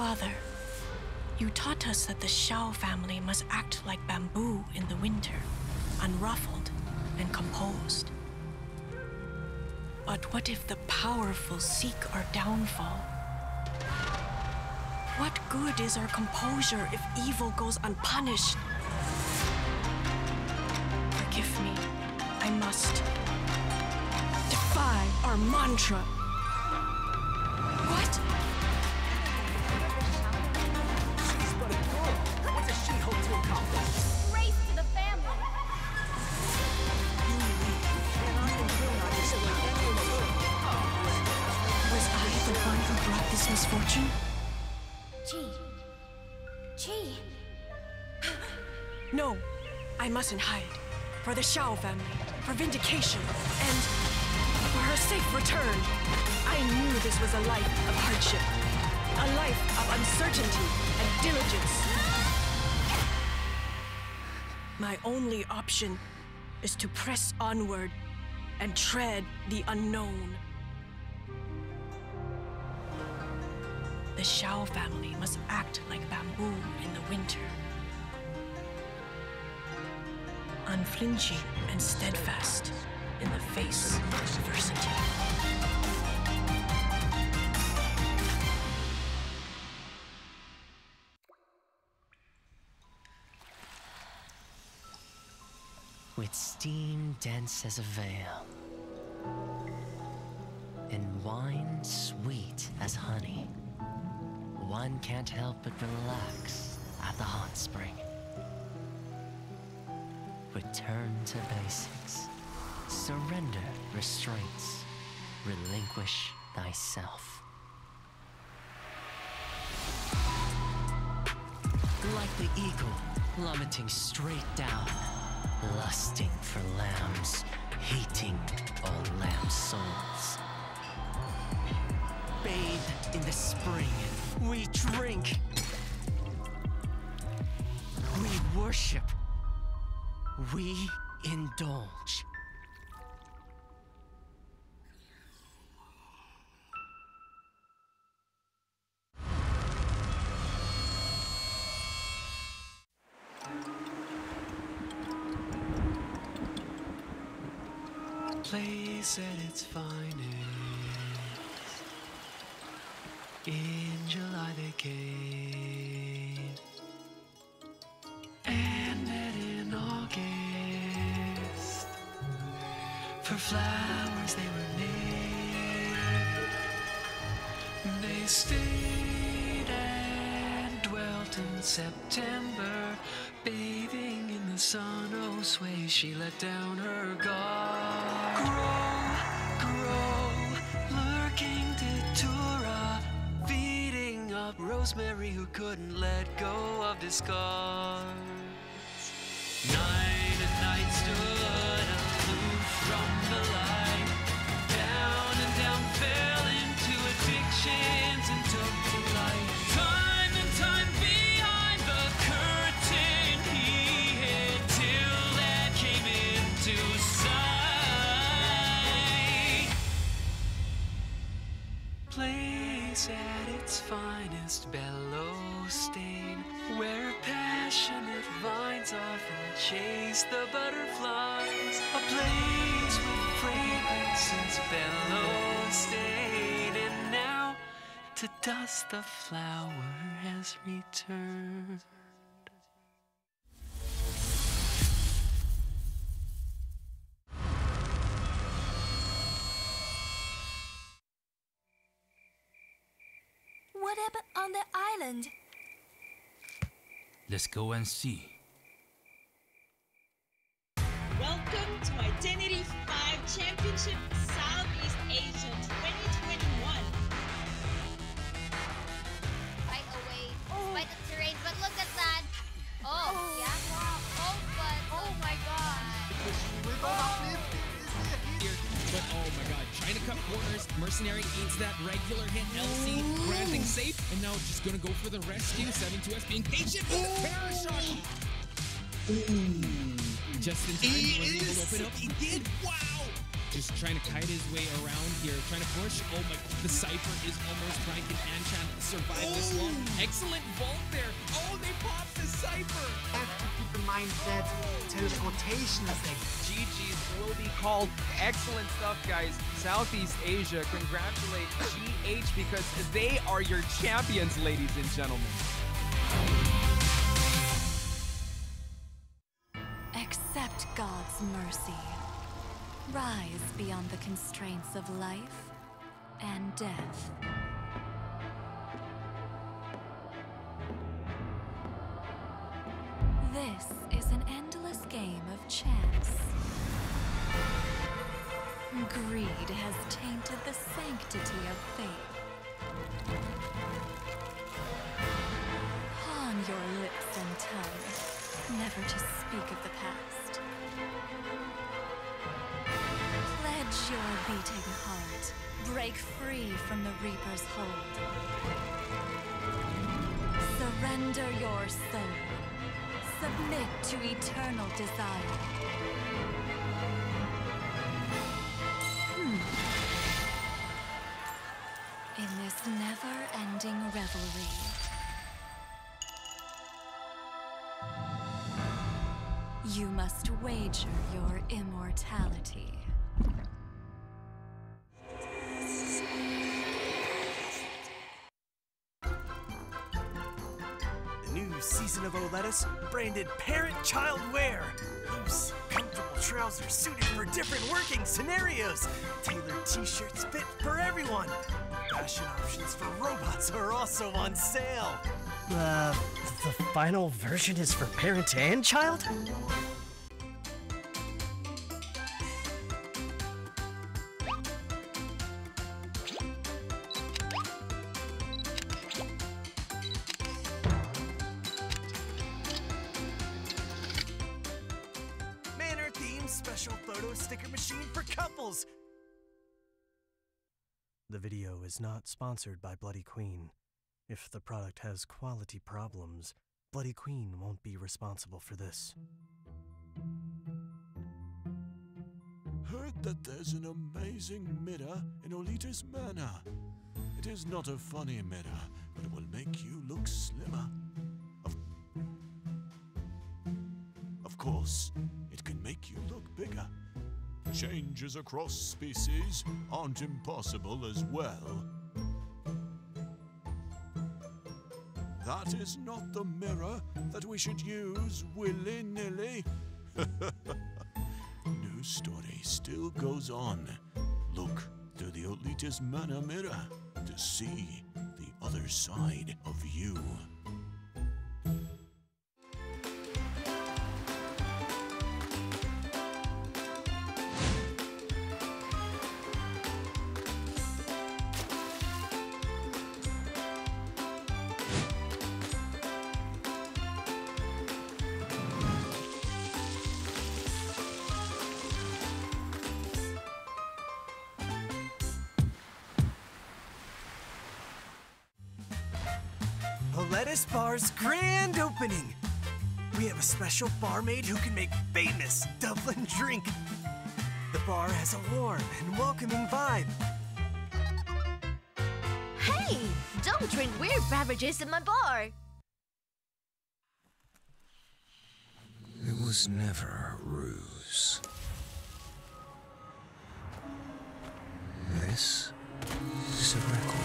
Father, you taught us that the Shao family must act like bamboo in the winter, unruffled and composed. But what if the powerful seek our downfall? What good is our composure if evil goes unpunished? Forgive me. I must defy our mantra. Shao family, for vindication, and for her safe return. I knew this was a life of hardship, a life of uncertainty and diligence. My only option is to press onward and tread the unknown. The Shao family must act like bamboo in the winter. Unflinching and steadfast in the face of adversity. with steam dense as a veil, and wine sweet as honey. One can't help but relax at the hot spring. Return to basics. Surrender restraints. Relinquish thyself. Like the eagle plummeting straight down, lusting for lambs, hating all lamb souls. Bathed in the spring, we drink. We worship. We indulge. place at its finest. In July they came, For flowers they were named. They stayed and dwelt in September, bathing in the sun. Oh, sway, she let down her guard. Grow, grow, lurking datura, feeding up Rosemary, who couldn't let go of discard. Night and night stood Place at its finest, bellow stain, where passionate vines often chase the butterflies. A place with fragrances, bellow stain, and now to dust the flower has returned. What happened on the island? Let's go and see. Welcome to Identity 5 Championship Southeast Asia 2021. Right away, despite the terrain. But look at that. Oh, yeah. Oh, but oh my god. But oh my god, to corners, Mercenary eats that regular hit LC, granting safe, and now just gonna go for the rescue. 7-2S being patient with the parachute. Just in time, He to is- open up. He did. Wow. Just trying to kite his way around here, trying to push. Oh my! The cipher is almost trying. Can Anchan survive this long? Oh! Excellent vault there. Oh, they popped the cipher. have to keep in mind that teleportation is a GG's will be called. Excellent stuff, guys. Southeast Asia, congratulate GH because they are your champions, ladies and gentlemen. Accept God's mercy. Rise beyond the constraints of life and death. This is an endless game of chance. Greed has tainted the sanctity of faith. Pawn your lips and tongue, never to speak of the your beating heart, break free from the Reaper's hold. Surrender your soul, submit to eternal desire. Hmm. In this never-ending revelry, you must wager your immortality. Season of Oletus, branded parent-child wear. Loose, comfortable trousers suited for different working scenarios. Tailored t-shirts fit for everyone. Fashion options for robots are also on sale. Uh, the final version is for parent and child? The video is not sponsored by Bloody Queen. If the product has quality problems, Bloody Queen won't be responsible for this. Heard that there's an amazing mirror in Oletus Manor. It is not a funny mirror, but it will make you look slimmer. Of, of course, it can make you look bigger. Changes across species aren't impossible as well. That is not the mirror that we should use willy nilly. News story still goes on. Look through the Oletus Manor mirror to see the other side of you. Lettuce Bar's grand opening. We have a special barmaid who can make famous Dublin drink. The bar has a warm and welcoming vibe. Hey! Don't drink weird beverages in my bar! It was never a ruse. This is a requiem.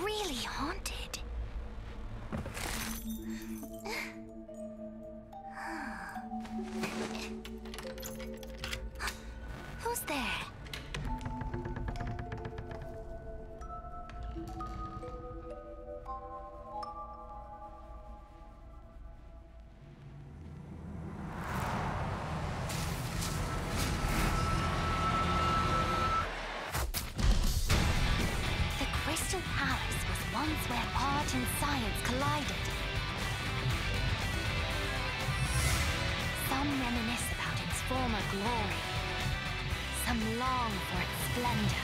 really haunted. And science collided. Some reminisce about its former glory. Some long for its splendor.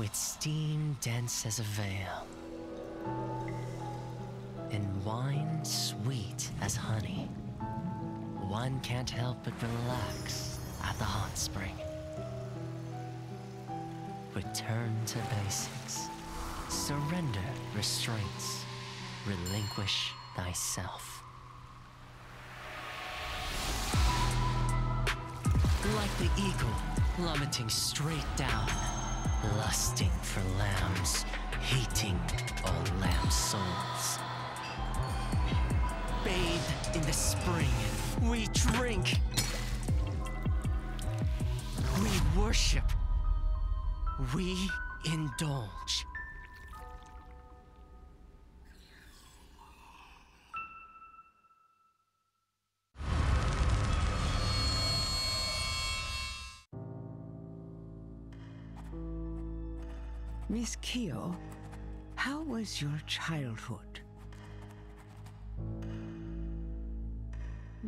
With steam dense as a veil, and wine sweet as honey. One can't help but relax at the hot spring. Return to basics. Surrender restraints. Relinquish thyself. Like the eagle plummeting straight down, lusting for lambs, hating all lamb souls. Bathed in the spring, we drink. We worship. We indulge. Keo, how was your childhood?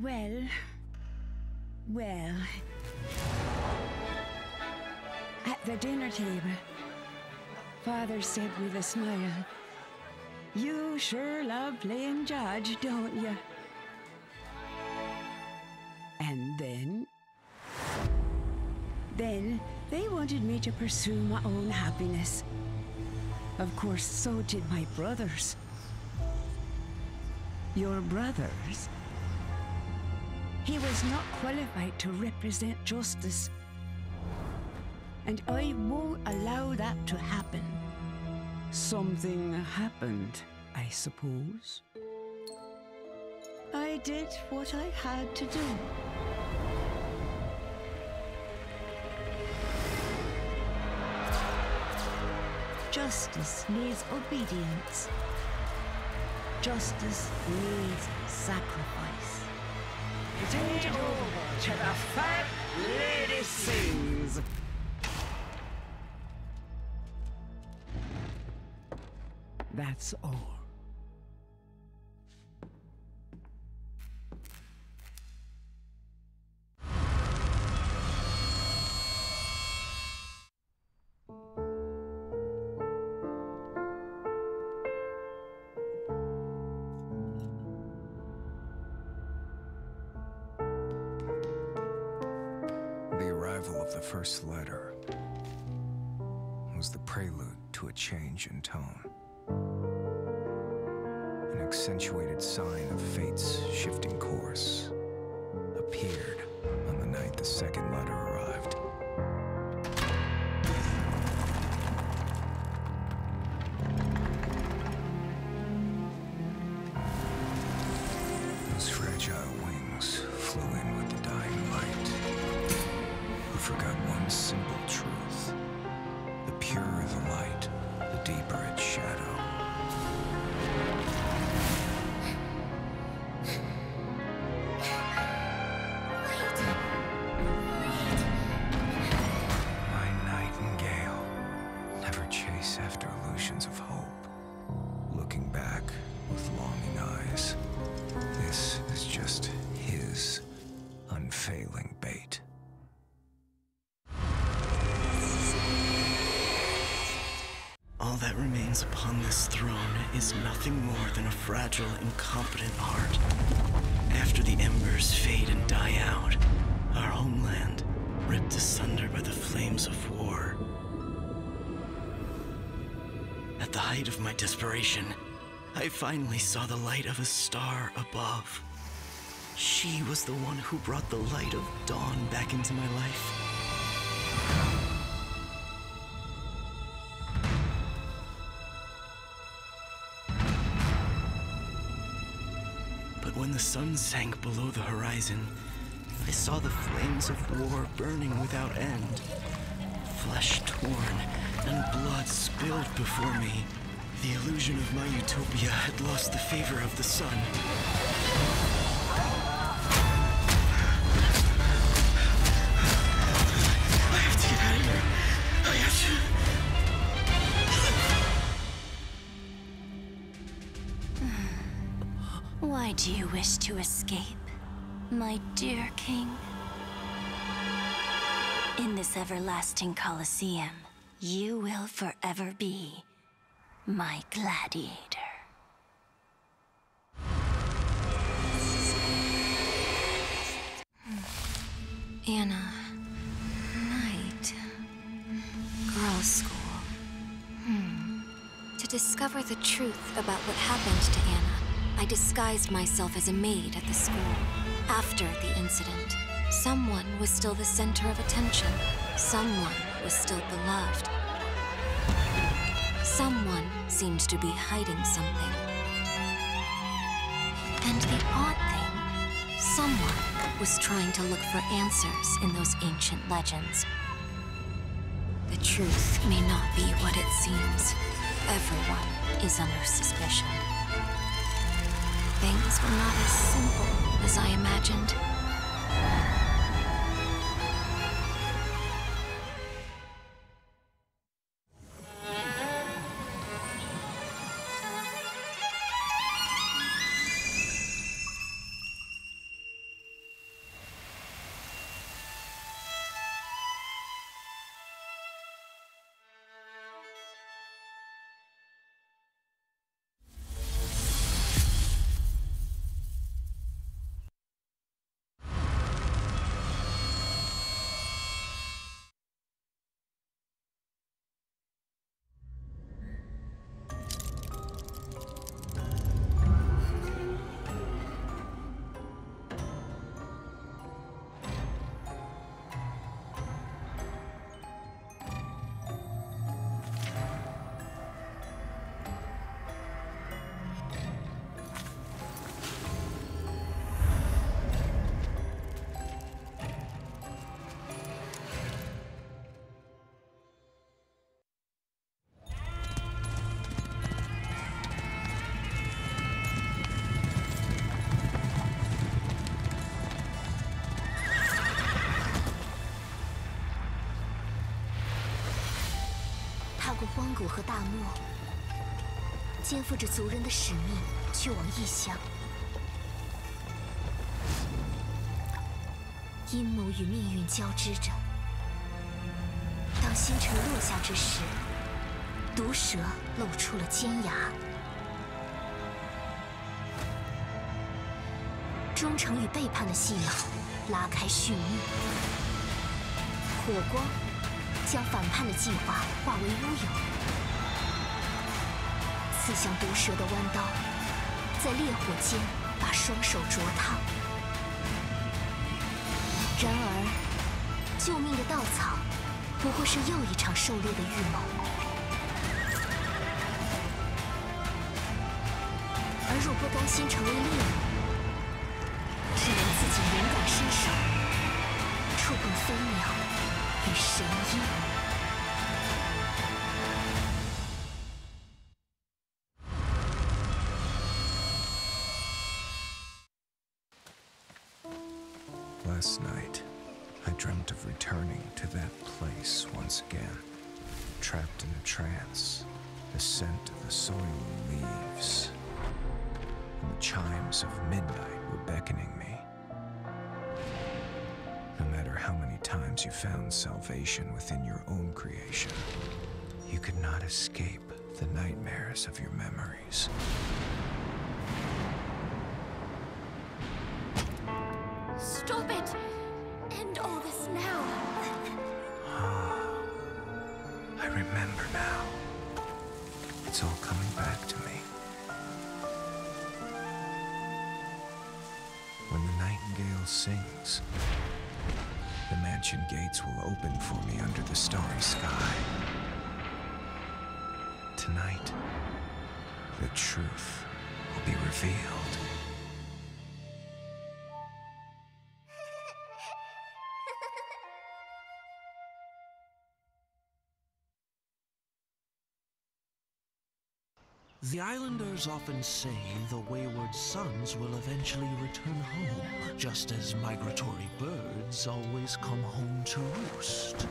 Well, well. At the dinner table, Father said with a smile, You sure love playing judge, don't you? And then? Then they wanted me to pursue my own happiness. Of course, so did my brothers. Your brothers? He was not qualified to represent justice. And I won't allow that to happen. Something happened, I suppose. I did what I had to do. Justice needs obedience. Justice needs sacrifice. Hand over to the fat lady sings. That's all. This throne is nothing more than a fragile, incompetent heart. After the embers fade and die out, our homeland, ripped asunder by the flames of war. At the height of my desperation, I finally saw the light of a star above. She was the one who brought the light of dawn back into my life. sun sank below the horizon, I saw the flames of war burning without end. Flesh torn and blood spilled before me. The illusion of my utopia had lost the favor of the sun. Escape, my dear king? In this everlasting Colosseum, you will forever be my gladiator. Anna, night, girls' school. Hmm. To discover the truth about what happened to Anna, I disguised myself as a maid at the school. After the incident, someone was still the center of attention. Someone was still beloved. Someone seemed to be hiding something. And the odd thing, someone was trying to look for answers in those ancient legends. The truth may not be what it seems. Everyone is under suspicion. Things were not as simple as I imagined. 荒谷和大漠，肩负着族人的使命，去往异乡。阴谋与命运交织着。当星辰落下之时，毒蛇露出了尖牙。忠诚与背叛的戏码拉开序幕。火光将反叛的计划化为乌有，刺向毒蛇的弯刀，在烈火间把双手灼烫。然而，救命的稻草不过是又一场狩猎的预谋。而若不甘心成为猎物，只能自己勇敢伸手，触碰飞鸟与神鹰。The islanders often say the wayward sons will eventually return home, just as migratory birds always come home to roost.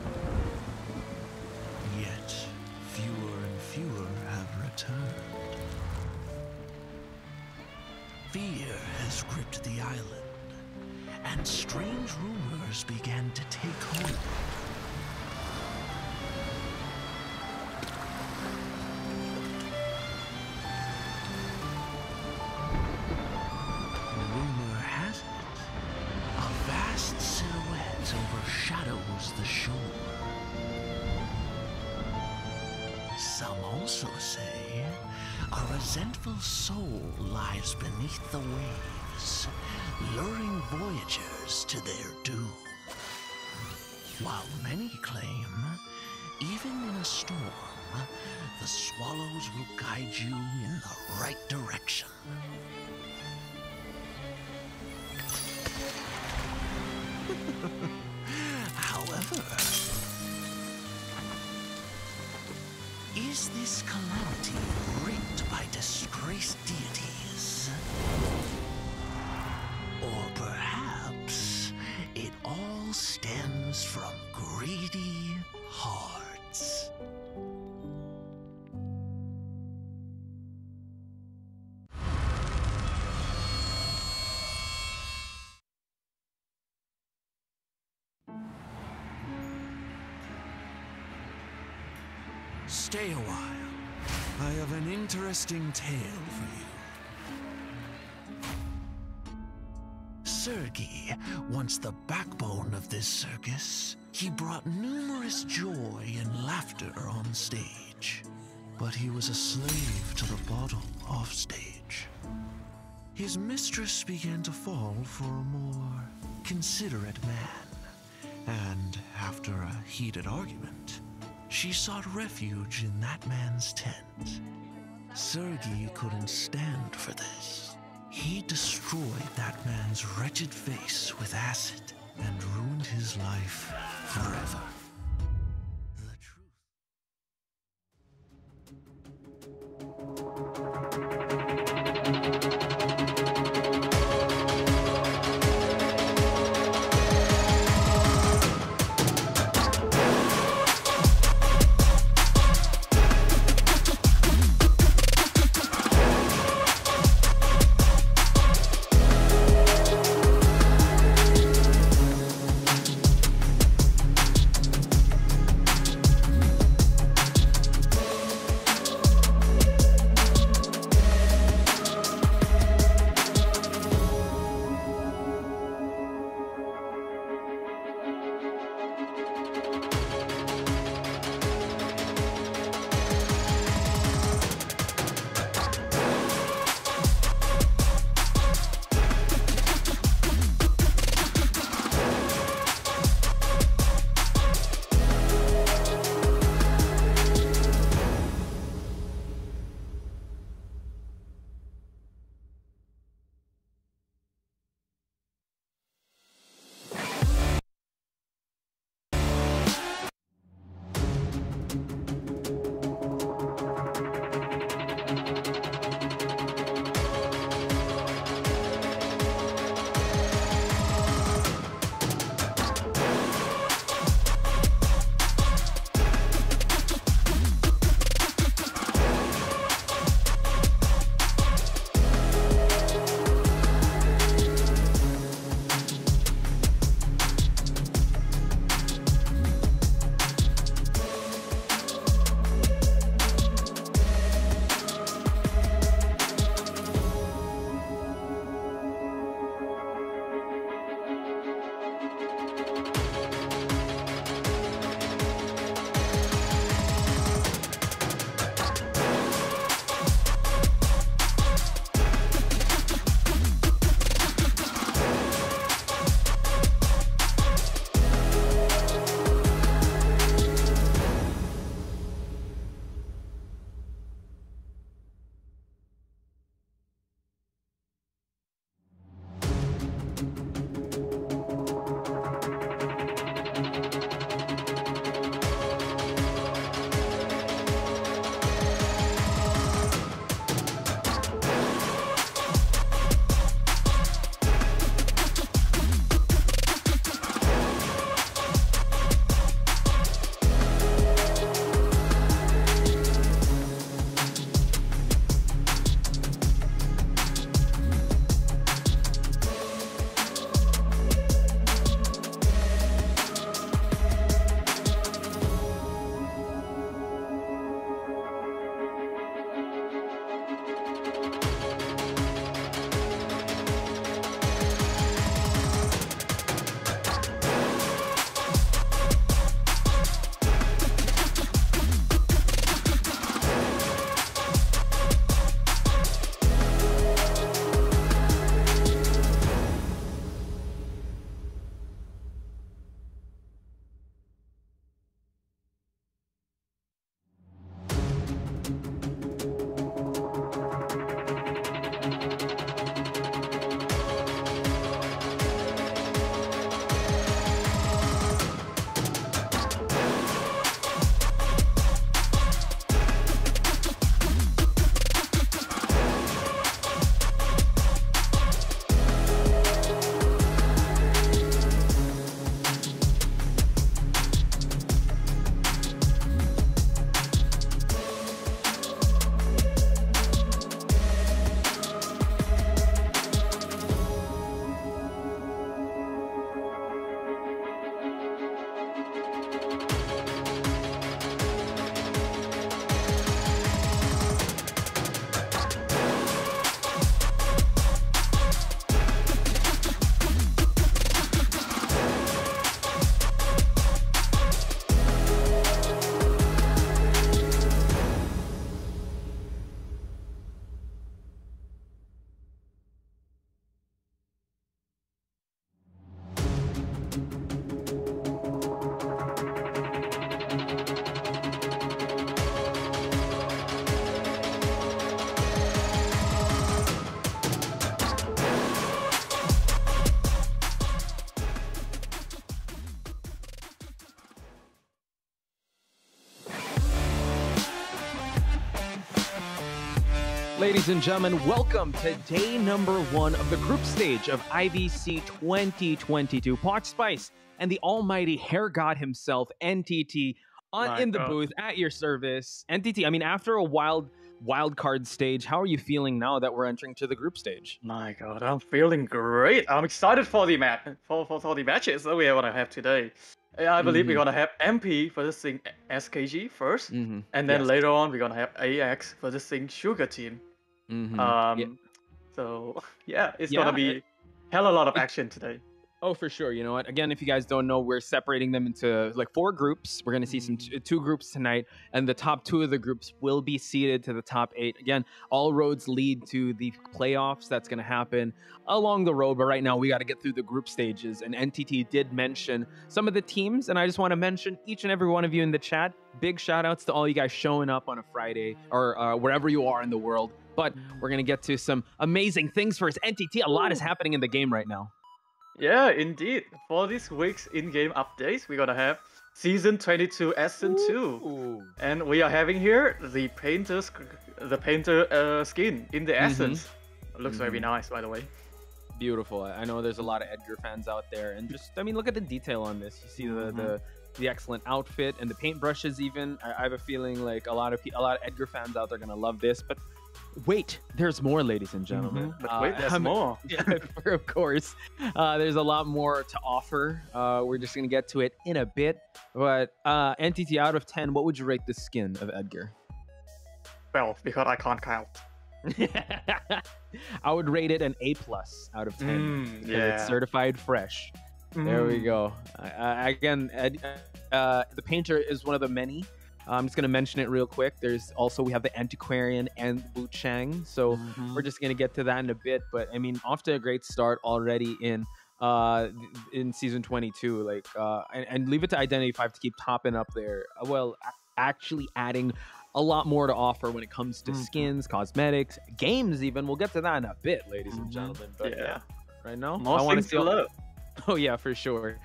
While many claim, even in a storm, the swallows will guide you in the right direction. However, is this calamity wreaked by disgraced Stay a while. I have an interesting tale for you. Sergei, once the backbone of this circus, he brought numerous joy and laughter on stage. But he was a slave to the bottle off stage. His mistress began to fall for a more considerate man. And after a heated argument, she sought refuge in that man's tent. Sergei couldn't stand for this. He destroyed that man's wretched face with acid and ruined his life forever. Ladies and gentlemen, welcome to day number one of the group stage of IVC 2022. Pot Spice and the almighty hair god himself, NTT, on, My in the God. booth at your service. NTT, I mean, after a wild wild card stage, how are you feeling now that we're entering to the group stage? My God, I'm feeling great. I'm excited for the match for, for, for the matches that we're gonna have today. I believe we're Mhm. gonna have MP versus SKG 1st Mhm. and then Yes. later on we're gonna have AX versus Sugar Team. Mhm. Um, Yeah. so yeah, it's Yeah, gonna be it- hell a lot of it- action today. Oh, for sure. You know what? Again, if you guys don't know, we're separating them into like four groups. We're going to see some t- two groups tonight, and the top two of the groups will be seeded to the top eight. Again, all roads lead to the playoffs. That's going to happen along the road. But right now, we got to get through the group stages. And NTT did mention some of the teams, and I just want to mention each and every one of you in the chat. Big shout outs to all you guys showing up on a Friday or uh, wherever you are in the world. But we're going to get to some amazing things first. NTT, a lot is happening in the game right now. Yeah, indeed. For this week's in-game updates, we're gonna have Season 22 Essence 2. And we are having here the painter, sc- the painter uh, skin in the essence. Looks very Mhm. nice, by the way. beautiful. I I know there's a lot of Edgar fans out there, and just I mean, look at the detail on this. You see the the, the excellent outfit and the paintbrushes. Even I, I have a feeling like a lot of pe- a lot of Edgar fans out there are gonna love this. But wait, there's more, ladies and gentlemen. Mhm. But wait, there's I'm- more. yeah, of course. Uh, there's a lot more to offer. Uh, we're just gonna get to it in a bit. But uh, NTT out of ten, what would you rate the skin of Edgar? 12, because I can't count. I would rate it an A plus out of ten. Mm, 'cause yeah. It's certified fresh. There we Mm. go. I, I, again, Ed, uh, the painter is one of the many. I'm just gonna mention it real quick. There's also we have the antiquarian and Wu Chang. So Mm-hmm. we're just gonna get to that in a bit. But I mean, off to a great start already in uh in season 22 like uh and, and leave it to Identity V to keep topping up there Uh, well actually adding a lot more to offer when it comes to Mhm. skins cosmetics games even we'll get to that in a bit ladies and gentlemen but yeah, Yeah. right now More I wanna see all- love. Oh yeah, for sure.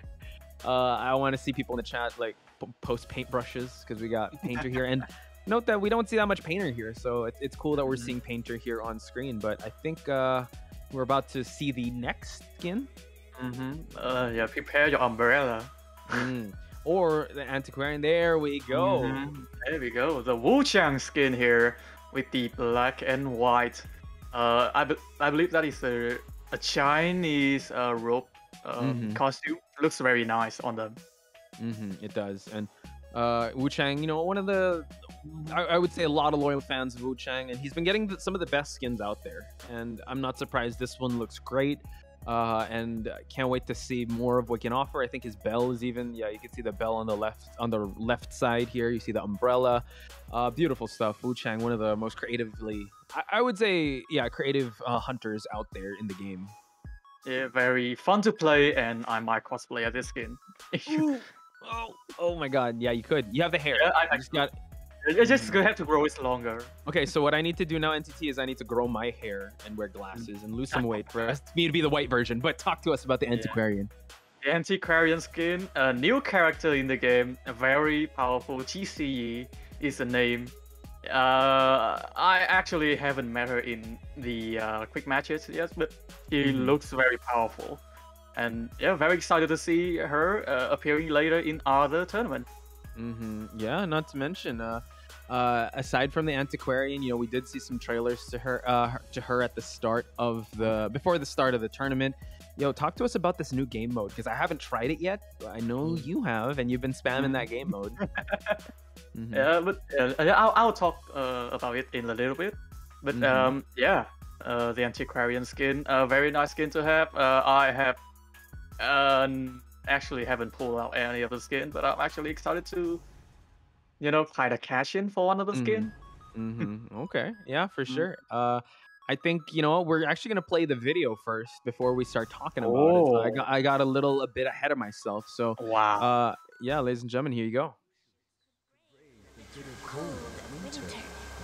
Uh, I want to see people in the chat like post paintbrushes because we got painter here, and note that we don't see that much painter here, so it's, it's cool that we're seeing painter here on screen. But I think uh, we're about to see the next skin, Mm-hmm. Uh, yeah, prepare your umbrella. Mm. or the antiquarian. There we go. Mhm. There we go. The Wu Chang skin here with the black and white. Uh, I, be- I believe that is a, a Chinese uh, robe uh, Mhm. costume. Looks very nice on them. Hmm it does. And uh, Wu Chang, you know, one of the, I, I would say a lot of loyal fans of Wu Chang, and he's been getting the, some of the best skins out there. And I'm not surprised this one looks great. Uh, and I can't wait to see more of what he can offer. I think his bell is even, yeah, you can see the bell on the left on the left side here. You see the umbrella, uh, beautiful stuff. Wu Chang, one of the most creatively, I, I would say, yeah, creative uh, hunters out there in the game. Yeah, very fun to play, and I might cosplay as this skin. oh, oh my god, yeah, you could. You have the hair. Yeah, I- You just got. I just gonna have to grow it longer. Okay, so what I need to do now, NTT, is I need to grow my hair and wear glasses and lose some weight for us, me to be the white version. But talk to us about the antiquarian. The Antiquarian skin, a new character in the game, a very powerful TCE is the name. Uh, I actually haven't met her in the uh, quick matches yet, but she Mhm. looks very powerful. And yeah, very excited to see her uh, appearing later in other tournaments. hmm Yeah, not to mention, uh, uh, aside from the antiquarian, you know, we did see some trailers to her, uh, her- to her at the start of the before the start of the tournament. Yo, talk to us about this new game mode because I haven't tried it yet. But I know you have, and you've been spamming that game mode. Mhm. Yeah, but uh, I'll, I'll talk uh, about it in a little bit. But Mhm. um, yeah, uh, the Antiquarian skin, a very nice skin to have. Uh, I have um, actually haven't pulled out any of the skin, but I'm actually excited to, you know, kind of cash in for one of the skin. Mm-hmm. Okay. Yeah, for sure. Uh, I think you know we're actually gonna play the video first before we start talking about it. I Oh. got I got a little a bit ahead of myself. So wow. Uh, yeah, ladies and gentlemen, here you go. Winter,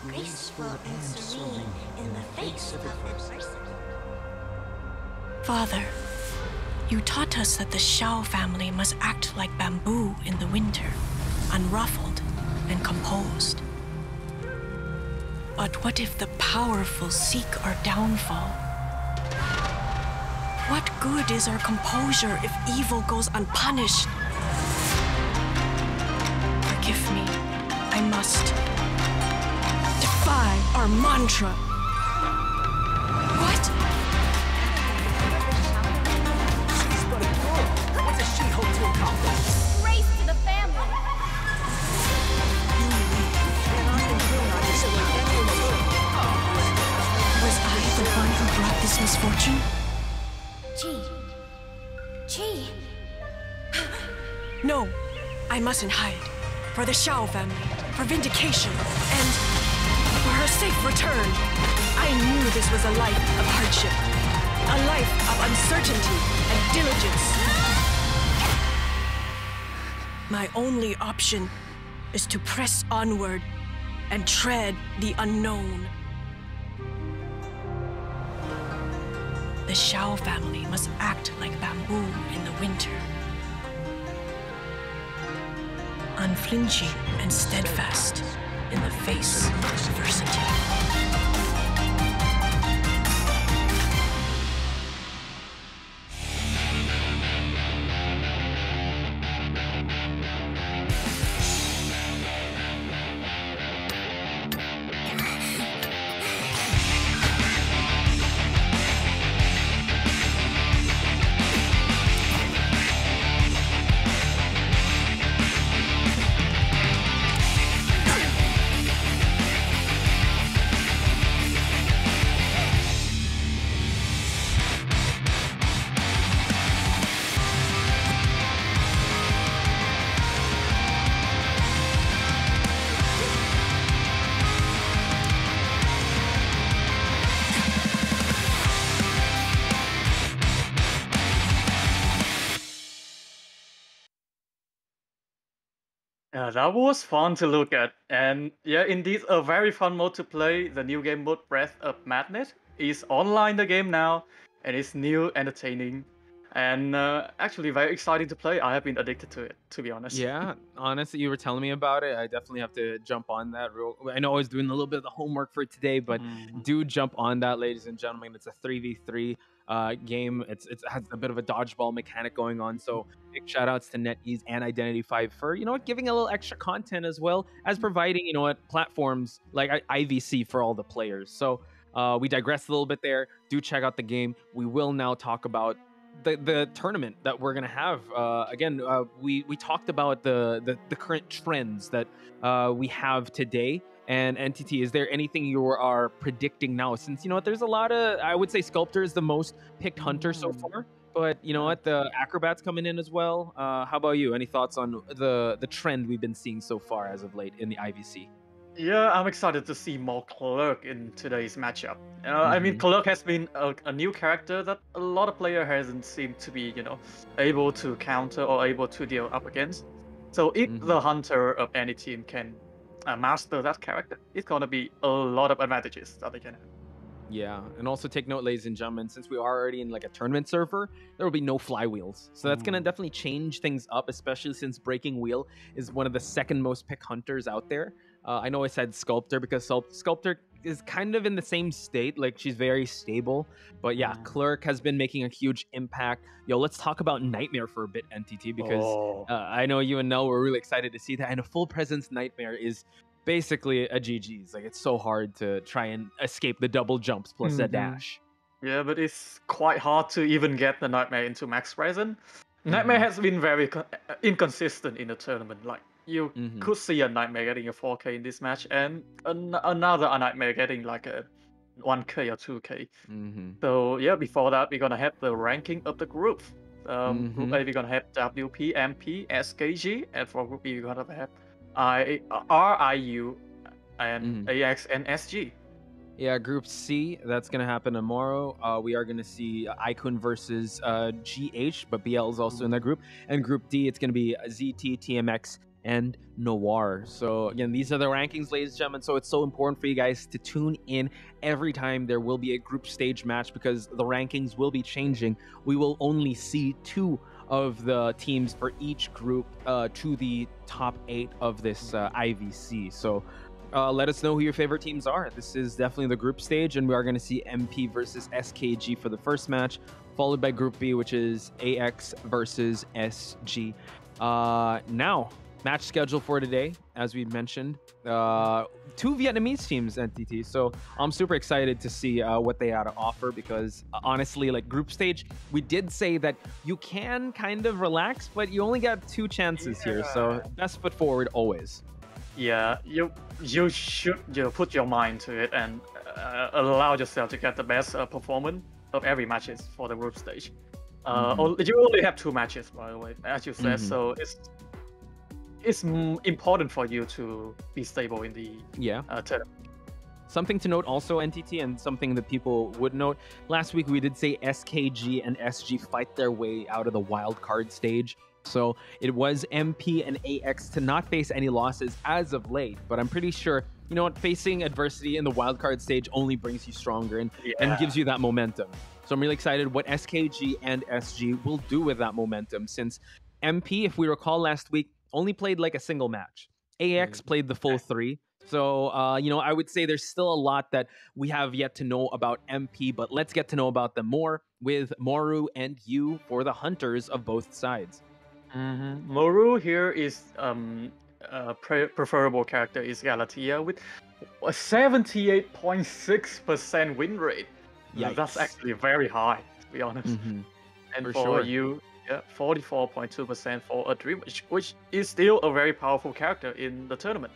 graceful and serene in the face of adversity. Father, you taught us that the Shao family must act like bamboo in the winter, unruffled and composed. But what if the powerful seek our downfall? What good is our composure if evil goes unpunished? Forgive me. I must defy our mantra. This misfortune? Chi. Chi. No, I mustn't hide. For the Shao family, for vindication, and for her safe return. I knew this was a life of hardship, a life of uncertainty and diligence. My only option is to press onward and tread the unknown. The Shao family must act like bamboo in the winter. Unflinching and steadfast in the face of adversity. That was fun to look at. And yeah, indeed, a very fun mode to play. The new game mode, Breath of Madness, is online the game now, and it's new, entertaining, and uh, actually very exciting to play. I have been addicted to it, to be honest. Yeah, honestly, you were telling me about it. I definitely have to jump on that. Real, I know I was doing a little bit of the homework for today, but do jump on that, ladies and gentlemen. It's a three v three uh, game. It's it has a bit of a dodgeball mechanic going on. So big shout outs to NetEase and Identity V for you know what giving a little extra content as well as providing you know what platforms like IVC for all the players. So. Uh, we digress a little bit there. Do check out the game. We will now talk about the the tournament that we're gonna have. Uh, again, uh, we we talked about the the, the current trends that uh, we have today. And NTT is there anything you are predicting now? Since you know what, there's a lot of I would say Sculptor is the most picked hunter so far. But you know what, the acrobats coming in as well. Uh, how about you? Any thoughts on the the trend we've been seeing so far as of late in the IVC? Yeah, I'm excited to see more Clerk in today's matchup. Uh, I mean, Mhm. Clerk has been a, a new character that a lot of player hasn't seemed to be, you know, able to counter or able to deal up against. So if the hunter of any team can uh, master that character, it's gonna be a lot of advantages that they can have. Yeah, and also take note, ladies and gentlemen, since we are already in like a tournament server, there will be no flywheels. So that's gonna definitely change things up, especially since Breaking Wheel is one of the second most pick hunters out there. Uh, I know I said Sculptor because Sculp- Sculptor is kind of in the same state, like she's very stable. But yeah, Clerk has been making a huge impact. Yo, let's talk about Nightmare for a bit, NTT, because Oh. uh, I know you and Nell were really excited to see that. And a full presence Nightmare is basically a GG's. Like it's so hard to try and escape the double jumps plus a Mhm. dash. Yeah, but it's quite hard to even get the Nightmare into max present. Nightmare has been very co- uh, inconsistent in the tournament. Like you could see a Nightmare getting a 4K in this match, and an- another a Nightmare getting like a 1K or 2K. Mm-hmm. So yeah, before that we're gonna have the ranking of the group. Um, Group Mhm. A we're gonna have WP, MP, SKG, and for Group B we're gonna have I, RIU, and AX and SG. Yeah, Group C, that's going to happen tomorrow. Uh, we are going to see Icon versus uh, GH, but BL is also in that group. And Group D, it's going to be ZT, TMX, and Noir. So, again, these are the rankings, ladies and gentlemen. So, it's so important for you guys to tune in every time there will be a group stage match because the rankings will be changing. We will only see two of the teams for each group uh, to the top eight of this uh, IVC. So, uh, let us know who your favorite teams are. This is definitely the group stage, and we are going to see MP versus SKG for the first match, followed by Group B, which is AX versus SG. Uh, now, match schedule for today, as we mentioned, uh, two Vietnamese teams NTT. So I'm super excited to see uh, what they had to offer because uh, honestly, like group stage, we did say that you can kind of relax, but you only got two chances here. So best foot forward always. Yeah, you you should you put your mind to it and uh, allow yourself to get the best uh, performance of every matches for the group stage. Uh, Mhm. You only have two matches, by the way, as you said. Mhm. So it's it's important for you to be stable in the Yeah. uh, tournament. Something to note also, NTT, and something that people would note. Last week we did say SKG and SG fight their way out of the wild card stage. So it was MP and AX to not face any losses as of late. But I'm pretty sure, you know what, facing adversity in the wild card stage only brings you stronger and, and gives you that momentum. So I'm really excited what SKG and SG will do with that momentum since MP, if we recall last week, only played like a single match. AX played the full three. So, uh, you know, I would say there's still a lot that we have yet to know about MP, but let's get to know about them more with Moru and Yu for the hunters of both sides. Mm-hmm. Moru here is um uh, pre- preferable character is Galatea with a 78.6% win rate. Yeah, that's actually very high, to be honest. Mhm. And For for, sure. Yu, yeah, 44.2% for a dream, which, which is still a very powerful character in the tournament.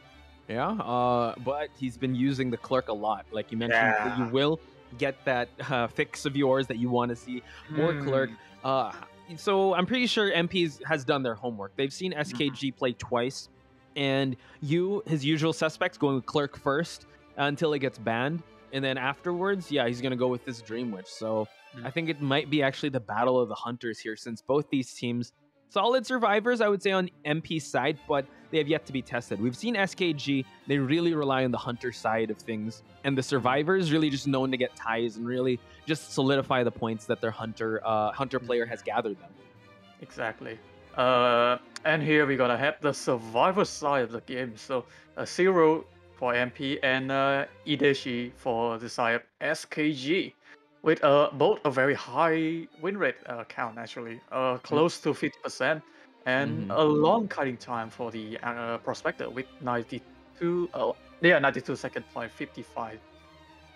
Yeah, uh, but he's been using the clerk a lot. Like you mentioned, that you will get that uh, fix of yours that you want to see more clerk. Uh, so I'm pretty sure MPs has done their homework. They've seen SKG play twice, and Yu, his usual suspects, going with clerk first until it gets banned, and then afterwards, yeah, he's gonna go with this Dream Witch. So I think it might be actually the battle of the hunters here, since both these teams solid survivors, I would say, on MP side, but they have yet to be tested. We've seen SKG, they really rely on the hunter side of things, and the survivors really just known to get ties and really just solidify the points that their hunter uh, hunter player has gathered them. Exactly. Uh, and here we're gonna have the survivor side of the game. So uh, zero for MP and uh, Ideshi for the side of SKG, with uh, both a very high win rate uh, count actually, uh, close to 50%, and Mhm. a long cutting time for the uh, prospector with 92. Uh, yeah, 92 second point 55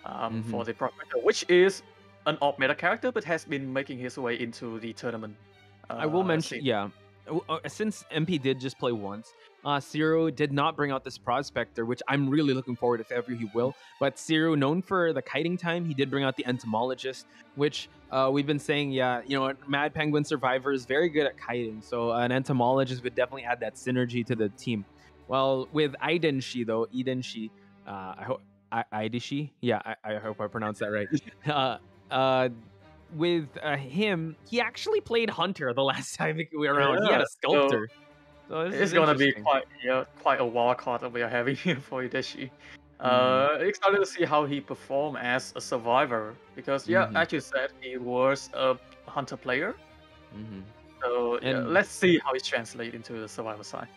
um, for Mhm. the prospector, which is an odd meta character, but has been making his way into the tournament. I will uh, mention, scene. yeah, uh, since MP did just play once, uh, Zero did not bring out this prospector, which I'm really looking forward if ever he will. But Zero, known for the kiting time, he did bring out the entomologist, which uh, we've been saying, yeah, you know, Mad Penguin Survivor is very good at kiting, so an entomologist would definitely add that synergy to the team. Well, with Aidenshi though, Idenshi, uh, I hope yeah, I, I hope I pronounced that right. uh, uh, with uh, him, he actually played Hunter the last time we were around. he had a sculptor. So, this it's is gonna be quite yeah, quite a wild card that we are having here for Ideshi. Mm. Uh, excited to see how he perform as a survivor because yeah, Mhm. as you said, he was a hunter player. Mhm. So yeah, let's see how it translates into the survivor side.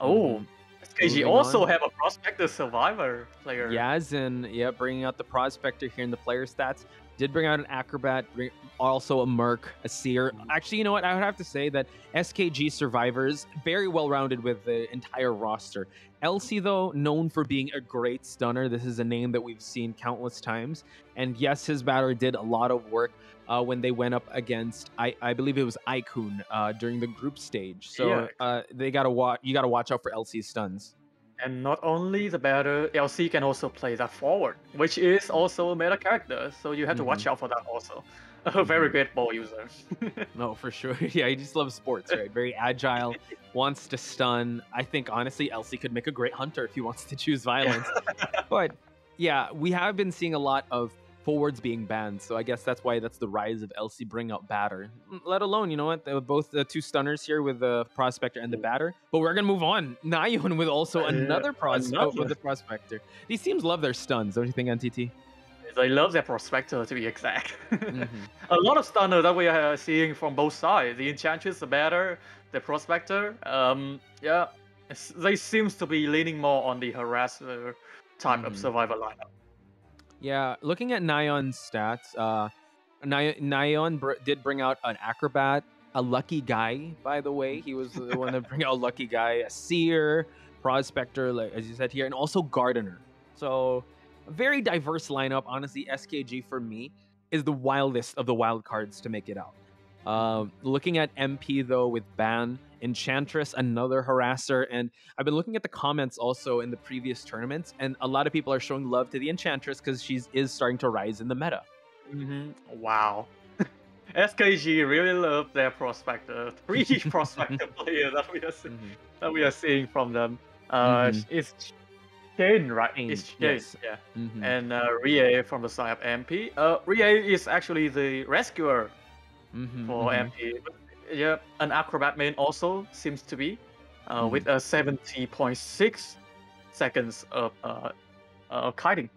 Oh. SKG Moving also on. have a prospector survivor player. Yaz and yeah, bringing out the prospector here in the player stats. Did bring out an acrobat, bring, also a merc, a seer. Actually, you know what? I would have to say that SKG survivors very well rounded with the entire roster. Elsie, though, known for being a great stunner. This is a name that we've seen countless times. And yes, his batter did a lot of work uh, when they went up against, I, I believe it was Icon uh, during the group stage. So Yeah. uh, they gotta watch. You gotta watch out for Elsie's stuns. And not only the batter, LC can also play that forward, which is also a meta character. So you have to watch Mhm. out for that also. A very great ball user. No, for sure. Yeah, he just loves sports, right? Very agile, wants to stun. I think honestly, Elsie could make a great hunter if he wants to choose violence. but yeah, we have been seeing a lot of forwards being banned, so I guess that's why that's the rise of Elsie bring out batter. Mm, Let alone, you know what? Both the two stunners here with the prospector and the batter. But we're gonna move on. Nayun with also Uh, another prospector with the prospector. These teams love their stuns, don't you think, NTT? They love their prospector to be exact. Mhm. a lot of stunner that we are seeing from both sides. The enchantress, the batter, the prospector. Um, yeah, they seems to be leaning more on the harasser type of Mhm. survivor lineup. Yeah, looking at Nion's stats, uh, Ni- Nion br- did bring out an acrobat, a lucky guy, by the way. He was the one that bring out a lucky guy, a seer, prospector, like as you said here, and also gardener. So a very diverse lineup. Honestly, SKG for me is the wildest of the wild cards to make it out. Um, looking at MP though with Ban, Enchantress, another harasser, and I've been looking at the comments also in the previous tournaments, and a lot of people are showing love to the Enchantress because she's is starting to rise in the meta. hmm Wow. SKG really love their prospector, three prospector player that we are see- Mm-hmm. that we are seeing from them. Uh, Mhm. It's Shane, right? Shane, It's Shane, yes. yeah. Mhm. And uh, Rie from the side of MP. Uh, Rie is actually the rescuer Mhm, for. MP. Yeah, an acrobat main also seems to be uh, with a 70.6 seconds of uh, uh, kiting.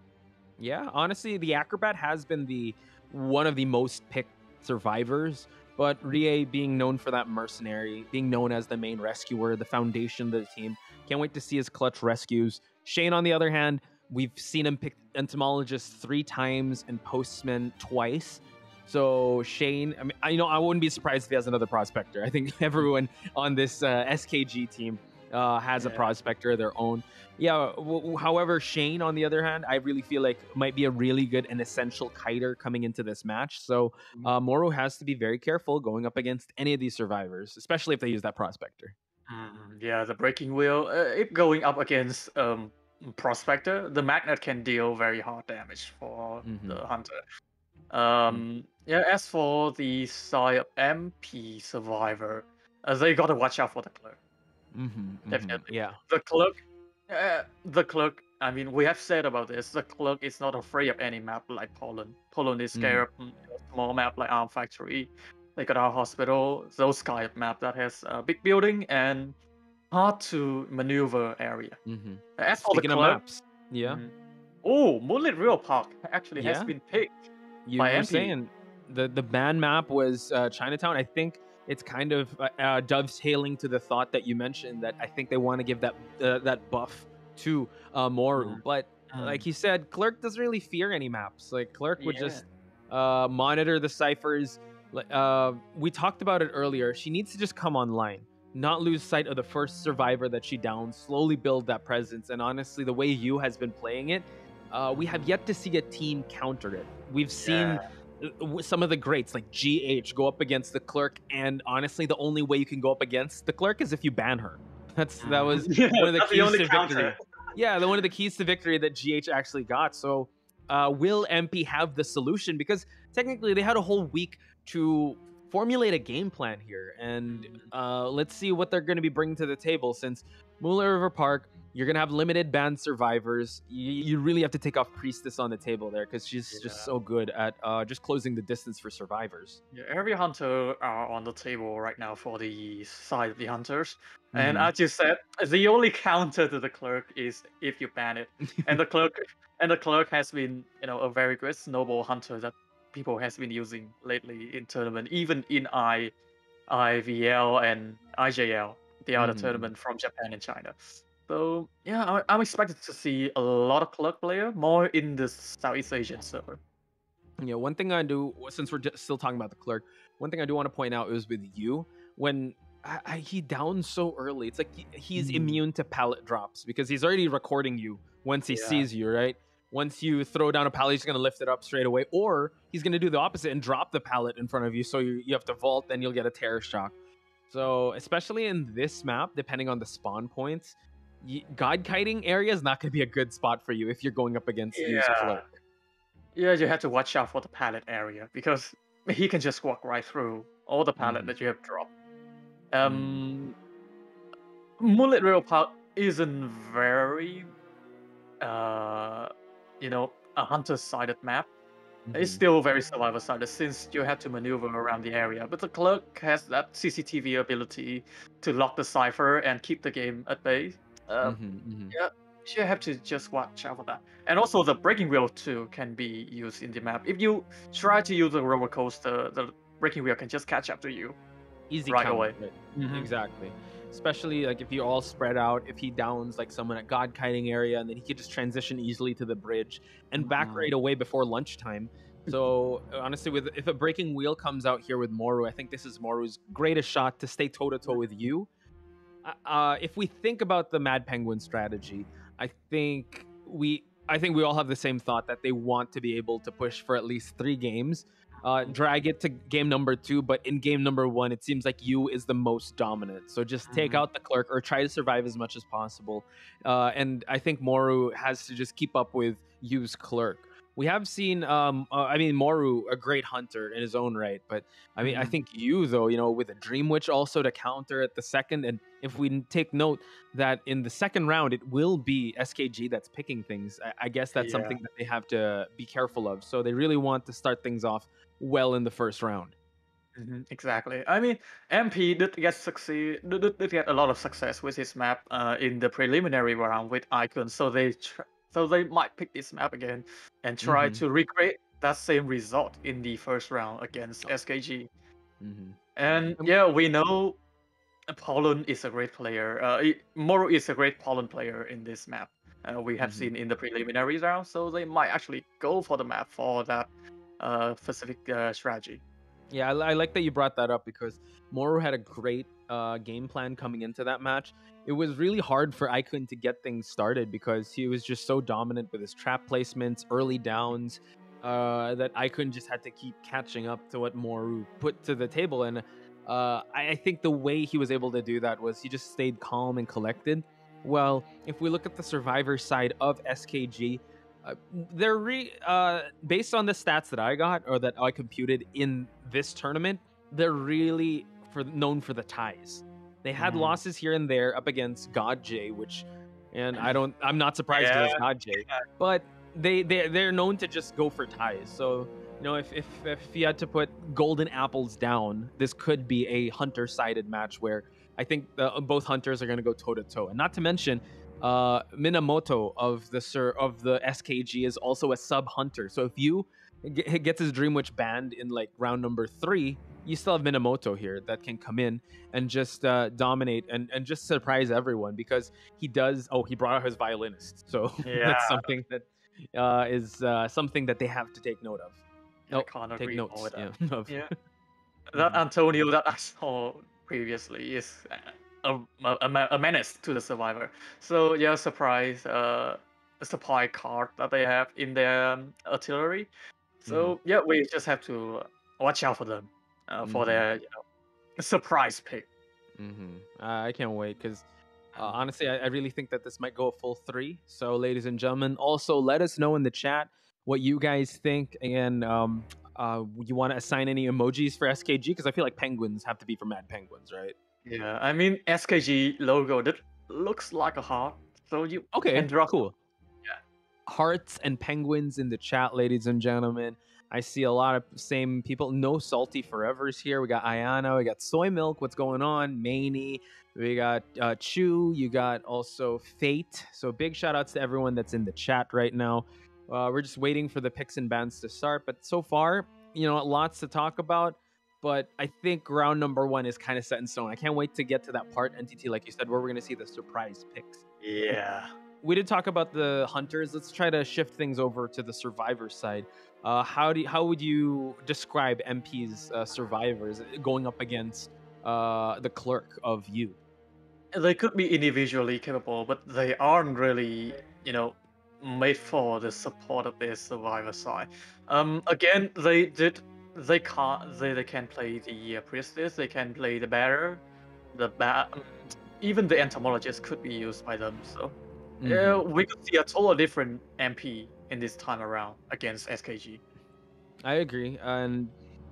Yeah, honestly, the acrobat has been the one of the most picked survivors. But Rie being known for that mercenary, being known as the main rescuer, the foundation of the team. Can't wait to see his clutch rescues. Shane, on the other hand, we've seen him pick entomologist three times and postman twice. So Shane, I mean, I you know I wouldn't be surprised if he has another prospector. I think everyone on this uh, SKG team uh, has a prospector of their own. Yeah. W- however, Shane, on the other hand, I really feel like might be a really good and essential kiter coming into this match. So uh, Moru has to be very careful going up against any of these survivors, especially if they use that prospector. Mm, yeah, the breaking wheel. Uh, if going up against um prospector, the magnet can deal very hard damage for the hunter. Um, yeah. As for the side of MP survivor, uh, they gotta watch out for the clerk. Mm-hmm, Definitely. Yeah. The clerk. Uh, the clerk. I mean, we have said about this. The clerk is not afraid of any map like Poland. Poland is scared mm, a small map like Arm Factory. They got our hospital. Those kind of map that has a big building and hard to maneuver area. Mm-hmm. As for Speaking the of clerk, maps, yeah, oh, Moonlit River Park actually has been picked. you by were MP. saying the the ban map was uh, Chinatown. I think it's kind of uh, uh, dovetailing to the thought that you mentioned that I think they want to give that uh, that buff to uh, Moru. Mm. But like Yu said, Clerk doesn't really fear any maps. Like Clerk would Yeah. just uh, monitor the ciphers. Uh, we talked about it earlier. She needs to just come online, not lose sight of the first survivor that she downed, slowly build that presence. And honestly, the way you has been playing it, uh, we have yet to see a team counter it. We've seen w- some of the greats like GH go up against the clerk, and honestly, the only way you can go up against the clerk is if you ban her. That's that was Yeah, one of the that's the keys only to counter. victory. Yeah, the, one of the keys to victory that GH actually got. So, uh, will MP have the solution? Because technically, they had a whole week to formulate a game plan here, and uh, let's see what they're going to be bringing to the table. Since Moonlit River Park, you're going to have limited band survivors. You, you really have to take off Priestess on the table there because she's just so good at uh, just closing the distance for survivors. Yeah, every hunter are on the table right now for the side of the hunters. And Mhm. as you said, the only counter to the clerk is if you ban it. and the clerk and the clerk has been, you know, a very good snowball hunter that people has been using lately in tournament, even in I IVL and IJL, the other Mhm. tournament from Japan and China. So yeah, I, I'm expected to see a lot of clerk player more in the Southeast Asian server. Yeah, one thing I do, since we're still talking about the clerk, one thing I do want to point out is with Yu when I, I, he downs so early. It's like he- he's Mhm. immune to pallet drops because he's already recording you once he Yeah. sees you, right? Once you throw down a pallet, he's gonna lift it up straight away, or he's gonna do the opposite and drop the pallet in front of you, so you, you have to vault, then you'll get a terror shock. So, especially in this map, depending on the spawn points, God kiting area is not gonna be a good spot for you if you're going up against Yeah. clerk. Yeah, you have to watch out for the pallet area because he can just walk right through all the pallet Mhm. that you have dropped. Um, Moonlit River Park isn't very, uh, you know, a hunter-sided map. It's Mhm. still very survivor-sided since you have to maneuver around the area. But the clerk has that CCTV ability to lock the cipher and keep the game at bay. Uh, Mhm, mhm. yeah, you have to just watch out for that. And also the breaking wheel too can be used in the map. If you try to use a roller coaster, the breaking wheel can just catch up to you easy right away. right? Mhm. Exactly. especially like if Yu're all spread out. If he downs like someone at God kiting area, and then he could just transition easily to the bridge and back Mhm. right away before lunchtime. So honestly, with if a breaking wheel comes out here with Moru, I think this is Moru's greatest shot to stay toe to toe with you. Uh, Uh, if we think about the Mad Penguin strategy, I think we I think we all have the same thought that they want to be able to push for at least three games, uh, drag it to game number two. But in game number one, it seems like Yu is the most dominant. So just take Mhm. out the clerk or try to survive as much as possible. Uh, and I think Moru has to just keep up with Yu's clerk. We have seen, um, uh, I mean, Moru, a great hunter in his own right, but I mean, I Mhm. think Yu though, you know, with a Dream Witch also to counter at the second, and if we take note that in the second round it will be SKG that's picking things, I, I guess that's Yeah. something that they have to be careful of. So they really want to start things off well in the first round. Mhm, Exactly. I mean, MP did get succeed did, did- did get a lot of success with his map uh, in the preliminary round with Icon, so they tr- so they might pick this map again and try Mhm. to recreate that same result in the first round against SKG. Mm-hmm. And yeah, we know Pollen is a great player. Uh, Moru is a great Pollen player in this map. Uh, we have Mhm. seen in the preliminary round, so they might actually go for the map for that uh, specific uh, strategy. Yeah, I, I like that you brought that up because Moru had a great uh, game plan coming into that match. It was really hard for Icon to get things started because he was just so dominant with his trap placements, early downs, uh, that Icon just had to keep catching up to what Moru put to the table. And uh, I, I think the way he was able to do that was he just stayed calm and collected. Well, if we look at the survivor side of SKG, uh, they're re uh, based on the stats that I got or that I computed in this tournament, they're really for known for the ties. They had Mhm. losses here and there up against God J, which, and I don't, I'm not surprised it was God J, but they they they're known to just go for ties. So you know, if if if you had to put golden apples down, this could be a hunter sided match where I think the, both hunters are going to go toe to toe, and not to mention uh, Minamoto of the Sir of the SKG is also a sub hunter. So if Yu gets his Dream Witch banned in like round number three, you still have Minamoto here that can come in and just uh, dominate and, and just surprise everyone because he does. Oh, he brought out his violinist, so Yeah. that's something that uh, is uh, something that they have to take note of. No, take notes. Yeah, that. of- Yeah. That Antonio that I saw previously is a, a, a menace to the survivor. So yeah, surprise uh supply card that they have in their um, artillery. So yeah, we just have to watch out for them uh, for Mhm. their you know surprise pick. Mm-hmm. Uh, I can't wait because uh, honestly, I, I really think that this might go a full three. So, ladies and gentlemen, also let us know in the chat what you guys think, and um, uh, you want to assign any emojis for SKG because I feel like penguins have to be for Mad Penguins, right? Yeah, I mean SKG logo that looks like a heart. So you Okay, And draw cool. Yeah, Hearts and penguins in the chat, ladies and gentlemen. I see a lot of same people. No salty forevers here. We got Ayana, we got soy milk. What's going on? Maney, we got uh, Chew. You got also Fate. So big shout outs to everyone that's in the chat right now. Uh, we're just waiting for the picks and bans to start, but so far, you know, lots to talk about. But I think round number one is kind of set in stone. I can't wait to get to that part, NTT, like you said, where we're going to see the surprise picks Yeah. we did talk about the hunters. Let's try to shift things over to the survivor side. Uh, how do you, how would you describe MP's uh, survivors going up against uh, the clerk of Yu? They could be individually capable, but they aren't really, you know, made for the support of their survivor side. Um, again, they did, they can't, they, they can play the uh, priestess, they can play the bearer, the ba- even the entomologist could be used by them. So, yeah, we could see a totally different MP in this time around against SKG. I agree, and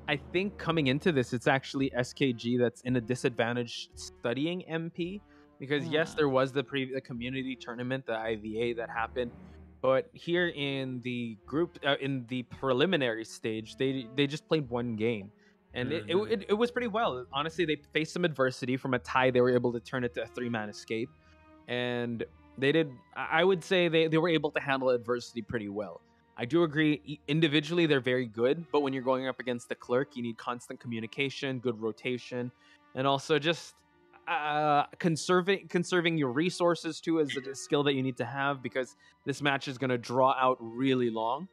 I think coming into this, it's actually SKG that's in a disadvantage studying MP because yes, there was the pre the community tournament, the IVA that happened, but here in the group, uh, in the preliminary stage, they they just played one game. And it, it, Mhm. it, it was pretty well. Honestly, they faced some adversity from a tie. They were able to turn it to a three man escape. And they did, I would say they, they were able to handle adversity pretty well. I do agree. Individually, they're very good, but when you're going up against the clerk, you need constant communication, good rotation, and also just uh, conserving conserving your resources too is a skill that you need to have because this match is going to draw out really long.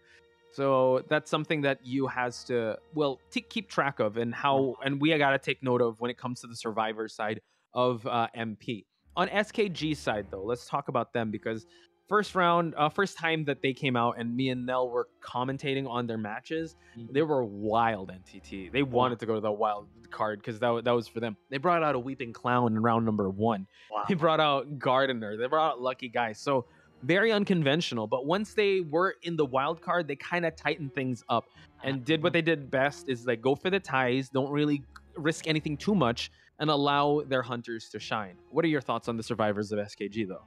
So that's something that you has to well t- keep track of and how and we got to take note of when it comes to the survivor side of uh, MP. On SKG side though, let's talk about them because first round, uh, first time that they came out and me and Nell were commentating on their matches, they were wild NTT. They wanted to go to the wild card because that, that was for them. They brought out a weeping clown in round number one. They brought out Gardener. They brought out Lucky Guy. So very unconventional. But once they were in the wild card, they kind of tightened things up and did what they did best is like go for the ties, don't really risk anything too much, and allow their hunters to shine. What are your thoughts on the survivors of SKG though?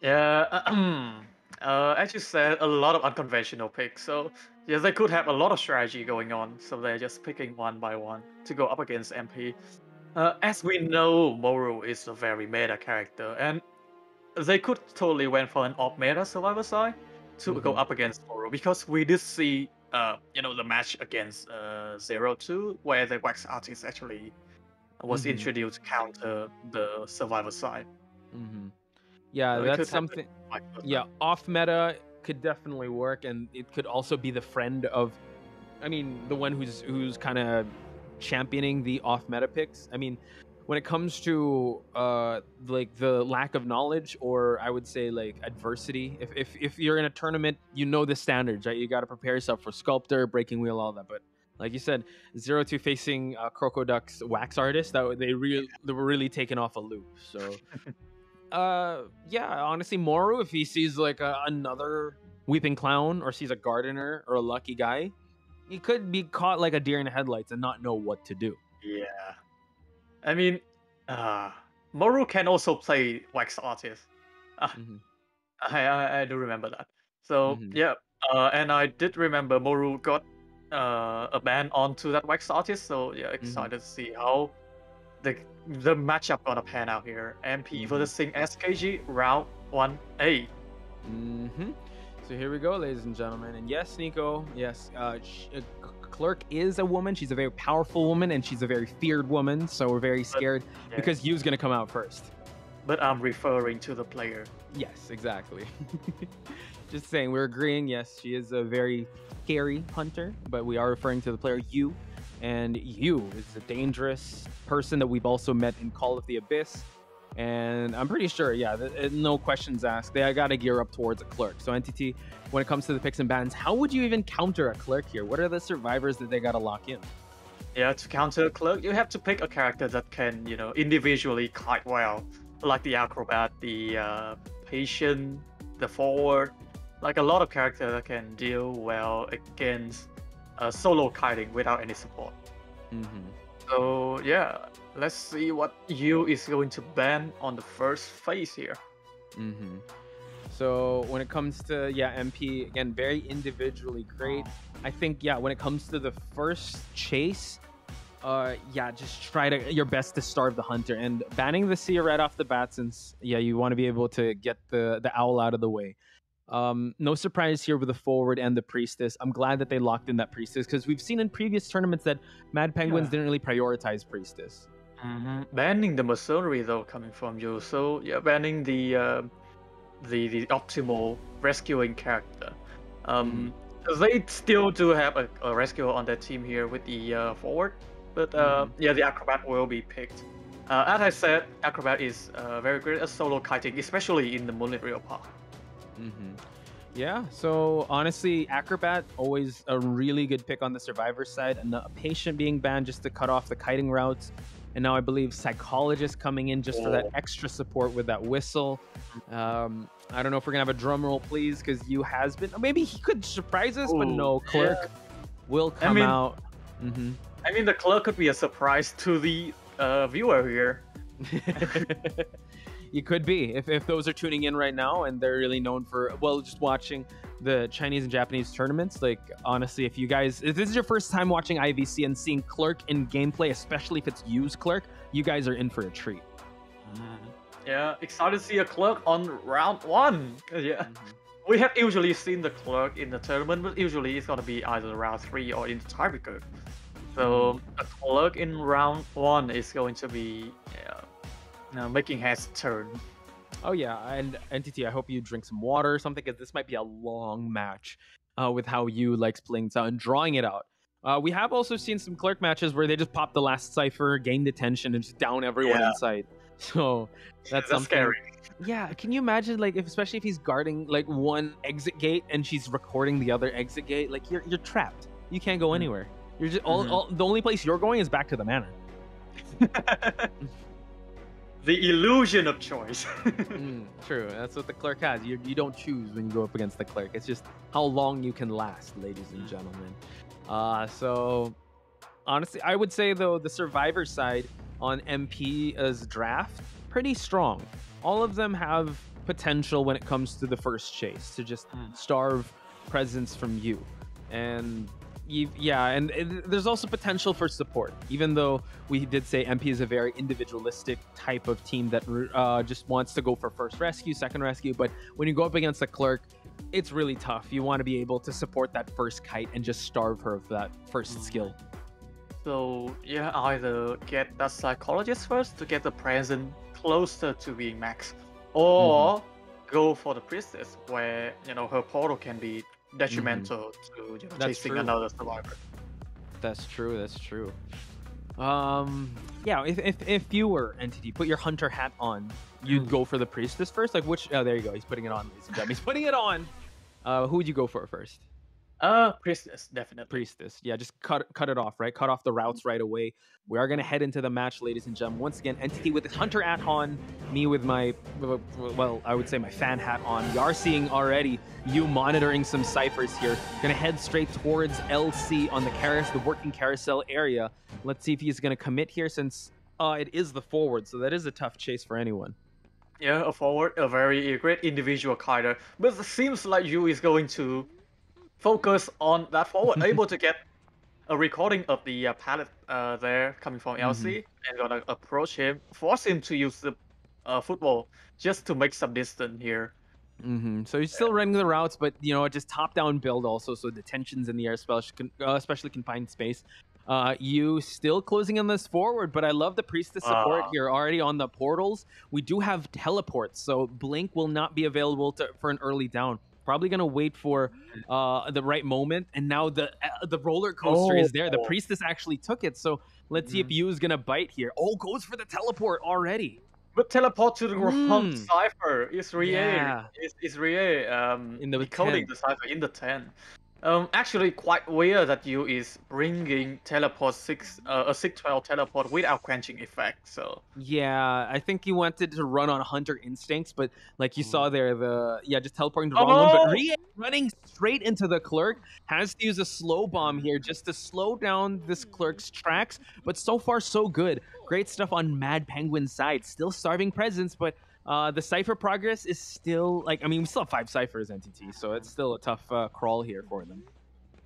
Yeah, uh, as you said, a lot of unconventional picks. So yes, they could have a lot of strategy going on. So they're just picking one by one to go up against MP. Uh, as we know, Moru is a very meta character, and they could totally went for an off meta survivor side to go Mhm. up against Moru because we did see, uh, you know, the match against uh, Zero Two where the wax artist actually was Mhm. introduced to counter the survivor side. Mm-hmm. Yeah, So that's something. like. Yeah, off meta could definitely work, and it could also be the friend of, I mean, the one who's who's kind of championing the off meta picks. I mean, when it comes to uh like the lack of knowledge, or I would say like adversity. If if if you're in a tournament, you know the standards, right? You got to prepare yourself for sculptor, breaking wheel, all that, but. Like you said, zero two facing uh, Crocodux wax artist. That they really they were really taken off a loop. So uh yeah honestly moru if he sees like a, another weeping clown or sees a gardener or a lucky guy he could be caught like a deer in the headlights and not know what to do Yeah. I mean, uh, Moru can also play wax artist. Uh, I, I I do remember that. So yeah, uh, and I did remember Moru got uh, a ban onto that wax artist. So yeah, excited to see how the the matchup gonna pan out here. MP versus Sing SKG round one A. mm-hmm. so here we go ladies and gentlemen and yes nico yes uh, sh- uh, clerk is a woman she's a very powerful woman and she's a very feared woman so we're very scared because Yu's gonna come out first But I'm referring to the player. Yes, exactly. Just saying, we're agreeing. Yes, she is a very scary hunter, but we are referring to the player Yu. and Yu is a dangerous person that we've also met in Call of the Abyss. And I'm pretty sure, yeah, th- no questions asked. They got to gear up towards a clerk. So, NTT, when it comes to the picks and bans, how would you even counter a clerk here? What are the survivors that they got to lock in? Yeah, to counter a Clerk, you have to pick a character that can, you know, individually kite well, like the acrobat, the uh, patient, the forward, like a lot of characters can deal well against uh, solo kiting without any support. Mm-hmm. So yeah, let's see what Yu is going to ban on the first phase here. Mm-hmm. So when it comes to yeah MP again, very individually great. I think yeah when it comes to the first chase, uh yeah just try to your best to starve the hunter and banning the seer right off the bat since yeah you want to be able to get the the owl out of the way. Um, no surprise here with the forward and the priestess. I'm glad that they locked in that priestess because we've seen in previous tournaments that Mad Penguins Yeah. didn't really prioritize priestess. Mm-hmm. Banning the mercenary though coming from Yu, so yeah, banning the uh, the the optimal rescuing character. Um, they still do have a, a rescuer on their team here with the uh, forward, but uh, yeah, the acrobat will be picked. Uh, as I said, acrobat is uh, very great at solo kiting, especially in the Moonlit River Park. Mm-hmm. Yeah, so honestly, Acrobat always a really good pick on the survivor side, and a patient being banned just to cut off the kiting routes. And now I believe psychologist coming in just for that Oh. extra support with that whistle. Um, I don't know if we're gonna have a drum roll, please, because Yu has been. Maybe he could surprise us, but no. Clerk yeah. will I come mean- out. hmm I mean, the clerk could be a surprise to the uh, viewer here. You could be if, if those are tuning in right now and they're really known for well just watching the Chinese and Japanese tournaments. Like honestly, if you guys if this is your first time watching IVC and seeing Clerk in gameplay, especially if it's used Clerk, you guys are in for a treat. Yeah, excited to see a clerk on round one. Yeah. We have usually seen the clerk in the tournament, but usually it's gonna be either round three or in the tiebreaker. So a clerk in round one is going to be yeah, uh, making heads turn. Oh yeah, and NTT. I hope you drink some water or something, because this might be a long match. Uh, with how you like playing this out and drawing it out. Uh, we have also seen some clerk matches where they just pop the last cipher, gain attention, and just down everyone Yeah. in sight. So that's, That's something. scary. Yeah, can you imagine like if especially if he's guarding like one exit gate and she's recording the other exit gate, like you're you're trapped. You can't go anywhere. You're just all, Mhm. all the only place you're going is back to the manor. The illusion of choice. Mm, true. That's what the clerk has. You you don't choose when you go up against the clerk. It's just how long you can last, ladies and gentlemen. Uh, so honestly, I would say though the survivor side on MP as draft pretty strong. All of them have potential when it comes to the first chase to just starve presence from Yu, and you, yeah, and it, there's also potential for support. Even though we did say MP is a very individualistic type of team that uh, just wants to go for first rescue, second rescue, but when you go up against a clerk, it's really tough. You want to be able to support that first kite and just starve her of that first skill. So yeah, either get that psychologist first to get the present closer to being max, or go for the priestess where you know her portal can be detrimental to you know, Mm-hmm. That's chasing true. another survivor. That's true. That's true. Um, yeah. If, if if you were NTT, put your hunter hat on. You'd go for the priestess first. Like which? Oh, there you go. He's putting it on. ladies and gentlemen. He's putting it on. Uh, who would you go for first? Uh, priestess, definitely. Priestess. Yeah, just cut cut it off. Right, cut off the routes right away. We are gonna head into the match, ladies and gentlemen. Once again, NTT with his hunter hat on. Me with my well, I would say my fan hat on. We are seeing already Yu monitoring some ciphers here. Gonna head straight towards LC on the carousel, the working carousel area. Let's see if he's gonna commit here since uh, it is the forward, so that is a tough chase for anyone. Yeah, a forward, a very great individual kinder, but it seems like Yu is going to focus on that forward, able to get a recording of the uh, pallet uh, there coming from LC, and gonna approach him, force him to use the uh, football just to make some distance here. hmm So he's still running the routes, but you know, just top-down build also, so the tensions in the air, especially, uh, especially confined space. Uh, Yu still closing in this forward, but I love the priestess support Ah. here already on the portals. We do have teleports, so blink will not be available to, for an early down. Probably gonna wait for uh, the right moment, and now the uh, the roller coaster is there. The Oh. priestess actually took it, so let's see if Yu is gonna bite here. Oh, goes for the teleport already. But teleport to the wrong Mm. cipher is Rie. Yeah. Is is Rie um In the decoding 10. the cipher in the ten. Um, actually, quite weird that Yu is bringing teleport six uh, a six twelve teleport without quenching effect. So Yeah, I think he wanted to run on Hunter Instincts, but like you saw there, the yeah, just teleporting the Oh, wrong one. But no! Rie running straight into the clerk has to use a slow bomb here just to slow down this clerk's tracks. But so far, so good. Great stuff on Mad Penguin's side. Still starving presence, but uh, the cipher progress is still like I mean, we still have five ciphers NTT, so it's still a tough uh, crawl here for them.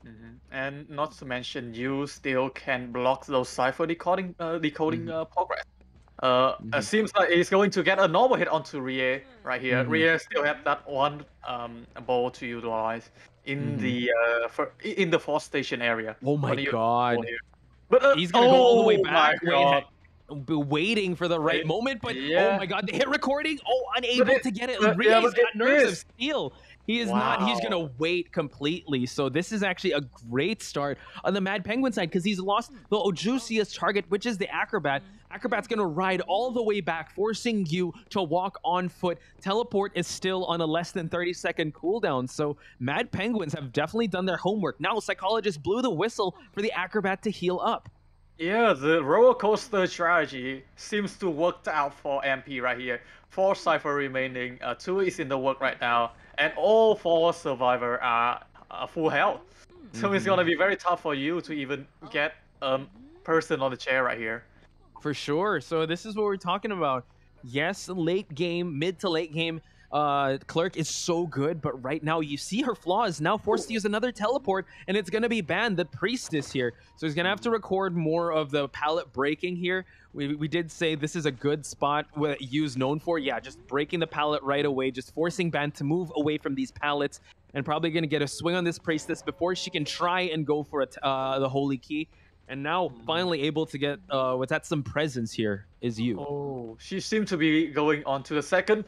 Mhm. and not to mention Yu still can block those cipher decoding uh, decoding uh, progress. Uh, it seems like he's going to get a normal hit onto Rie right here. Mhm. Rie still have that one um ball to utilize in Mhm. the uh for, in the force station area. Oh my What do you- god. But uh, He's gonna go all the way oh back, wait, God. be waiting for the right moment, but oh yeah. oh my god, the hit recording, oh, unable it- to get it. but- yeah, got it nerves of steel. He is not. He's gonna wait completely. So this is actually a great start on the Mad Penguin side because he's lost the Ojusius target, which is the Acrobat. Acrobat's gonna ride all the way back, forcing you to walk on foot. Teleport is still on a less than 30 second cooldown. So Mad Penguins have definitely done their homework. Now Psychologist blew the whistle for the Acrobat to heal up. Yeah, the roller coaster strategy seems to work out for MP right here. Four cipher remaining, uh, two is in the work right now, and all four survivor are, are full health. So it's Mhm. gonna be very tough for you to even get a um, person on the chair right here. For sure. So this is what we're talking about. Yes, late game, mid to late game. Uh, Clerk is so good, but right now you see her flaws. Now forced to use another teleport, and it's gonna be banned. The priestess here, so he's gonna have to record more of the pallet breaking here. We, we did say this is a good spot what Yu's known for. Yeah, just breaking the pallet right away, just forcing Ban to move away from these pallets, and probably gonna get a swing on this priestess before she can try and go for a t- uh, the holy key. And now finally able to get uh what's that some presence here is you. Oh, she seemed to be going on to the second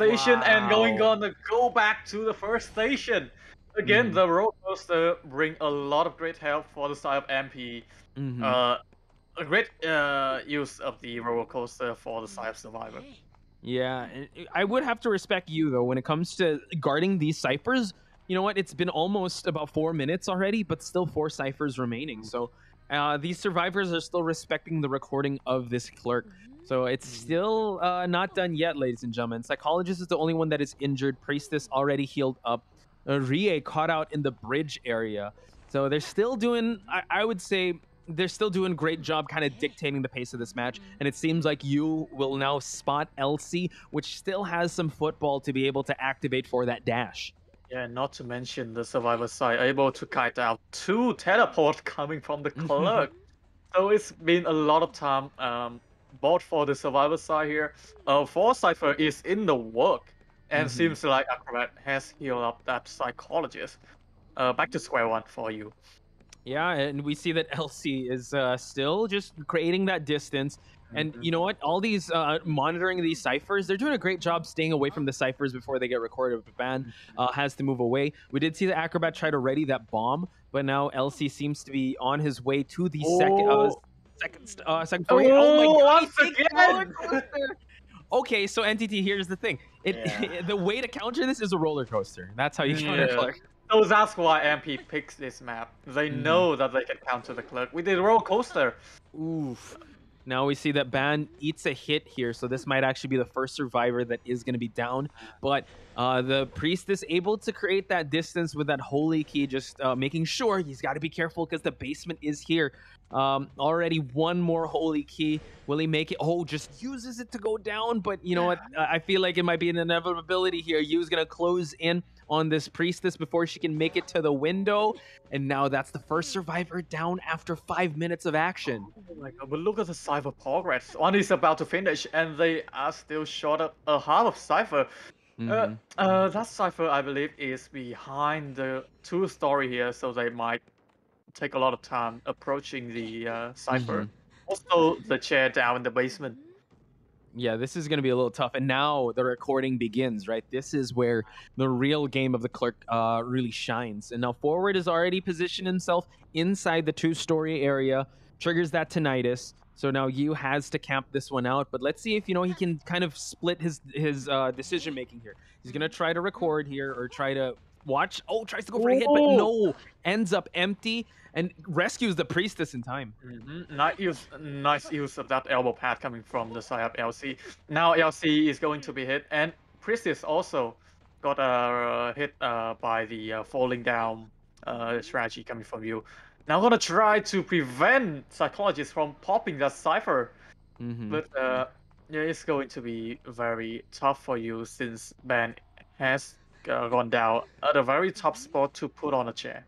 station and going on to go back to the first station. Again, Mhm. the roller coaster bring a lot of great help for the side of MP. Mhm. Uh, a great uh, use of the roller coaster for the side of Survivor. Yeah, I would have to respect you though when it comes to guarding these ciphers. You know what? It's been almost about four minutes already, but still four ciphers remaining. So uh, these survivors are still respecting the recording of this clerk. So it's still uh, not done yet, ladies and gentlemen. Psychologist is the only one that is injured. Priestess already healed up. Uh, Rie caught out in the bridge area. So they're still doing, I, I would say, they're still doing a great job kind of dictating the pace of this match. And it seems like Yu will now spot Elsie, which still has some football to be able to activate for that dash. Yeah, not to mention the survivor side able to kite out two teleport coming from the clerk. so it's been a lot of time um, both for the survivor side here. Uh, for Cypher is in the work and Mhm. seems like Acrobat has healed up that psychologist. Uh, back to square one for you. Yeah, and we see that Elsie is uh, still just creating that distance. And you know what? All these uh, monitoring these ciphers, they're doing a great job staying away from the ciphers before they get recorded. But Ban uh, has to move away. We did see the acrobat try to ready that bomb, but now Elsie seems to be on his way to the uh, Oh. second, st- uh, second story. Oh, my Oh, god! once he takes the again! Okay, so NTT, here's the thing. It the way to counter this is a roller coaster. That's how you counter Yeah. Clerk. So that's why MP picks this map. They Mhm. know that they can counter the clerk with the roller coaster. Oof. Now we see that Ban eats a hit here, so this might actually be the first survivor that is going to be down. But uh, the priest is able to create that distance with that holy key, just uh, making sure he's got to be careful because the basement is here. Um, already one more holy key. Will he make it? Oh, just uses it to go down. But you know what? I feel like it might be an inevitability here. Yu's going to close in on this priestess before she can make it to the window. And now that's the first survivor down after five minutes of action. Oh my god, but look at the Cypher progress. One is about to finish, and they are still short of a half of Cypher. Uh, Mhm. uh, that Cypher, I believe, is behind the two story here, so they might take a lot of time approaching the uh, Cypher. Mhm. Also, the chair down in the basement. Yeah, this is going to be a little tough. And now the recording begins, right? This is where the real game of the clerk uh, really shines. And now Forward has already positioned himself inside the two story area, triggers that tinnitus. So now Yu has to camp this one out. But let's see if, you know, he can kind of split his his uh, decision making here. He's going to try to record here or try to watch. Oh, tries to go for a hit, but no. Ends up empty and rescues the priestess in time. Mm-hmm. Nice use, nice use of that elbow pad coming from the side of LC. Now LC is going to be hit, and Priestess also got uh, hit uh, by the uh, falling down uh, strategy coming from Yu. Now I'm gonna try to prevent Psychologist from popping that cipher, Mhm. but uh, yeah, it's going to be very tough for you since Ben has uh, gone down at a very top spot to put on a chair.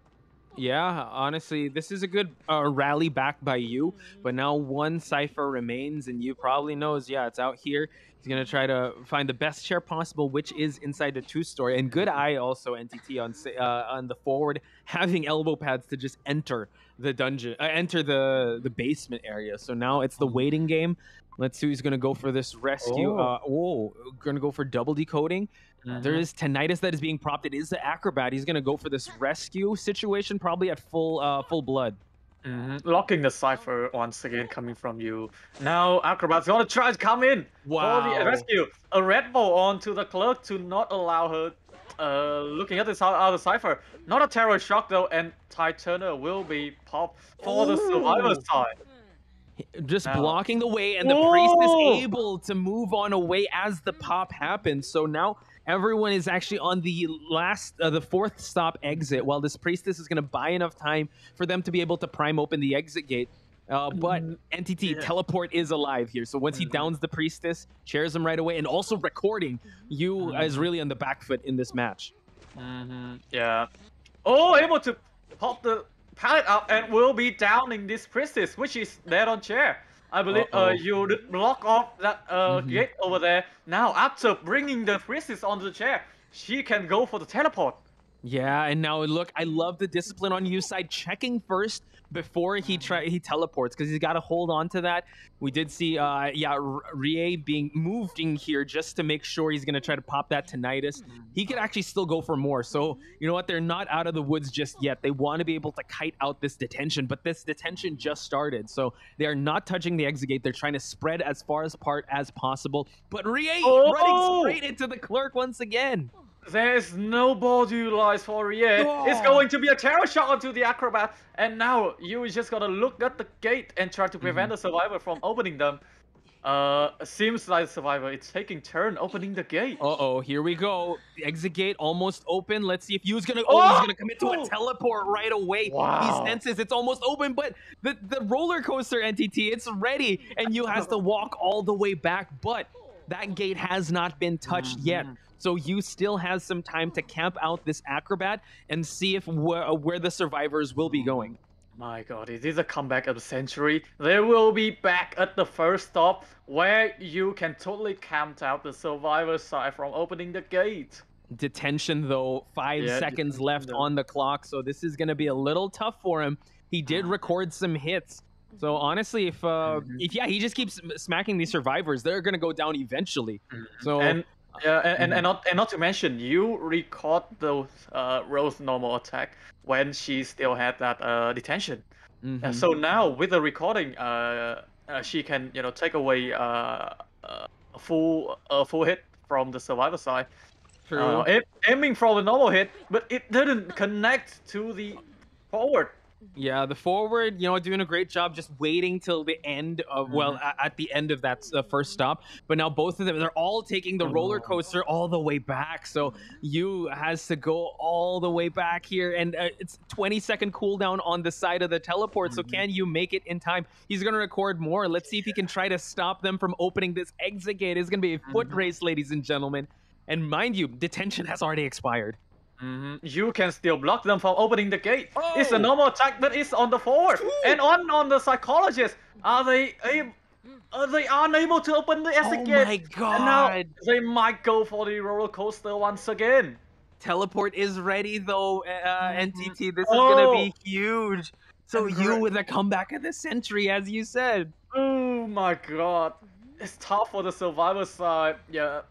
Yeah, honestly, this is a good uh, rally back by Yu. But now one cipher remains, and Yu probably knows. Yeah, it's out here. He's gonna try to find the best chair possible, which is inside the two story. And good eye also NTT on uh, on the forward, having elbow pads to just enter the dungeon, uh, enter the the basement area. So now it's the waiting game. Let's see who's gonna go for this rescue. Oh. Uh, whoa, gonna go for double decoding. There Mhm. is tinnitus that is being propped. It is the acrobat. He's gonna go for this rescue situation, probably at full uh, full blood. Mhm. Locking the cipher once again coming from Yu. Now Acrobat's gonna try to come in for the rescue. A red ball onto the clerk to not allow her uh, looking at this out other cipher. Not a terror shock though, and Turner will be popped for the survivor Ooh. side. Just Now- blocking the way, and the priest is able to move on away as the pop happens. So now everyone is actually on the last, uh, the fourth stop exit, while this priestess is gonna buy enough time for them to be able to prime open the exit gate. Uh, but mm-hmm. NTT teleport is alive here. So once he mm-hmm. downs the priestess, chairs him right away, and also recording, mm-hmm. Yu is really on the back foot in this match. Yeah. Oh, able to pop the pallet up and will be downing this priestess, which is dead on chair. I believe uh, Uh-oh. Yu did block off that uh, Mhm. gate over there. Now, after bringing the priestess onto the chair, she can go for the teleport. Yeah, and now look, I love the discipline on Yu side, checking first before he try he teleports because he's got to hold on to that. We did see, uh, yeah, Rie being moved in here just to make sure he's gonna try to pop that tinnitus. He could actually still go for more. So you know what? They're not out of the woods just yet. They want to be able to kite out this detention, but this detention just started, so they are not touching the exit gate. They're trying to spread as far as apart as possible. But Rie Oh! running straight into the clerk once again. There is no ball to utilize for Rie. It's going to be a terror shot onto the acrobat, and now Yu is just gonna look at the gate and try to prevent the survivor from opening them. Uh, seems like the survivor is taking turn opening the gate. Uh oh, here we go. The exit gate almost open. Let's see if Yu's gonna. Oh, he's gonna commit to a teleport right away. Wow. He senses it's almost open, but the the roller coaster NTT, it's ready, and Yu has to walk all the way back. But that gate has not been touched yet. Mm-hmm. So Yu still has some time to camp out this acrobat and see if where, uh, where the survivors will be going. My god, it is a comeback of the century. They will be back at the first stop where you can totally count out the survivor side from opening the gate. Detention though, five Yeah, seconds left on the clock, so this is gonna be a little tough for him. He did ah. record some hits. So honestly, if uh, if yeah, he just keeps smacking these survivors, they're gonna go down eventually. So and yeah, and, and, and not and not to mention, Yu record those uh, Rose normal attack when she still had that uh, detention. Mhm. Uh, so now with the recording, uh, uh, she can you know take away uh, uh, a full a full hit from the survivor side. True. Uh, aiming for the normal hit, but it didn't connect to the forward. Yeah, the forward, you know, doing a great job just waiting till the end of, well, Mm-hmm. at the end of that uh, first stop. But now both of them, they're all taking the Oh. roller coaster all the way back. So Yu has to go all the way back here. And uh, it's 20 second cooldown on the side of the teleport. So Mm-hmm. can you make it in time? He's going to record more. Let's see if he can try to stop them from opening this exit gate. It's going to be a foot Mm-hmm. race, ladies and gentlemen. And mind you, detention has already expired. Mhm. You can still block them from opening the gate. It's a Oh! normal attack, but it's on the forward and on on the psychologist. Are they able? Are they unable to open the exit Oh gate? my And now they might go for the roller coaster once again. Teleport is ready though, uh, NTT. This is gonna be Oh. huge. So And Yu with a comeback of the century, as you said. Oh my god. It's tough for the survivor side. Yeah,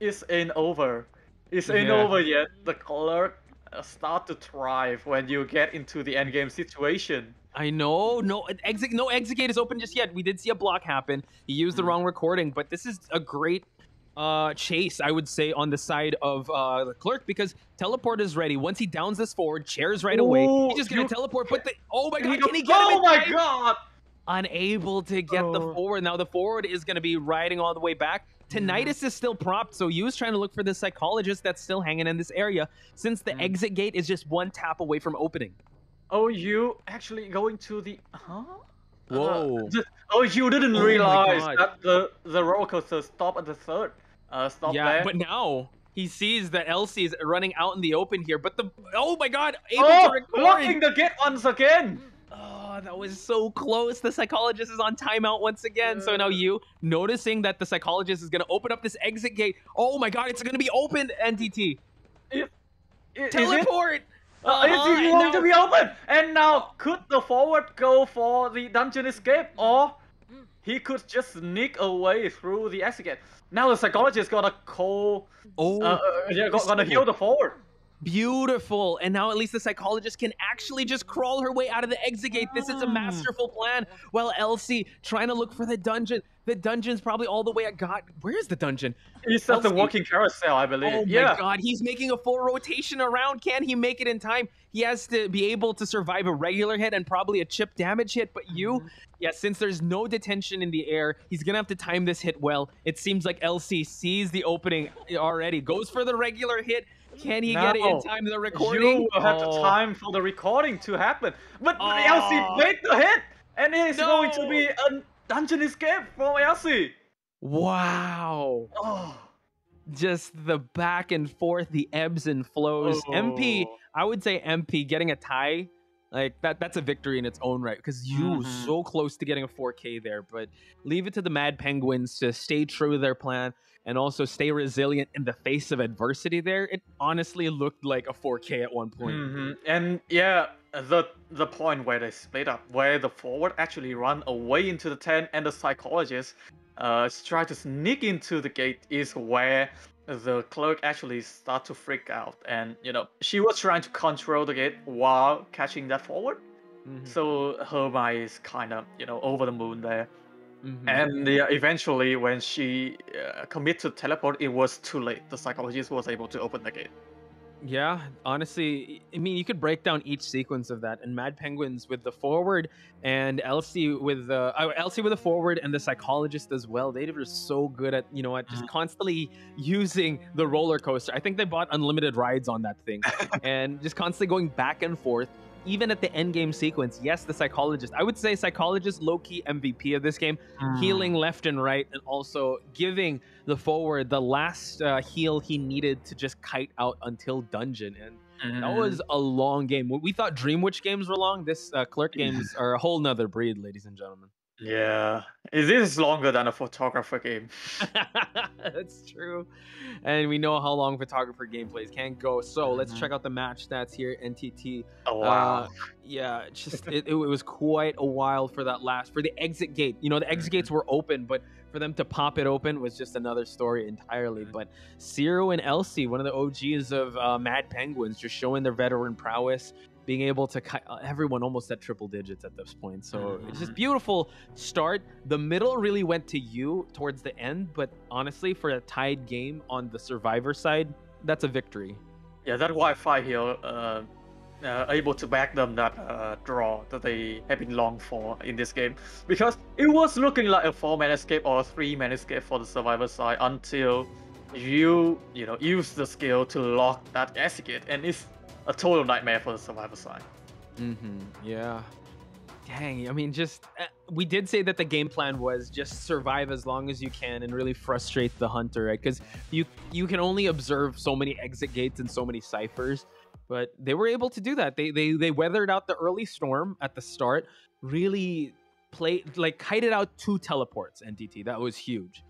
it's ain't over. It's ain't Yeah. over yet. The clerk uh, start to thrive when you get into the endgame situation. I know, no exit, no exit gate is open just yet. We did see a block happen. He used the Mm. wrong recording, but this is a great uh chase, I would say, on the side of uh the clerk because teleport is ready. Once he downs this forward, chairs right away. He's just gonna you- teleport. But the oh my He god, go- can he get him? oh my time? god! unable to get the Oh. forward. Now the forward is going to be riding all the way back. Tinnitus is still propped, so Yu was trying to look for the psychologist that's still hanging in this area, since the exit gate is just one tap away from opening. Oh, Yu actually going to the huh? Whoa. Uh, just- oh, Yu didn't Oh realize that the the roller coaster stopped at the third. Uh, stop yeah, there. but now he sees that Elsie is running out in the open here. But the oh my god, able oh, to record. locking the gate once again. Oh, that was so close. The psychologist is on timeout once again. So now Yu noticing that the psychologist is going to open up this exit gate. Oh my god, it's going to be open. NTT I- is it? teleport. Uh, Uh-huh, is it going now- to be open? And now, could the forward go for the dungeon escape, or he could just sneak away through the exit gate? Now the psychologist gonna call. Oh, uh, uh, yeah, go- gonna heal the forward. Beautiful. And now at least the psychologist can actually just crawl her way out of the exit gate. This is a masterful plan. While Elsie trying to look for the dungeon. The dungeon's probably all the way at God. Where is the dungeon? He's just the walking carousel, I believe. Oh yeah. my god, he's making a full rotation around. Can he make it in time? He has to be able to survive a regular hit and probably a chip damage hit. But you, Mm-hmm. yeah, since there's no detention in the air, he's gonna have to time this hit well. It seems like LC sees the opening already, goes for the regular hit. Can he get it in No. time? The recording. You will have the Oh. time for the recording to happen. But Oh. Elsie made the hit, and it's going to be a dungeon escape for Elsie. Wow. Oh. Just the back and forth, the ebbs and flows. MP, Oh. I would say MP getting a tie, like that that's a victory in its own right because you Mhm. so close to getting a 4K there, but leave it to the Mad Penguins to stay true to their plan and also stay resilient in the face of adversity there, it honestly looked like a 4K at one point. Mhm. And yeah, the the point where they split up, where the forward actually run away into the tent and the psychologist uh try to sneak into the gate is where the clerk actually start to freak out and you know she was trying to control the gate while catching that forward Mhm. so her mind is kind of you know over the moon there Mhm. and yeah, eventually when she uh, commit to teleport it was too late the psychologist was able to open the gate Yeah, honestly, I mean, you could break down each sequence of that, and Mad Penguins with the forward, and Elsie with the uh, Elsie with the forward, and the psychologist as well. They were so good at you know what, just constantly using the roller coaster. I think they bought unlimited rides on that thing, and just constantly going back and forth. Even at the end game sequence, yes, the psychologist. I would say psychologist low key MVP of this game, Mm. healing left and right, and also giving the forward the last uh, heal he needed to just kite out until dungeon. And that Mhm. was a long game. We thought Dream Witch games were long. This uh, Clerk games are a whole nother breed, ladies and gentlemen. Yeah it is longer than a photographer game That's true. And we know how long photographer gameplays can go. So let's check out the match stats here. NTT. Oh, wow. Uh, yeah, just it, it was quite a while for that last for the exit gate. You know, the exit gates were open, but for them to pop it open was just another story entirely. But Zero and Elsie, one of the OGs of uh, Mad Penguins, just showing their veteran prowess. Being able to cut everyone almost at triple digits at this point. So it's just beautiful start. The middle really went to Yu towards the end, but honestly, for a tied game on the survivor side, that's a victory. yeah that wi-fi here uh, uh, able to back them that uh, draw that they have been long for in this game because it was looking like a four-man escape or a three-man escape for the survivor side until Yu you know use the skill to lock that gate and it's a total nightmare for the survivor side Mm-hmm. Yeah. Dang. I mean, just uh, we did say that the game plan was just survive as long as you can and really frustrate the hunter, right? Because you you can only observe so many exit gates and so many ciphers, but they were able to do that. They they they weathered out the early storm at the start. Really play like kited out two teleports. NTT that was huge,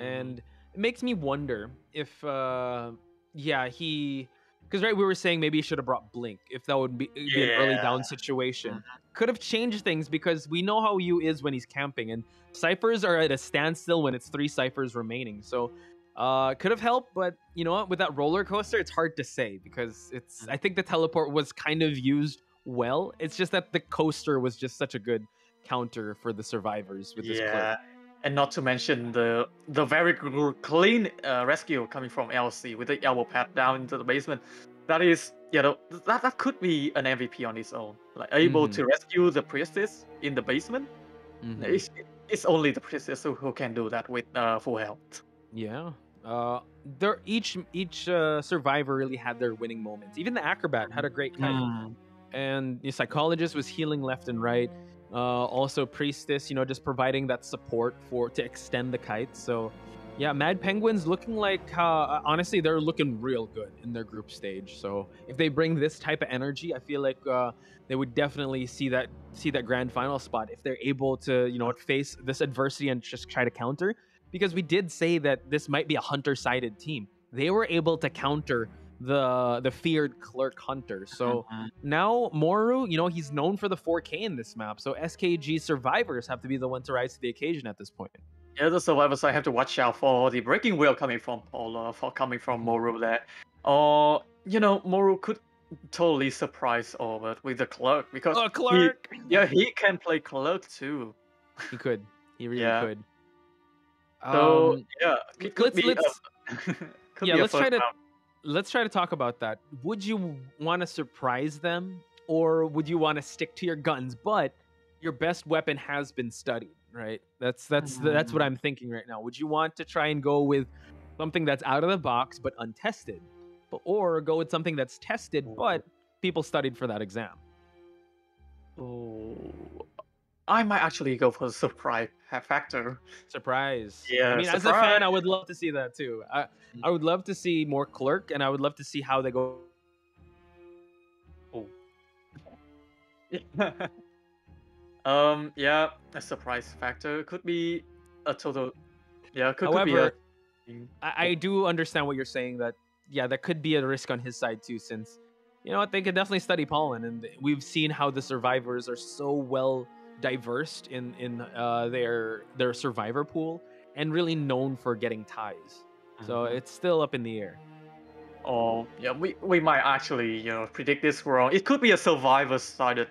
and it makes me wonder if uh yeah he because right we were saying maybe he should have brought blink if that would be, be an early down situation. Could have changed things because we know how Yu is when he's camping and ciphers are at a standstill when it's three ciphers remaining. So uh could have helped but you know what with that roller coaster it's hard to say because it's i think the teleport was kind of used well. It's just that the coaster was just such a good counter for the survivors with this yeah. clerk. And not to mention the the very clean uh, rescue coming from LC with the elbow pad down into the basement. That is, you know, that, that could be an MVP on its own. Like able Mhm. to rescue the priestess in the basement. Mhm. It's, it's only the priestess who, who can do that with uh, full health. Yeah. Uh, there each each uh, survivor really had their winning moments. Even the acrobat had a great kite, Mm. and the psychologist was healing left and right. Uh, also, priestess, you know, just providing that support for to extend the kite. So, yeah, Mad Penguins looking like uh, honestly they're looking real good in their group stage. So if they bring this type of energy, I feel like uh, they would definitely see that see that grand final spot if they're able to you know face this adversity and just try to counter. Because we did say that this might be a hunter-sided team. They were able to counter the the feared clerk hunter. So uh-huh. now Moru, you know, he's known for the 4K in this map. So SKG survivors have to be the one to rise to the occasion at this point. Yeah, the survivors I have to watch out for the breaking wheel coming from Paula, uh, for coming from Moru there. Or you know, Moru could totally surprise Orbit with the clerk because Oh, he- clerk! yeah, he can play clerk too. He could. He really Yeah. could. So Um, yeah, it could let's be a- let's could yeah be a let's try first to round. Let's try to talk about that. Would you want to surprise them, or would you want to stick to your guns? But your best weapon has been studied, right? That's that's that's what Mm. I'm thinking right now. Would you want to try and go with something that's out of the box but untested, but, or go with something that's tested but people studied for that exam? Oh, I might actually go for the surprise factor. Surprise. Yeah, I mean, as a fan, I would love to see that too. I, I would love to see more Clerk, and I would love to see how they go. Oh. um, yeah, a surprise factor could be a total. Yeah, could, could be a. However, I, I do understand what you're saying. That yeah, that could be a risk on his side too, since you know what they could definitely study pollen, and we've seen how the survivors are so well diverse in in uh, their their survivor pool and really known for getting ties. So Mhm. it's still up in the air. Oh, yeah, we, we might actually, you know, predict this wrong. It could be a survivor-sided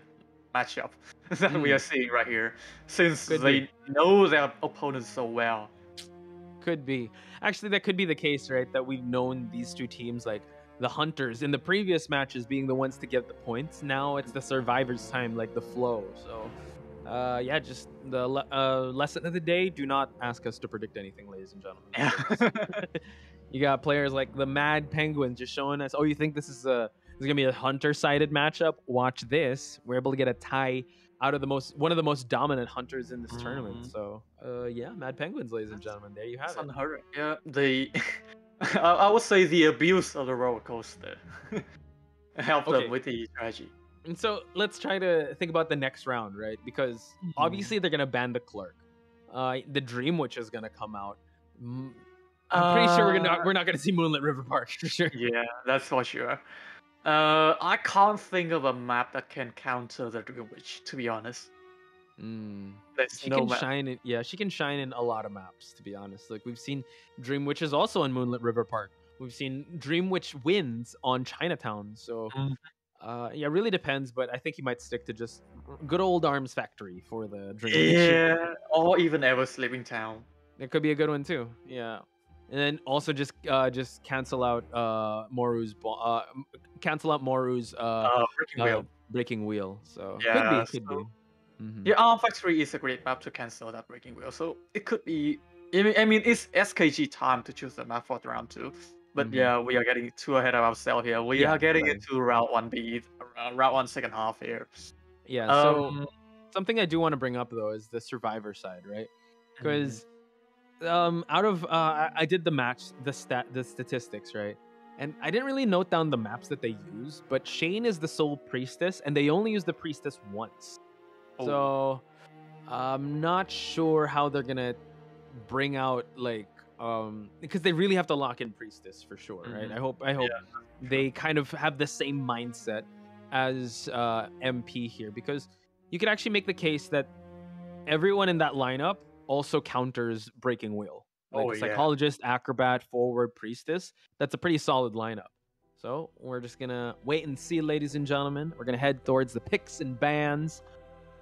matchup that we Mm. are seeing right here, since Could they be. know their opponents so well. Could be. Actually, that could be the case, right? That we've known these two teams, like the Hunters, in the previous matches being the ones to get the points. Now it's the Survivors' time, like the flow. So, uh, yeah, just the le- uh, lesson of the day: do not ask us to predict anything, ladies and gentlemen. you got players like the Mad Penguins just showing us, oh, you think this is a this is gonna be a Hunter-sided matchup? Watch this. We're able to get a tie out of the most one of the most dominant hunters in this tournament. So, uh, yeah, Mad Penguins, ladies and gentlemen, there you have It's it. unheard. Yeah, the I, I would say the abuse of the roller coaster helped Okay. them with the strategy. And so let's try to think about the next round, right? Because obviously they're gonna ban the clerk. Uh, the Dream Witch is gonna come out. I'm pretty sure we're gonna Uh, we're not gonna see Moonlit River Park for sure. Yeah, that's for sure. Uh, I can't think of a map that can counter the Dream Witch, to be honest. Mm. There's She no can map. shine in yeah, she can shine in a lot of maps, to be honest. Like we've seen Dream Witch is also in Moonlit River Park. We've seen Dream Witch wins on Chinatown. So Mm-hmm. Uh yeah, really depends, but I think he might stick to just good old Arms Factory for the Witch. Yeah, or even Ever Sleeping Town. It could be a good one too. Yeah. And then also just uh just cancel out uh Moru's bo- uh cancel out Moru's uh, Uh, Breaking Wheel. breaking wheel. So Yeah, could be could so- be. Mhm. Yeah, Arm Factory is a great map to cancel that Breaking Wheel, so it could be. I mean, I mean it's SKG time to choose the map for the round two. But Mhm. yeah, we are getting too ahead of ourselves here. We Yeah, are getting right. into route one B, uh, round one second half here. Yeah, so Um, something I do want to bring up though is the survivor side, right? Mm-hmm. Because um out of uh I, I did the match the stat the statistics, right? And I didn't really note down the maps that they use, but Shane is the sole priestess and they only use the priestess once. Oh. So I'm not sure how they're going to bring out like um because they really have to lock in priestess for sure, right? Mhm. I hope I hope they kind of have the same mindset as uh, MP here because you could actually make the case that everyone in that lineup also counters Breaking Wheel. Like Oh, yeah. psychologist, acrobat, forward, priestess. That's a pretty solid lineup. So we're just gonna wait and see, ladies and gentlemen. We're gonna head towards the picks and bans.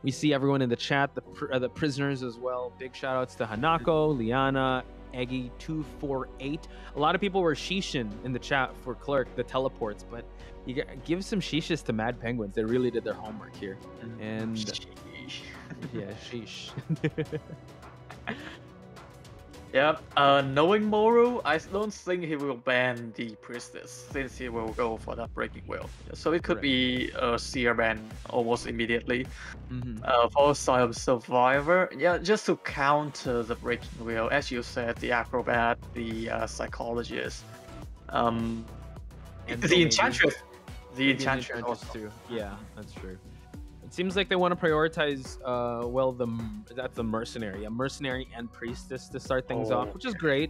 We see everyone in the chat, the pr- uh, the prisoners as well. Big shout outs to Hanako, Liana, Eggy two four eight. A lot of people were shishin in the chat for clerk the teleports, but you g- give some shishes to Mad Penguins. They really did their homework here, mm. and sheesh. yeah, sheesh. Yeah, uh, knowing Moru, I don't think he will ban the priestess since he will go for that breaking wheel. So it could Correct. be a seer ban almost immediately. Mhm. Uh, for Side Survivor, yeah, just to counter the breaking wheel, as you said, the acrobat, the uh, psychologist, um, And the so maybe- enchantress, the Maybe enchantress Enchantress also. too. Yeah, that's true. Seems like they want to prioritize, uh, well, the that's the mercenary, a mercenary and priestess to start things Oh, off, which is great.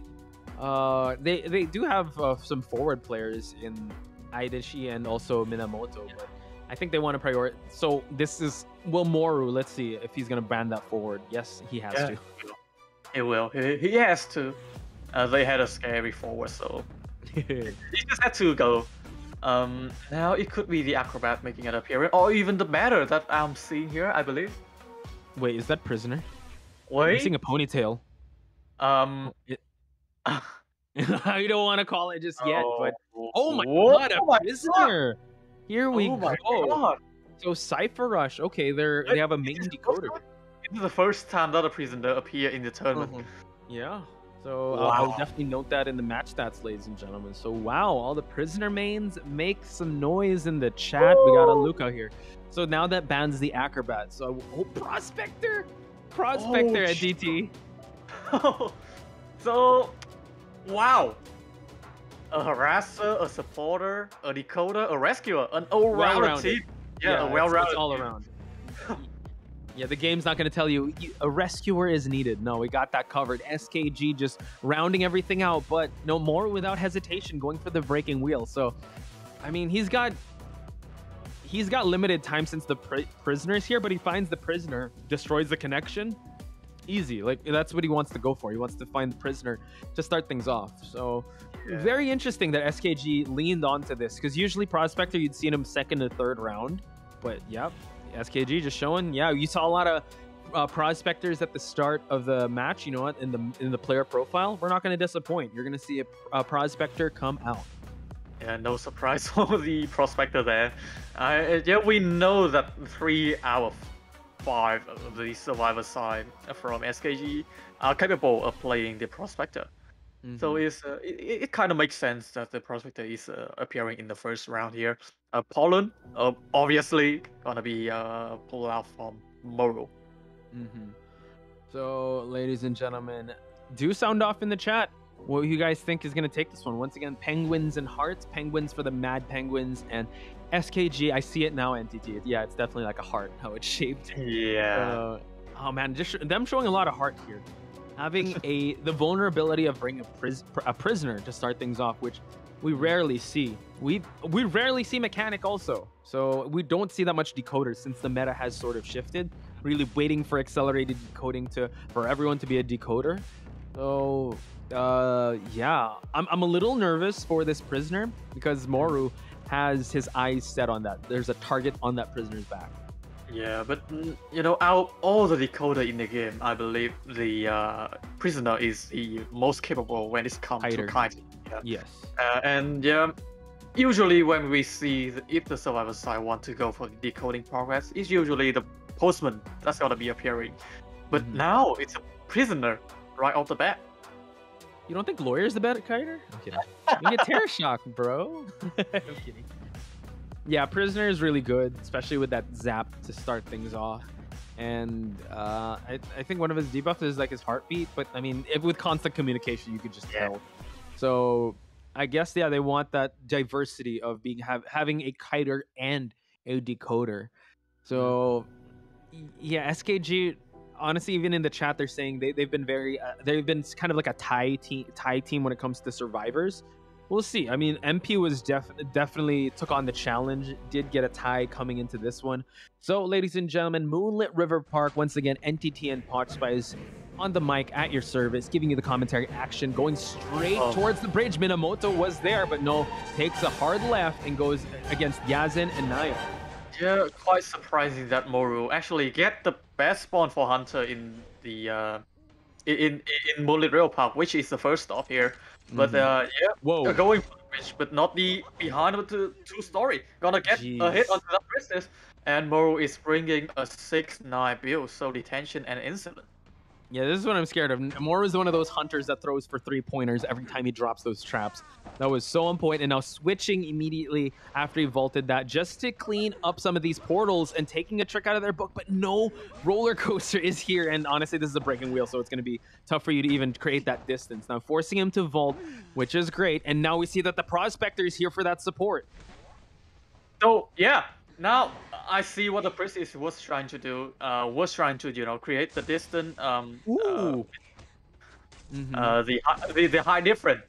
Uh, they they do have uh, some forward players in Aidashi and also Minamoto, but I think they want to prioritize. So this is Will Moru. Let's see if he's gonna ban that forward. Yes, he has Yeah. to. He will. He, he has to. Uh, they had a scary forward, so he just had to go. Um, now it could be the acrobat making an appearance, or even the banner that I'm seeing here. I believe. Wait, is that prisoner? I'm Wait. seeing a ponytail. Um. I don't want to call it just yet, but oh my Whoa, god, a oh my prisoner! Here we Oh my go. God. So Cipher Rush, okay, they're they have a main decoder. This is the first time that a prisoner appear in the tournament. Yeah. So uh, I'll definitely note that in the match stats, ladies and gentlemen. So wow, all the prisoner mains make some noise in the chat. We got a Luca here. So now that bans the acrobat. So oh, prospector, prospector Oh, at DT. so, wow. A harasser, a supporter, a decoder, a rescuer, an all-rounder Well-rounded. team. Yeah, a well-rounded all around. Yeah, the game's not going to tell you a rescuer is needed. No, we got that covered. SKG just rounding everything out, but no more without hesitation, going for the breaking wheel. So, I mean, he's got he's got limited time since the pri- prisoner's here, but he finds the prisoner, destroys the connection. Easy, like that's what he wants to go for. He wants to find the prisoner to start things off. So, very interesting that SKG leaned onto this because usually Prospector you'd seen him second or third round, but yep, SKG just showing. Yeah, you saw a lot of uh, prospectors at the start of the match. You know what? In the in the player profile, we're not going to disappoint. You're going to see a, a prospector come out. Yeah, no surprise for the prospector there. Uh, yeah, we know that three out of five of the survivor side from SKG are capable of playing the prospector. So it's uh, it, it kind of makes sense that the prospector is uh, appearing in the first round here. Uh, Pollen, uh, obviously gonna be uh, pulled out from Moru. Mm-hmm. So, ladies and gentlemen, do sound off in the chat what you guys think is going to take this one. Once again, Penguins and Hearts. Penguins for the Mad Penguins and SKG. I see it now, NTT. Yeah, it's definitely like a heart, how it's shaped. Yeah. Oh man, just sh- them showing a lot of heart here. Having a the vulnerability of bringing a, pris- a prisoner to start things off, which we rarely see. We we rarely see mechanic also, so we don't see that much decoder since the meta has sort of shifted. Really waiting for accelerated decoding to for everyone to be a decoder. So uh, yeah, I'm I'm a little nervous for this prisoner because Moru has his eyes set on that. There's a target on that prisoner's back. Yeah, but mm, you know, out all the decoder in the game, I believe the uh, prisoner is the most capable when it comes Kider. to kiting. Yeah. Yes. Uh, and yeah, usually when we see the, if the survivor side want to go for the decoding progress, it's usually the postman that's gonna be appearing. But Mm-hmm. now it's a prisoner right off the bat. You don't think lawyer's the better kiter? I'm kidding. You get terror shock, bro. I'm kidding. Yeah, prisoner is really good, especially with that zap to start things off. And uh, I, I think one of his debuffs is like his heartbeat, but I mean, if, with constant communication, you could just tell. So I guess yeah, they want that diversity of being have having a kiter and a decoder. So yeah, SKG. Honestly, even in the chat, they're saying they, they've been very uh, they've been kind of like a tie team tie team when it comes to survivors. We'll see. I mean, MP was def- definitely took on the challenge, did get a tie coming into this one. So, ladies and gentlemen, Moonlit River Park, once again, NTT and Pot Spice on the mic at your service, giving you the commentary action, going straight Oh. towards the bridge. Minamoto was there, but no, takes a hard left and goes against Yazin and Naya. Yeah, quite surprising that Moru actually get the best spawn for Hunter in the uh, in in, in Moonlit River Park, which is the first stop here. But Mhm. uh, yeah, Whoa. going for the bridge, but not the behind with the two story. Gonna get a hit Jeez. onto that princess, and Moru is bringing a six nine build, so detention and incident. Yeah, this is what I'm scared of. Moru is one of those hunters that throws for three pointers every time he drops those traps. That was so on point, and now switching immediately after he vaulted that just to clean up some of these portals and taking a trick out of their book. But no roller coaster is here, and honestly, this is a breaking wheel, so it's going to be tough for you to even create that distance. Now forcing him to vault, which is great, and now we see that the prospector is here for that support. So yeah, now I see what the princess was trying to do. Uh, was trying to you know create the distance. Um, uh, uh, the the the high difference.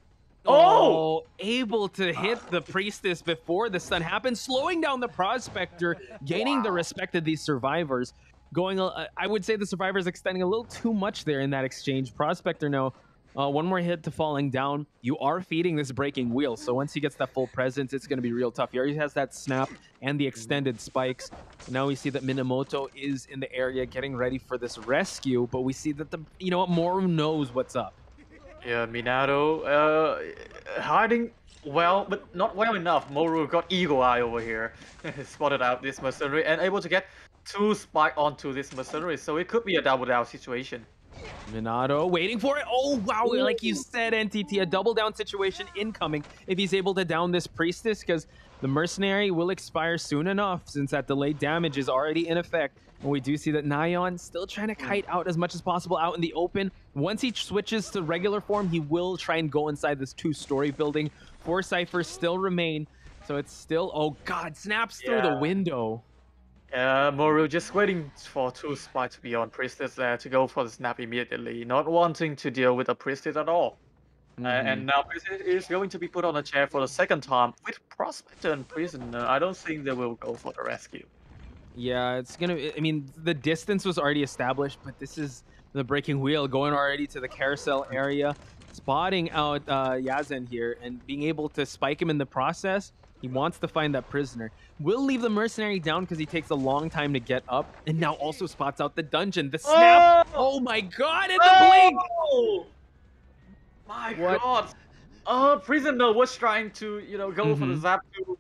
Oh! able to hit the priestess before the stun happens, slowing down the prospector, gaining the respect of these survivors. Going, uh, I would say the survivors extending a little too much there in that exchange. Prospector now, uh, one more hit to falling down. You are feeding this breaking wheel, so once he gets that full presence, it's going to be real tough. He already has that snap and the extended spikes. Now we see that Minamoto is in the area getting ready for this rescue, but we see that the, you know what, Moru knows what's up. Yeah, Minato uh, hiding well, but not well enough. Moru got eagle eye over here, spotted out this mercenary and able to get two spike onto this mercenary, so it could be a double down situation. Minato waiting for it. Oh, wow. Like you said, NTT, a double down situation incoming if he's able to down this priestess because the mercenary will expire soon enough since that delayed damage is already in effect. And we do see that Nyan still trying to kite out as much as possible out in the open. Once he switches to regular form, he will try and go inside this two-story building. Four ciphers still remain. So it's still, oh God, snaps through the window. Yeah, Moru just waiting for two spies to be on Priestess there to go for the snap immediately, not wanting to deal with a Priestess at all. Uh, and Mhm. now Priestess is going to be put on a chair for the second time with Prospector and Prisoner. I don't think they will go for the rescue. Yeah, it's gonna. I mean, the distance was already established, but this is the breaking wheel going already to the carousel area, spotting out uh, Yazen here and being able to spike him in the process. He wants to find that prisoner. Will leave the mercenary down because he takes a long time to get up, and now also spots out the dungeon. The snap. Oh, my god! And the blink. Oh! My What? god! Uh, Prisoner was trying to, you know, go for the Mhm. zap to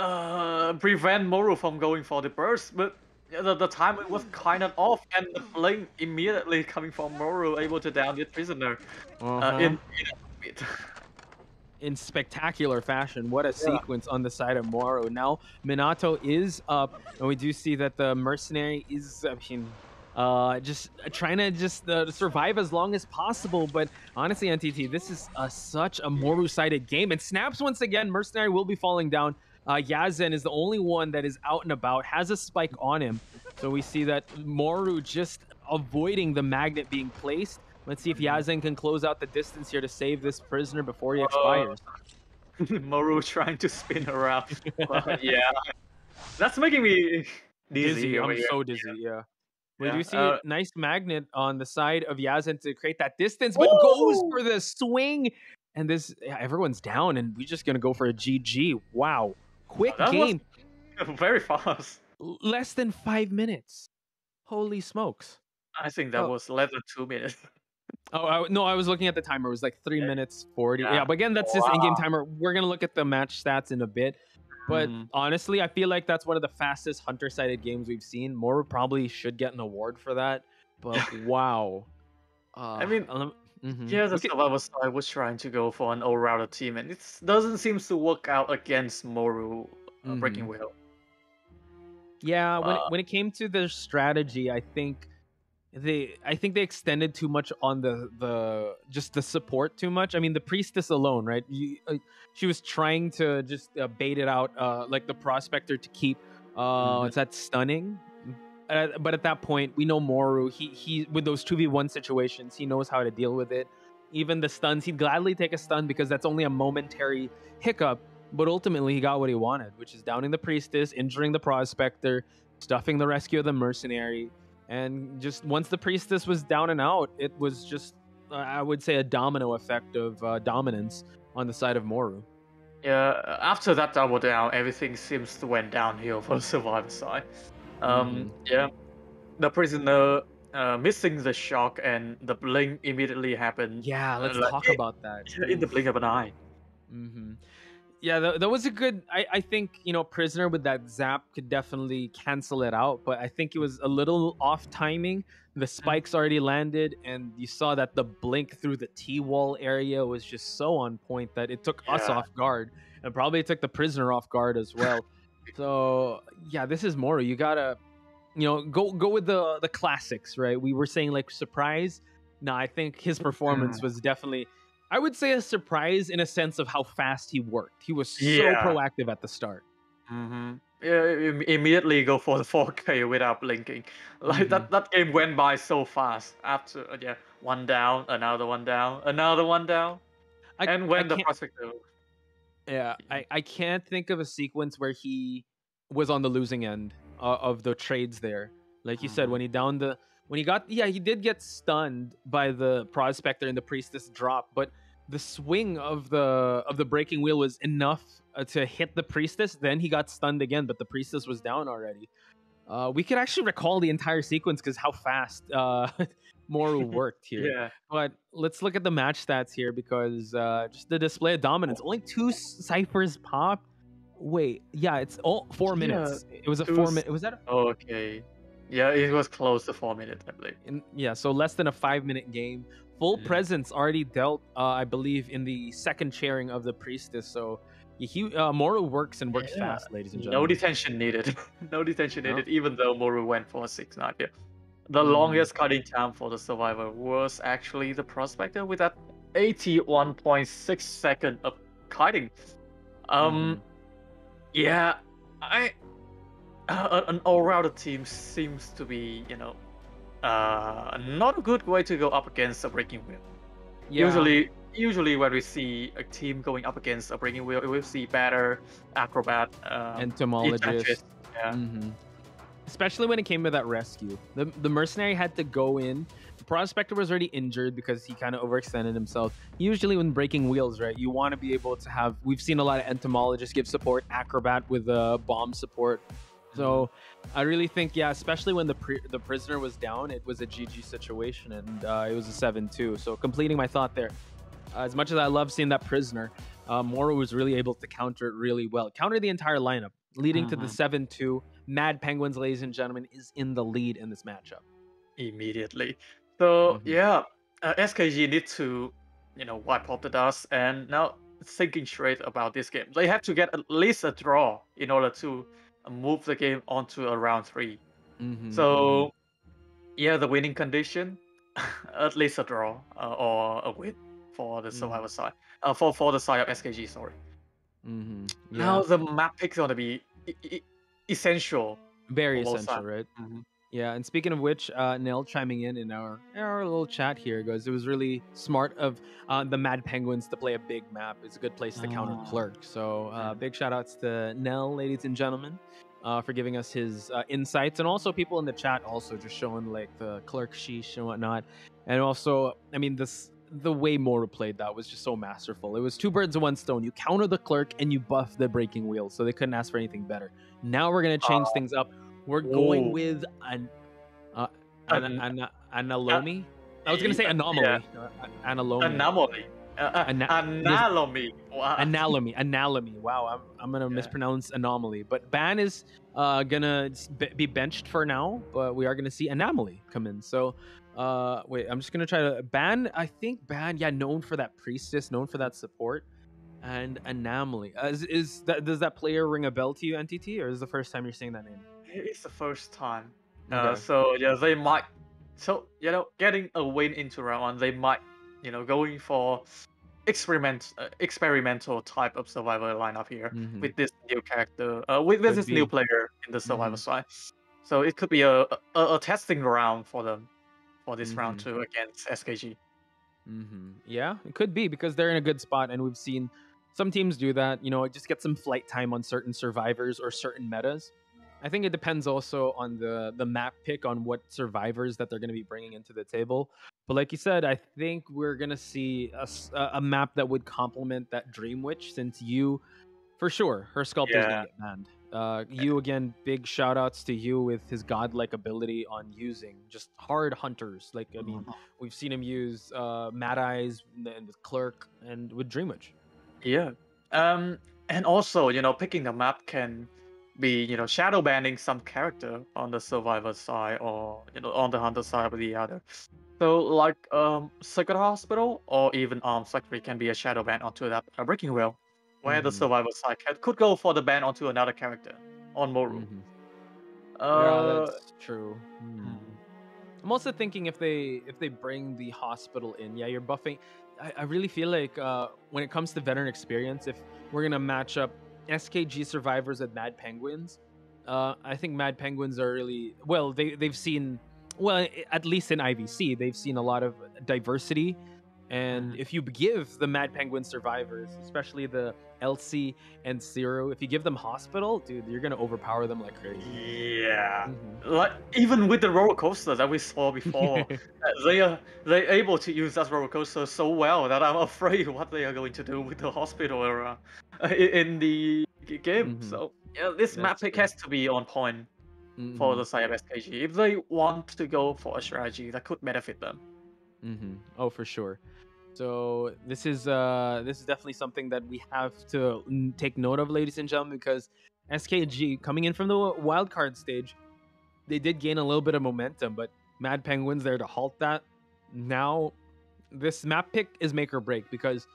uh, prevent Moru from going for the burst, but the, the timing was kind of off, and the blink immediately coming from Moru, able to down the Prisoner uh, Uh-huh. in, in a bit. in spectacular fashion. What a sequence on the side of Moru. Now Minato is up, and we do see that the mercenary is, I mean, uh, just trying to just uh, survive as long as possible. But honestly, NTT, this is uh, such a Moru-sided game. And snaps once again. Mercenary will be falling down. Uh, Yazen is the only one that is out and about, has a spike on him. So we see that Moru just avoiding the magnet being placed. Let's see if Yazen can close out the distance here to save this prisoner before he expires. Moru trying to spin around. Uh, yeah, that's making me dizzy. dizzy. I'm here. so dizzy. Yeah. We Yeah, do see uh, a nice magnet on the side of Yazen to create that distance, but goes for the swing. And this, yeah, everyone's down, and we're just gonna go for a GG. Wow, quick game, very fast. Less than five minutes. Holy smokes! I think that Oh. was less than two minutes. Oh I, no, I was looking at the timer. It was like three minutes forty. Yeah. Yeah. but again, that's just in-game timer. We're gonna look at the match stats in a bit. But Mhm. honestly, I feel like that's one of the fastest hunter-sided games we've seen. Moru probably should get an award for that. But wow. Uh, I mean, um, mhm. Yeah, the We can- survival side was trying to go for an all-router team, and it doesn't seem to work out against Moru uh, Breaking Mhm. Wheel. Yeah, when it, Uh, when it came to their strategy, I think they I think they extended too much on the the just the support too much. I mean, the priestess alone, right? You, uh, she was trying to just uh, bait it out, uh, like the prospector to keep. Uh, Mhm. Is that stunning? Uh, but at that point, we know Moru. He he with those two v one situations, he knows how to deal with it. Even the stuns, he'd gladly take a stun because that's only a momentary hiccup. But ultimately, he got what he wanted, which is downing the priestess, injuring the prospector, stuffing the rescue of the mercenary, and just once the priestess was down and out, it was just uh, I would say a domino effect of uh, dominance on the side of Moru. Yeah, after that double down, everything seems to went downhill for the survivor side. Um, Mhm. yeah, the prisoner uh, missing the shock and the blink immediately happened. Yeah, let's uh, talk about that. in the blink of an eye. hmm Yeah, that, that was a good. I, I think you know, prisoner with that zap could definitely cancel it out, but I think it was a little off timing. The mm-hmm. spikes already landed, and you saw that the blink through the T wall area was just so on point that it took us off guard, and probably took the prisoner off guard as well. so yeah, this is Moru. You gotta, you know, go go with the the classics, right? We were saying like surprise. No, I think his performance mm. was definitely I would say a surprise in a sense of how fast he worked. He was so Yeah. proactive at the start. hmm Yeah, immediately go for the 4K without blinking. Like that, that game went by so fast. After uh, yeah, one down, another one down, another one down, I, and I when the can't- prospector Yeah, I, I can't think of a sequence where he was on the losing end uh, of the trades there. Like you said, when he downed the when he got yeah he did get stunned by the prospector and the priestess drop, but the swing of the of the breaking wheel was enough uh, to hit the priestess. Then he got stunned again, but the priestess was down already. Uh, we could actually recall the entire sequence because how fast uh, Moru worked here. Yeah. But let's look at the match stats here because uh, just the display of dominance. Only two ciphers pop. Wait, yeah, it's all four minutes. Yeah, It was a four minute. Was that? A, Okay. Yeah, it was close to four minutes, I believe. in, yeah, so less than a five minute game. Full presence already dealt, uh, I believe, in the second chairing of the priestess. So he uh, Moru works and works Yeah. fast, ladies and gentlemen. No detention needed. no detention No. needed, even though Moru went for a 6 9 Yeah. The Mm. longest cutting time for the survivor was actually the prospector with that 81.6 second of cutting. Um, Mm-hmm. yeah, I uh, an all-rounder team seems to be, you know, uh, not a good way to go up against a breaking wheel. Yeah. Usually, usually when we see a team going up against a breaking wheel, we see better acrobat, um, entomologist. enchantress, Yeah. Mhm. Especially when it came to that rescue, the the mercenary had to go in. The prospector was already injured because he kind of overextended himself. Usually, when breaking wheels, right, you want to be able to have. We've seen a lot of entomologists give support, acrobat with uh, bomb support. So, I really think, yeah, especially when the pre- the prisoner was down, it was a GG situation, and uh, it was a seven-two. So, completing my thought there, as much as I love seeing that prisoner, uh, Moru was really able to counter it really well. Counter the entire lineup, leading to the Mhm. 7 2. Mad Penguins, ladies and gentlemen, is in the lead in this matchup. immediately. So yeah, uh, SKG need to, you know, wipe off the dust and now thinking straight about this game. They have to get at least a draw in order to move the game onto a round 3 Mhm, So yeah, the winning condition, at least a draw uh, or a win for the survivor side. Uh, for for the side of SKG, sorry. hmm Now the map pick is gonna be e- e- essential. Very essential, sides. right? Yeah, and speaking of which, uh, Nell chiming in in our our little chat here goes. It was really smart of uh, the Mad Penguins to play a big map. It's a good place to counter Ah. Clerk. So uh, big shout outs to Nell, ladies and gentlemen, uh, for giving us his uh, insights, and also people in the chat also just showing like the Clerk sheesh and whatnot. And also, I mean this. The way Moru played that was just so masterful. It was two birds with one stone. You counter the clerk and you buff the breaking wheel, so they couldn't ask for anything better. Now we're gonna change Uh, things up. We're going ooh. with an uh, an, An- an, analomy. I was gonna say yeah, anomaly. yeah. Uh, analomy. Anomaly. Uh, uh, Ana- Analomy. Wow. Analomy. Analomy. Wow, I'm, I'm gonna mispronounce anomaly. But Ban is uh, gonna be be benched for now, but we are gonna see anomaly come in. So, uh, wait, I'm just gonna try to Ban. I think Ban, yeah, known for that priestess, known for that support, and anomaly. Uh, is, is that does that player ring a bell to you, NTT, or is it the first time you're saying that name? It's the first time. Uh, Okay. so yeah, they might. So you know, getting a win into round one, they might, you know, going for experiment, uh, experimental type of survivor lineup here Mhm. with this new character, uh, with, with this new player in the survivor Mhm. side. So it could be a, a a testing round for them for this round Mhm. two against SKG. hmm Yeah, it could be because they're in a good spot, and we've seen some teams do that. You know, it just get some flight time on certain survivors or certain metas. I think it depends also on the the map pick on what survivors that they're going to be bringing into the table. But like you said, I think we're going to see a, a map that would complement that Dream Witch, since you, for sure, her sculptor's Yeah. going to get banned. Uh, Yu again, big shout outs to you with his godlike ability on using just hard hunters. Like I mean, we've seen him use uh, Mad Eyes and with Clerk and with Dream Witch. Yeah. Um, and also, you know, picking the map can be, you know, shadow banning some character on the survivor side or, you know, on the hunter side or the other. So, like, um, Secret Hospital or even Arms Factory can be a shadow ban onto that uh, breaking wheel, where the Mhm. survivor side can, could go for the ban onto another character on Moru. yeah, Uh, that's true. Hmm. I'm also thinking if they if they bring the hospital in, yeah, you're buffing. I, I really feel like uh, when it comes to veteran experience, if we're gonna match up SKG survivors with Mad Penguins, uh, I think Mad Penguins are really well. They they've seen well at least in IVC they've seen a lot of diversity, and if you give the Mad Penguin survivors, especially the LC and Zero, if you give them hospital, dude, you're gonna overpower them like crazy. Yeah, like even with the roller coaster that we saw before, they are they able to use that roller coaster so well that I'm afraid what they are going to do with the hospital era uh, in the game. So yeah, this map pick has to be on point for Mhm. the side of SKG if they want to go for a strategy that could benefit them. hmm Oh, for sure. So this is uh this is definitely something that we have to take note of, ladies and gentlemen, because SKG coming in from the wild card stage, they did gain a little bit of momentum, but Mad Penguins there to halt that. Now, this map pick is make or break because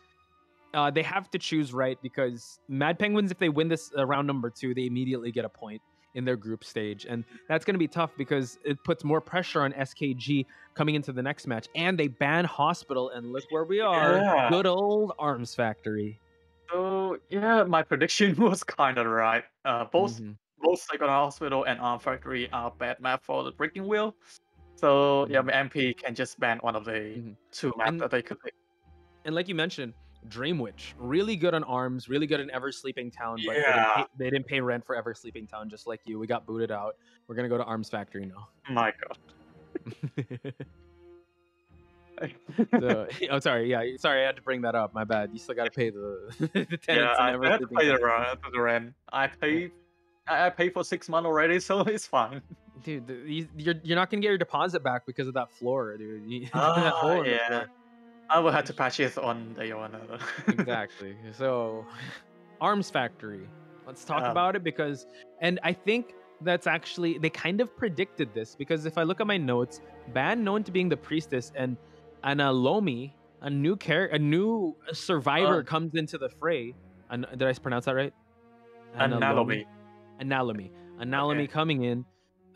uh, they have to choose right because Mad Penguins, if they win this uh, round number two, they immediately get a point in their group stage. And that's going to be tough because it puts more pressure on SKG coming into the next match. And they ban Hospital, and look where we are. Yeah. Good old Arms Factory. So yeah, my prediction was kind of right. Uh, both mm-hmm. both Second Hospital and Arm Factory are bad map for the Breaking Wheel. So yeah, mm-hmm. MP can just ban one of the mm-hmm. two maps that they could pick. And like you mentioned, Dreamwitch, really good on arms, really good in Ever Sleeping Town, but they, didn't pay, they didn't pay rent for Ever Sleeping Town, just like you. We got booted out. We're gonna go to Arms Factory now. My God. So, oh, sorry. Yeah, sorry. I had to bring that up. My bad. You still got to pay the, the tenants Yeah, I had to pay the rent. The rent. I paid. I pay for six months already, so it's fine. Dude, you, you're you're not gonna get your deposit back because of that floor, dude. You, that Ah, hole in the yeah. floor. I will have to patch it on the uh, exactly. So, Arms Factory. Let's talk Um, about it because, and I think that's actually they kind of predicted this because if I look at my notes, Ban known to being the priestess and Analomi, a new char- a new survivor Oh. comes into the fray. An- did I pronounce that right? Analomi. Analomi. Analomi coming in.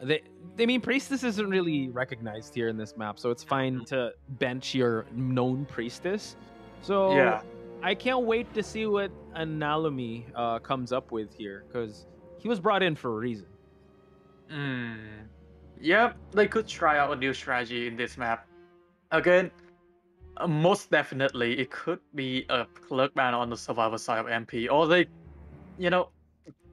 They, I mean, priestess isn't really recognized here in this map, so it's fine Mm-hmm. to bench your known priestess. So Yeah. I can't wait to see what Analomi uh, comes up with here, because he was brought in for a reason. Mm. Yeah, they could try out a new strategy in this map. Again, uh, most definitely it could be a clerk ban on the survivor side of MP, or they, you know,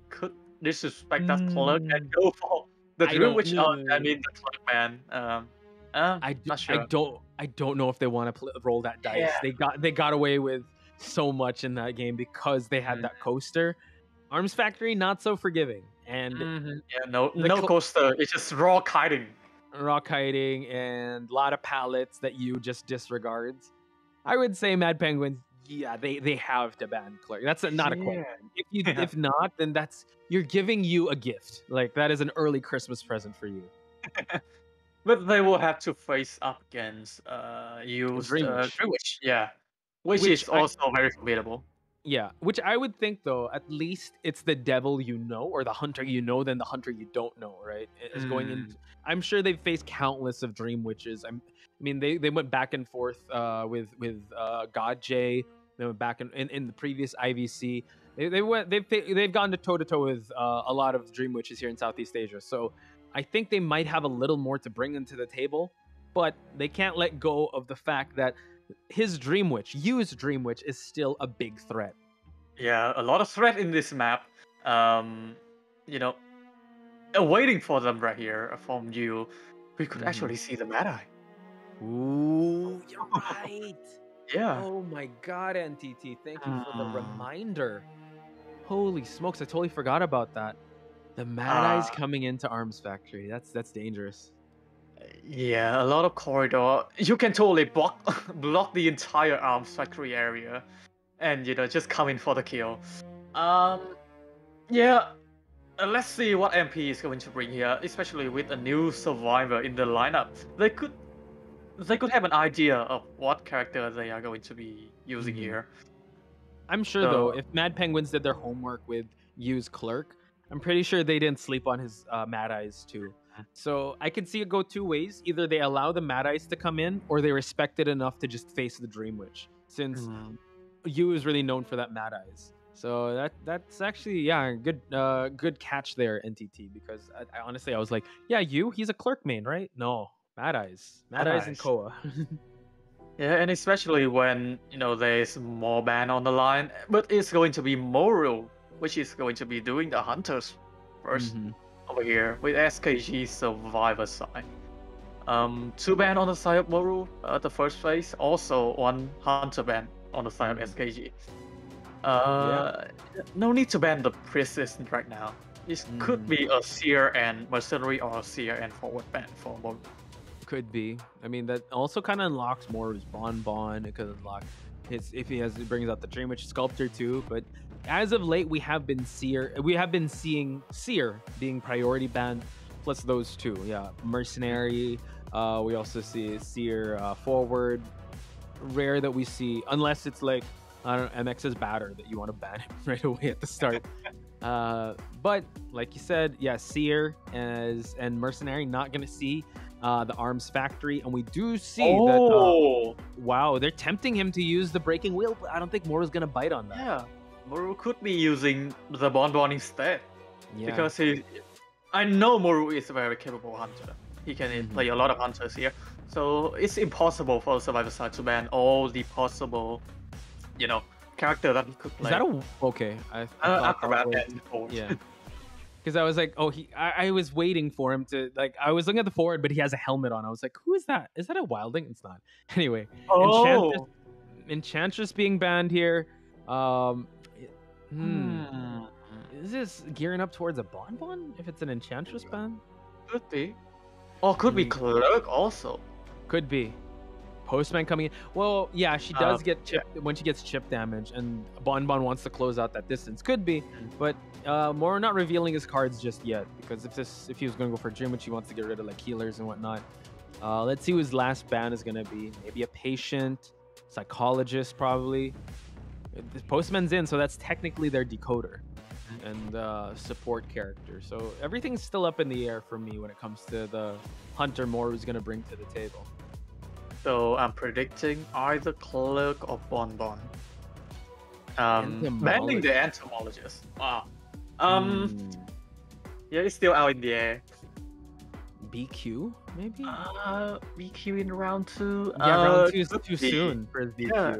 could disrespect that clerk and go for the Mm. I drill, don't which uh, I know. mean the clerk ban. Um, uh, I, d- not sure. I don't I don't know if they want to pl- roll that dice. Yeah. They got they got away with so much in that game because they Mm. had that coaster. Arms Factory not so forgiving, and Mhm. Yeah, no, no cl- coaster. It's just raw kiting. raw hiding and a lot of pallets that you just disregards. I would say Mad Penguins, yeah, they they have to ban Clerk. That's a, not a Yeah. question. If you Yeah. if not, then that's you're giving you a gift. Like that is an early Christmas present for you. But they will have to face up against uh used uh. Yeah, which, Which is I- also very formidable. Yeah, which I would think though, at least it's the devil you know or the hunter you know than the hunter you don't know, right? Is going in. Mm. I'm sure they've faced countless of dream witches. I'm, I mean, they, they went back and forth uh, with with uh, God J. They went back in, in, in the previous IVC. They, they went they've they've gone to toe to toe with uh, a lot of dream witches here in Southeast Asia. So I think they might have a little more to bring into the table, but they can't let go of the fact that his dream witch, Yu's dream witch, is still a big threat. Yeah, a lot of threat in this map. Um, Yu know, waiting for them right here from you. We could Mhm. actually see the Mad Eye. Ooh, you're right. Yeah. Oh my god, NTT. Thank you for the Mm. reminder. Holy smokes, I totally forgot about that. The Mad Eye's Ah. coming into Arms Factory. That's that's dangerous. Yeah, a lot of corridor. You can totally block block the entire arms factory area, and you know just come in for the kill. Um, yeah. uh, let's see what MP is going to bring here, especially with a new survivor in the lineup. They could they could have an idea of what character they are going to be using Mhm. here. I'm sure though, if Mad Penguins did their homework with Yu's clerk, I'm pretty sure they didn't sleep on his uh, Mad Eyes too. So I can see it go two ways. Either they allow the Mad Eyes to come in, or they respect it enough to just face the Dream Witch, since Yu is really known for that Mad Eyes. So that that's actually yeah good uh good catch there NTT because I, I honestly I was like yeah you he's a clerk main right no Mad Eyes Mad, Mad Eyes and. Koa Yeah, and especially when you know there's more ban on the line, but it's going to be Moru, which is going to be doing the hunters 1st Mhm. over here with SKG Survivor side. Um, two ban on the side of Moru, uh, the first phase, also one hunter ban on the side of SKG. Uh, no need to ban the priestess right now. It could be a seer and mercenary or a seer and forward ban for Moru. Could be. I mean that also kind of unlocks more of his Bon Bon. It could unlock his if he has it brings out the Dream Witch Sculptor too but as of late we have been seer we have been seeing seer being priority banned plus those two yeah. Mercenary uh we also see seer uh, forward. Rare that we see unless it's like I don't know, MX's batter that you want to ban him right away at the start. uh, but like you said, yeah, Seer as and Mercenary not gonna see uh, the Arms Factory, and we do see that. Oh. Uh, wow, they're tempting him to use the Breaking Wheel, but I don't think Moru's gonna bite on that. Yeah, Moru could be using the Bonbon instead. Yeah. because he, I know Moru is a very capable hunter. He can Mm-hmm. play a lot of hunters here, so it's impossible for the survivor side to ban all the possible, you know, character that he could Is play. that a okay? I, I Uh, thought that acrobat was- and. Yeah. Because I was like, oh, he. I, I was waiting for him to like. I was looking at the forward, but he has a helmet on. I was like, who is that? Is that a wilding? It's not. Anyway, Oh. Enchantress, Enchantress being banned here. Um, hmm. Is this gearing up towards a bonbon? If it's an Enchantress ban, Could be. Oh, could Hmm. be clerk also. could be. Postman coming in. Well, yeah, she does Um, get chip when she gets chip damage, and Bon Bon wants to close out that distance. Could be, Hmm. but uh, Moru not revealing his cards just yet because if this if he was going to go for Jim, which he wants to get rid of like healers and whatnot. Uh, let's see who his last ban is going to be. Maybe a patient, psychologist, probably. The Postman's in, so that's technically their decoder and uh, support character. So everything's still up in the air for me when it comes to the hunter Moru's going to bring to the table. So I'm predicting either clerk or bonbon. Um, banning the entomologist. Wow. Um, Hmm. yeah, it's still out in the air. BQ maybe? Uh, BQ in round two. Yeah, uh, round two is too soon for BQ. Yeah.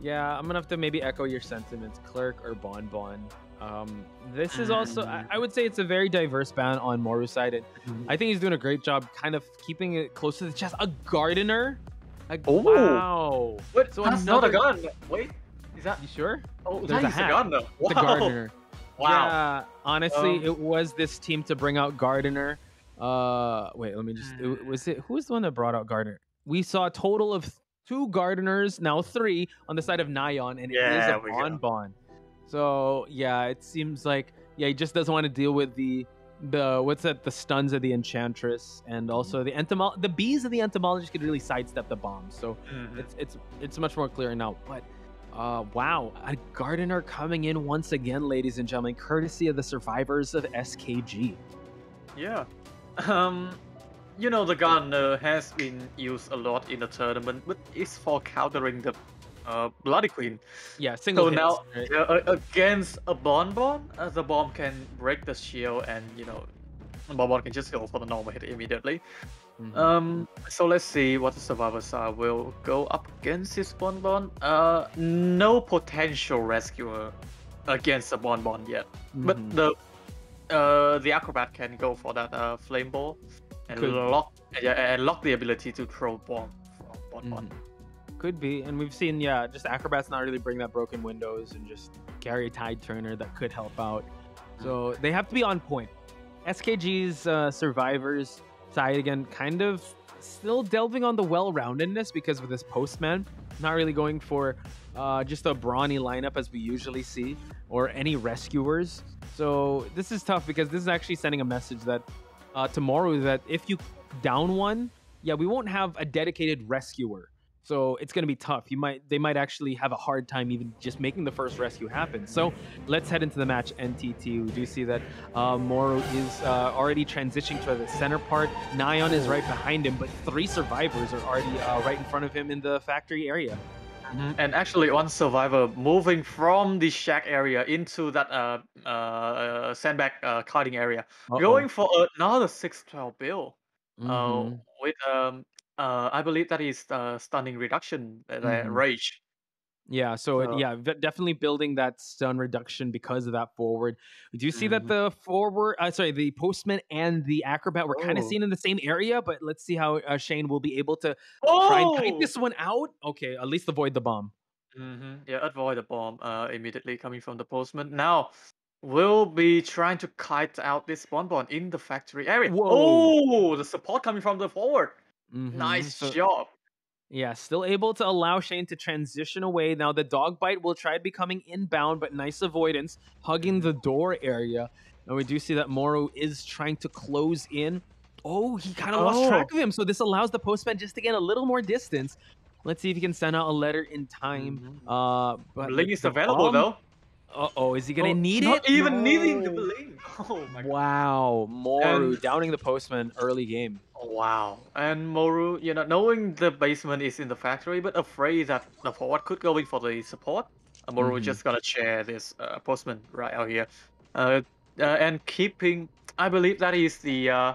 Yeah. I'm gonna have to maybe echo your sentiments, Clerk or Bon Bon. Um, this is also, I, I would say, it's a very diverse ban on Moru's side. And I think he's doing a great job, kind of keeping it close to the chest. A Gardener. A, Oh. Wow. Wait, So that's not a gun. Wait, is that? You sure? Oh, There's that a is a hat. gun though. The Gardener. Wow. Yeah, honestly, Um, it was this team to bring out Gardener. Uh, wait, let me just. it- was it who was the one that brought out Gardener? We saw a total of two Gardeners, now three on the side of Nyan, and it is Yeah, a we go. So yeah, it seems like yeah, he just doesn't want to deal with the the what's that? The stuns of the Enchantress, and also the entomol the bees of the entomologist could really sidestep the bombs. So Mhm. it's it's it's much more clear now. But uh, wow, a Gardener coming in once again, ladies and gentlemen, courtesy of the survivors of SKG. Yeah. Um, you know, the gun uh, has been used a lot in the tournament, but it's for countering the uh, Bloody Queen. Yeah, single So hits, now, right? uh, uh, against a Bonbon, uh, the bomb can break the shield and, you know, Bonbon can just go for the normal hit immediately. Mhm. Um, so let's see what the survivors are. Will go up against this Bonbon. Uh, no potential rescuer against the Bonbon yet, but Mhm. the uh the acrobat can go for that uh flame ball and Could. lock yeah, and lock the ability to throw bomb from Bonbon. Mhm. Could be, and we've seen yeah, just acrobats not really bring that broken windows and just carry a tide turner that could help out. So they have to be on point. SKG's uh, survivors side again, kind of still delving on the well-roundedness because with this postman, not really going for uh, just a brawny lineup as we usually see, or any rescuers. So this is tough because this is actually sending a message that uh, tomorrow that if you down one, yeah, we won't have a dedicated rescuer. So it's going to be tough. You might they might actually have a hard time even just making the first rescue happen. So let's head into the match. NTT. We do see that uh, Moru is uh, already transitioning to the center part. Nyan is right behind him, but three survivors are already uh, right in front of him in the factory area. And actually, one survivor moving from the shack area into that uh, uh, sandbag uh, cutting area, Uh-oh. going for another 612 bill. Uh, Mhm. with um, uh, I believe that is uh, stunning reduction, uh, Mhm. rage. Yeah, so it, yeah, ve- definitely building that stun reduction because of that forward. Do you see that Mhm. the forward, uh, sorry, the postman and the acrobat were kind of Oh. seen in the same area, but let's see how uh, Shane will be able to try and kite Oh! this one out. Okay, at least avoid the bomb. hmm Yeah, avoid the bomb uh, immediately coming from the postman. Now, we'll be trying to kite out this bonbon in the factory area. Whoa. Oh, the support coming from the forward. Mhm, Nice so- job. Yeah, still able to allow Shane to transition away. Now the dog bite will try becoming inbound, but nice avoidance, hugging the door area. And we do see that Moru is trying to close in. Oh, he kind of lost Oh. track of him. So this allows the postman just to get a little more distance. Let's see if he can send out a letter in time. Uh, but Link is available bomb- though. Uh oh, is he gonna Oh, need not it? even needing the No. Oh my god. Wow, Moru And- downing the postman early game. Wow. And Moru, you know, knowing the basement is in the factory, but afraid that the forward could go in for the support, uh, Moru Mhm. just gonna chair this uh, postman right out here. Uh, uh, and keeping. I believe that is the uh,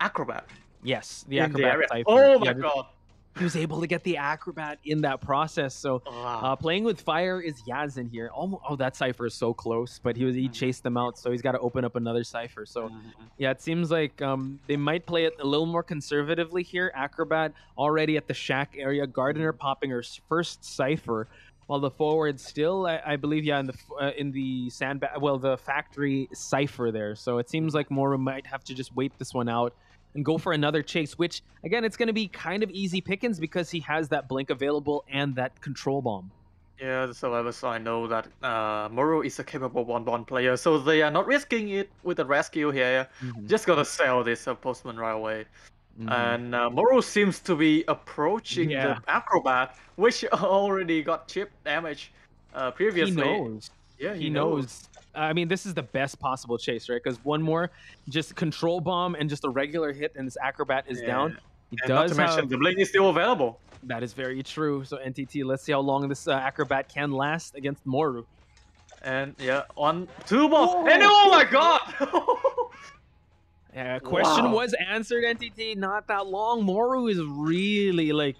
acrobat. Yes, the in the acrobat. area. cipher. Oh my Yeah, god. He was able to get the acrobat in that process. So uh, playing with fire is Yazin here. Almost, oh, that cipher is so close, but he was Mm-hmm. he chased them out, so he's got to open up another cipher. So yeah, it seems like um, they might play it a little more conservatively here. Acrobat already at the shack area. Gardener popping her first cipher. While the forward still, I, I believe, yeah, in the uh, in the sandbag, well, the factory cipher there. So it seems like Moru might have to just wait this one out and go for another chase. Which again, it's going to be kind of easy pickings because he has that blink available and that control bomb. Yeah, so ever so I know that uh, Moru is a capable one-one player, so they are not risking it with a rescue here. Mm-hmm. Just gonna sell this uh, postman right away. Mhm. And uh, Moru seems to be approaching Yeah. the acrobat, which already got chip damage uh, previously. He knows. Yeah, he, knows. I mean, this is the best possible chase, right? Because one more, just control bomb and just a regular hit, and this acrobat is down. He And not does to mention have- the blink is still available. That is very true. So NTT, let's see how long this uh, acrobat can last against Moru. And yeah, on two more. And oh my god! Uh, question Wow. was answered, NTT. Not that long. Moru is really like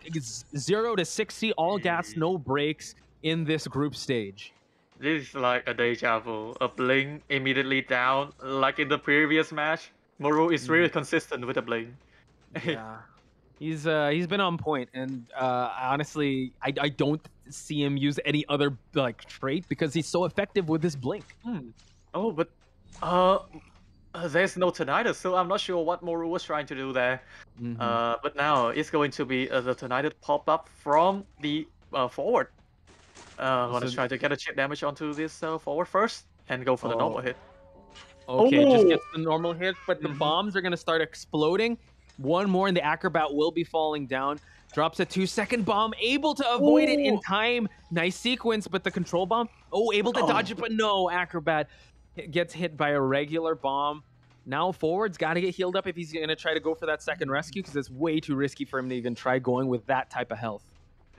zero to sixty, all gas, no breaks in this group stage. This is like a deja vu. A blink immediately down, like in the previous match. Moru is really consistent with the blink. Yeah, he's uh he's been on point, and uh honestly, I I don't see him use any other like trait because he's so effective with this blink. Hmm. Oh, but uh, there's no Tinnitus, so I'm not sure what Moru was trying to do there. Mhm. Uh, but now it's going to be uh, the Tinnitus pop up from the uh, forward. Uh, I'm gonna So- try to get a chip damage onto this uh, forward first and go for the normal Oh. hit. Okay, just Oh! gets the normal hit, but the bombs are gonna start exploding. One more, and the acrobat will be falling down. Drops a two-second bomb, able to avoid it in time. Nice sequence, but the control bomb, oh, able to Oh. dodge it, but no, acrobat gets hit by a regular bomb. Now forward's got to get healed up if he's gonna try to go for that second rescue, because it's way too risky for him to even try going with that type of health.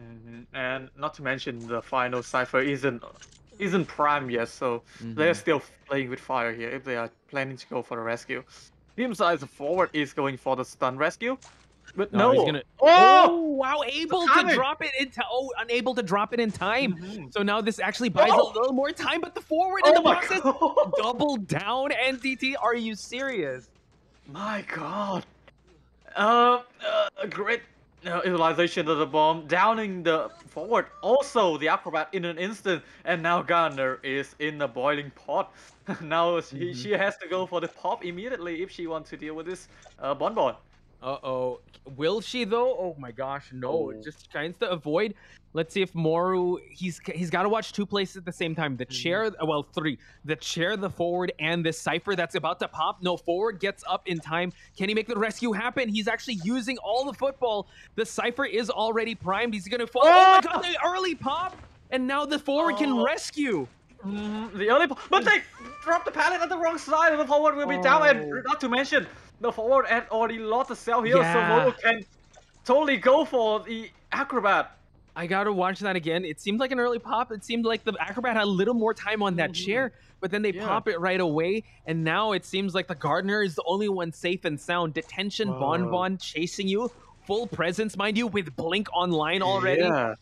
Mhm. And not to mention the final cipher isn't isn't prime yet, so they're Mhm. still playing with fire here if they are planning to go for the rescue. Size forward is going for the stun rescue, but no. he's gonna. Oh! wow! Able to drop it into. Oh, unable to drop it in time. So now this actually buys a little more time, but the forward in Mm-hmm. Oh the my process double down. NTT, are you serious? My God. Uh, uh great uh, utilization of the bomb, downing the forward. Also, the acrobat in an instant, and now Gardener is in the boiling pot. now she, Mm-hmm. she has to go for the pop immediately if she wants to deal with this uh, bonbon. Uh oh. Will she though? Oh my gosh, no. Oh. Just tries to avoid. Let's see if Moru. He's he's got to watch two places at the same time. The chair. uh, Well, three. The chair, the forward, and this cipher that's about to pop. No, forward gets up in time. Can he make the rescue happen? He's actually using all the football. The cipher is already primed. He's gonna fall. Oh, my god! The early pop, and now the forward can Oh. rescue. Mhm, The early, po- but they dropped the pallet at the wrong side, and the forward will be down. And Oh. not to mention, the forward had oh, already lost the cell here, Yeah. so Moru can totally go for the acrobat. I gotta watch that again. It seemed like an early pop. It seemed like the acrobat had a little more time on that mm-hmm. chair, but then they Yeah. pop it right away. And now it seems like the gardener is the only one safe and sound. Detention, Bon Whoa. Bon chasing you. Full presence, mind you, with Blink online already. Yeah.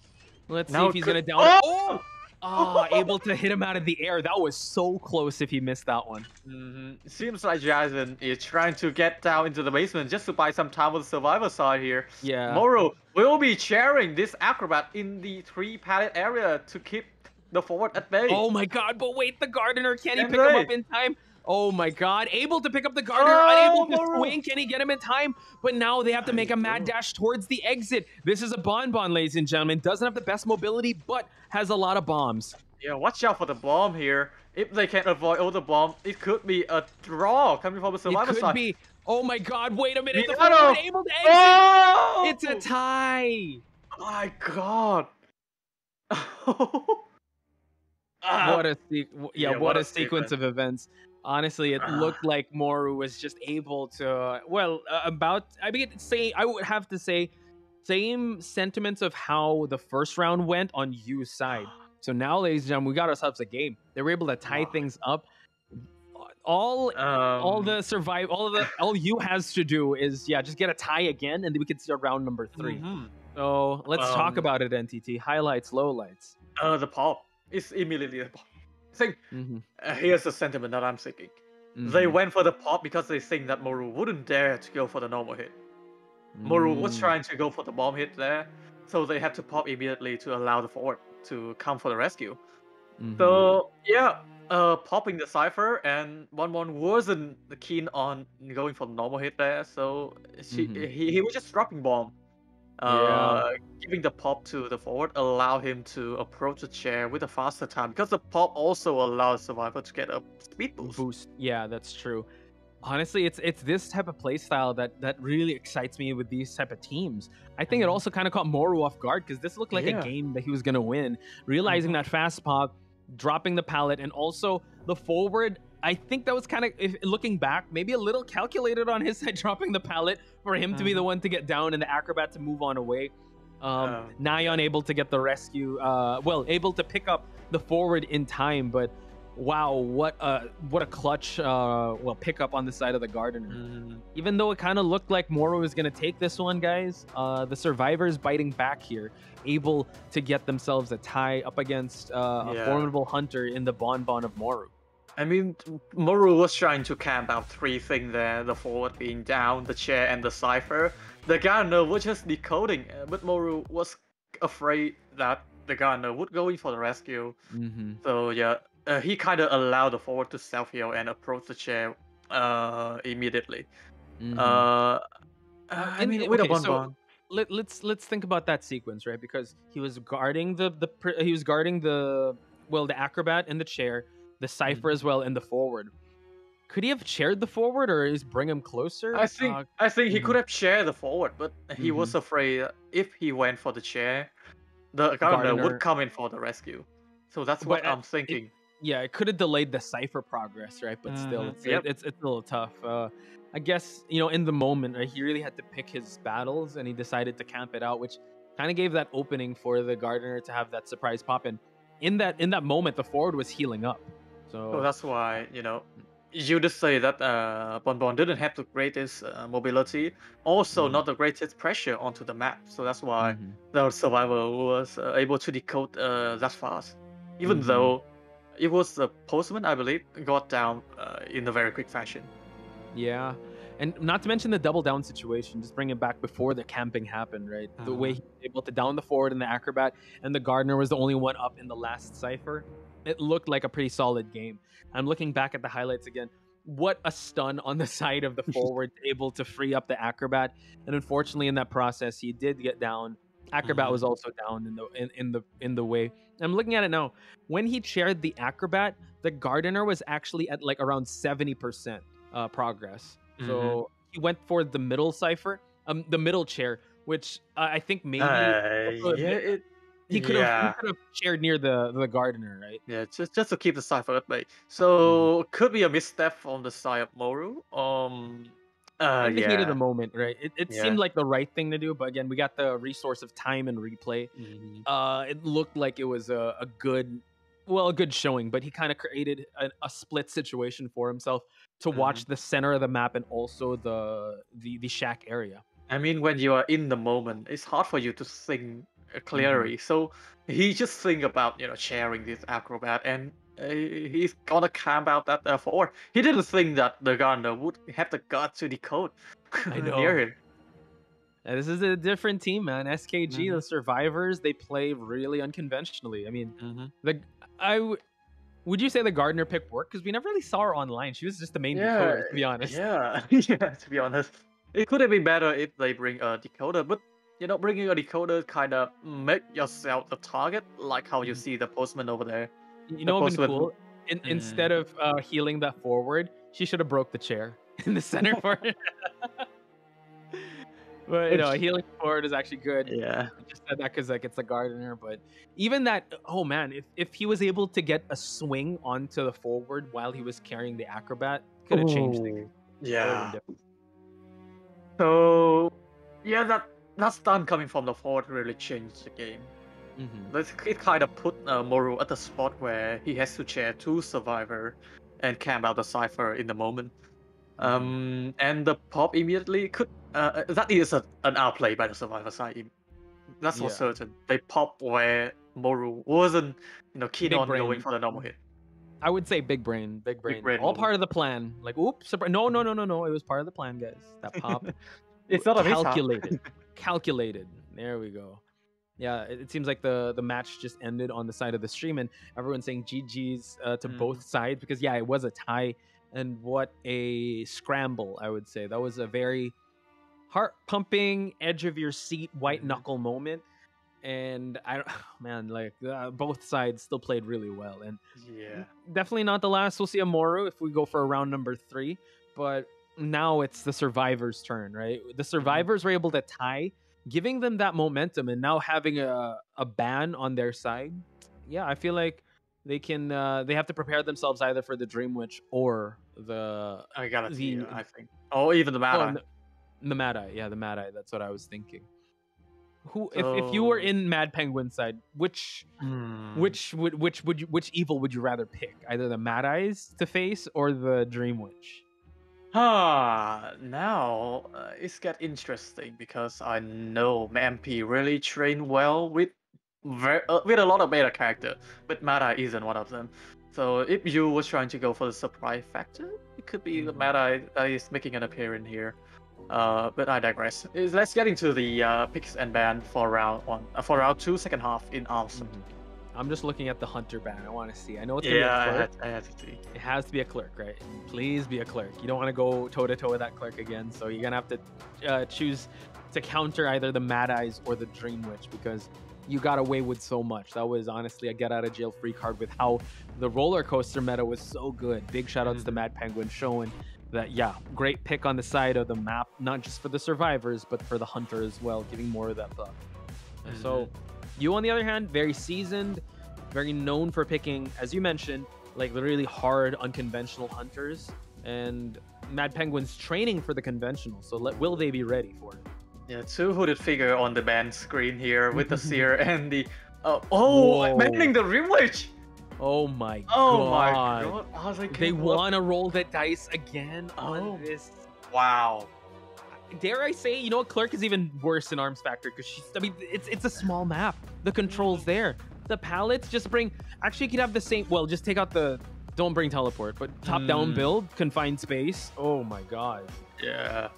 Let's Now see if he's could- gonna down. Oh! Oh! Oh, able to hit him out of the air. That was so close if he missed that one. hmm Seems like Jason is trying to get down into the basement just to buy some time with the survivor side here. Yeah. Moru will be sharing this acrobat in the three pallet area to keep the forward at bay. Oh my god, but wait, the gardener, can he pick him up in time? Oh my god, able to pick up the gardener, Oh, unable to swing, can he get him in time? But now they have to make a mad dash towards the exit. This is a bonbon, ladies and gentlemen. Doesn't have the best mobility, but has a lot of bombs. Yeah, watch out for the bomb here. If they can't avoid all the bomb, it could be a draw coming from the It survivor could side. be. Oh my god, wait a minute. The able to oh! exit. Oh! It's a tie. My God. what a ah. se- yeah, Yeah, what, what a, a sequence sequence. of events. Honestly, it looked like Moru was just able to well uh, about. I mean, say I would have to say same sentiments of how the first round went on Yu's side. So now, ladies and gentlemen, we got ourselves a game. They were able to tie things up. all all Um, the survive all the all you has to do is yeah just get a tie again and then we can start round number 3 Mhm. So let's talk Um, about it. NTT highlights, lowlights. Uh, the pop is immediately the pop. Think Mhm. uh, here's the sentiment that I'm thinking. They Mhm. went for the pop because they think that Moru wouldn't dare to go for the normal hit. Moru was Mm. trying to go for the bomb hit there, so they had to pop immediately to allow the forward to come for the rescue. Mhm. So yeah, uh, popping the cipher, and one one wasn't keen on going for the normal hit there, so she Mhm. he, he was just dropping bomb. Uh, giving the pop to the forward allow him to approach the chair with a faster time because the pop also allows survivor to get a speed boost. boost. Yeah, that's true. Honestly, it's it's this type of playstyle that that really excites me with these type of teams. I think it also kind of caught Moru off guard because this looked like Mm-hmm. Yeah. a game that he was gonna win. Realizing that fast pop, dropping the pallet, and also the forward. I think that was kind of looking back, maybe a little calculated on his side, dropping the pallet for him to be the one to get down and the acrobat to move on away. Um, Um, Nyan able to get the rescue, uh, well, able to pick up the forward in time, but wow, what a what a clutch, uh, well, pickup on the side of the gardener. Mm-hmm. Even though it kind of looked like Moru was gonna take this one, guys, uh, the survivors biting back here, able to get themselves a tie up against uh, a formidable hunter in the bonbon of Moru. I mean, Moru was trying to camp out three things there the forward being down, the chair, and the cipher. The Gardener was just decoding, but Moru was afraid that the Gardener would go in for the rescue. Mm-hmm. So, yeah, uh, he kind of allowed the forward to self heal and approach the chair uh, immediately. Mhm. Uh, I And- mean, okay, a so let, let's let's think about that sequence, right? Because he was guarding the the he was guarding the well the acrobat in the chair, the cipher Mm-hmm. as well, and the forward. Could he have chaired the forward or is bring him closer? I think Uh, I think he mhm. could have shared the forward, but he was afraid if he went for the chair, the Gardener Gardener- would come in for the rescue. So that's what But, uh, I'm thinking. yeah, it could have delayed the cipher progress, right? But still, Mhm. it's, Yep. it's it's a little tough. Uh, I guess you know in the moment, right, he really had to pick his battles, and he decided to camp it out, which kind of gave that opening for the gardener to have that surprise pop. And in that in that moment, the forward was healing up. So So that's why you know you just say that uh, Bonbon didn't have the greatest uh, mobility, also Mm-hmm. not the greatest pressure onto the map. So that's why the survivor was uh, able to decode uh, that fast, even Mhm. though it was the postman, I believe, got down uh, in a very quick fashion. Yeah. And not to mention the double down situation, just bring it back before the camping happened, right? The way he was able to down the forward and the acrobat, and the gardener was the only one up in the last cipher. It looked like a pretty solid game. I'm looking back at the highlights again. What a stun on the side of the forward, able to free up the acrobat. And unfortunately, in that process, he did get down. Acrobat was also down in the in, in the in the way. I'm looking at it now. When he chaired the acrobat, the gardener was actually at like around 70% uh, progress. So he went for the middle cipher, um, the middle chair, which uh, I think maybe Uh, yeah, it, he could have yeah. he have chaired near the the gardener, right? Yeah, just just to keep the cipher at bay. So could be a misstep on the side of Moru. Um, uh, in the yeah. the moment, right? It, it Yeah. seemed like the right thing to do, but again, we got the resource of time and replay. Mm-hmm. Uh, it looked like it was a, a good, well, a good showing, but he kind of created a, a split situation for himself to watch Mm-hmm. the center of the map and also the the the shack area. I mean, when you are in the moment, it's hard for you to think uh, clearly. So he just think about you know sharing this acrobat, and uh, he's gonna camp out that uh, forward. He didn't think that the Gardener would have the guts to decode I near know. him. This is a different team, man. SKG, Mm-hmm. the survivors, they play really unconventionally. I mean, Mm-hmm. the I w- would you say the gardener pick worked? Because we never really saw her online. She was just the main Yeah, decoder, to be honest. Yeah, yeah. To be honest, it could have been better if they bring a decoder, but you know, bringing a decoder kind of make yourself the target, like how you see the postman over there. You The know what would been cool? In, Instead of uh, healing that forward, she should have broke the chair in the center for it. but you know, healing forward is actually good. Yeah. I just said that because like it's a gardener, but even that, oh man, if, if he was able to get a swing onto the forward while he was carrying the acrobat, could have changed things. Yeah. So yeah, that that stun coming from the forward really changed the game. Mhm. It kind of put uh, Moru at the spot where he has to chair two survivor, and camp out the cipher in the moment. Um, and the pop immediately could. Uh, that is a, an outplay by the survivor side. That's for Yeah. certain. They pop where Moru wasn't, you know, keen Big on brain. going for the normal hit. I would say big brain, big brain, big brain all part of the plan. Like, oops, surpri- no, no, no, no, no. It was part of the plan, guys. That pop. It's not a calculated, calculated. There we go. Yeah, it, it seems like the the match just ended on the side of the stream, and everyone's saying GG's uh, to Mm. both sides because yeah, it was a tie, and what a scramble I would say. That was a very heart pumping, edge of your seat, white Mm-hmm. knuckle moment. And I, man, like uh, both sides still played really well, and Yeah. definitely not the last we'll see Amoru if we go for a round number three. But now it's the survivors' turn, right? The survivors were able to tie, giving them that momentum, and now having a, a ban on their side. Yeah, I feel like they can uh, they have to prepare themselves either for the Dream Witch or the I gotta see, I think. Oh, even the Mad oh, Eye. and the, the Mad Eye, yeah, the Mad Eye. That's what I was thinking. Who, if, if you were in Mad Penguin side, which Hmm. which would which would you which evil would you rather pick? Either the Mad Eyes to face or the Dream Witch? Ah, now uh, it's get interesting because I know MP really trained well with very, uh, with a lot of beta character, but Mada isn't one of them. So if you were trying to go for the surprise factor, it could be the Mada that is making an appearance here. Uh, but I digress. Let's get into the uh, picks and ban for round one, uh, for round two, second half in Awesome. I'm just looking at the Hunter ban. I want to see. I know it's Yeah, gonna be a clerk. I had to see. It has to be a clerk, right? Please be a clerk. You don't want to go toe to toe with that clerk again. So you're gonna have to uh, choose to counter either the Mad Eyes or the Dream Witch because you got away with so much. That was honestly a get out of jail free card with how the roller coaster meta was so good. Big shout outs to Mad Penguin showing that yeah, great pick on the side of the map, not just for the survivors but for the hunter as well, giving more of that buff. So Yu on the other hand, very seasoned, very known for picking, as you mentioned, like really hard, unconventional hunters. And Mad Penguin's training for the conventional. So let, will they be ready for it? Yeah, two hooded figure on the band screen here with the seer and the. Uh, oh, Whoa. the Dream Witch! Oh my Oh god. Oh my god. Like, They want to roll the dice again Oh. on this. Wow. Dare I say, you know, what, Clerk is even worse in Arms Factory because she's. I mean, it's it's a small map. The controls there. The palettes just bring. Actually, you could have the same. Well, just take out the. Don't bring teleport, but top down Mm. build, confined space. Oh my god. Yeah.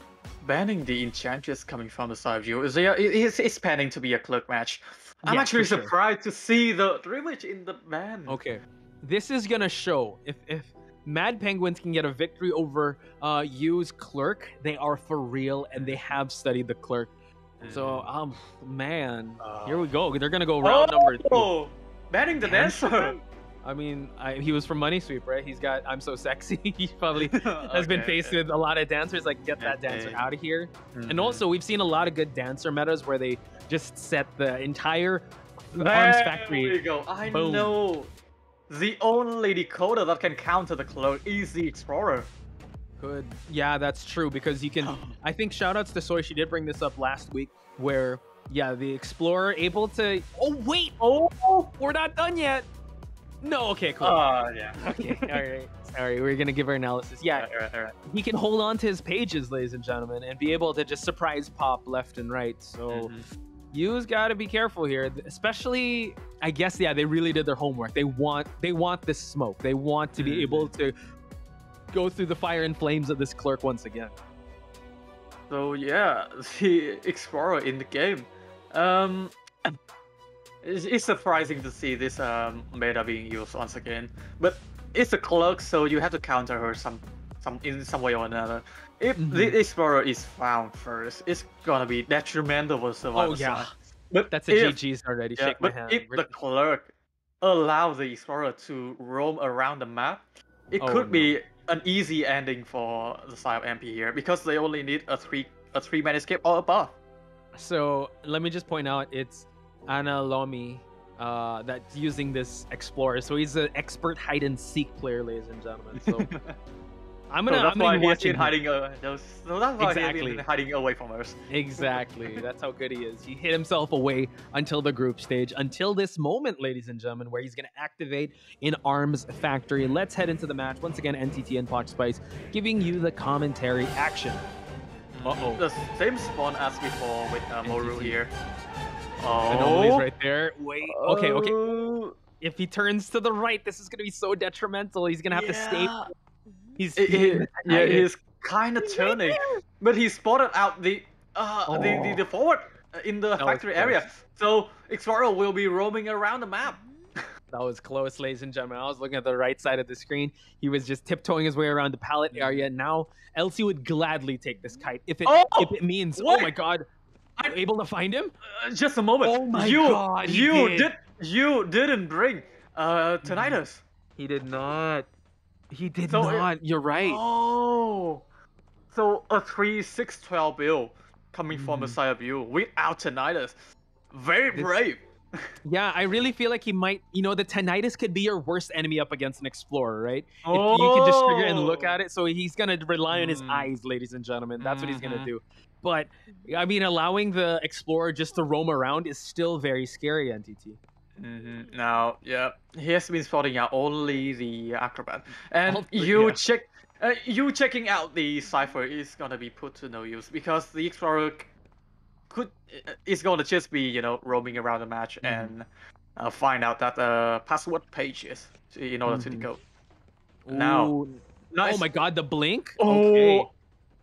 Banning the Enchantress coming from the side view is yeah, it- it's, it's panning to be a clerk match. I'm Yeah, actually for sure. surprised to see the Dream Witch in the ban. Okay. This is gonna show if if Mad Penguins can get a victory over uh Yu's clerk, they are for real and they have studied the clerk. So um man, here we go. They're gonna go round number two. Oh, banning the dancer. I mean, I, he was from Money Sweep, right? He's got I'm so sexy. he probably has been Okay, faced with a lot of dancers. Like, get that dancer Okay. out of here. Mhm. And also, we've seen a lot of good dancer metas where they just set the entire Arms factory. There Factory. we go. I Boom. know. The only decoder that can counter the clerk is the Explorer. Good. Yeah, that's true because you can. I think shoutouts to Soy. She did bring this up last week where, yeah, the Explorer able to. Oh, wait. Oh, we're not done yet. No, okay, cool. Oh, yeah. Okay, all right. Sorry, we're gonna give our analysis. Yeah, All right, all right. he can hold on to his pages, ladies and gentlemen, and be able to just surprise pop left and right. So Mm-hmm. Yu's got to be careful here, especially. I guess yeah, they really did their homework. They want they want this smoke. They want to be Mm-hmm. able to go through the fire and flames of this clerk once again. So yeah, the Explorer in the game. Um, it's, it's surprising to see this um, meta being used once again, but it's a clerk, so you have to counter her some, some in some way or another. If Mm-hmm. the Explorer is found first, it's gonna be detrimental for survivor Oh yeah, side. But that's a if- GG's already. Yeah, Shake my hand. if the clerk allows the explorer to roam around the map, it Oh, could no. be an easy ending for the side of MP here because they only need a three a three man escape or above. So let me just point out it's Anna Lomi uh, that's using this explorer. So he's an expert hide and seek player, ladies and gentlemen. So I'm gonna. so that's I'm gonna why be he's watching been him. hiding. Uh, those, so that's why Exactly. he's been hiding away from us. Exactly. That's how good he is. He hid himself away until the group stage, until this moment, ladies and gentlemen, where he's going to activate in Arms Factory. Let's head into the match. Once again, NTT and Poch Spice giving you the commentary action. Uh oh. The same spawn as before with uh, Moru here. Oh, Anomaly's right there. Wait. Okay, okay. Oh. If he turns to the right, this is going to be so detrimental. He's going to have to stay. Yeah. He's It- it- yeah, He's- he's kind of turning, but he spotted out the uh the, the, the forward uh, in the was factory area. So Explorer will be roaming around the map. That was close, ladies and gentlemen. I was looking at the right side of the screen. He was just tiptoeing his way around the pallet area. Now, LC would gladly take this kite if it Oh! if it means. What? Oh my god! I'm able to find him? Uh, just a moment. Oh my you, God, You did. did. You didn't bring uh tinnitus. He did not. He did So it- not. You're right. Oh. So a three six twelve build coming from the Mm-hmm. side of Yu without tinnitus. Very This- brave. Yeah, I really feel like he might. You know, the tinnitus could be your worst enemy up against an explorer, right? If you can just figure and look Oh. at it, so he's gonna rely on his Mm. eyes, ladies and gentlemen. That's what he's gonna Mhm. do. But I mean, allowing the explorer just to roam around is still very scary, NTT. Hmm Now, yeah, he has been spotting out only the acrobat, and Oh, you yeah. check, uh, you checking out the cipher is gonna be put to no use because the explorer could uh, is gonna just be you know roaming around the match Mm-hmm. and uh, find out that uh, password page is in order to Mhm. decode. Now, nice. Oh my god, the blink. Oh, Okay.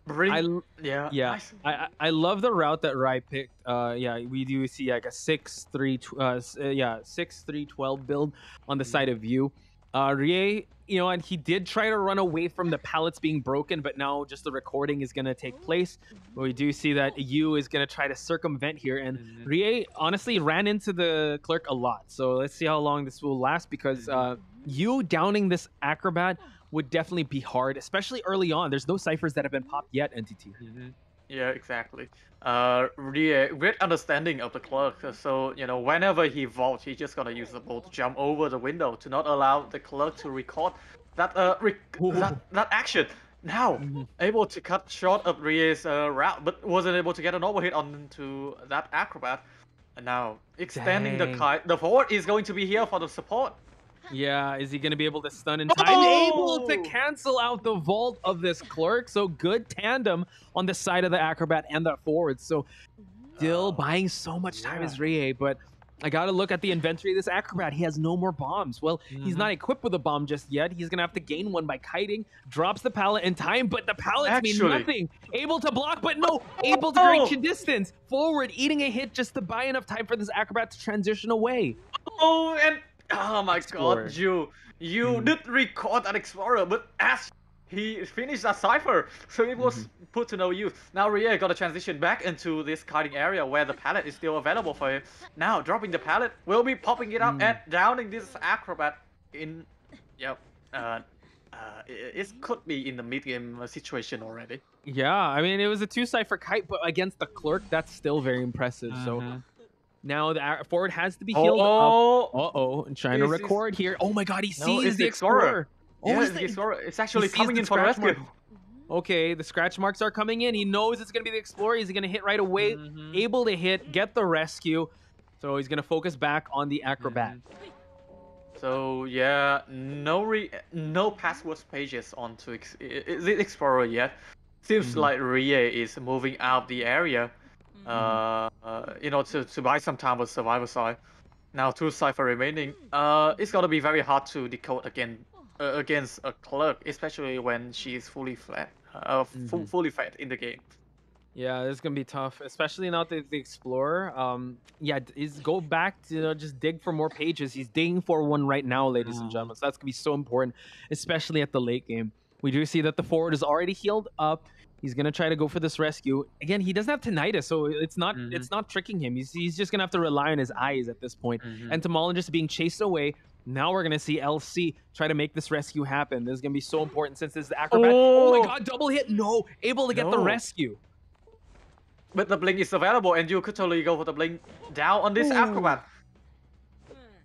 Bring, I l- yeah, yeah. I, I I love the route that Rai picked. Uh, yeah, we do see like a six three tw- uh, uh, yeah six three twelve build on the Mm-hmm. side of Yu. Uh, Rie, you know, and he did try to run away from the pallets being broken, but now just the recording is gonna take place. But we do see that Yu is gonna try to circumvent here, and Mm-hmm. Rie honestly ran into the clerk a lot. So let's see how long this will last because uh, Mm-hmm. Yu downing this acrobat would definitely be hard, especially early on. There's no ciphers that have been popped yet, NTT. Yeah, exactly. Uh, really great understanding of the clerk. So you know, whenever he vaults, he's just gonna use the bolt to jump over the window to not allow the clerk to record that uh rec- that, that action. Now able to cut short of Rie's uh, route, but wasn't able to get an overhit onto that acrobat. And now extending the Dang. kite. The forward is going to be here for the support. Yeah, is he going to be able to stun in time? Able to Oh! cancel out the vault of this clerk. So good tandem on the side of the acrobat and the forward. So still buying so much time as Rie, but I got to look at the inventory of this acrobat. He has no more bombs. Well, he's Mhm. not equipped with a bomb just yet. He's going to have to gain one by kiting, drops the pallet in time, but the pallets mean nothing. Able to block, but no, able to Oh! reach a distance. Forward, eating a hit just to buy enough time for this acrobat to transition away. Oh, and oh my Explorer. god, you you did record an explorer, but as he finished that cipher, so it was put to no use. Now Rie got to transition back into this kiting area where the pallet is still available for him. Now dropping the pallet, will be popping it up Mm. and downing this acrobat in. Yep. Uh, uh, it, it could be in the mid game situation already. Yeah, I mean it was a two cipher kite, but against the clerk, that's still very impressive. So Mhm. Now the forward has to be Oh, healed oh. up. Uh oh, and trying to It's- it's- record here. Oh my god, he No, sees it's the the Explorer. explorer. Oh, Yeah, he's it's the the- Explorer. It's actually coming in for the rescue. mark. Okay, the scratch marks are coming in. He knows it's gonna be the explorer. He's gonna hit right away, Mm-hmm. able to hit, get the rescue. So he's gonna focus back on the acrobat. Mm-hmm. So yeah, no re no password pages onto ex- i- i- the Explorer yet. Seems Mhm. like Rie is moving out of the area, uh, uh, you know, to, to buy some time with survivor side. Now two cipher remaining. Uh, it's gonna be very hard to decode again uh, against a clerk, especially when she is fully flat, uh, fu- Mhm. fully fed in the game. Yeah, it's gonna be tough, especially now that the explorer. Um, yeah, is go back to you know, just dig for more pages. He's digging for one right now, ladies and gentlemen. So that's gonna be so important, especially at the late game. We do see that the forward is already healed up. He's gonna try to go for this rescue. Again, he doesn't have tinnitus, so it's not mm-hmm. it's not tricking him. He's, he's just gonna have to rely on his eyes at this point. Mm-hmm. And Tamalin just being chased away. Now we're gonna see LC try to make this rescue happen. This is gonna be so important since this is the acrobat. Oh, Oh! my god, double hit! No, able to get the rescue. But the blink is available, and you could totally go for the blink down on this Ooh. acrobat.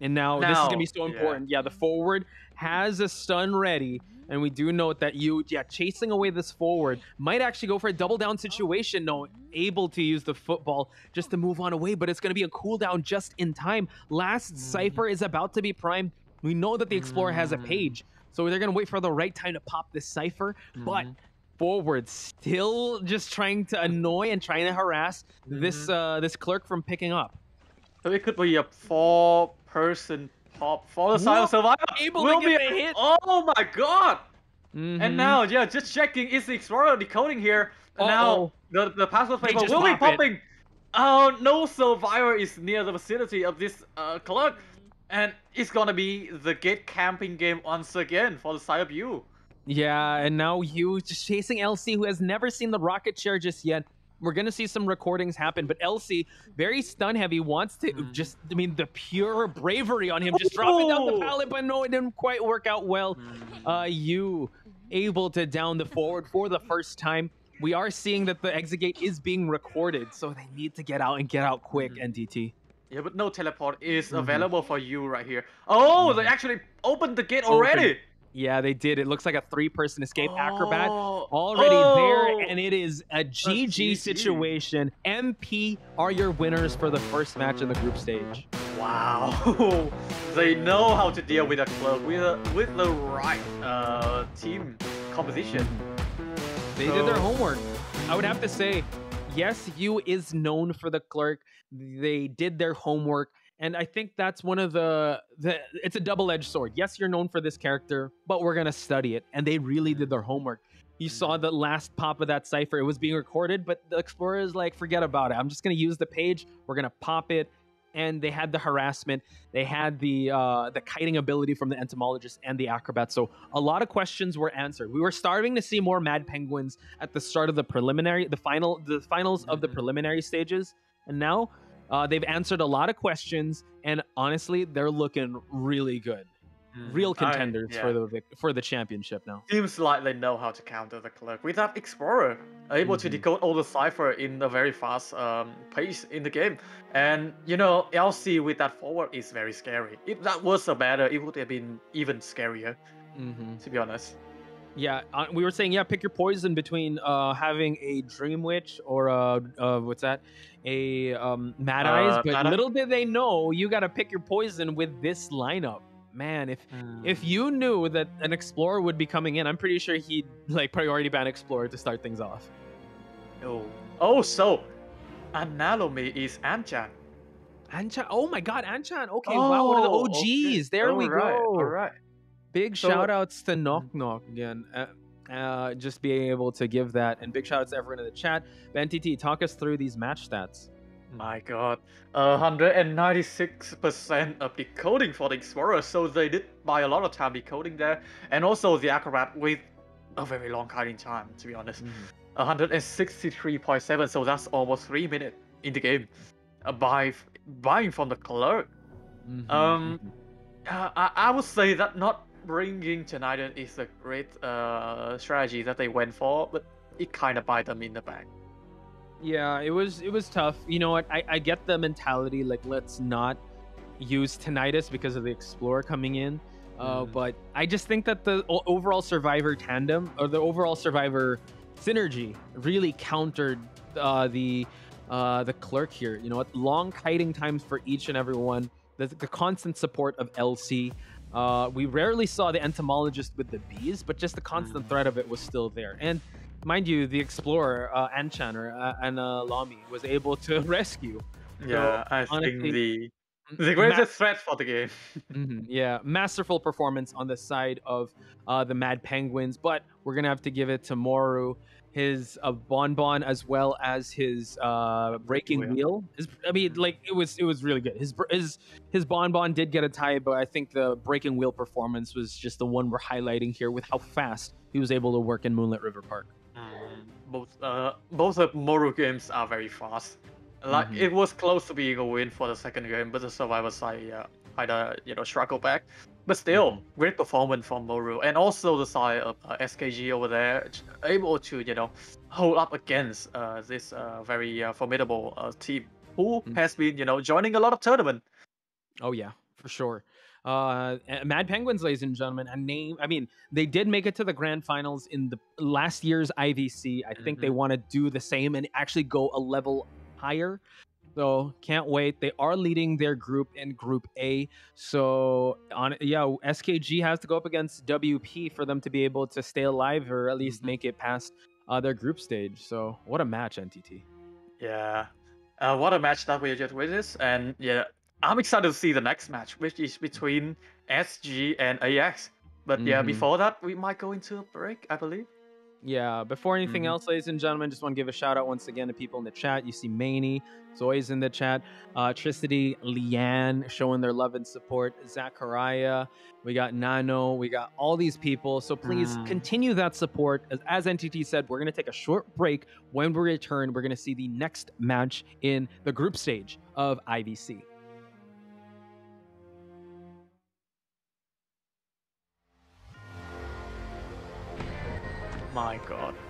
And now, this is gonna be so yeah. important. Yeah. the forward has a stun ready, And we do note that Yu, yeah, chasing away this forward might actually go for a double down situation. No, able to use the football just to move on away, but it's going to be a cooldown just in time. Last mm-hmm. Cypher is about to be primed. We know that the Explorer has a mm-hmm. page, so they're going to wait for the right time to pop this Cypher. But mm-hmm. forward still just trying to annoy and trying to harass this uh, this clerk from picking up. So it could be a four-person for the Silent Survivor. able to Will get be a hit. Oh my god! Mhm. And now, yeah, just checking is the Explorer decoding here. And now Uh-oh. the the password paper will be pop it. popping. Oh, no survivor is near the vicinity of this uh, clerk, and it's gonna be the gate camping game once again for the side of Yu. Yeah, and now Yu just chasing LC, who has never seen the rocket chair just yet. We're gonna see some recordings happen, but LC, very stun heavy, wants to just I mean the pure bravery on him, just dropping down the Oh. pallet, but no, it didn't quite work out well. Uh Yu able to down the forward for the first time. We are seeing that the exit gate is being recorded, so they need to get out and get out quick, NTT. Yeah, but no teleport is Mhm. available for you right here. Oh, they actually opened the gate already. Open. Yeah, they did. It looks like a three-person escape acrobat Oh. already Oh. there, and it is a GG GG. situation. MP are your winners for the first match in the group stage. Wow, they know how to deal with a club with a, with the right uh, team composition. They did their homework. I would have to say, yes, Yu is known for the clerk. They did their homework, and I think that's one of the the. It's a double-edged sword. Yes, you're known for this character, but we're gonna study it, and they really did their homework. You saw the last pop of that cipher; it was being recorded, but the explorer is like, forget about it. I'm just gonna use the page. We're gonna pop it. And they had the harassment, they had the uh, the kiting ability from the entomologist and the acrobat. So a lot of questions were answered. We were starting to see more Mad Penguins at the start of the preliminary, the final, the finals of the preliminary stages, and now uh, they've answered a lot of questions. And honestly, they're looking really good, real I- contenders for the for the championship now. Seems like they know how to counter the clerk with that explorer, able to Mhm. decode all the cipher in a very fast um, pace in the game. And you know, LC with that forward is very scary. If that was a better, it would have been even scarier. Mm-hmm. To be honest. Yeah, uh, we were saying, yeah, pick your poison between uh, having a Dream Witch or a, uh, what's that? A um, Mad Eyes. Uh, But Mad little did they know, you got to pick your poison with this lineup. Man, if Hmm. if you knew that an Explorer would be coming in, I'm pretty sure he'd like priority ban Explorer to start things off. Oh. Oh, so Analomy is Anchan. Anchan. Oh my God, Anchan. Okay, wow, one of the Oh, OGs. okay. There we Alright, go. alright. Big So- shout outs to Knock Knock again. Uh, uh, just being able to give that, and big shout outs to everyone in the chat. Ben TT, talk us through these match stats. My god. Uh, 196% of decoding for the Explorer, so they did buy a lot of time decoding there. And also the Acrobat with a very long hiding time, to be honest. 163.7, so that's almost 3 minutes in the game. Uh, by buying from the clerk. Um, uh, I, I would say that not bringing tinnitus is a great uh, strategy that they went for, but it kind of bite them in the back. Yeah, it was it was tough. You know what? I, I get the mentality like let's not use tinnitus because of the explorer coming in. Uh, But I just think that the overall survivor tandem or the overall survivor synergy really countered uh, the uh, the clerk here. You know what? Long kiting times for each and every one. The, the constant support of LC. Uh, we rarely saw the entomologist with the bees, but just the constant threat of it was still there. And mind you, the explorer uh, Anchan or uh, Anna Lamy was able to rescue. Yeah, So, I think the the greatest ma- threat for the game. Mhm, Yeah, masterful performance on the side of uh, the Mad Penguins, but we're gonna have to give it to Moru, his uh, bonbon as well as his uh, breaking Wheel. wheel. His, I mean, like it was it was really good. His his his bonbon did get a tie, but I think the breaking wheel performance was just the one we're highlighting here with how fast he was able to work in Moonlit River Park. both uh both of Moru games are very fast. Like Mhm. it was close to being a win for the second game, but the survivor side uh, kind of you know struggle back. But still, great performance from Moru, and also the side of uh, SKG over there, able to you know hold up against uh, this uh, very uh, formidable uh, team who has been you know joining a lot of tournament. Oh yeah, for sure. Uh, Mad Penguins, ladies and gentlemen, a name. I mean, they did make it to the grand finals in the last year's IVC. I think they Mhm. want to do the same and actually go a level higher. So can't wait. They are leading their group in Group A. So on yeah, SKG has to go up against WP for them to be able to stay alive or at least make it past uh, their group stage. So what a match, NTT. Yeah. Uh, what a match that we just witnessed. And yeah, I'm excited to see the next match, which is between SG and AX. But yeah, Mhm. before that, we might go into a break, I believe. Yeah, before anything Mhm. else, ladies and gentlemen, just want to give a shout out once again to people in the chat. You see Maney, Zoe's in the chat, uh, Tricity, Leanne showing their love and support, Zachariah, we got Nano, we got all these people. So please Mm. continue that support. As, as NTT said, we're going to take a short break. When we return, we're going to see the next match in the group stage of IVC. My god.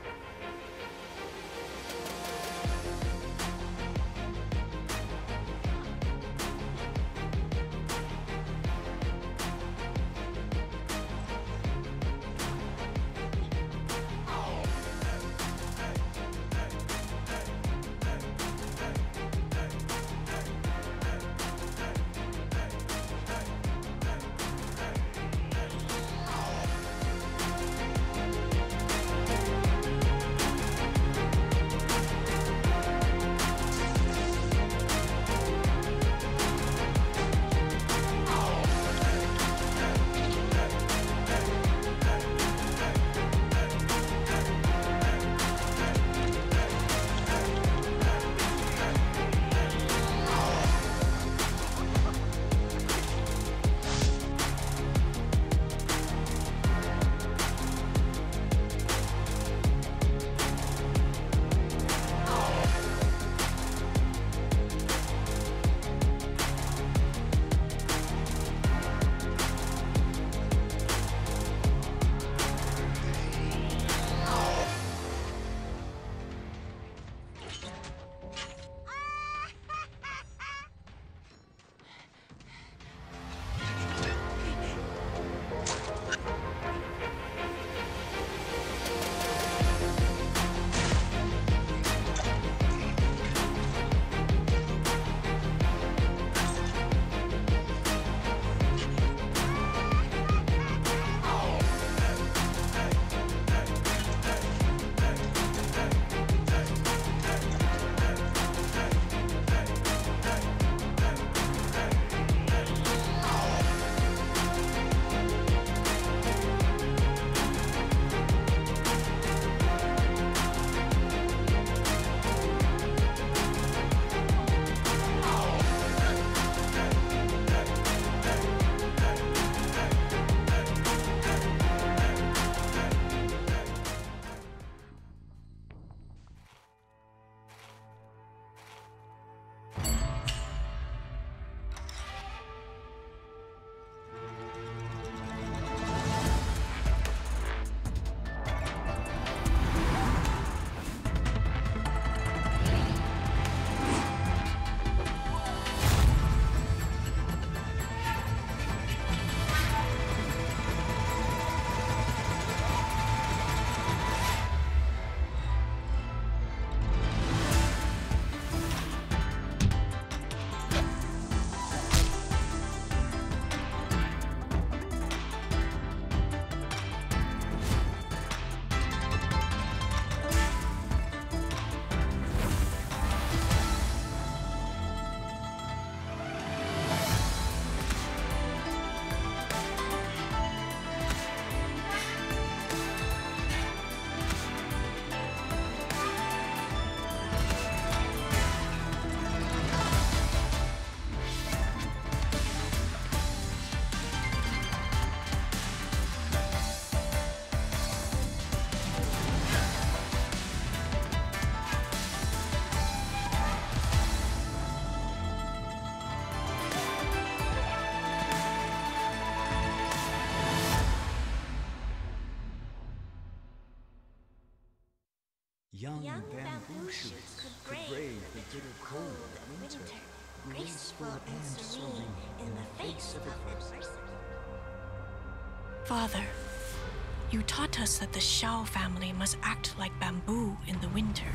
Shao family must act like bamboo in the winter,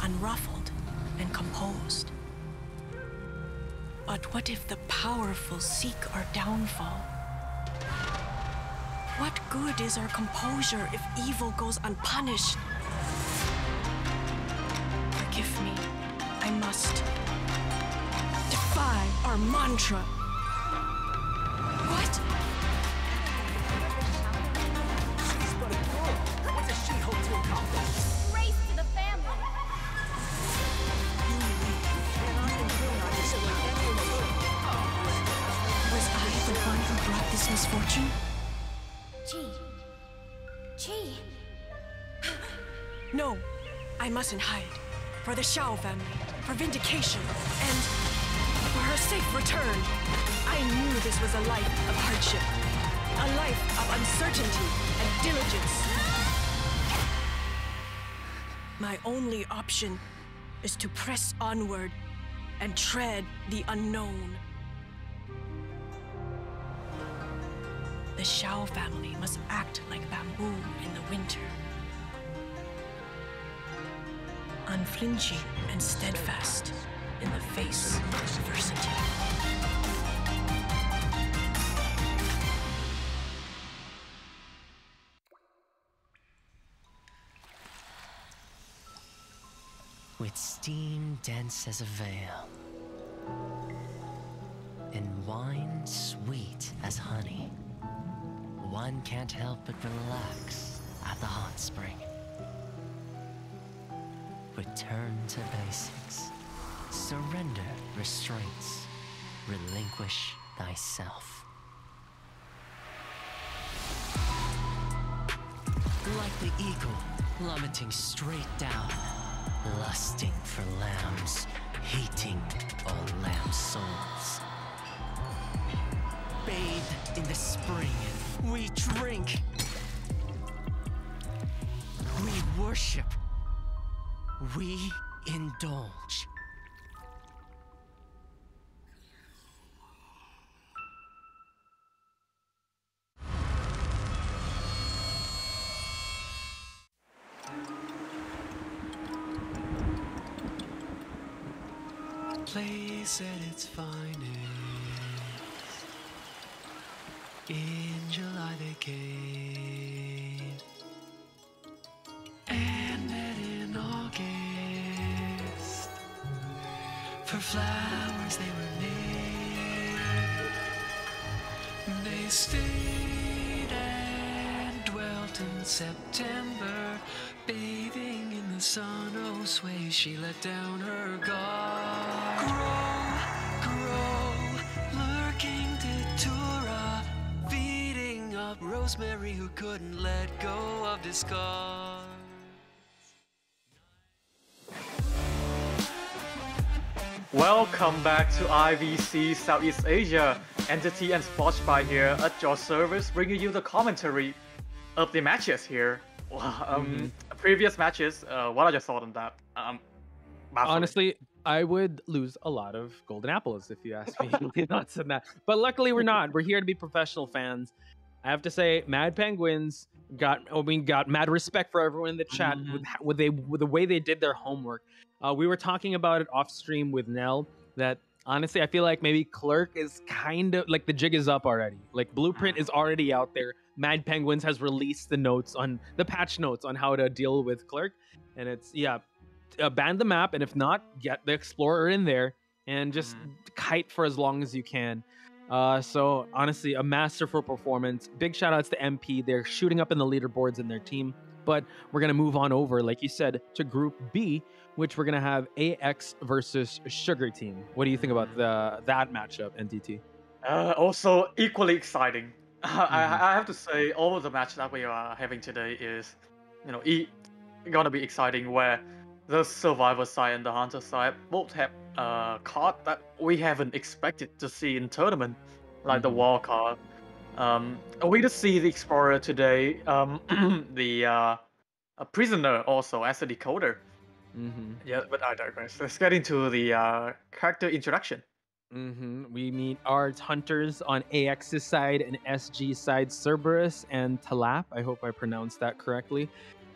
unruffled and composed. But what if the powerful seek our downfall? What good is our composure if evil goes unpunished? Forgive me. I must defy our mantra. And for her safe return. I knew this was a life of hardship, a life of uncertainty and diligence. My only option is to press onward and tread the unknown. The Shao family must act like bamboo in the winter. Unflinching and steadfast in the face of adversity. with steam dense as a veil, and wine sweet as honey. One can't help but relax at the hot spring. Return to basics. Surrender restraints. Relinquish thyself. Like the eagle plummeting straight down, lusting for lambs, hating all lamb souls. Bathed in the spring, we drink. We worship. We indulge. Place at its finest. In July they came. And For flowers they were named. They stayed and dwelt in September. Bathing in the sun, oh sway, she let down her guard. Grow, grow, lurking Datura, feeding up Rosemary who couldn't let go of this discard. Welcome back to IVC Southeast Asia. NTT and Spotspy here at your service, bringing you the commentary of the matches here. Um, Previous matches, uh, what are your thoughts on that? Um. Honestly, I would lose a lot of golden apples if you ask me my thoughts that. But luckily, we're not. We're here to be professional fans. I have to say, Mad Penguins got I mean, got mad respect for everyone in the chat with, ho- with they with the way they did their homework. Uh, we were talking about it off stream with Nell that honestly, I feel like maybe Clerk is kind of like the jig is up already. Like Blueprint is already out there. Mad Penguins has released the notes on the patch notes on how to deal with Clerk, and it's yeah, uh, ban the map, and if not, get the Explorer in there and just kite for as long as you can. Uh, so honestly, a masterful performance. Big shout outs to MP. They're shooting up in the leaderboards in their team. But we're gonna move on over, like you said, to Group B, which we're gonna have AX versus Sugar Team. What do you think about the that matchup, NTT? Uh, also equally exciting. Mm-hmm. I, I have to say, all of the match that we are having today is, you know, e- gonna be exciting. Where the survivor side and the hunter side both have a card that we haven't expected to see in tournament, like the Mhm. wall card. Um, we just see the explorer today. Um, the uh, a prisoner also as a decoder. Mm-hmm. Yeah, but I digress. Let's get into the uh, character introduction. hmm We meet our hunters on AX's side and SG side, Cerberus and Talap. I hope I pronounced that correctly.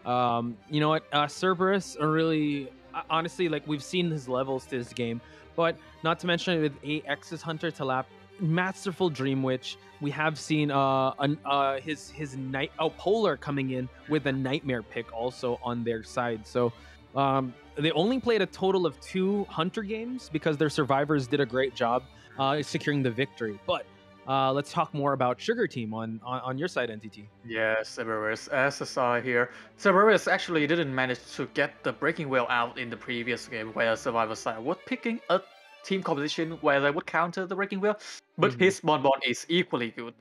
Um, you know what? Uh, Cerberus are really, uh, honestly, like we've seen his levels to this game, but not to mention with AX's hunter Talap, masterful Dream Witch. We have seen uh, an, uh his his night oh Polar coming in with a Nightmare pick also on their side. So um, they only played a total of two Hunter games because their survivors did a great job uh, securing the victory. But uh, let's talk more about Sugar Team on, on, on your side, NTT. Yes, Cerberus. As I saw here, Cerberus actually didn't manage to get the breaking wheel out in the previous game, where Survivor side was picking a team composition where they would counter the breaking wheel, but Mhm. his Bonbon is equally good.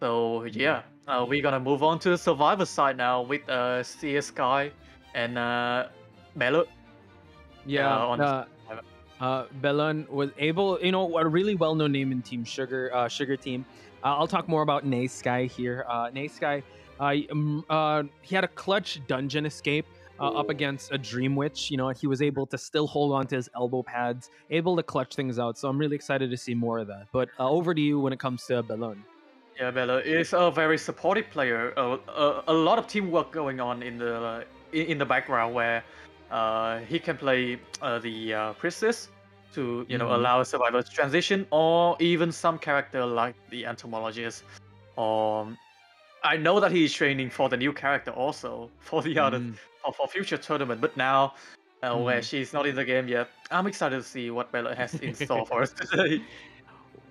So yeah, uh, we're gonna move on to the Survivor side now with uh, CS Sky and uh. Yeah, uh, on uh, uh, was able, you know, a really well-known name in Team Sugar, uh, Sugar Team. Uh, I'll talk more about Nay Sky here. Uh, Sky, uh, um, uh, he had a clutch dungeon escape uh, up against a Dream Witch. You know, he was able to still hold on to his elbow pads, able to clutch things out. So I'm really excited to see more of that. But uh, over to you when it comes to Bellon. Yeah, Bella is a very supportive player. Uh, a, a lot of teamwork going on in the uh, in the background where uh, he can play uh, the uh, priestess to you know Mhm. allow survivors to transition, or even some character like the entomologist. Um, I know that he's training for the new character also for the other Mm. for, for future tournament, but now. Uh, Where Mhm. she's not in the game yet, I'm excited to see what Bella has in store for us today.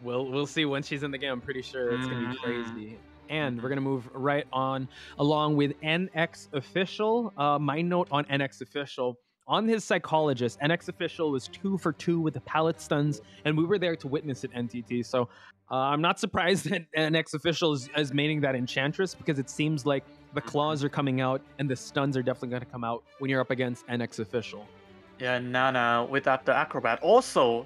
We'll we'll see when she's in the game. I'm pretty sure it's gonna be Mhm. crazy. And we're gonna move right on along with NX Official. Uh, my note on NX Official on his psychologist. NX Official was two for two with the pallet stuns, and we were there to witness it. NTT. So uh, I'm not surprised that NX Official is, is maining that Enchantress because it seems like the claws are coming out and the stuns are definitely gonna come out when you're up against NX Official. Yeah, Nana without the acrobat. Also,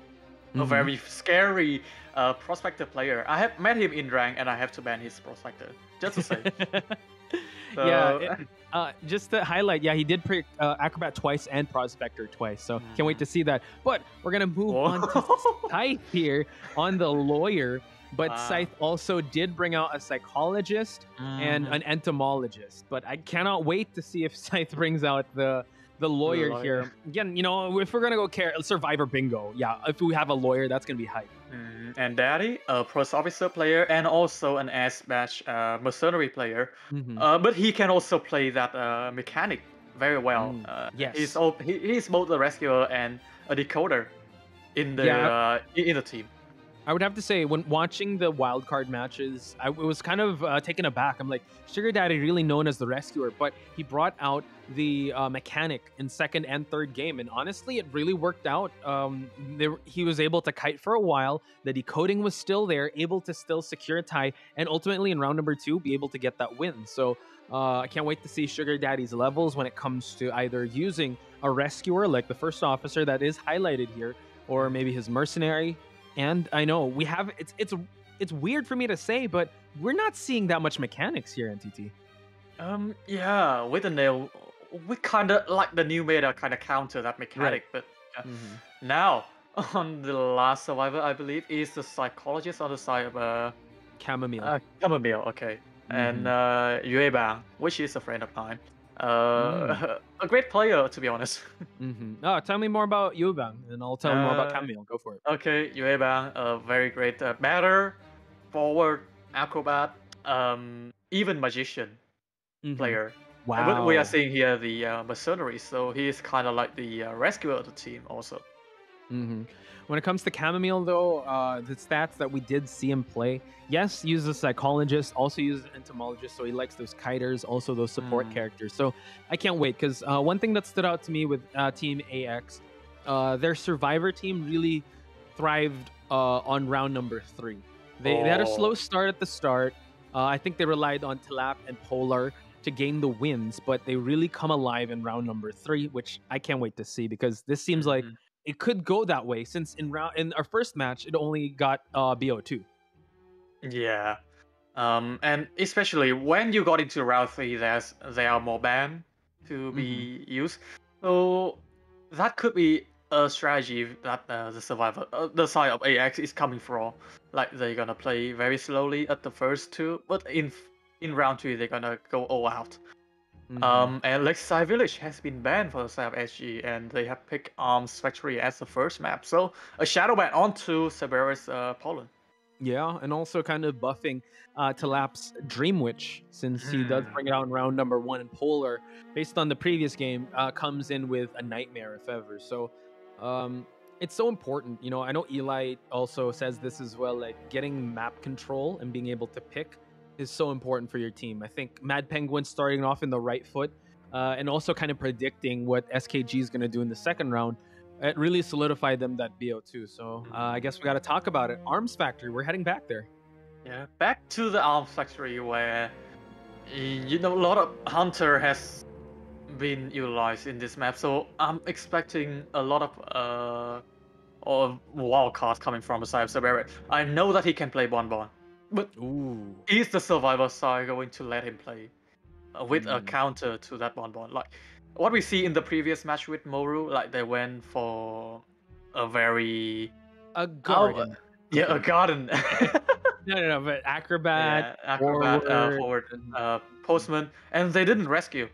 a Mhm. very scary uh, prospector player. I have met him in rank, and I have to ban his prospector. Just to say. yeah. It- uh, just to highlight, yeah, he did pre- uh, acrobat twice and prospector twice, so can't wait to see that. But we're gonna move on to Scythe here on the lawyer. But Wow. Scythe also did bring out a psychologist and Mhm. an entomologist. But I cannot wait to see if Scythe brings out the the lawyer, lawyer. here. Again, you know, if we're gonna go care Survivor Bingo, yeah, if we have a lawyer, that's gonna be hype. Mm, and Daddy, a pros officer player, and also an S batch uh, mercenary player. Mhm. Uh, but he can also play that uh, mechanic very well. Mm, Uh, yes. he's, he, he's both a rescuer and a decoder in the Yeah. uh, in the team. I would have to say, when watching the wild card matches, I was kind of uh, taken aback. I'm like, Sugar Daddy really known as the rescuer, but he brought out the uh, mechanic in second and third game, and honestly, it really worked out. Um, he was able to kite for a while. The decoding was still there, able to still secure a tie, and ultimately in round number two, be able to get that win. So uh, I can't wait to see Sugar Daddy's levels when it comes to either using a rescuer like the first officer that is highlighted here, or maybe his mercenary. And I know we have it's it's it's weird for me to say, but we're not seeing that much mechanics here, NTT. Um, yeah, with the nail, we kind of like the new meta kind of counter that mechanic, but uh, now on the last survivor, I believe, is the psychologist on the side of uh, Chamomile. uh Chamomile, okay, and uh, which is a friend of mine. Uh, a great player, to be honest. Mm-hmm. Oh, tell me more about Yubang, and I'll tell you more about Camille. Go for it. Okay, Yuebang, a very great uh, batter, forward, acrobat, um, even magician player. Uh, But we are seeing here the uh, mercenary, so he is kind of like the uh, rescuer of the team also. hmm When it comes to Chamomile, though, uh, the stats that we did see him play, yes, uses a psychologist, also uses an entomologist, so he likes those kiters, also those support Mm. characters. So I can't wait because uh, one thing that stood out to me with uh, Team AX, uh, their survivor team really thrived uh, on round number three. They, they had a Oh. slow start at the start. Uh, I think they relied on Tilap and Polar to gain the wins, but they really come alive in round number three, which I can't wait to see because this seems like it could go that way since in round in our first match it only got uh BO2. Yeah. Um, and especially when you got into round three, there's there are more ban to be used. So that could be a strategy that uh, the survivor, uh, the side of AX is coming from. Like they're gonna play very slowly at the first two, but in in round three they're gonna go all out. Mhm. Um, and Lakeside Village has been banned for the side of SG, and they have picked Arms Factory as the first map. So a shadow ban onto Cerberus uh, Poland. Yeah, and also kind of buffing uh, Talap's Dream Witch, since he does bring it out in round number one. And Polar, based on the previous game, uh, comes in with a Nightmare, if ever. So um, it's so important. You know, I know Eli also says this as well, like getting map control and being able to pick is so important for your team. I think Mad Penguin starting off in the right foot uh, and also kind of predicting what SKG is going to do in the second round. It really solidified them that BO2. So uh, I guess we got to talk about it. Arms Factory, we're heading back there. Yeah, back to the Arms Factory where you know a lot of Hunter has been utilized in this map, so I'm expecting a lot of uh or wild cards coming from of Cerberus. I know that he can play Bonbon, but Ooh. is the survivor side going to let him play uh, with a Mm. counter to that Bonbon? Like what we see in the previous match with Moru, like they went for a very a garden. yeah, a garden. no, no, no, but acrobat, yeah, acrobat, uh, forward, forward, uh, postman, and they didn't rescue.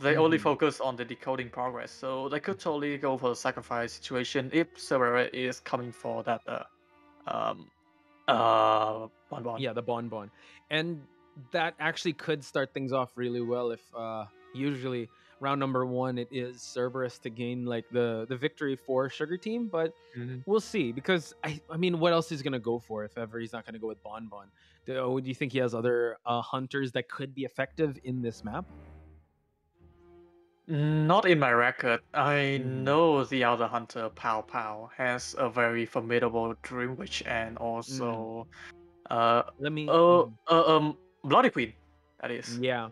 They only Mhm. focus on the decoding progress, so they could totally go for a sacrifice situation if Cerberus is coming for that. Uh, um, uh, bonbon. Yeah, the bonbon, and that actually could start things off really well. If uh, usually round number one it is Cerberus to gain like the the victory for Sugar Team, but Mhm. we'll see because I I mean, what else is gonna go for if ever he's not gonna go with bonbon? Do, oh, do you think he has other uh, hunters that could be effective in this map? Not in my record. I Mm-hmm. know the other hunter, Pow Pow, has a very formidable Dream Witch and also, uh, Mm. Let me. uh, uh, um, Bloody Queen. That is. Yeah.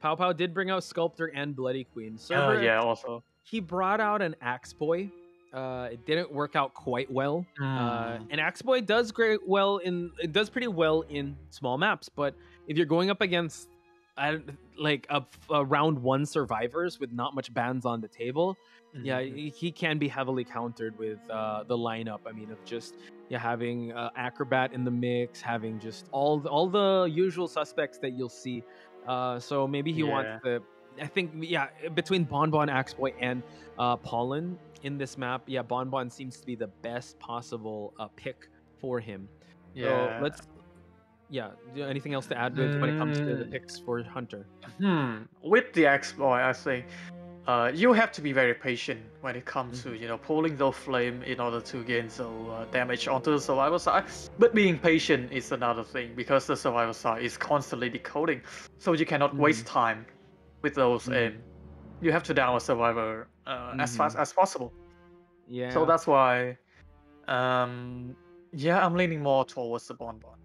Pow Pow did bring out Sculptor and Bloody Queen. Uh, yeah, also. he brought out an Axe Boy. Uh, it didn't work out quite well. Uh, Mm. and Axe Boy does great well in it does pretty well in small maps, but if you're going up against I like a, a round one survivors with not much bans on the table, yeah, Mhm. he can be heavily countered with uh, the lineup. I mean, of just yeah having uh, acrobat in the mix, having just all the, all the usual suspects that you'll see. Uh, so maybe he Yeah. wants to. I think yeah, between Bonbon, Axeboy, and uh, Pollen in this map, yeah, Bonbon seems to be the best possible uh, pick for him. Yeah. So let's. Yeah. Anything else to add with when it comes to the Mm. picks for Hunter? Hmm. With the Axe Boy, I think uh, you have to be very patient when it comes Mm-hmm. to you know pulling those flame in order to gain so uh, damage onto the survivor side. But being patient is another thing because the survivor side is constantly decoding, so you cannot waste Mm-hmm. time with those aim. You have to down a survivor uh, as fast Mhm. as possible. Yeah. So that's why, um, yeah, I'm leaning more towards the bonbon.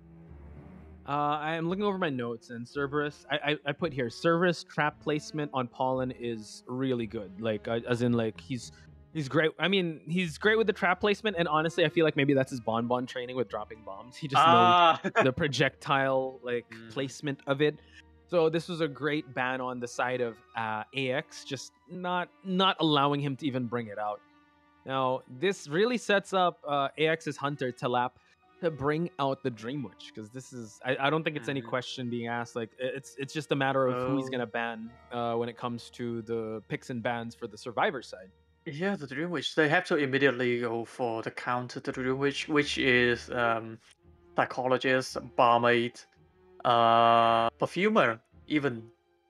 Uh, I am looking over my notes, and Cerberus. I, I, I put here Cerberus trap placement on Pollen is really good. Like, uh, as in, like he's he's great. I mean, he's great with the trap placement, and honestly, I feel like maybe that's his bonbon training with dropping bombs. He just Ah. knows the projectile like Mm. placement of it. So this was a great ban on the side of uh, AX, just not not allowing him to even bring it out. Now this really sets up uh, AX's hunter Talap to bring out the Dream Witch because this is I, I don't think it's any question being asked. Like it's it's just a matter of who he's Oh. gonna ban uh, when it comes to the picks and bans for the Survivor side. Yeah, the Dream Witch. They have to immediately go for the counter to the Dream Witch, which is um, psychologist, barmaid, uh, perfumer, even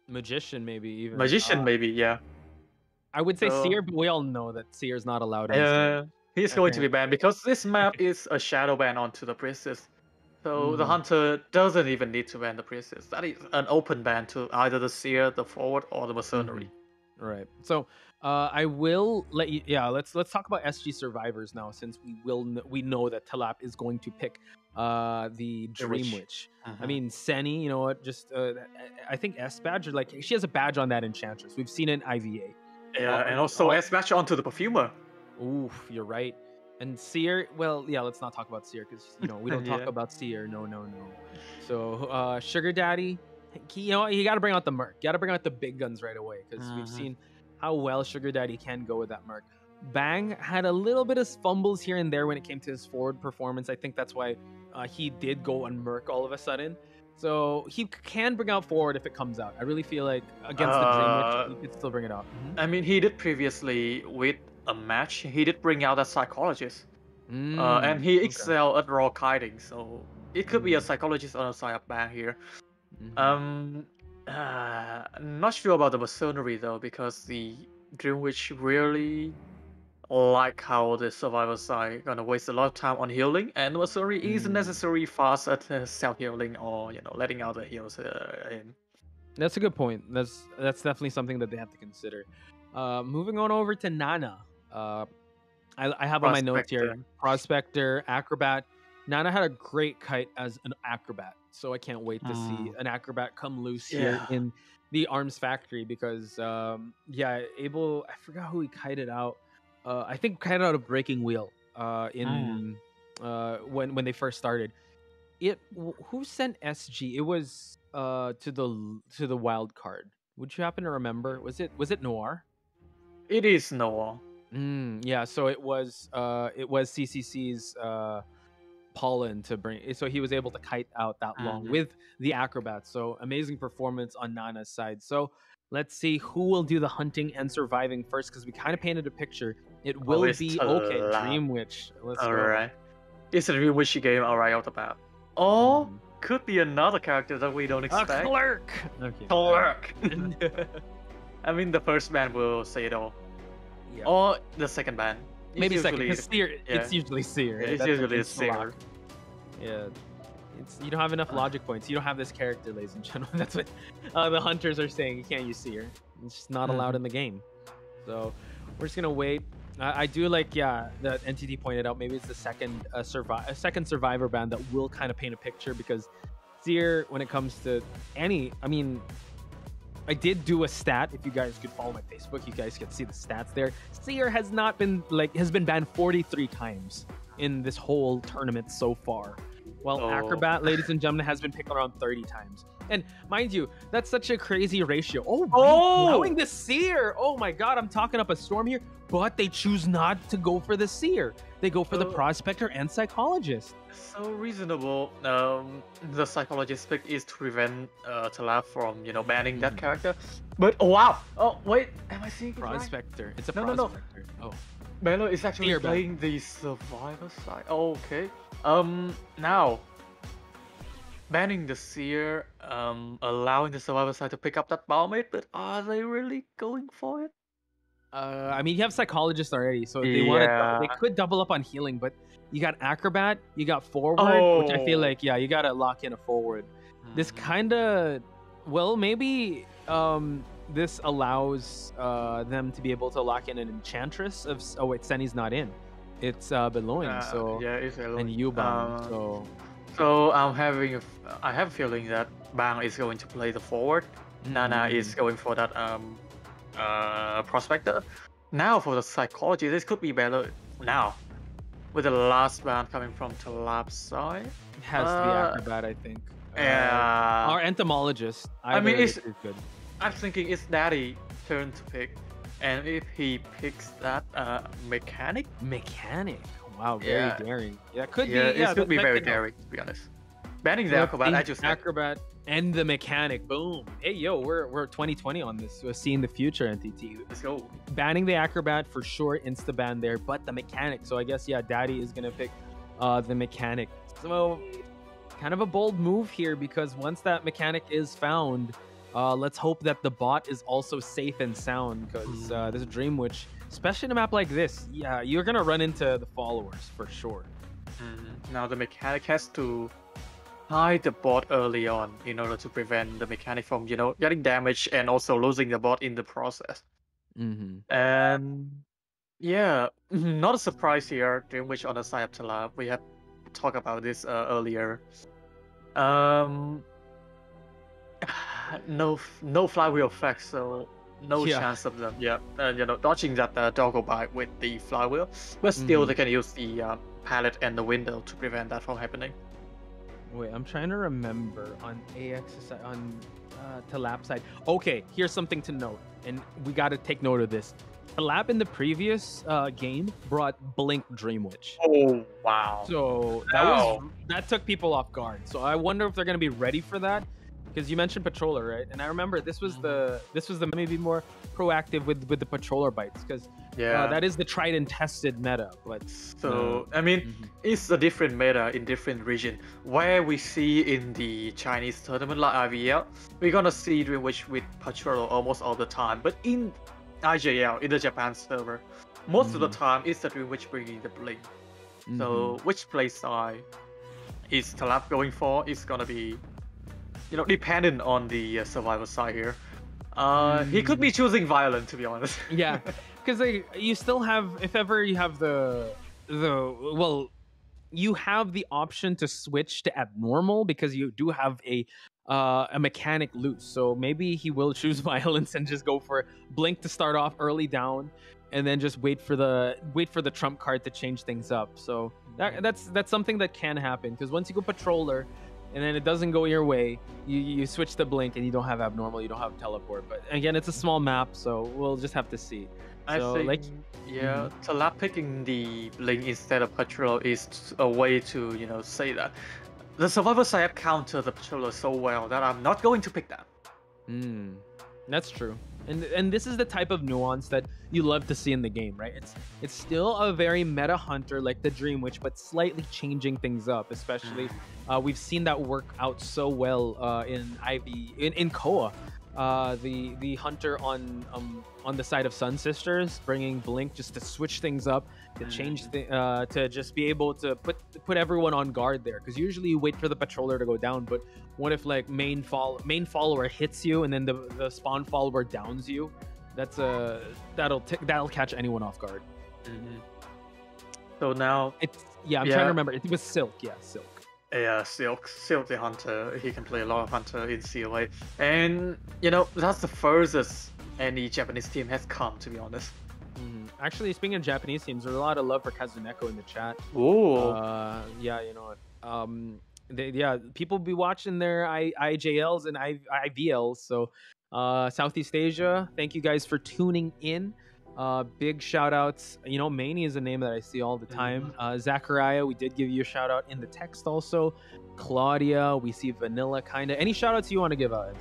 Magician maybe even magician, Uh, maybe. Yeah. I would say So- Seer, but we all know that Seer's not allowed. game. He's going to be banned because this map is a shadow ban onto the priestess. So the Mhm. hunter doesn't even need to ban the priestess. That is an open ban to either the seer, the forward, or the mercenary. Right. So uh, I will let you. Yeah, let's let's talk about SG survivors now, since we will kn- we know that Talap is going to pick uh, the Dream Witch. Witch. I Mhm. mean, Seni, you know what? Just uh, I think S badge, like she has a badge on that Enchantress. We've seen it in IVA. Yeah, Uh, and also uh, S match onto the perfumer. Oof, you're right. And Seer, well, yeah, let's not talk about Seer because you know we don't talk Yeah. about Seer. No, no, no. So uh, Sugar Daddy, he, you know you got to bring out the Merc. You got to bring out the big guns right away because we've Mhm. seen how well Sugar Daddy can go with that Merc. Bang had a little bit of fumbles here and there when it came to his forward performance. I think that's why uh, he did go on Merc all of a sudden. So he can bring out forward if it comes out. I really feel like against the Dream Uh, Witch, he could still bring it out. Mhm. I mean, he did previously with a match. He did bring out a psychologist, uh, Mm, and he okay. excelled at raw kiting. So it could be a psychologist on the side of Bang here. Mhm. Um, uh, not sure about the mercenary though, because the Dream Witch really like how the survivors are gonna waste a lot of time on healing, and the mercenary Mm. isn't necessarily fast at uh, self healing or you know letting out the heals uh, in. That's a good point. That's that's definitely something that they have to consider. Uh, moving on over to Nana. Uh, I, I have on my notes here prospector, acrobat. Nana had a great kite as an acrobat, so I can't wait to see an acrobat come loose here in the arms factory because um, yeah, Abel. I forgot who he kited out. Uh, I think kited out a breaking wheel uh, in uh, when when they first started. It who sent SG? It was uh, to the to the wild card. Would you happen to remember? Was it was it Noir? It is Noah. Mm, yeah, so it was uh it was CCC's uh pollen to bring so he was able to kite out that long Mhm. with the acrobats. So amazing performance on Nana's side. So let's see who will do the hunting and surviving first because we kind of painted a picture. It will it's be okay. Dream Witch. Let's go. Alright. It's a Dream Witch game alright out about. Or Mm-hmm. could be another character that we don't A expect. clerk. Okay. Clerk. I mean, the first man will say it all. Yeah. Or the second band. It's Maybe second. usually- Because Seer, it's usually Seer. right? It's That's usually Seer. Yeah. It's, you don't have enough logic points. You don't have this character, ladies and gentlemen. That's what uh, the hunters are saying. You can't use Seer. It's just not allowed Mhm. in the game. So we're just gonna wait. I, I do like, yeah, that NTT pointed out. Maybe it's the second uh, a second survivor band that will kind of paint a picture because Seer, when it comes to any, I mean, I did do a stat. If you guys could follow my Facebook, you guys could see the stats there. Seer has not been like has been banned 43 times in this whole tournament so far. While Oh. Acrobat, ladies and gentlemen, has been picked around 30 times. And mind you, that's such a crazy ratio. Oh, Oh! allowing the Seer. Oh my god, I'm talking up a storm here. But they choose not to go for the Seer. They go for the Oh. Prospector and Psychologist. So reasonable. Um, the psychologist pick is to prevent uh, Talab from, you know, banning that character. But oh wow! Oh wait, am I seeing it right? It's a No, no, no. Prospector. Oh. Melo is actually ban. playing the survivor side. Oh, okay. Um, now banning the seer, um, allowing the survivor side to pick up that barmaid, but are they really going for it? Uh, I mean, you have psychologists already, so if they want to, they could double up on healing. But you got acrobat, you got forward, which I feel Oh. like, yeah, you gotta lock in a forward. This Mm-hmm. kind of, well, maybe um, this allows uh, them to be able to lock in an enchantress of. Oh wait, Senny's not in. It's uh, Beloin, Uh, so yeah, it's and Eloin. Yubam. Uh, so So I'm having, a I have a feeling that Bang is going to play the forward. Nana is Mm. going for that um, uh, prospector. Now for the psychology, this could be better. Now, with the last band coming from Talab's it has to be uh, acrobat, I think. Uh, Yeah. or entomologist. I mean, it's- good. I'm thinking it's Daddy turn to pick, and if he picks that uh, mechanic, mechanic. Wow, very Yeah. daring. Yeah, it could yeah, be. it could be very daring to be honest. Banning the acrobat, I just like, acrobat and the mechanic. Boom. Hey yo, we're we're 2020 on this. We're seeing the future NTT. let's go. Banning the acrobat for sure, insta ban there, but the mechanic. So I guess yeah, Daddy is gonna pick uh the mechanic. So kind of a bold move here because once that mechanic is found, uh, let's hope that the bot is also safe and sound because uh, this Dream Witch, especially in a map like this, yeah, you're gonna run into the followers for sure. Mhm. Now the mechanic has to hide the bot early on in order to prevent the mechanic from, you know, getting damaged and also losing the bot in the process. Mm-hmm. And yeah, not a surprise here. Dream Witch on the side of Talab. We have talked about this uh, earlier. Um, no, no flywheel effect, so no Yeah. chance of them. Yeah, uh, you know, dodging that uh, doggo bite with the flywheel, but still Mhm. they can use the uh, pallet and the window to prevent that from happening. Wait, I'm trying to remember on AX on uh, Talap side. Okay, here's something to note, and we got to take note of this. Lab in the previous uh, game brought Blink Dream Witch. Oh wow! So that Wow. was that took people off guard. So I wonder if they're gonna be ready for that. Because you mentioned patroller, right? And I remember this was the this was the maybe more proactive with with the patroller bites because Yeah. that is the tried and tested meta. But So uh, I mean, it's a different meta in different region. Where we see in the Chinese tournament like IVL, we're gonna see Dream Witch with Patrol almost all the time. But in IJL, in the Japan server, most of the time it's the Dream Witch bringing the blink. So which play style is Talab going for? Is gonna be, you know, dependent on the uh, survivor side here. Uh, he could be choosing violent, to be honest. yeah, because you still have if ever you have the the well, you have the option to switch to abnormal because you do have a uh, a mechanic loose. So maybe he will choose violence and just go for blink to start off early down, and then just wait for the wait for the trump card to change things up. So that, that's that's something that can happen because once you go patroller. And then it doesn't go your way. You you switch to blink and you don't have abnormal. You don't have teleport. But again, it's a small map, so we'll just have to see. I so, think, like, yeah, Talab picking the blink instead of patrol is a way to, you know, say that the survivor side counter the patroller so well that I'm not going to pick that. Mm, that's true. And and this is the type of nuance that you love to see in the game, right? It's it's still a very meta hunter like the Dream Witch, but slightly changing things up. Especially, uh, we've seen that work out so well uh, in Ivy in in COA. Uh, the the hunter on um, on the side of Sun Sisters, bringing Blink just to switch things up, to mm. change the, uh, to just be able to put put everyone on guard there. Because usually you wait for the patroller to go down, but what if like main fall main follower hits you and then the the spawn follower downs you? That's a that'll t- that'll catch anyone off guard. Mm-hmm. So now it's yeah. I'm trying to remember. It was Silk. Yeah, Silk. Yeah, Silk, Silk the Hunter. He can play a lot of Hunter in COA, and you know that's the furthest any Japanese team has come. To be honest. Mhm. Actually, speaking of Japanese teams, there's a lot of love for Kazuneko in the chat. Ooh. Uh, yeah, you know? Um, they, yeah, people be watching their I, IJLs and I, IVLs. So, uh, Southeast Asia, thank you guys for tuning in. Uh, big shout outs. You know, Maney is a name that I see all the time. Uh, Zachariah, we did give you a shout out in the text also. Claudia, we see Vanilla kind of. Any shout outs you want to give out,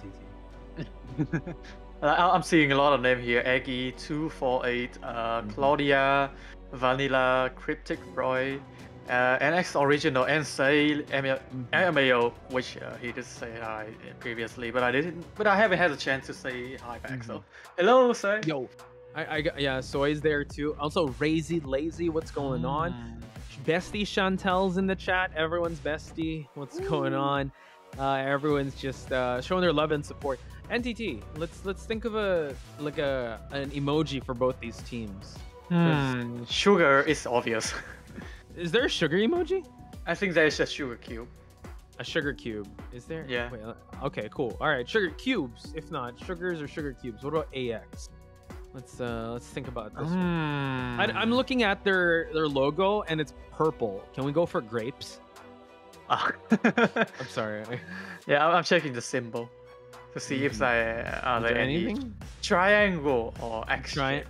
NTT? Uh, I- I'm seeing a lot of name here. Aggie two four eight, uh, Claudia, Vanilla, Cryptic Roy, uh, NX Original, and say MAO, which uh, he did say hi previously, but I didn't. But I haven't had a chance to say hi back. So hello, say. Yo, I, I got yeah. Soy's there too. Also, Razy Lazy, what's going on? Bestie Chantel's in the chat. Everyone's bestie. What's going on? Uh, everyone's just uh, showing their love and support. NTT. Let's let's think of a like a an emoji for both these teams. Hmm, sugar is obvious. Is there a sugar emoji? I think there's a sugar cube. A sugar cube. Is there? Yeah. Wait, okay, cool. All right, sugar cubes. If not sugars or sugar cubes, what about AX? Let's uh let's think about this. one. Hmm. I, I'm looking at their their logo and it's purple. Can we go for grapes? Ah. I'm sorry. Yeah, I'm checking the symbol to see if there are Is there there any anything? triangle or X. Try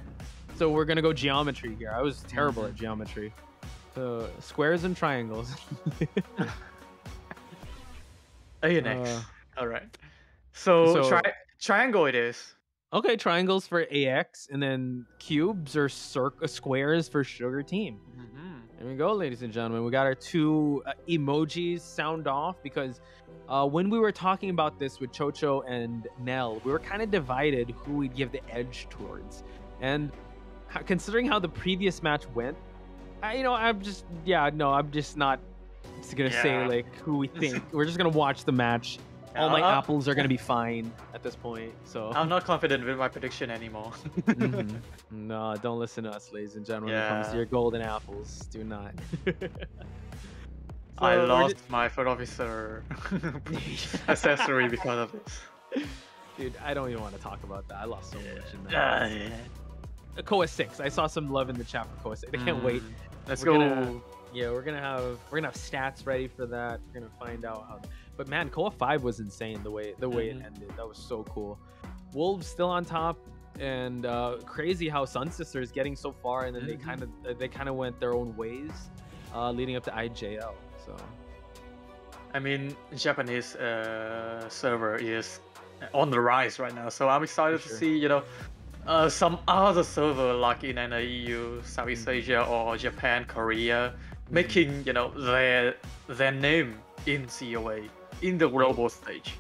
So we're gonna go geometry here. I was terrible Mm-hmm. at geometry. So squares and triangles. A and X. Uh, All right. So, so- tri- triangle it is. okay, triangles for AX, and then cubes or uh, squares for sugar team. There we go, ladies and gentlemen. We got our two uh, emojis sound off because uh, when we were talking about this with Chocho and Nell, we were kind of divided who we'd give the edge towards. And considering how the previous match went, I, you know, I'm just, yeah, no, I'm just not just gonna Yeah. say like who we think. we're just gonna watch the match. All my Uh, apples are gonna be fine at this point. So I'm not confident with my prediction anymore. Mhm. No, don't listen to us, ladies and gentlemen. When it comes to your golden apples, do not. I So we're lost ju- my foot officer accessory because of this. Dude, I don't even want to talk about that. I lost so much in that. Ah, yeah. Uh, COA six. I saw some love in the chat for COA six. I can't wait. Mm. Let's We're go. gonna- yeah, we're gonna have we're gonna have stats ready for that. We're gonna find out how. But man, COA five was insane. The way the way Mhm. it ended, that was so cool. Wolves still on top. and uh, crazy how Sun Sister is getting so far, and then Mhm. they kind of they kind of went their own ways, uh, leading up to IJL. So I mean, Japanese uh, server is on the rise right now, so I'm excited to see you know uh, some other server like in an EU, Southeast Mm-hmm. Asia, or Japan, Korea, making you know their their name in COA in the global stage.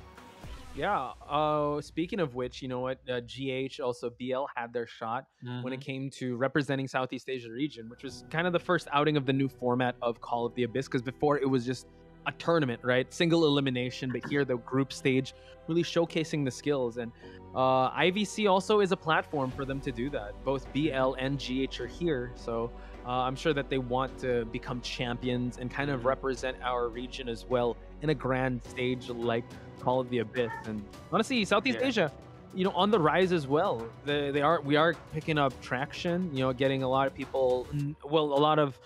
yeah. Uh, speaking of which, you know what? Uh, GH also BL had their shot when it Mhm. came to representing Southeast Asia region, which was kind of the first outing of the new format of Call of the Abyss. Because before it was just a tournament, right? Single elimination, but here the group stage really showcasing the skills. And uh, IVC also is a platform for them to do that. Both BL and GH are here, so uh, I'm sure that they want to become champions and kind of represent our region as well in a grand stage like Call of the Abyss. And honestly, Southeast Yeah. Asia, you know, on the rise as well. They, they are we are picking up traction. You know, getting a lot of people. Well, a lot of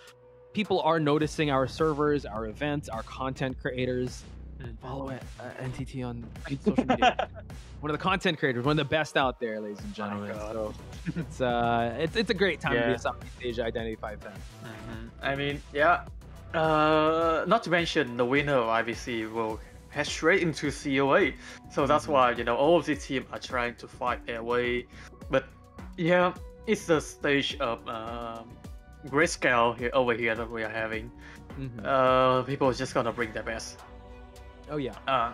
people are noticing our servers, our events, our content creators. Follow it, uh, NTT on social media. one of the content creators, one of the best out there, ladies and gentlemen. so it's uh, it's it's a great time to be a Southeast Asia Identity V fan. I mean, yeah. Uh, not to mention the winner of IVC will head straight into COA, so that's Mm-hmm. why you know all of the team are trying to fight their way. But yeah, it's the stage of um, great scale here over here that we are having. Mhm. Uh, people are just gonna bring their best. Oh yeah. Uh,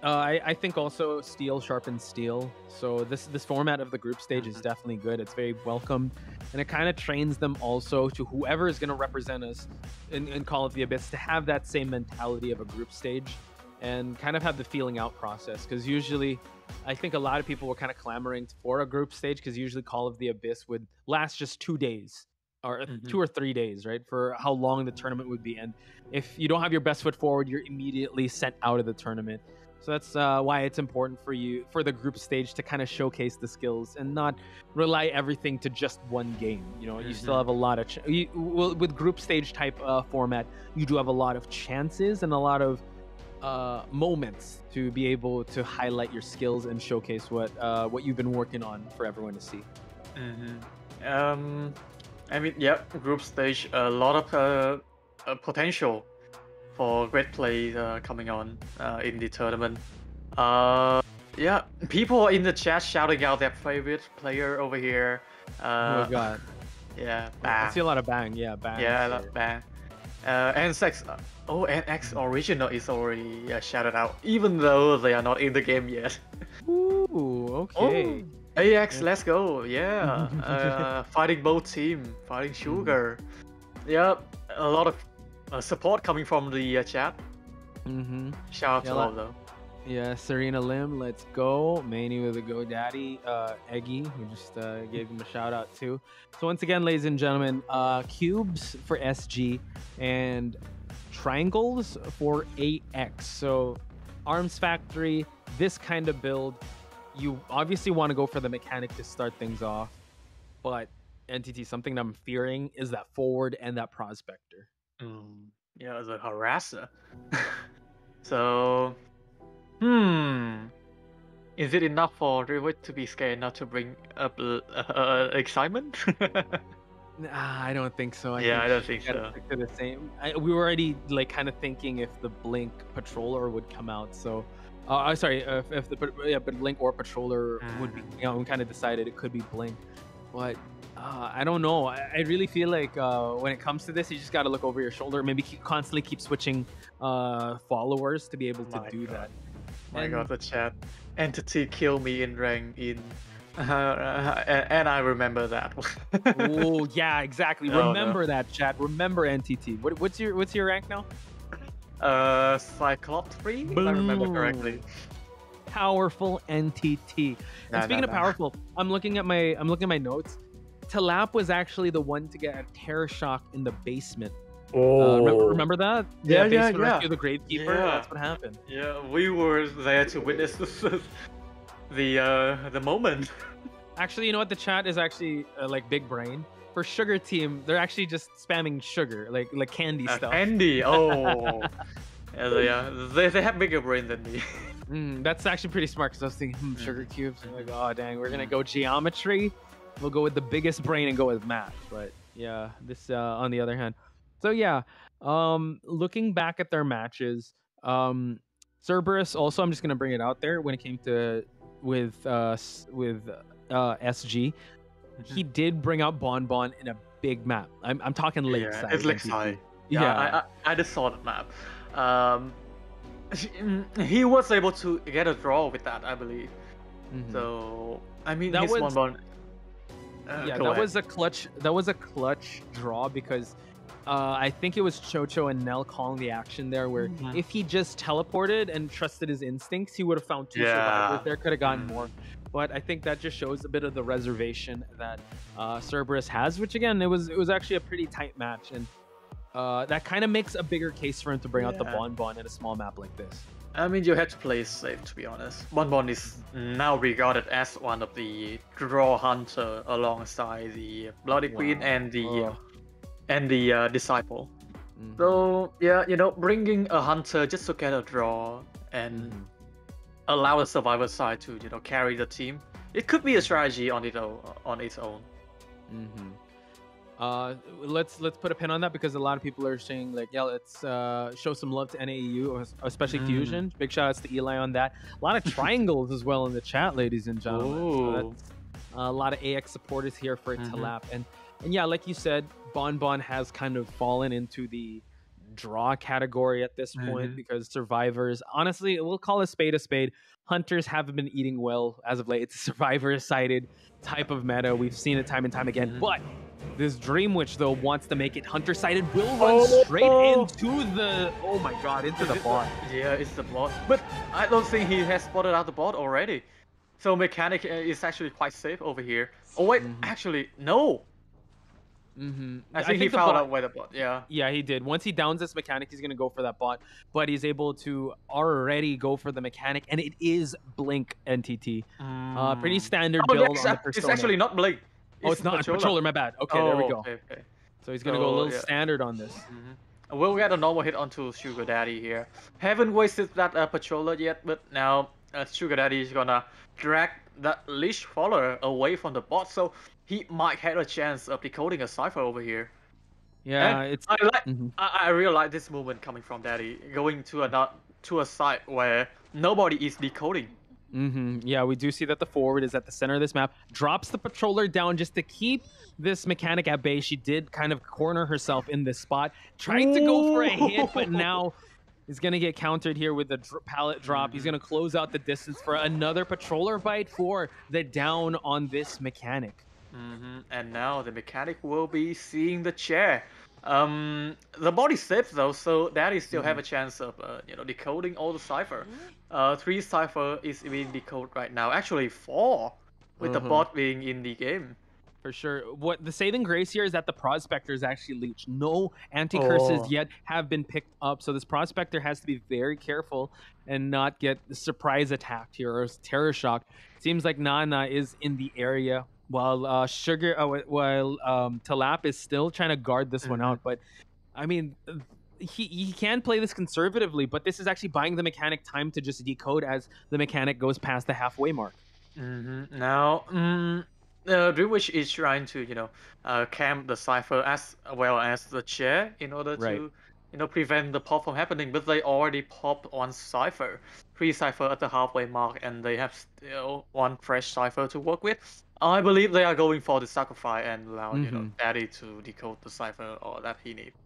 Uh, I, I think also steel sharpens steel. So this this format of the group stage is definitely good. It's very welcome, and it kind of trains them also to whoever is going to represent us in, in Call of the Abyss to have that same mentality of a group stage, and kind of have the feeling out process. Because usually, I think a lot of people were kind of clamoring for a group stage because usually Call of the Abyss would last just two days or Mhm. two or three days, right? For how long the tournament would be. And if you don't have your best foot forward, you're immediately sent out of the tournament. So that's uh, why it's important for you for the group stage to kind of showcase the skills and not rely everything to just one game. You know, you still Mhm. have a lot of ch- you, well, with group stage type uh, format. You do have a lot of chances and a lot of uh, moments to be able to highlight your skills and showcase what uh, what you've been working on for everyone to see. mhm. Um, I mean, yeah, group stage, a lot of uh, uh, potential for great play uh, coming on uh, in the tournament. Uh, yeah, people in the chat shouting out their favorite player over here. Uh, oh god! Yeah, I see a lot of bang. Yeah, bang. Yeah, I love. Bang. Uh, NX, oh, NX original is already uh, shouted out, even though they are not in the game yet. Ooh, okay. Oh, AX, let's go. Yeah. uh, fighting both team, fighting Sugar. Yeah, a lot of uh, support coming from the uh, chat. Mm-hmm. Shout out Yeah, to all of them. Yeah, Serena Lim, let's go. Manny with a GoDaddy. Uh, Eggy, we just uh, gave him a shout out too. So once again, ladies and gentlemen, uh, cubes for SG and triangles for AX. So Arms Factory, this kind of build, you obviously want to go for the mechanic to start things off, but NTT, something that I'm fearing is that forward and that prospector. Mm, yeah, a harasser. so, hmm. Is it enough for Rivet to be scared not to bring up uh, uh, excitement? Nah, I don't think so. I Yeah, I don't think so. to the same. I, we were already like kind of thinking if the Blink Patroller would come out. So, uh, uh, sorry, if, if the yeah, but Blink or Patroller would be. You know, we kind of decided it could be Blink, but uh, I don't know. I, I really feel like uh, when it comes to this, you just got to look over your shoulder. Maybe keep, constantly keep switching uh, followers to be able to My do God. that. My And- god, the chat. NTT kill me in rank in. Uh, and, and I remember that. oh yeah, exactly. Oh, no. Remember that chat. Remember NTT. What, what's your what's your rank now? uh, Cyclops 3, if I remember correctly. powerful NTT. Nah, and speaking nah, of nah. powerful, I'm looking at my I'm looking at my notes. Talap was actually the one to get a terror shock in the basement. Uh, remember, Oh. remember that? Yeah, yeah, basement yeah. rescue of the gravekeeper. Yeah. That's what happened. Yeah, we were there to witness the the, uh, the moment. Actually, you know what? The chat is actually uh, like big brain. For Sugar Team, they're actually just spamming sugar, like like candy Uh, stuff. Candy, oh. yeah, they, uh, they, they have bigger brain than me. Mm, that's actually pretty smart because I was thinking hmm, sugar cubes. I'm like, oh dang, we're gonna go geometry. We'll go with the biggest brain and go with math. But yeah, this uh, on the other hand. So yeah, um, looking back at their matches, um, Cerberus also I'm just gonna bring it out there when it came to with uh with uh SG, he did bring out Bon Bon in a big map. I'm I'm talking lake yeah, it's like side. Yeah. Yeah, I, I, I just saw that map. Um, he was able to get a draw with that, I believe. So I mean, That his was- one bon. Uh, yeah, that was a clutch. That was a clutch draw because uh, I think it was Chocho and Nell calling the action there. Where Mhm. if he just teleported and trusted his instincts, he would have found two Yeah. survivors there. Could have gotten more. But I think that just shows a bit of the reservation that uh, Cerberus has. Which again, it was it was actually a pretty tight match, and uh, that kind of makes a bigger case for him to bring out the Bon Bon in a small map like this. I mean, you had to play safe, to be honest. Bon Bon is now regarded as one of the draw hunter alongside the Bloody Queen Wow. and the Ugh. and the uh, disciple. Mm-hmm. So yeah, you know, bringing a hunter just to get a draw and Mm-hmm. allow the survivor side to you know carry the team. It could be a strategy on its own. On its own. Mm-hmm. Uh, let's let's put a pin on that because a lot of people are saying like, yeah, let's uh, show some love to NAEU, especially Mm. Fusion. Big shout outs to Eli on that. A lot of triangles as well in the chat, ladies and gentlemen. So that's a lot of AX supporters here for it to Mhm. lap. And and yeah, like you said, Bon Bon has kind of fallen into the draw category at this point Mhm. because survivors, honestly, we'll call a spade a spade. Hunters haven't been eating well as of late. It's a survivor sided type of meta. We've seen it time and time again. Mm-hmm. But this Dream Witch, though, wants to make it hunter sided, will run straight into the. Oh my god, into the bot. Yeah, it's the bot. But I don't think he has spotted out the bot already. So mechanic uh, is actually quite safe over here. Oh wait, actually no. Mm-hmm. I think he the found bot- out where the bot. Yeah. Yeah, he did. Once he downs this mechanic, he's gonna go for that bot, but he's able to already go for the mechanic, and it is Blink NTT. Uh, pretty standard Oh, build uh, the it's actually not Blink. Oh, it's not Patroller. My bad. Okay, there we Oh, go. okay, okay. So he's gonna go a little yeah. standard on this. We'll get a normal hit onto Sugar Daddy here. Haven't wasted that uh, patroller yet, but now uh, Sugar Daddy is gonna drag that leash follower away from the bot, so he might have a chance of decoding a cipher over here. Yeah, And it's. I like. Mhm. I, I really like this movement coming from Daddy, going to a to a site where nobody is decoding. Mm -hmm. Yeah, we do see that the forward is at the center of this map. Drops the patroller down just to keep this mechanic at bay. She did kind of corner herself in this spot. Tried to go for a hit, but now is going to get countered here with the dr- pallet drop. He's going to close out the distance for another patroller bite for the down on this mechanic. hmm And now the mechanic will be seeing the chair. Um, the body slips though, so Daddy still have a chance of uh, you know decoding all the cipher. Uh, three cipher is being decoded right now. Actually, four, with the Mhm. bot being in the game. For sure. What the saving grace here is that the prospector is actually leech. No anti curses Oh. yet have been picked up, so this prospector has to be very careful and not get surprise attacked here or terror shock. Seems like Nana is in the area while uh, Sugar, uh, while um, Talap is still trying to guard this one out. But I mean, he he can play this conservatively, but this is actually buying the mechanic time to just decode as the mechanic goes past the halfway mark. Mm-hmm. Now, mm, uh, Dream Witch is trying to you know uh, camp the cipher as well as the chair in order Right. to you know prevent the pop from happening. But they already popped one cipher, three cipher at the halfway mark, and they have still one fresh cipher to work with. I believe they are going for the sacrifice and allow you know Mhm. Daddy to decode the cipher or that he needs.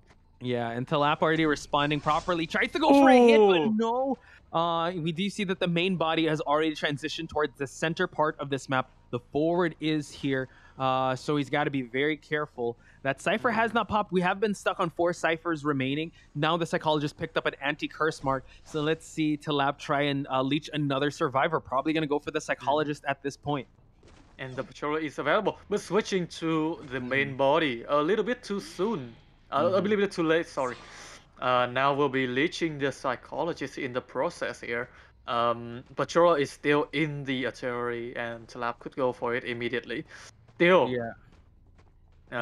Yeah, and Talap already responding properly. Tries to go for a hit, but no. Uh, we do see that the main body has already transitioned towards the center part of this map. The forward is here, uh, so he's got to be very careful. That cipher has not popped. We have been stuck on four ciphers remaining. Now the psychologist picked up an anti-curse mark. So let's see Talap try and uh, leech another survivor. Probably going to go for the psychologist at this point. and the patrol is available. But switching to the main body a little bit too soon. Uh, A Mhm. little bit too late, sorry. Uh, now we'll be leeching the psychologist in the process here. Um, patroller is still in the artillery, and Talab could go for it immediately. Still. Yeah.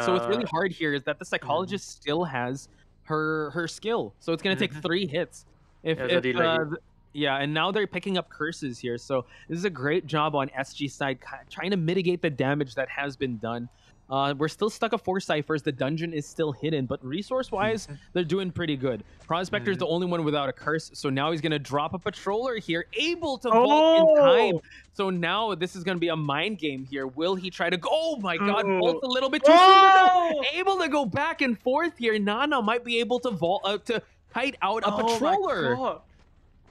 so what's really uh, hard here is that the psychologist still has her her skill. So it's going to take three hits. If, Yeah, if uh, Yeah, and now they're picking up curses here. So this is a great job on SG side, trying to mitigate the damage that has been done. Uh, we're still stuck at four ciphers. The dungeon is still hidden, but resource-wise, they're doing pretty good. Prospector's the only one without a curse, so now he's gonna drop a patroller here, able to vault in time. Oh! So now this is gonna be a mind game here. Will he try to go? Oh my God, Oh. vault a little bit too soon. Oh! no, able to go back and forth here. Nana might be able to vault uh, to kite out a Oh patroller.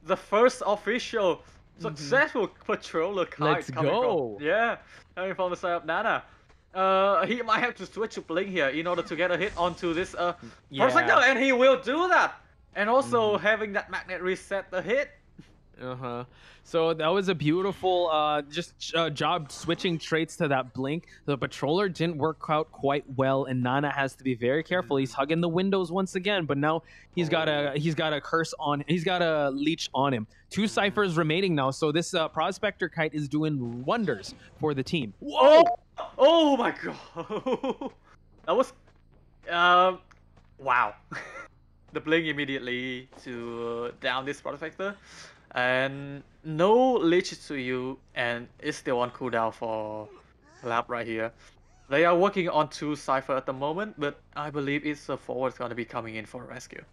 The first official successful patroller kite Let's coming go. From, yeah, coming from the side of Nana. Uh, he might have to switch to Blink here in order to get a hit onto this uh Yeah. Prospector, and he will do that. And also Mm-hmm. having that magnet reset the hit. Uh huh. So that was a beautiful, uh, just uh, job switching traits to that blink. The patroller didn't work out quite well, and Nana has to be very careful. He's hugging the windows once again, but now he's got a he's got a curse on. He's got a leech on him. Two ciphers remaining now, so this uh, prospector kite is doing wonders for the team. Whoa! Oh my god! that was, um, wow. the blink immediately to uh, down this prospector, and no leech to you, and it's still on cooldown for lab right here. They are working on two cipher at the moment, but I believe it's a forward gonna be coming in for rescue.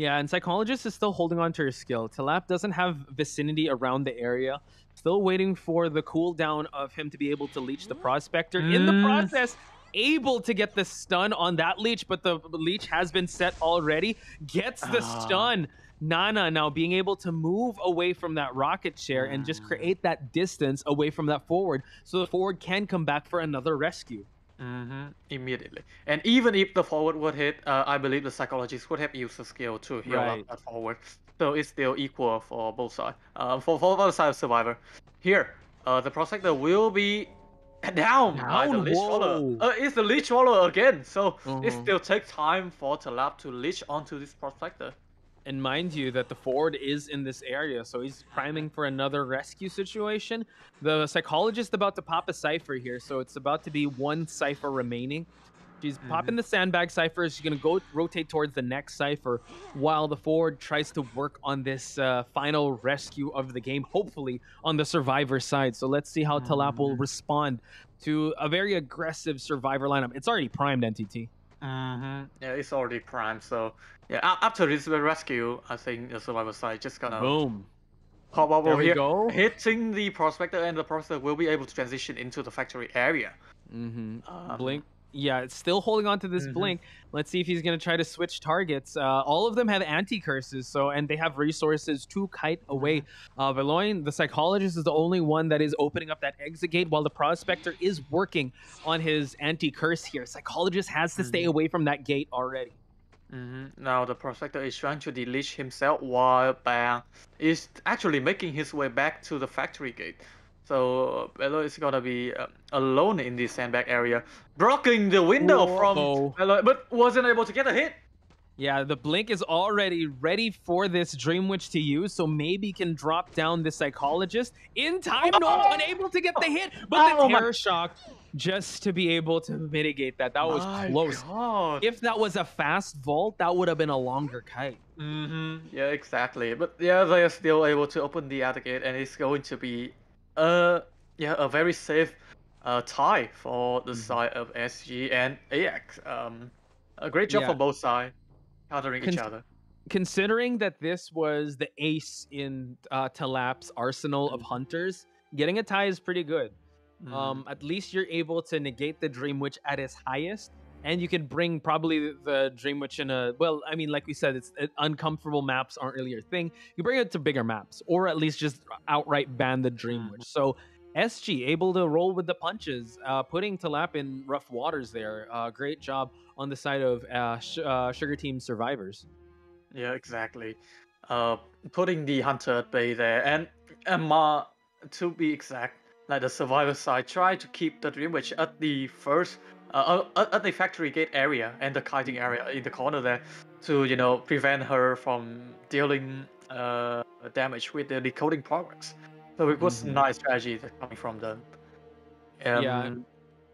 Yeah, and Psychologist is still holding on to her skill. Talap doesn't have vicinity around the area. Still waiting for the cooldown of him to be able to leech the prospector. In the Mm. process, able to get the stun on that leech, but the leech has been set already. Gets the Ah. stun. Nana now being able to move away from that rocket chair and just create that distance away from that forward so the forward can come back for another rescue. Mm-hmm. Immediately. And even if the forward would hit, uh, I believe the psychologist would have used the skill to heal Right. up that forward. So it's still equal for both sides. Uh, for, for both sides of Survivor. Here, uh, the Prospector will be down, by the Leech. Uh, it's the Leech Swallow again. So it Mhm. still takes time for Talab to leech onto this Prospector. And mind you that the forward is in this area, so he's priming for another rescue situation. The psychologist about to pop a cipher here, so it's about to be one cipher remaining. She's popping the sandbag cipher. She's gonna go rotate towards the next cipher, while the forward tries to work on this uh, final rescue of the game, hopefully on the survivor side. So let's see how Talap will respond to a very aggressive survivor lineup. It's already primed, NTT. Mm-hmm. Yeah, it's already primed. So yeah, a- after this rescue, I think the Survivor side just gonna Boom. pop up There over here, go. hitting the prospector, and the prospector will be able to transition into the factory area. Mm-hmm. Um, blink. Yeah, it's still holding on to this Mhm. blink. Let's see if he's gonna try to switch targets. Uh, all of them have anti curses, so and they have resources to kite away. Uh, Veloin, the psychologist, is the only one that is opening up that exit gate, while the prospector is working on his anti curse here. Psychologist has to stay away from that gate already. Hmm Now the prospector is trying to delete himself while Bang is actually making his way back to the factory gate. So Bello is gonna be uh, alone in this sandbag area, blocking the window Whoa. from Bello, but wasn't able to get a hit. Yeah, the blink is already ready for this Dream Witch to use, so maybe can drop down the psychologist in time. No, unable to get the hit, but Oh the terror shock just to be able to mitigate that. That was My close. God. If that was a fast vault, that would have been a longer kite. Mm-hmm. Yeah, exactly. But yeah, they are still able to open the other gate, and it's going to be, uh, yeah, a very safe, uh, tie for the side of SG and AX. Um, a great job Yeah. for both sides, countering each other. Considering that this was the ace in uh, Talap's arsenal of hunters, getting a tie is pretty good. Mm-hmm. Um, at least you're able to negate the Dream Witch at its highest, and you can bring probably the Dream Witch in a well. I mean, like we said, it's it, uncomfortable maps aren't really your thing. You bring it to bigger maps, or at least just outright ban the Dream Witch. So SG able to roll with the punches, uh, putting Talap in rough waters there. Uh, great job on the side of uh, Sh- uh, Sugar Team survivors. Yeah, exactly. Uh, putting the hunter at bay there, and Emma, to be exact, like the survivor side, try to keep the Dream Witch at the first, uh, uh, at the factory gate area and the kiting area in the corner there, to you know prevent her from dealing uh damage with the decoding progress. So it was Mhm. nice strategy coming from them. Um, Yeah.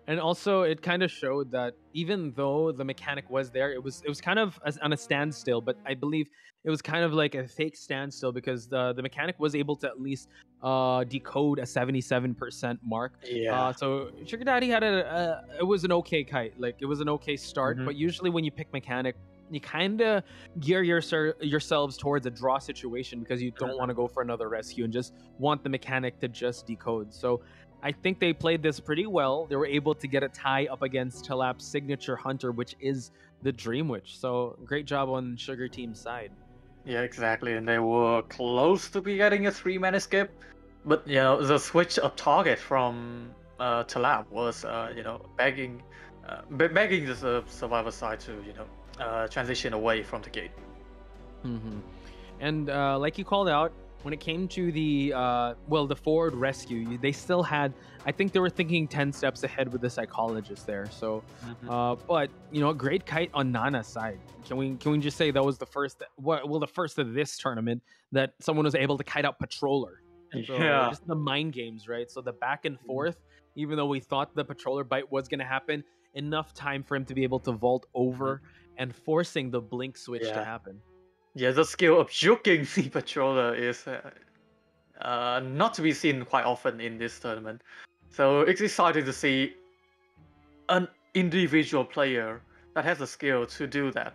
And also it kind of showed that even though the mechanic was there, it was it was kind of on a standstill. But I believe it was kind of like a fake standstill because the the mechanic was able to at least uh, decode a 77% mark. Yeah. Uh, so Sugar Daddy had a, a it was an okay kite, like it was an okay start. Mhm. But usually when you pick mechanic, you kind of gear your, yourselves towards a draw situation because you don't want to go for another rescue and just want the mechanic to just decode. So I think they played this pretty well. They were able to get a tie up against Talap's signature hunter, which is the Dream Witch. So great job on Sugar Team's side. Yeah, exactly. And they were close to be getting a three man escape. But, you know, the switch of target from uh, Talab was, uh, you know, begging, uh, begging the survivor side to, you know, uh, transition away from the gate. hmm And uh, like you called out, when it came to the uh, well, the forward rescue, they still had. I think they were thinking ten steps ahead with the psychologist there. So, uh, but you know, a great kite on Nana's side. Can we can we just say that was the first? Well, well, the first of this tournament that someone was able to kite out patroller. So Yeah. just the mind games, right? So the back and forth, even though we thought the patroller bite was going to happen, enough time for him to be able to vault over and forcing the blink switch to happen. Yeah, the skill of juking the patroller is uh, uh, not to be seen quite often in this tournament. So it's exciting to see an individual player that has the skill to do that.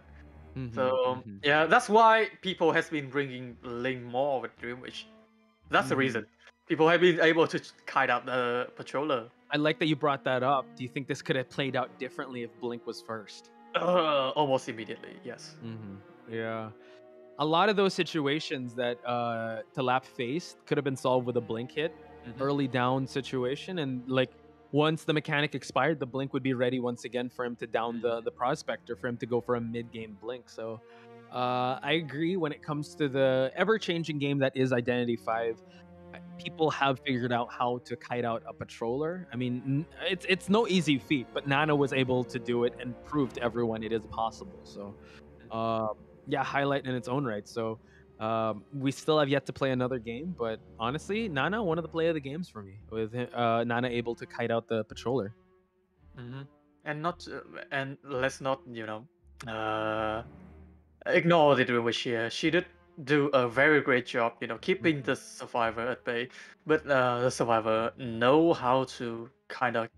Mm-hmm, So yeah, that's why people has been bringing Blink more with Dreamwitch. That's the Mhm. reason people have been able to kite out the patroller. I like that you brought that up. Do you think this could have played out differently if Blink was first? Uh, almost immediately, yes. Mm-hmm. Yeah. A lot of those situations that uh, Talap faced could have been solved with a Blink hit, early down situation, and like once the mechanic expired, the Blink would be ready once again for him to down the the prospector for him to go for a mid game Blink. So. Uh, I agree when it comes to the ever changing game that is Identity V. People have figured out how to kite out a patroller. I mean, it's it's no easy feat, but Nana was able to do it and prove to everyone it is possible. So, uh, yeah, highlight in its own right. So, um, we still have yet to play another game, but honestly, Nana one of the play of the games for me with uh, Nana able to kite out the patroller. hmm And not, uh, and let's not, you know, uh, ignore the Dreamwitch here. She did do a very great job, you know, keeping the survivor at bay. But uh, the survivor know how to kind of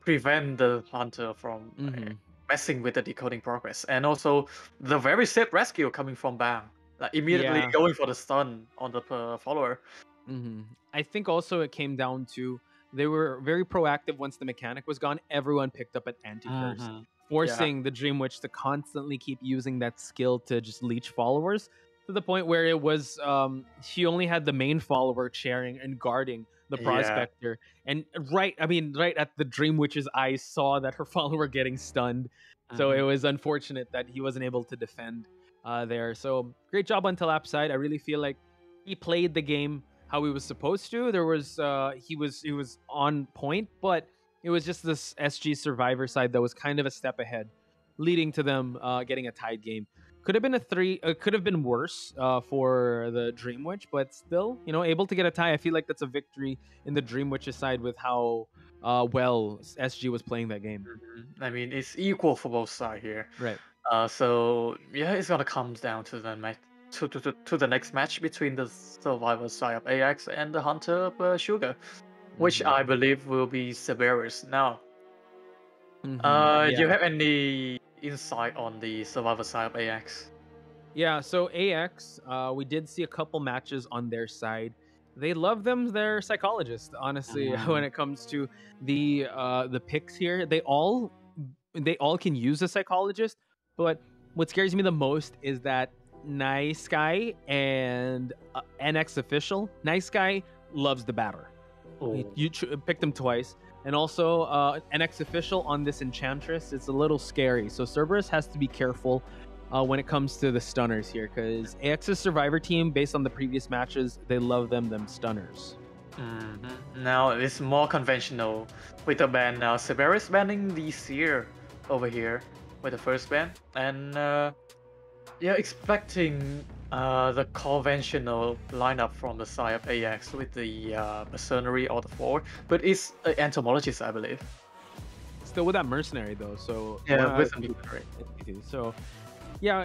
prevent the hunter from uh, Mhm. Messing with the decoding progress, and also the very safe rescue coming from Bang, like immediately Yeah. going for the stun on the uh, follower. hmm I think also it came down to they were very proactive once the mechanic was gone. Everyone picked up an anti curse, Mhm. forcing the Dream Witch to constantly keep using that skill to just leech followers to the point where it was um, she only had the main follower cheering and guarding the Yeah. prospector. And right, I mean, right at the Dream Witch's eyes, saw that her follower getting stunned. So it was unfortunate that he wasn't able to defend uh, there. So great job on Talap's side. I really feel like he played the game how he was supposed to. There was uh, he was he was on point, but it was just this SG Survivor side that was kind of a step ahead, leading to them uh, getting a tied game. Could have been a three. Uh, could have been worse uh, for the Dream Witch, but still, you know, able to get a tie. I feel like that's a victory in the Dream Witch's side with how uh, well SG was playing that game. I mean, it's equal for both sides here. Right. Uh, so yeah, it's gonna come down to the match to, to, to, to the next match between the survivor side of AX and the hunter of uh, Sugar, which Mhm. I believe will be Severus. Now, Mhm, uh, do you have any insight on the survivor side of AX? Yeah, so AX, uh, we did see a couple matches on their side. They love them their psychologist, honestly, Mhm. when it comes to the uh, the picks here. They all they all can use a psychologist, but what scares me the most is that Nice Guy and uh, NX official. Nice Guy loves the batter. Oh. You ch- picked him twice. And also, uh, NX official on this Enchantress, it's a little scary. So Cerberus has to be careful uh, when it comes to the stunners here, because AX's Survivor team, based on the previous matches, they love them them stunners. Mhm. Now it's more conventional with the ban now. Cerberus banning the Seer over here with the first ban, and uh, yeah, expecting uh, the conventional lineup from the side of AX with the uh, Mercenary or the Four, but it's uh, Entomologist, I believe. still with that mercenary though. So Yeah, with the So yeah,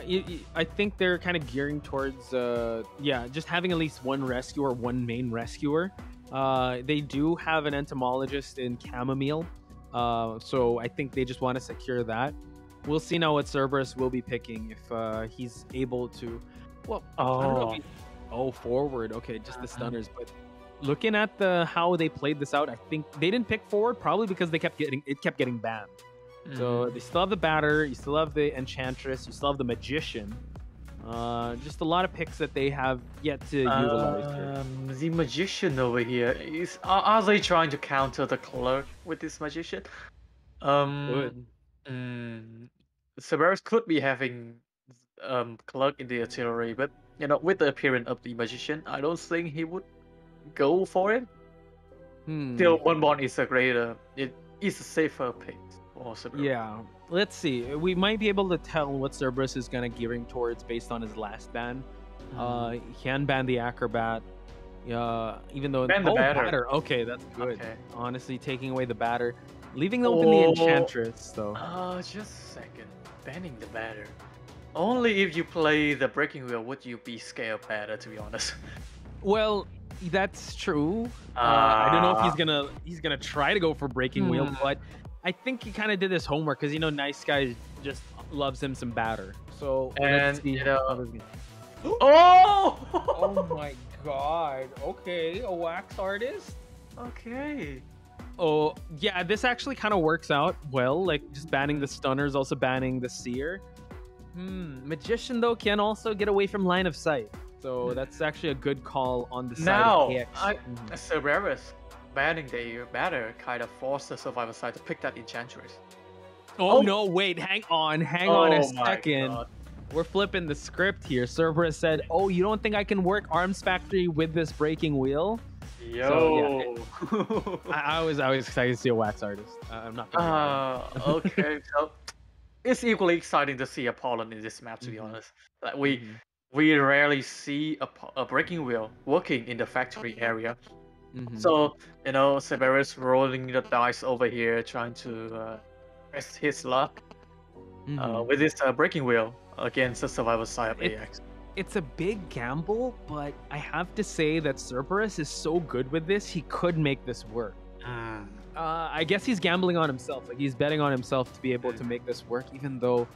I think they're kind of gearing towards uh, yeah, just having at least one rescuer, one main rescuer. Uh, they do have an entomologist in chamomile, uh, so I think they just want to secure that. We'll see now what Cerberus will be picking if uh, he's able to. Well, I don't know if Oh. oh, forward. Okay, just the stunners, but looking at the how they played this out, I think they didn't pick forward probably because they kept getting it kept getting banned. So Mhm. they still have the batter, you still have the enchantress, you still have the magician. Uh, just a lot of picks that they have yet to utilize. here. Um, the magician over here is are, are they trying to counter the clerk with this magician? Um, Good. mm, Severus could be having um clerk in the artillery, but you know, with the appearance of the magician, I don't think he would go for it. Hmm. Still, one one is a greater, it is a safer pick for Severus. Yeah, let's see. We might be able to tell what Cerberus is gonna gearing towards based on his last ban. Mm-hmm. Uh, he can ban the acrobat. Uh, even though Ban the oh, batter. Okay, that's good. Okay. Honestly, taking away the batter, leaving open the Oh. enchantress though. Uh, just a second. Banning the batter. Only if you play the breaking wheel would you be scared of batter, to be honest. Well, that's true. Uh, I don't know if he's Ah. gonna he's gonna try to go for breaking wheel, Hmm. but I think he kind of did his homework because you know, nice guy just loves him some batter. So let's And, see you know- Oh! oh my god. Okay, a wax artist. Okay. Oh yeah, this actually kind of works out well. Like just banning the stunners, also banning the seer. Hmm. Magician though can also get away from line of sight, so that's actually a good call on the side Now, of AX. I, Mhm. Cerberus banning the batter kind of forced the survivor side to pick that enchantress. Oh, Oh. no, wait, hang on, hang on a Oh second. God. We're flipping the script here. Cerberus said, "Oh, you don't think I can work Arms Factory with this breaking wheel?" Yo. I, I was I was excited to see a wax artist. Uh, I'm not. Gonna Uh, okay, so it's equally exciting to see Apollon in this map. To be honest, like we we rarely see a, po- a breaking wheel working in the factory area. Mhm. So you know, Severus rolling the dice over here, trying to uh, test his luck uh, Mhm. with this uh, breaking wheel against the survivor side of It- AX. It's a big gamble, but I have to say that Cerberus is so good with this. He could make this work. Mm. Uh, I guess he's gambling on himself. Like he's betting on himself to be able to make this work, even though,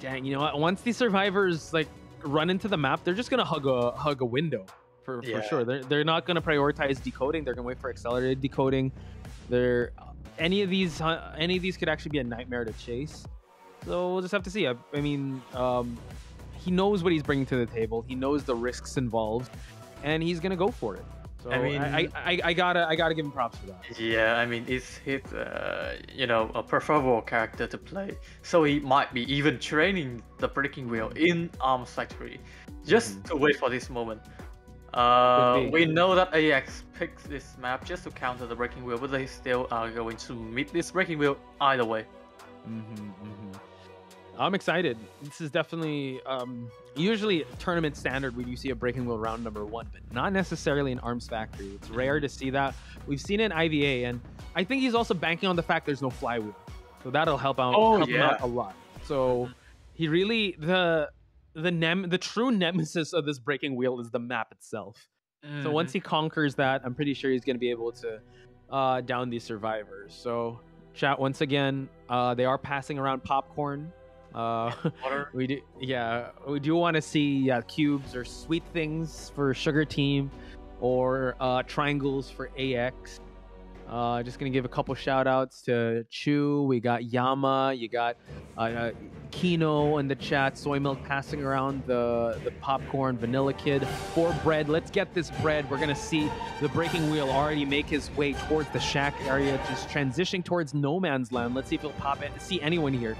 dang, you know what? Once these survivors like run into the map, they're just gonna hug a hug a window for, Yeah. for sure. They're they're not gonna prioritize decoding. They're gonna wait for accelerated decoding. They're any of these uh, any of these could actually be a nightmare to chase. So we'll just have to see. I, I mean, um, he knows what he's bringing to the table. He knows the risks involved, and he's gonna go for it. So I mean- I, I, I gotta I gotta give him props for that. Yeah, I mean, it's his, uh, you know, a preferable character to play. So he might be even training the breaking wheel in Arms Factory, just to wait for this moment. Uh, we know that AX picks this map just to counter the breaking wheel, but they still are going to meet this breaking wheel either way. Mm-hmm, I'm excited. This is definitely um, usually tournament standard when you see a breaking wheel round number one, but not necessarily in Arms Factory. It's rare to see that. We've seen it in IVA, and I think he's also banking on the fact there's no flywheel, so that'll help out, Oh, help yeah. out a lot. So he really the the nem the true nemesis of this breaking wheel is the map itself. So once he conquers that, I'm pretty sure he's going to be able to uh, down these survivors. So chat once again, uh, they are passing around popcorn. Uh, we do, yeah, we do want to see uh, cubes or sweet things for Sugar Team, or uh, triangles for AX. Uh, just gonna give a couple shout outs to Chu. We got Yama. You got uh, uh, Kino in the chat. Soy milk passing around the the popcorn. Vanilla Kid for bread. Let's get this bread. We're gonna see the breaking wheel already make his way towards the shack area, just transitioning towards no man's land. Let's see if he'll pop it. See anyone here.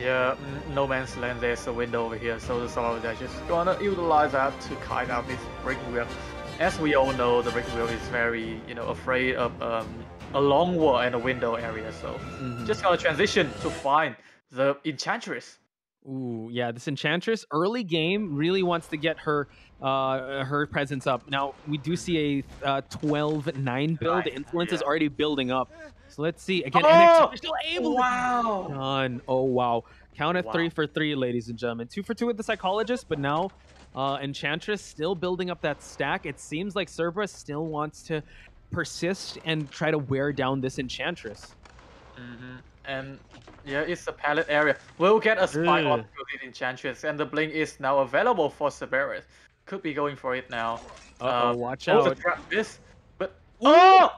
Yeah, mm, no man's land. There's a window over here, so the survivors are just gonna utilize that to kite out this breaking wheel. As we all know, the breaking wheel is very, you know, afraid of um, a long wall and a window area. So just gonna transition to find the enchantress. Ooh, yeah, this enchantress early game really wants to get her uh her presence up. Now we do see a uh, 12-9 build. The influence is already building up. So let's see again. Oh! NX official able. Wow. Done. Oh wow. Count of Wow. three for three, ladies and gentlemen. Two for two with the psychologist, but now uh, Enchantress still building up that stack. It seems like Cerberus still wants to persist and try to wear down this Enchantress. Mm -hmm. And yeah, it's a pallet area. We'll get a spy Ugh. onto the Enchantress, and the blink is now available for Cerberus. Could be going for it now. Uh-oh, watch oh, the out. trap miss, but oh!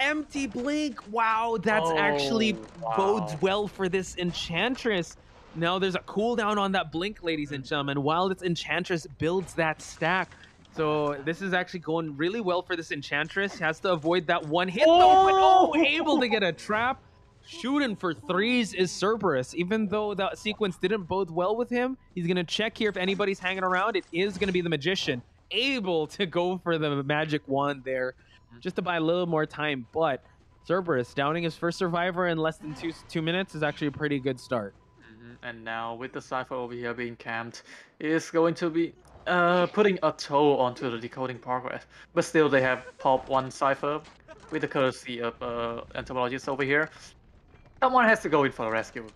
Empty blink. Wow, that's actually Oh, bodes well for this Enchantress. Now there's a cooldown on that blink, ladies and gentlemen, while this Enchantress builds that stack. So this is actually going really well for this Enchantress. She Has to avoid that one hit though, but oh! oh, able to get a trap. Shooting for threes is Cerberus. Even though that sequence didn't bode well with him, he's gonna check here if anybody's hanging around. It is gonna be the Magician, able to go for the magic wand there, just to buy a little more time. But Cerberus downing his first survivor in less than two two minutes is actually a pretty good start. Mhm, And now with the Cypher over here being camped, is going to be uh, putting a toll onto the decoding progress. But still, they have popped one Cypher with the courtesy of uh, entomologists over here. Someone has to go in for the rescue.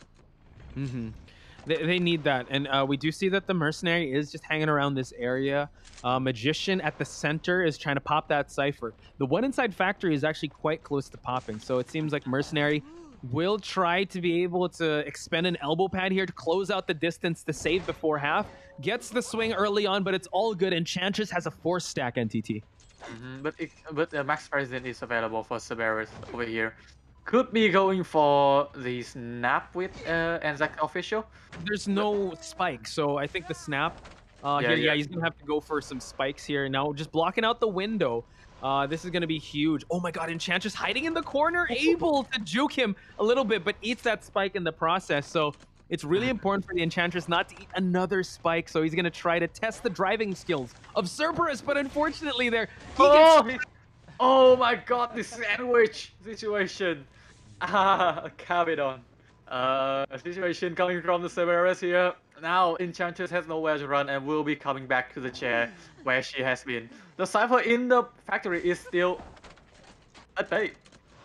hmm They, they need that, and uh, we do see that the mercenary is just hanging around this area. Uh, Magician at the center is trying to pop that cipher. The one inside factory is actually quite close to popping, so it seems like mercenary will try to be able to expend an elbow pad here to close out the distance to save before half. Gets the swing early on, but it's all good. Enchantress has a four stack NTT. Mhm, But it, but uh, Max President is available for Severus over here. Could be going for the snap with uh, NX official. There's no spike, so I think the snap. Uh, Yeah, here, yeah, yeah. he's gonna have to go for some spikes here. Now, just blocking out the window. Uh, this is gonna be huge. Oh my God, Enchantress hiding in the corner, able to juke him a little bit, but eats that spike in the process. So it's really important for the Enchantress not to eat another spike. So he's gonna try to test the driving skills of Cerberus, but unfortunately, there he Oh, gets. oh my god, this sandwich situation. Ah, Cabidon. Uh, a situation coming from the Severus here. Now, Enchantress has nowhere to run and will be coming back to the chair where she has been. The Cypher in the factory is still at bay.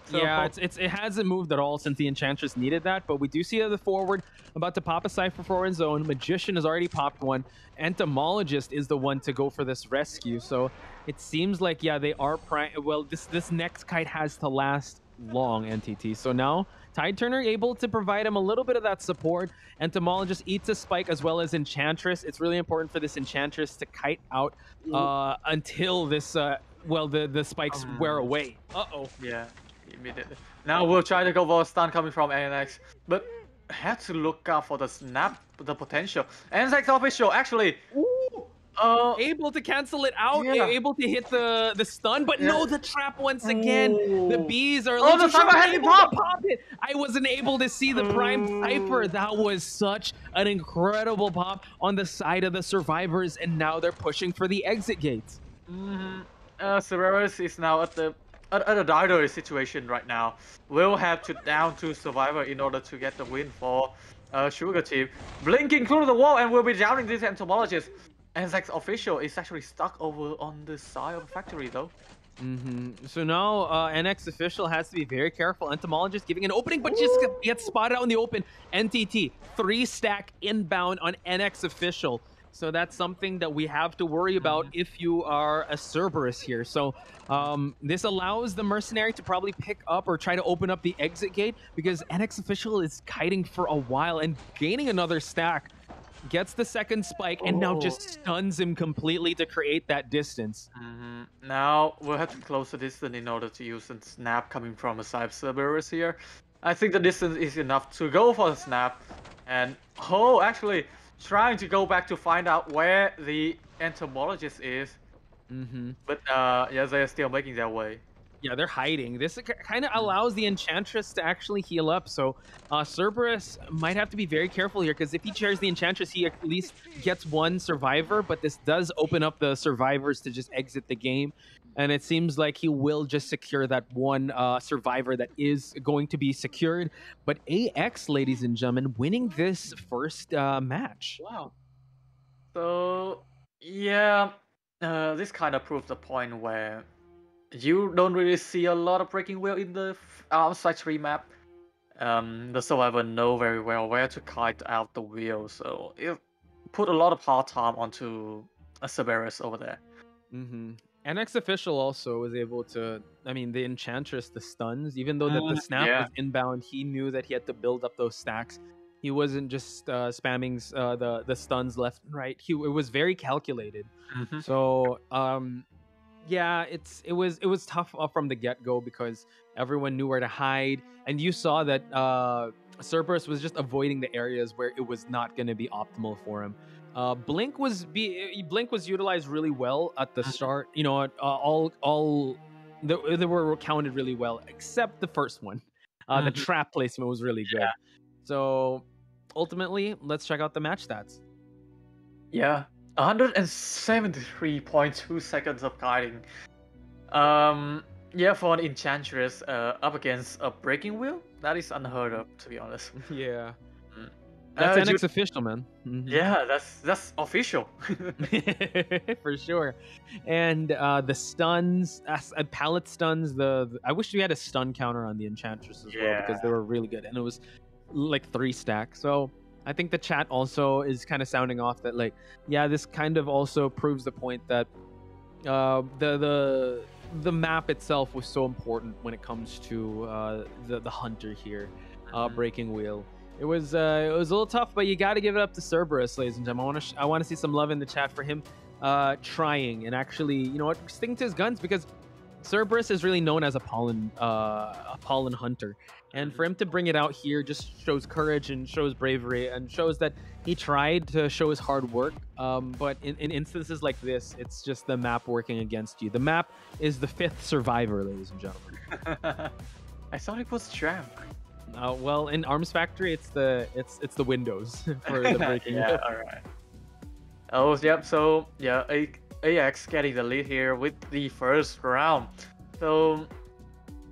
So- Yeah, it's, it's it hasn't moved at all since the Enchantress needed that, but we do see the forward about to pop a Cypher for his own. Magician has already popped one. Entomologist is the one to go for this rescue, so it seems like, yeah, they are Well, this, this next kite has to last long, NTT. So now, Tide Turner able to provide him a little bit of that support. Entomologist eats a spike as well as Enchantress. It's really important for this Enchantress to kite out uh, until this, uh, well, the, the spikes wear away. Uh-oh. Yeah, immediately. Now we'll try to go for a stun coming from ANX, but have to look out for the snap, the potential. ANX official actually. Uh, able to cancel it out, Yeah. able to hit the the stun, but no, the trap once again. The bees are Oh, little the too short, Cypher had to pop! pop it. I wasn't able to see the prime Cypher. That was such an incredible pop on the side of the survivors, and now they're pushing for the exit gates. hmm Uh, Severus is now at the at, at a dire situation right now. We will have to down to Survivor in order to get the win for uh, Sugar Team. Blinking through the wall and will be downing this entomologist. NX official is actually stuck over on the side of the factory though. hmm So now uh, NX official has to be very careful. Entomologist giving an opening, but just get- gets spotted out in the open. NTT three stack inbound on NX official. So that's something that we have to worry about if you are a Cerberus here. So um, this allows the mercenary to probably pick up or try to open up the exit gate because NX official is kiting for a while and gaining another stack. Gets the second spike and now just stuns him completely to create that distance. Mhm. Now we'll have to close the distance in order to use the snap coming from a side Cerberus here. I think the distance is enough to go for the snap. And oh, actually trying to go back to find out where the entomologist is. Mm-hmm. But uh, yeah, they're still making their way. Yeah, they're hiding. This kind of allows the Enchantress to actually heal up. So uh, Cerberus might have to be very careful here because if he shares the Enchantress, he at least gets one survivor. But this does open up the survivors to just exit the game. And it seems like he will just secure that one uh, survivor that is going to be secured. But AX, ladies and gentlemen, winning this first uh, match. Wow. So yeah, uh, this kind of proves the point where you don't really see a lot of breaking wheel in the f- outside tree map. Um, the survivor know very well where to kite out the wheel, so it put a lot of hard time onto a Cerberus over there. Mm-hmm. NX official also was able to. I mean, the Enchantress, the stuns, even though that the Mm, snap yeah. was inbound, he knew that he had to build up those stacks. He wasn't just uh, spamming uh, the the stuns left and right. He it was very calculated. Mhm. So um, yeah, it's it was it was tough uh, from the get go because everyone knew where to hide, and you saw that uh, Cerberus was just avoiding the areas where it was not going to be optimal for him. Uh, Blink was be Blink was utilized really well at the start. You know, uh, all all they, they were counted really well, except the first one. Uh, The Mhm. trap placement was really good. So ultimately, let's check out the match stats. Yeah, 173.2 seconds of guiding. Um, yeah, for an enchantress uh, up against a breaking wheel, that is unheard of, to be honest. Yeah. Mm. That's Uh, NX you- official, man. Mhm. Yeah, that's that's official. for sure. And uh, the stuns, uh, uh, pallet stuns. The, the- I wish we had a stun counter on the enchantress as well because they were really good, and it was like three stacks. So I think the chat also is kind of sounding off that like, yeah, this kind of also proves the point that uh, the the the map itself was so important when it comes to uh, the the hunter here, uh, Mm-hmm. breaking wheel. It was uh, it was a little tough, but you got to give it up to Cerberus, ladies and gentlemen. I want to sh- I want to see some love in the chat for him uh, trying and actually, you know what, sticking to his guns because Cerberus is really known as a pollen uh, a pollen hunter, and for him to bring it out here just shows courage and shows bravery and shows that he tried to show his hard work. Um, but in, in instances like this, it's just the map working against you. The map is the fifth survivor, ladies and gentlemen. I thought it was Tramp. Uh, well, in Arms Factory, it's the it's it's the windows for the breaking. yeah, all right. Oh, yep. So yeah, AX getting the lead here with the first round. So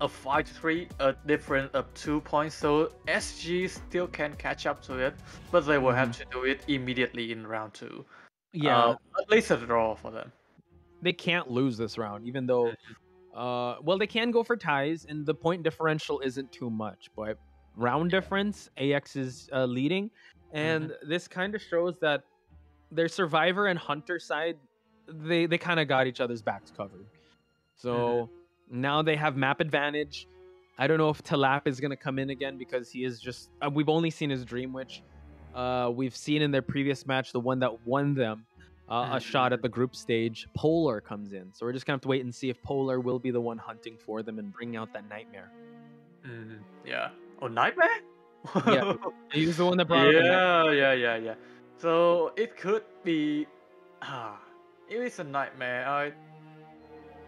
a five three, a difference of two points. So SG still can catch up to it, but they will have to do it immediately in round two. Yeah. Uh, at least a draw for them. they can't lose this round, even though, uh, well, they can go for ties, and the point differential isn't too much. But round difference, AX is uh, leading, and this kind of shows that their survivor and hunter side, they they kind of got each other's backs covered. So now they have map advantage. I don't know if Talap is gonna come in again because he is just. Uh, we've only seen his Dream Witch. Uh, we've seen in their previous match the one that won them uh, a shot at the group stage. Polar comes in, so we're just gonna have to wait and see if Polar will be the one hunting for them and bring out that nightmare. Mm, yeah. Oh, nightmare. Yeah, he's the one that brought Yeah, yeah, yeah, yeah. So it could be. Ah, it is a nightmare. I.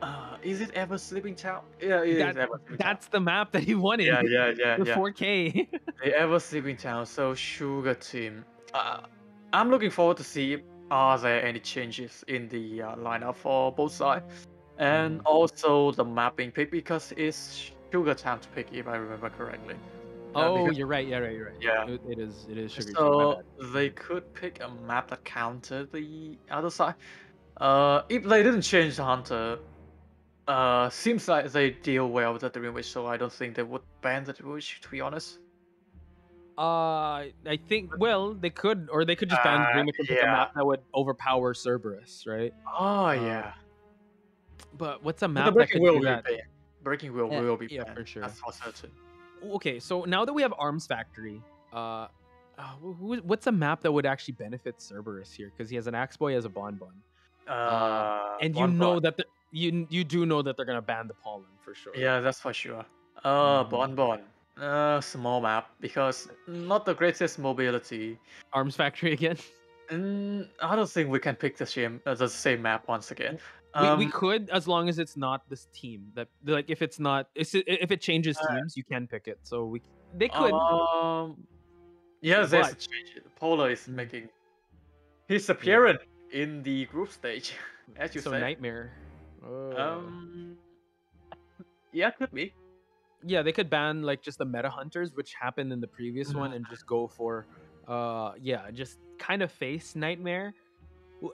Uh, is it ever Sleeping Town? Yeah, it is That- ever Sleeping Town. that's the map that he wanted. Yeah, yeah, yeah, the yeah. 4K. The ever Sleeping Town. So Sugar Team. Uh, I'm looking forward to see are there any changes in the uh, lineup for both sides, and also the mapping pick because it's Sugar Town to pick if I remember correctly. Uh, oh, because- you're right. Yeah, right. You're right. Yeah. it, it is. It is sugar. So bad. they could pick a map that countered the other side. Uh, if they didn't change the hunter, uh, seems like they deal well with the Dream Witch, so I don't think they would ban the Dream Witch, to be honest. Uh, I think. Well, they could, or they could just ban Uh, Dream Witch and pick a map that would overpower Cerberus, right? Oh Uh, yeah. But what's a But map the that Breaking could will do be that? banned. Breaking will Yeah, will be yeah, banned. for sure. That's for certain. Okay, so now that we have Arms Factory, uh, uh who, what's a map that would actually benefit Cerberus here? Because he has an Axe Boy, he has a Bonbon, Uh, and you know Bon. that the, you you do know that they're gonna ban the pollen for sure. Yeah, that's for sure. Uh, Mhm. Bon Bon. Uh, small map because not the greatest mobility. Arms Factory again. Mm, I don't think we can pick the same uh, the same map once again. we, we Um, could as long as it's not this team that like if it's not if it, changes Uh, teams you can pick it so we they could Um, yeah, there's a But- change. Polar is making his appearance in the group stage, as you so nightmare Oh. Um, yeah, could be. yeah they could ban like just the meta hunters which happened in the previous one and just go for uh yeah just kind of face nightmare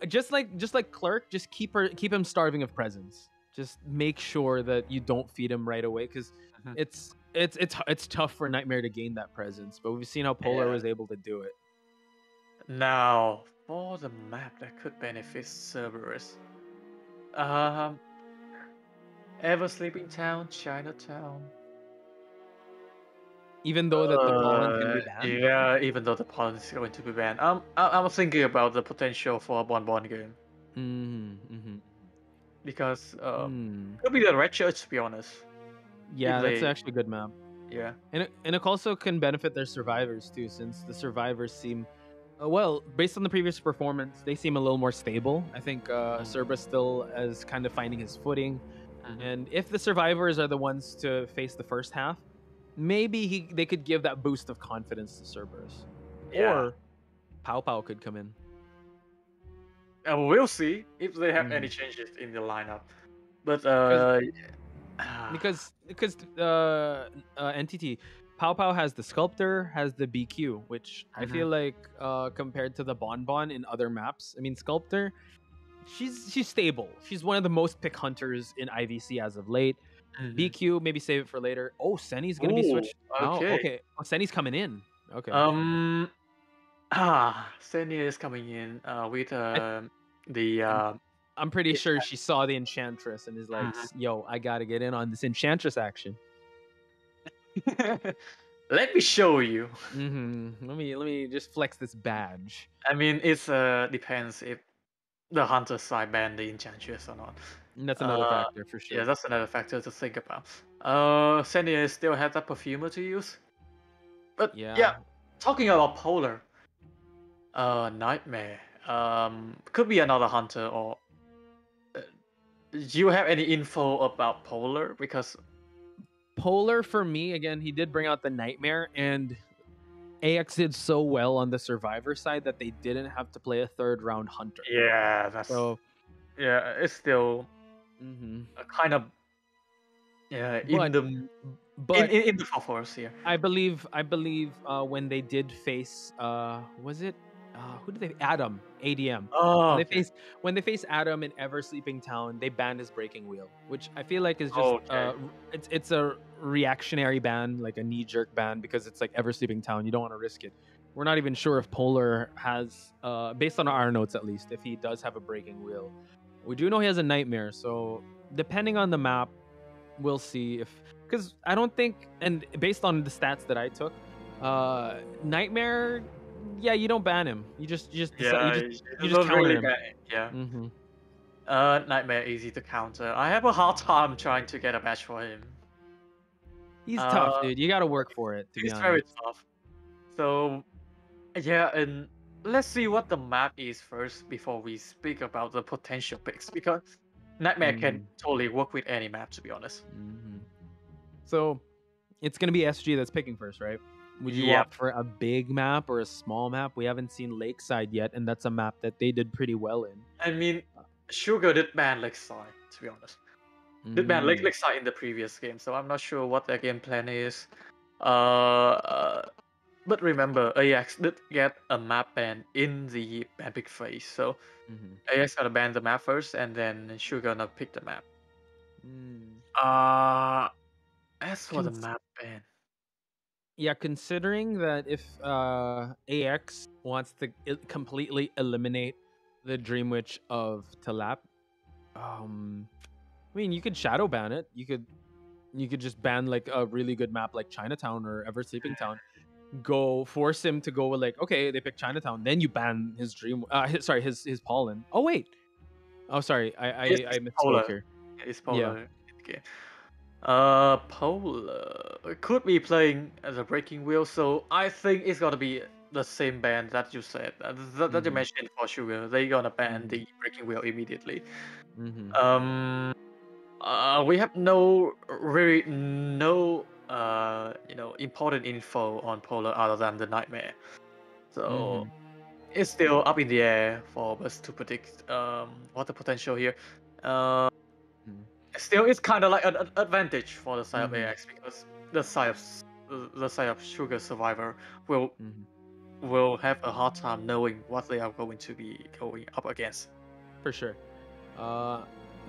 just like just like clerk just keep her keep him starving of presence just make sure that you don't feed him right away because Mm-hmm. it's it's it's it's tough for Nightmare to gain that presence. But we've seen how Polar Yeah. was able to do it. Now, for the map that could benefit Cerberus. Um, Ever Sleeping Town, Chinatown. Even though that the pollen can be Uh, banned. Yeah, even though the pollen is going to be banned. Um, I, I'm thinking about the potential for a Bonbon game Mm-hmm. because um, Hmm. could be the Red Church to be honest. Yeah, If that's they- actually a good map. Yeah. And it, and it also can benefit their survivors too, since the survivors seem, uh, well, based on the previous performance, they seem a little more stable. I think uh, Cerberus still is kind of finding his footing, Mm-hmm. and if the survivors are the ones to face the first half, maybe he they could give that boost of confidence to Cerberus, Yeah. or Pow Pow could come in. Uh, we'll see if they have any Mhm. changes in the lineup. But uh, because because uh, uh NTT Pow Pow has the sculptor has the BQ which I Mhm. feel like uh compared to the Bonbon in other maps I mean sculptor she's she's stable she's one of the most pick hunters in IVC as of late BQ maybe save it for later oh Senny's gonna be Ooh, switched oh, okay. okay oh, Senny's coming in okay um, ah, Senia is coming in uh with um the uh. I'm pretty sure she saw the Enchantress and is like Mhm. yo I gotta get in on this Enchantress action Let me show you. mm-hmm. let me let me just flex this badge I mean, it's uh depends if the hunter side ban the enchantress or not. And that's another Uh, factor for sure Yeah, that's another factor to think about. Uh, Senia still has that perfumer to use. But Yeah. yeah, talking about Polar, uh, Nightmare, um, could be another hunter or. Uh, do you have any info about Polar? Because Polar for me again, he did bring out the nightmare, and AX did so well on the survivor side that they didn't have to play a third round hunter. yeah, that's So yeah, it's still mm-hmm. a kind of yeah in But- the in, but in, in the force here. I believe I believe uh, when they did face uh was it uh, who did they Adam ADM Oh, when they face when they face Adam in Ever Sleeping Town they banned his breaking wheel which I feel like is just Okay. uh, it's it's a reactionary ban like a knee jerk ban because it's like Ever Sleeping Town you don't want to risk it. We're not even sure if Polar has uh based on our notes at least if he does have a breaking wheel. We do know he has a nightmare so depending on the map we'll see if because I don't think and based on the stats that I took uh nightmare yeah you don't ban him you just you just Yeah, you just, you just counter really him yeah. Mhm. Uh, Nightmare easy to counter. I have a hard time trying to get a match for him. he's tough Uh, dude you gotta work for it to He's very tough. So, yeah, and let's see what the map is first before we speak about the potential picks because Nightmare Mm. can totally work with any map to be honest. Mhm. so it's gonna be SG that's picking first right would you Yep. opt for a big map or a small map we haven't seen Lakeside yet and that's a map that they did pretty well in I mean, Sugar did ban Lakeside to be honest. Did ban Lake Mm. Lakeside in the previous game, so I'm not sure what their game plan is. Uh, uh, but remember, AX did get a map ban in the ban pick phase, so Mhm. AX gotta ban the map first, and then Sugar gonna pick the map. Mm. Uh, as for the map ban, Yeah, considering that if uh, AX wants to completely eliminate the Dream Witch of Talap, um, I mean, you could shadow ban it. You could, you could just ban like a really good map like Chinatown or Ever Sleeping Town. Go force him to go with like, okay, they pick Chinatown. Then you ban his Dream. Uh, his, sorry, his his pollen. Oh wait. Oh sorry, I I, It's I misspoke here. it's Polar. Okay. Uh, Polar could be playing as a breaking wheel, so I think it's gonna be the same band that you said that, that you Mhm. mentioned for Sugar. They're gonna ban the breaking wheel immediately. Mhm. Um, uh, we have no really no uh you know important info on Polar other than the nightmare, so Mhm. it's still up in the air for us to predict um what the potential here. Uh, still it's kind of like an, an advantage for the side Mhm. of AX because the side of the- side of Sugar Survivor will Mm-hmm. will have a hard time knowing what they are going to be going up against. for sure. Uh,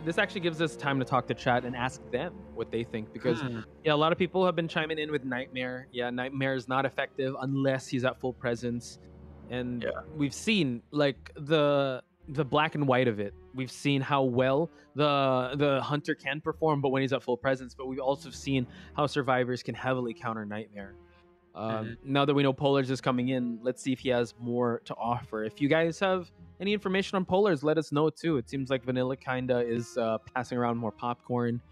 this actually gives us time to talk to chat and ask them what they think because Hmm. yeah, a lot of people have been chiming in with Nightmare. Yeah, Nightmare is not effective unless he's at full presence, and we've seen like the the black and white of it. We've seen how well the the hunter can perform, but when he's at full presence. But we've also seen how survivors can heavily counter Nightmare. Um, Now that we know Polars is coming in, let's see if he has more to offer. If you guys have any information on Polars, let us know too. It seems like Vanilla kinda is uh, passing around more popcorn.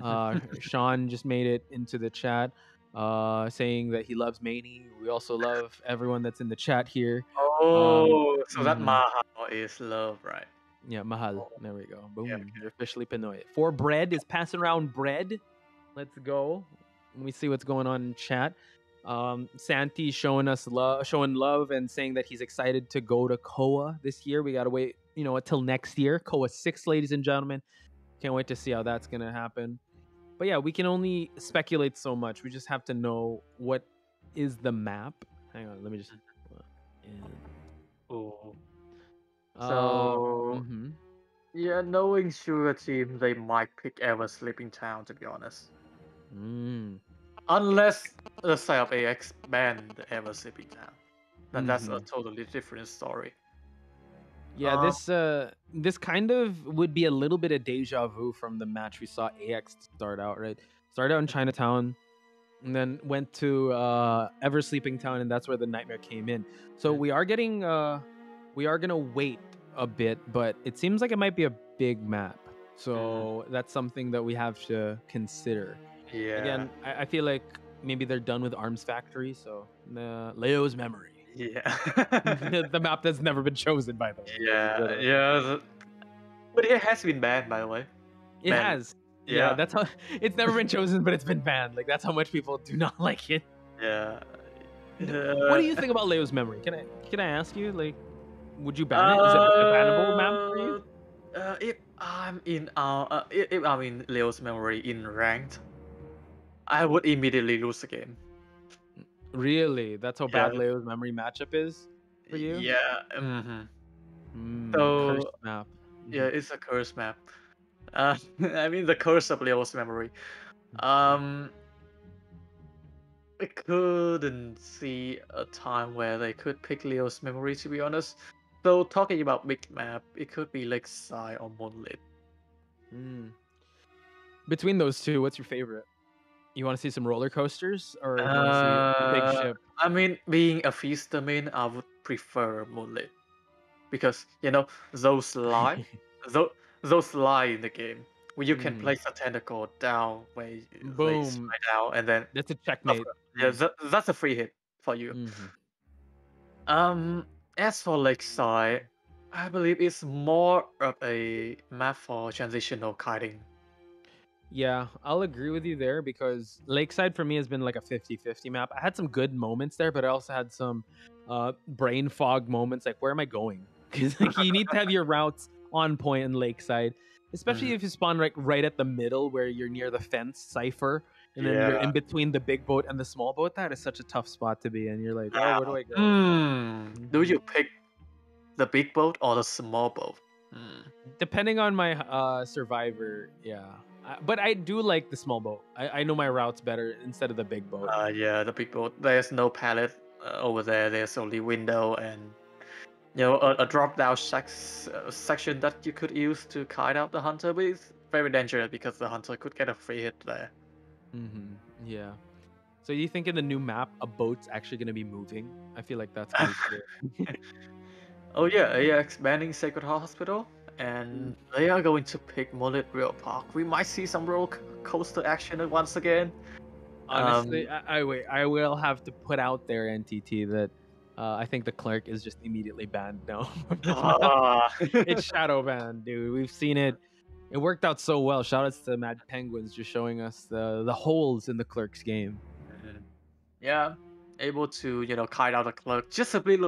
Uh, Sean just made it into the chat, uh, saying that he loves Maney. We also love everyone that's in the chat here. Oh, Um, so that mhm. Mahal is love, right? Yeah, Mahal. There we go. Boom. You're officially Pinoy. For bread is passing around bread. Let's go. Let me see what's going on in chat. Um, Santi showing us love, showing love, and saying that he's excited to go to COA this year. We gotta wait, you know, until next year. COA six, ladies and gentlemen. Can't wait to see how that's gonna happen. But yeah, we can only speculate so much. We just have to know what is the map. Hang on, let me just. Oh. Uh, So mhm. yeah, knowing Sugar Team, they might pick Ever Sleeping Town to be honest. Mm. Unless the side of AX ban the Ever Sleeping Town, then that's a Mhm. totally different story. Yeah, Uh, this uh this kind of would be a little bit of deja vu from the match we saw AX start out, right? Started out in Chinatown and then went to uh Ever Sleeping Town and that's where the nightmare came in. So we are getting uh we are gonna wait a bit, but it seems like it might be a big map. So that's something that we have to consider. Yeah. Again, I, I feel like maybe they're done with Arms Factory, so uh, Leo's memory. Yeah. the map that's never been chosen, by the way. Yeah, But, uh, yeah. But it has been banned, by the way. It Banned. has. Yeah. Yeah. that's how it's never been chosen, but it's been banned. Like that's how much people do not like it. Yeah. what do you think about Leo's memory? Can I can I ask you? Like, would you ban it? Is it a bannable map for you? Uh, if I'm in uh, if, if I'm in Leo's memory in ranked, I would immediately lose the game. Really? That's how bad Yeah. Leo's memory matchup is for you? Yeah. Mm-hmm. Mm, So cursed map. yeah, it's a curse map. Uh, I mean the curse of Leo's memory. Um, I couldn't see a time where they could pick Leo's memory. To be honest, so talking about big map, it could be Lakeside or Moonlit. Mm. Between those two, what's your favorite? You want to see some roller coasters or you wanna see a big Uh, ship? I mean, being a feaster main, I would prefer Moonlit because you know those lie, those those lie in the game where you can Mm. place a tentacle down where Boom. slide down and then That's a checkmate. yeah, that, that's a free hit for you. Mhm. Um, as for Lakeside, I believe it's more of a map for transitional kiting. Yeah, I'll agree with you there because Lakeside for me has been like a 50-50 map. I had some good moments there, but I also had some uh, brain fog moments. Like, where am I going? Because like, you need to have your routes on point in Lakeside, especially if you spawn like right at the middle where you're near the fence cipher, and then you're in between the big boat and the small boat. That is such a tough spot to be in. You're like, oh, where do I go? Hmm. Do you pick the big boat or the small boat? Hmm. Depending on my uh, survivor, yeah. Uh, but I do like the small boat. I, I know my routes better instead of the big boat. Uh, yeah, the big boat. There's no pallet uh, over there. There's only window and you know a, a drop down sex, uh, section that you could use to kite out the hunter. But it's very dangerous because the hunter could get a free hit there. Mm-hmm. Yeah. So you think in the new map a boat's actually gonna be moving? I feel like that's. Oh yeah, are expanding Sacred Heart Hospital, and they are going to pick Moonlit River Park. We might see some roller co- coaster action once again. Honestly, Um, I, I wait. I will have to put out there NTT that uh, I think the clerk is just immediately banned now. Ah. it's shadow banned, dude. We've seen it. It worked out so well. Shout outs to Mad Penguins just showing us the the holes in the clerk's game. yeah, able to you know kite out the clerk. Just a bit,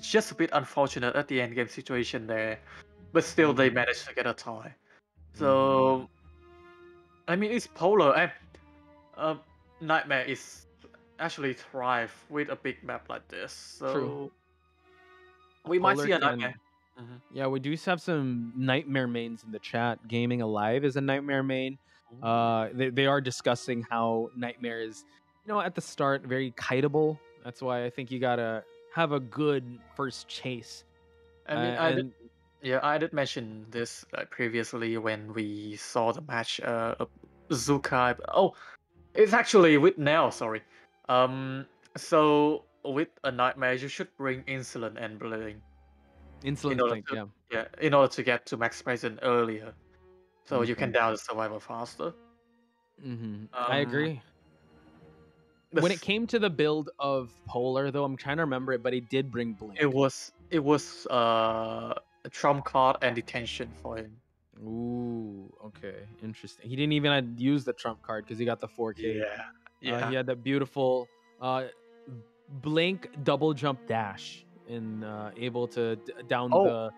just a bit unfortunate at the end game situation there, but still they managed to get a tie. So, I mean, it's polar and uh, Nightmare is actually thrive with a big map like this. So True. we might see a Polar can- Nightmare. Yeah, we do have some nightmare mains in the chat. Gaming Alive is a nightmare main. Uh, they, they are discussing how nightmare is, you know, at the start very kiteable. That's why I think you gotta have a good first chase. I mean, Uh, I and- yeah, I did mention this uh, previously when we saw the match. Uh, of Zukai. Oh, it's actually with Nell. Sorry. Um, so with a nightmare, you should bring insolence and bleeding. Insolence in order blink, to, yeah. yeah, in order to get to max present earlier, so you can down the survivor faster. hmm I Um, agree. the When it came to the build of Polar, though, I'm trying to remember it, but he did bring blink. It was it was uh a trump card and detention for him. Ooh, okay, interesting. He didn't even uh, use the trump card because he got the 4K. Yeah, Uh, yeah. he had that beautiful uh, blink double jump dash and uh, able to d- down Oh, the.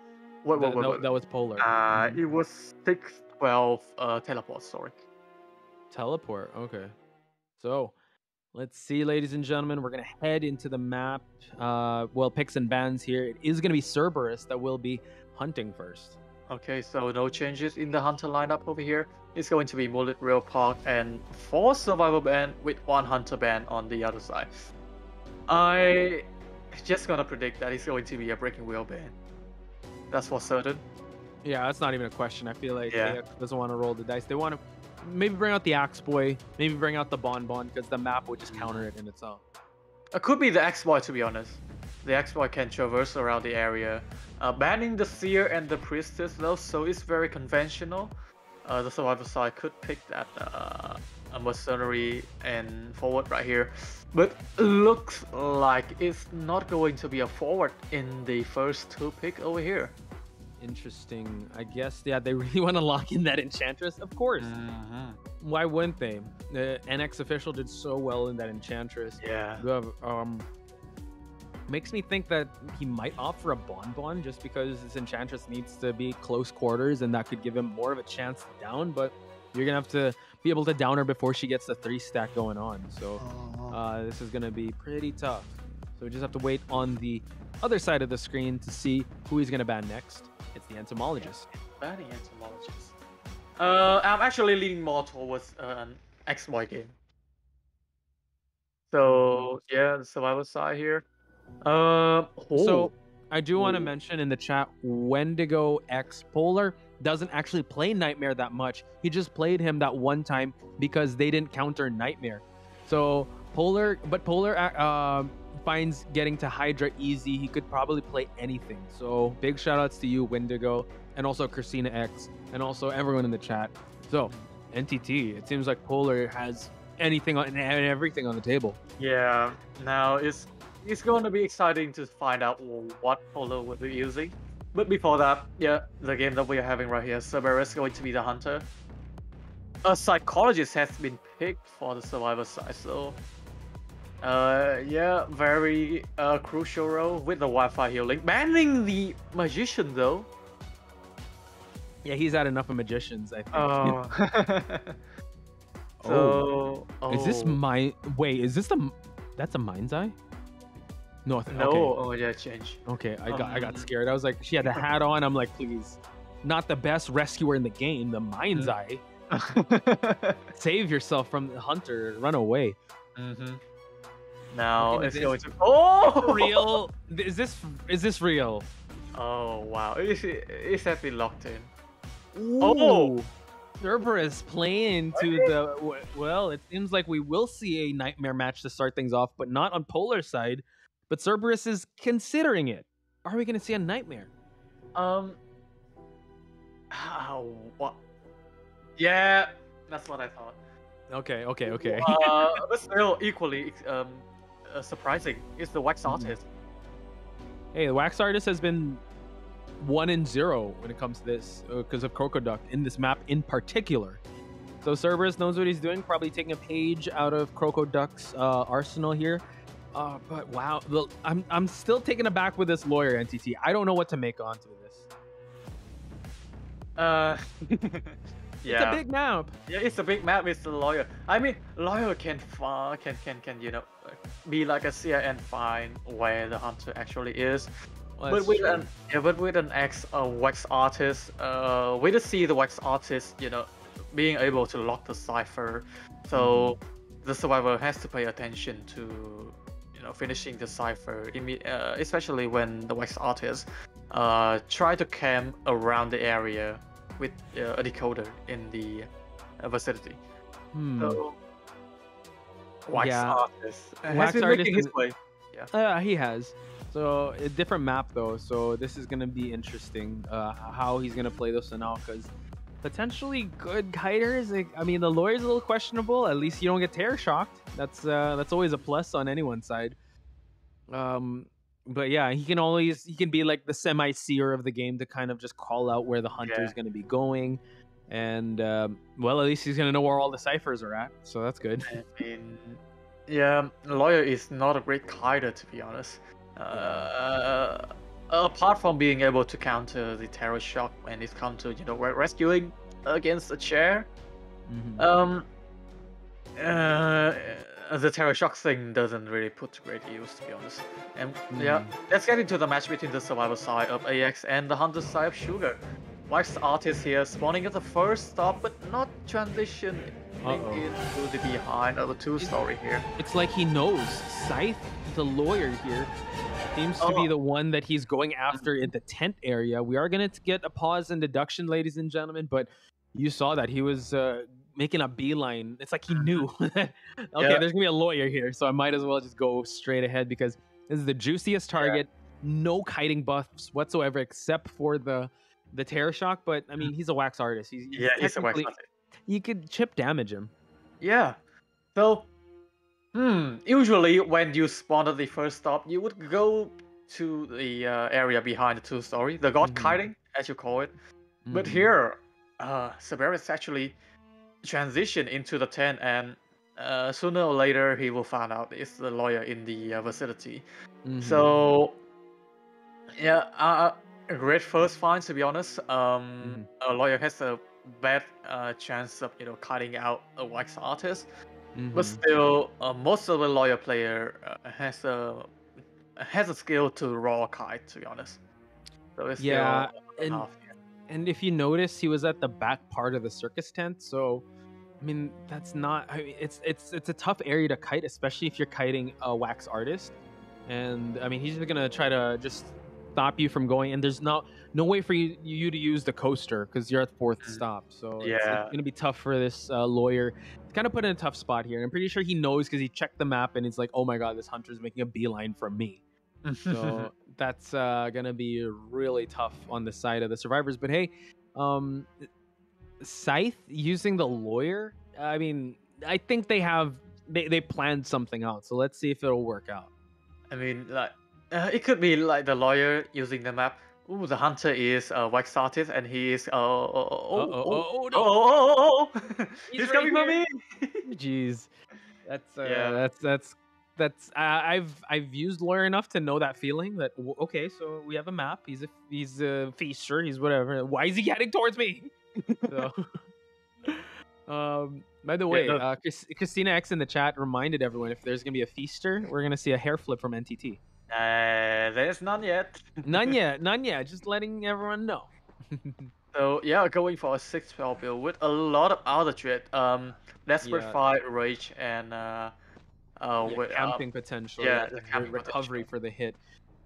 Wait, the- wait, wait, that, wait. that was Polar. Uh, it was six twelve uh teleport. Sorry. Teleport. Okay. So, let's see, ladies and gentlemen. We're gonna head into the map. Uh, well, picks and bans here. It is gonna be Cerberus that will be hunting first. Okay, so no changes in the hunter lineup over here. It's going to be Moonlit River Park and four survival band with one hunter band on the other side. I just gonna predict that it's going to be a breaking wheel band. That's for certain. Yeah, that's not even a question. I feel like Yeah. Doesn't want to roll the dice. They want to maybe bring out the Axe Boy, maybe bring out the Bon Bon because the map would just counter it in its own. It could be the Axe Boy to be honest. The Axe Boy can traverse around the area. Uh, banning the Seer and the Priestess though, so it's very conventional. Uh, the survivor side could pick that uh, a mercenary and forward right here. But looks like it's not going to be a forward in the first two pick over here. Interesting. I guess yeah, they really want to lock in that Enchantress. Of course. Why wouldn't they? The NX official did so well in that Enchantress. Yeah. Um, makes me think that he might opt for a Bon Bon just because his Enchantress needs to be close quarters and that could give him more of a chance down. But you're gonna have to be able to down her before she gets the three stack going on. So uh, this is gonna be pretty tough. So we just have to wait on the other side of the screen to see who he's gonna ban next. The entomologist. Banning entomologist. Uh, I'm actually leaning more towards uh, an X-Y game. So yeah, the survivor side here. Um, So I do want to mention in the chat, Wendigo X Polar doesn't actually play Nightmare that much. He just played him that one time because they didn't counter Nightmare. So Polar, but Polar uh, um, finds getting to Hydra easy. He could probably play anything. So big shout outs to you, Windigo, and also Christina X, and also everyone in the chat. So NTT, it seems like Polar has anything on and everything on the table. Yeah, now it's it's going to be exciting to find out what Polar will be using. But before that, yeah, the game that we are having right here, Cerberus is going to be the hunter. A psychologist has been picked for the survivor side, so uh, yeah, very uh, crucial role with the Wi-Fi healing. Banning the magician though. Yeah, he's had enough of magicians, I think. Oh. so, Is this oh. my wait? Is this the that's a mind's eye? No, I th- No, okay. oh yeah, change. Okay, I got I got Um, scared. I was like, she had the hat on. I'm like, please, not the best rescuer in the game. The mind's Mm. eye. Save yourself from the hunter. Run away. Mm-hmm. Now it's going to oh real. Is this is this real? Oh wow, it's it's has been locked in. Oh, Cerberus playing to the well. It seems like we will see a nightmare match to start things off, but not on Polar side. But Cerberus is considering it. Are we going to see a nightmare? Um. Oh, what? Yeah, that's what I thought. Okay, okay, okay. uh, but still, equally um, uh, surprising is the wax Mm-hmm. artist. Hey, the Wax Artist has been one and zero when it comes to this because of Crocoduck in this map in particular. So Cerberus knows what he's doing, probably taking a page out of Crocoduck's uh, arsenal here. Uh, but wow, the, I'm I'm still taken aback with this lawyer entity. I don't know what to make onto this. Uh, yeah. It's a big map. Yeah, it's a big map. It's the lawyer. I mean, lawyer can find, can can can you know, be like a and find where the hunter actually is. but that's with true. an yeah, but with an ex uh, wax artist, uh, we just see the wax artist, you know, being able to lock the cipher. So Mm-hmm. the survivor has to pay attention to, you know, finishing the cipher, uh, especially when the wax artist uh, try to camp around the area with uh, a decoder in the uh, vicinity. Hmm. So wax Yeah. artist has Wax been artist his is- way. Yeah. Uh, he has. So a different map though. So this is gonna be interesting. Uh, how he's gonna play this one out because potentially good kiters. Like, I mean, the lawyer's a little questionable. At least you don't get terror shocked. That's uh, that's always a plus on anyone's side. Um, but yeah, he can always he can be like the semi seer of the game to kind of just call out where the hunter's Yeah. gonna be going. And um, well, at least he's gonna know where all the ciphers are at. So that's good. I mean, yeah, lawyer is not a great kiter to be honest. Uh, apart from being able to counter the terror shock when it comes to you know re- rescuing against a chair, Mm-hmm. um, uh, the terror shock thing doesn't really put to great use to be honest. And yeah, Mm. let's get into the match between the survivor side of AX and the hunter side of Sugar. Wax artist here spawning at the first stop, but not transition Uh-oh. into the behind of the two story here. It's like he knows Scythe, the lawyer here, seems to be Oh. the one that he's going after in the tent area. We are gonna get a pause and deduction, ladies and gentlemen, but you saw that he was uh, making a beeline. It's like he knew. okay, Yeah. there's gonna be a lawyer here, so I might as well just go straight ahead because this is the juiciest target. No kiting buffs whatsoever except for the the terror shock. But I mean, he's a wax artist. He's, Yeah, he's a wax artist. You could chip damage him. Yeah. So, hmm. Usually, when you spawn at the first stop, you would go to the uh, area behind the two story, the god Mhm. kiting, as you call it. But Mhm. here, uh, Severus actually transitioned into the tent, and uh, sooner or later, he will find out it's the lawyer in the uh, vicinity. Mhm. So, yeah, uh, a great first find to be honest. Um, a lawyer has a bad uh, chance of you know cutting out a wax artist, but Mhm. still, uh, most of the lawyer player uh, has a has a skill to raw kite. To be honest, so it's Yeah, and enough. and if you notice, he was at the back part of the circus tent. So, I mean, that's not. I mean, it's it's it's a tough area to kite, especially if you're kiting a wax artist. And I mean, he's just gonna try to just stop you from going. And there's no no way for you you to use the coaster because you're at the fourth stop. So it's- it's, Yeah. gonna be tough for this uh, lawyer. Kind of put in a tough spot here. And I'm pretty sure he knows because he checked the map and he's like, oh my god, this hunter's making a beeline from me. So that's uh, gonna be really tough on the side of the survivors. But hey, um, Scythe using the lawyer. I mean, I think they have they they planned something out. So let's see if it'll work out. I mean, like uh, it could be like the lawyer using the map. Ooh, the hunter is a wax artist, and he is uh oh oh oh Uh-oh, oh oh, oh no. oh oh, oh. He's he's right coming for here. me. Jeez, that's uh, Yeah. that's that's that's uh, I've I've used lawyer enough to know that feeling that w- okay, so we have a map. He's a he's a feaster. He's whatever. Why is he heading towards me? so, um. By the way, no- uh, Chris, Christina X in the chat reminded everyone if there's gonna be a feaster, we're gonna see a hair flip from NTT. Uh, there's none yet. None yet, none yet. Just letting everyone know. So yeah, going for a six twelve build with a lot of other threat. Um, desperate Yeah. fight, rage, and uh, uh, Yeah, with, uh, camping potential. yeah, that the camping Uh-huh. recovery for the hit.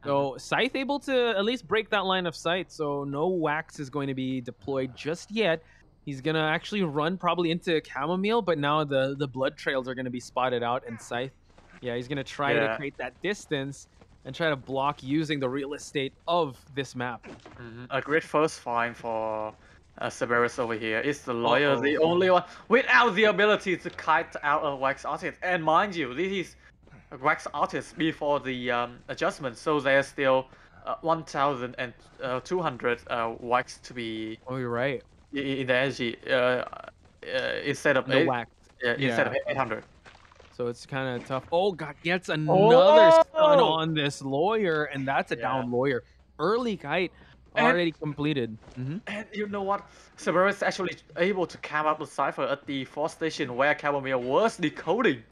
So Scythe able to at least break that line of sight. So no wax is going to be deployed just yet. He's gonna actually run probably into chamomile, but now the the blood trails are gonna be spotted out, and Scythe, yeah, he's gonna try to create that distance and try to block using the real estate of this map. Mhm. A great first find for uh, Severus over here. Is the lawyer the Uh-oh. only one without the ability to kite out a wax artist? And mind you, this is a wax artist before the um, adjustment, so there's still uh, 1,200 uh, wax to be. Oh, you're right. In the energy, uh, uh, instead of No eight, wax. Yeah, instead of 800. So it's kind of tough. Oh, God, gets another stun Oh! on this lawyer, and that's a down lawyer. Early kite And- already completed. hmm And you know what? Severus actually able to camp up the cipher at the fourth station where Chamomile was decoding.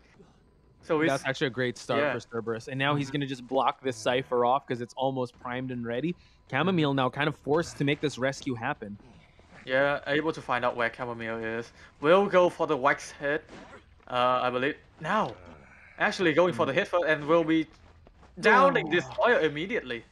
So that's actually a great start yeah. for Cerberus. And now he's going to just block this Cypher off because it's almost primed and ready. Chamomile now kind of forced to make this rescue happen. Yeah, able to find out where Chamomile is. Will go for the wax hit, uh, I believe. Now, actually going for the hit first and will be downing this lawyer immediately.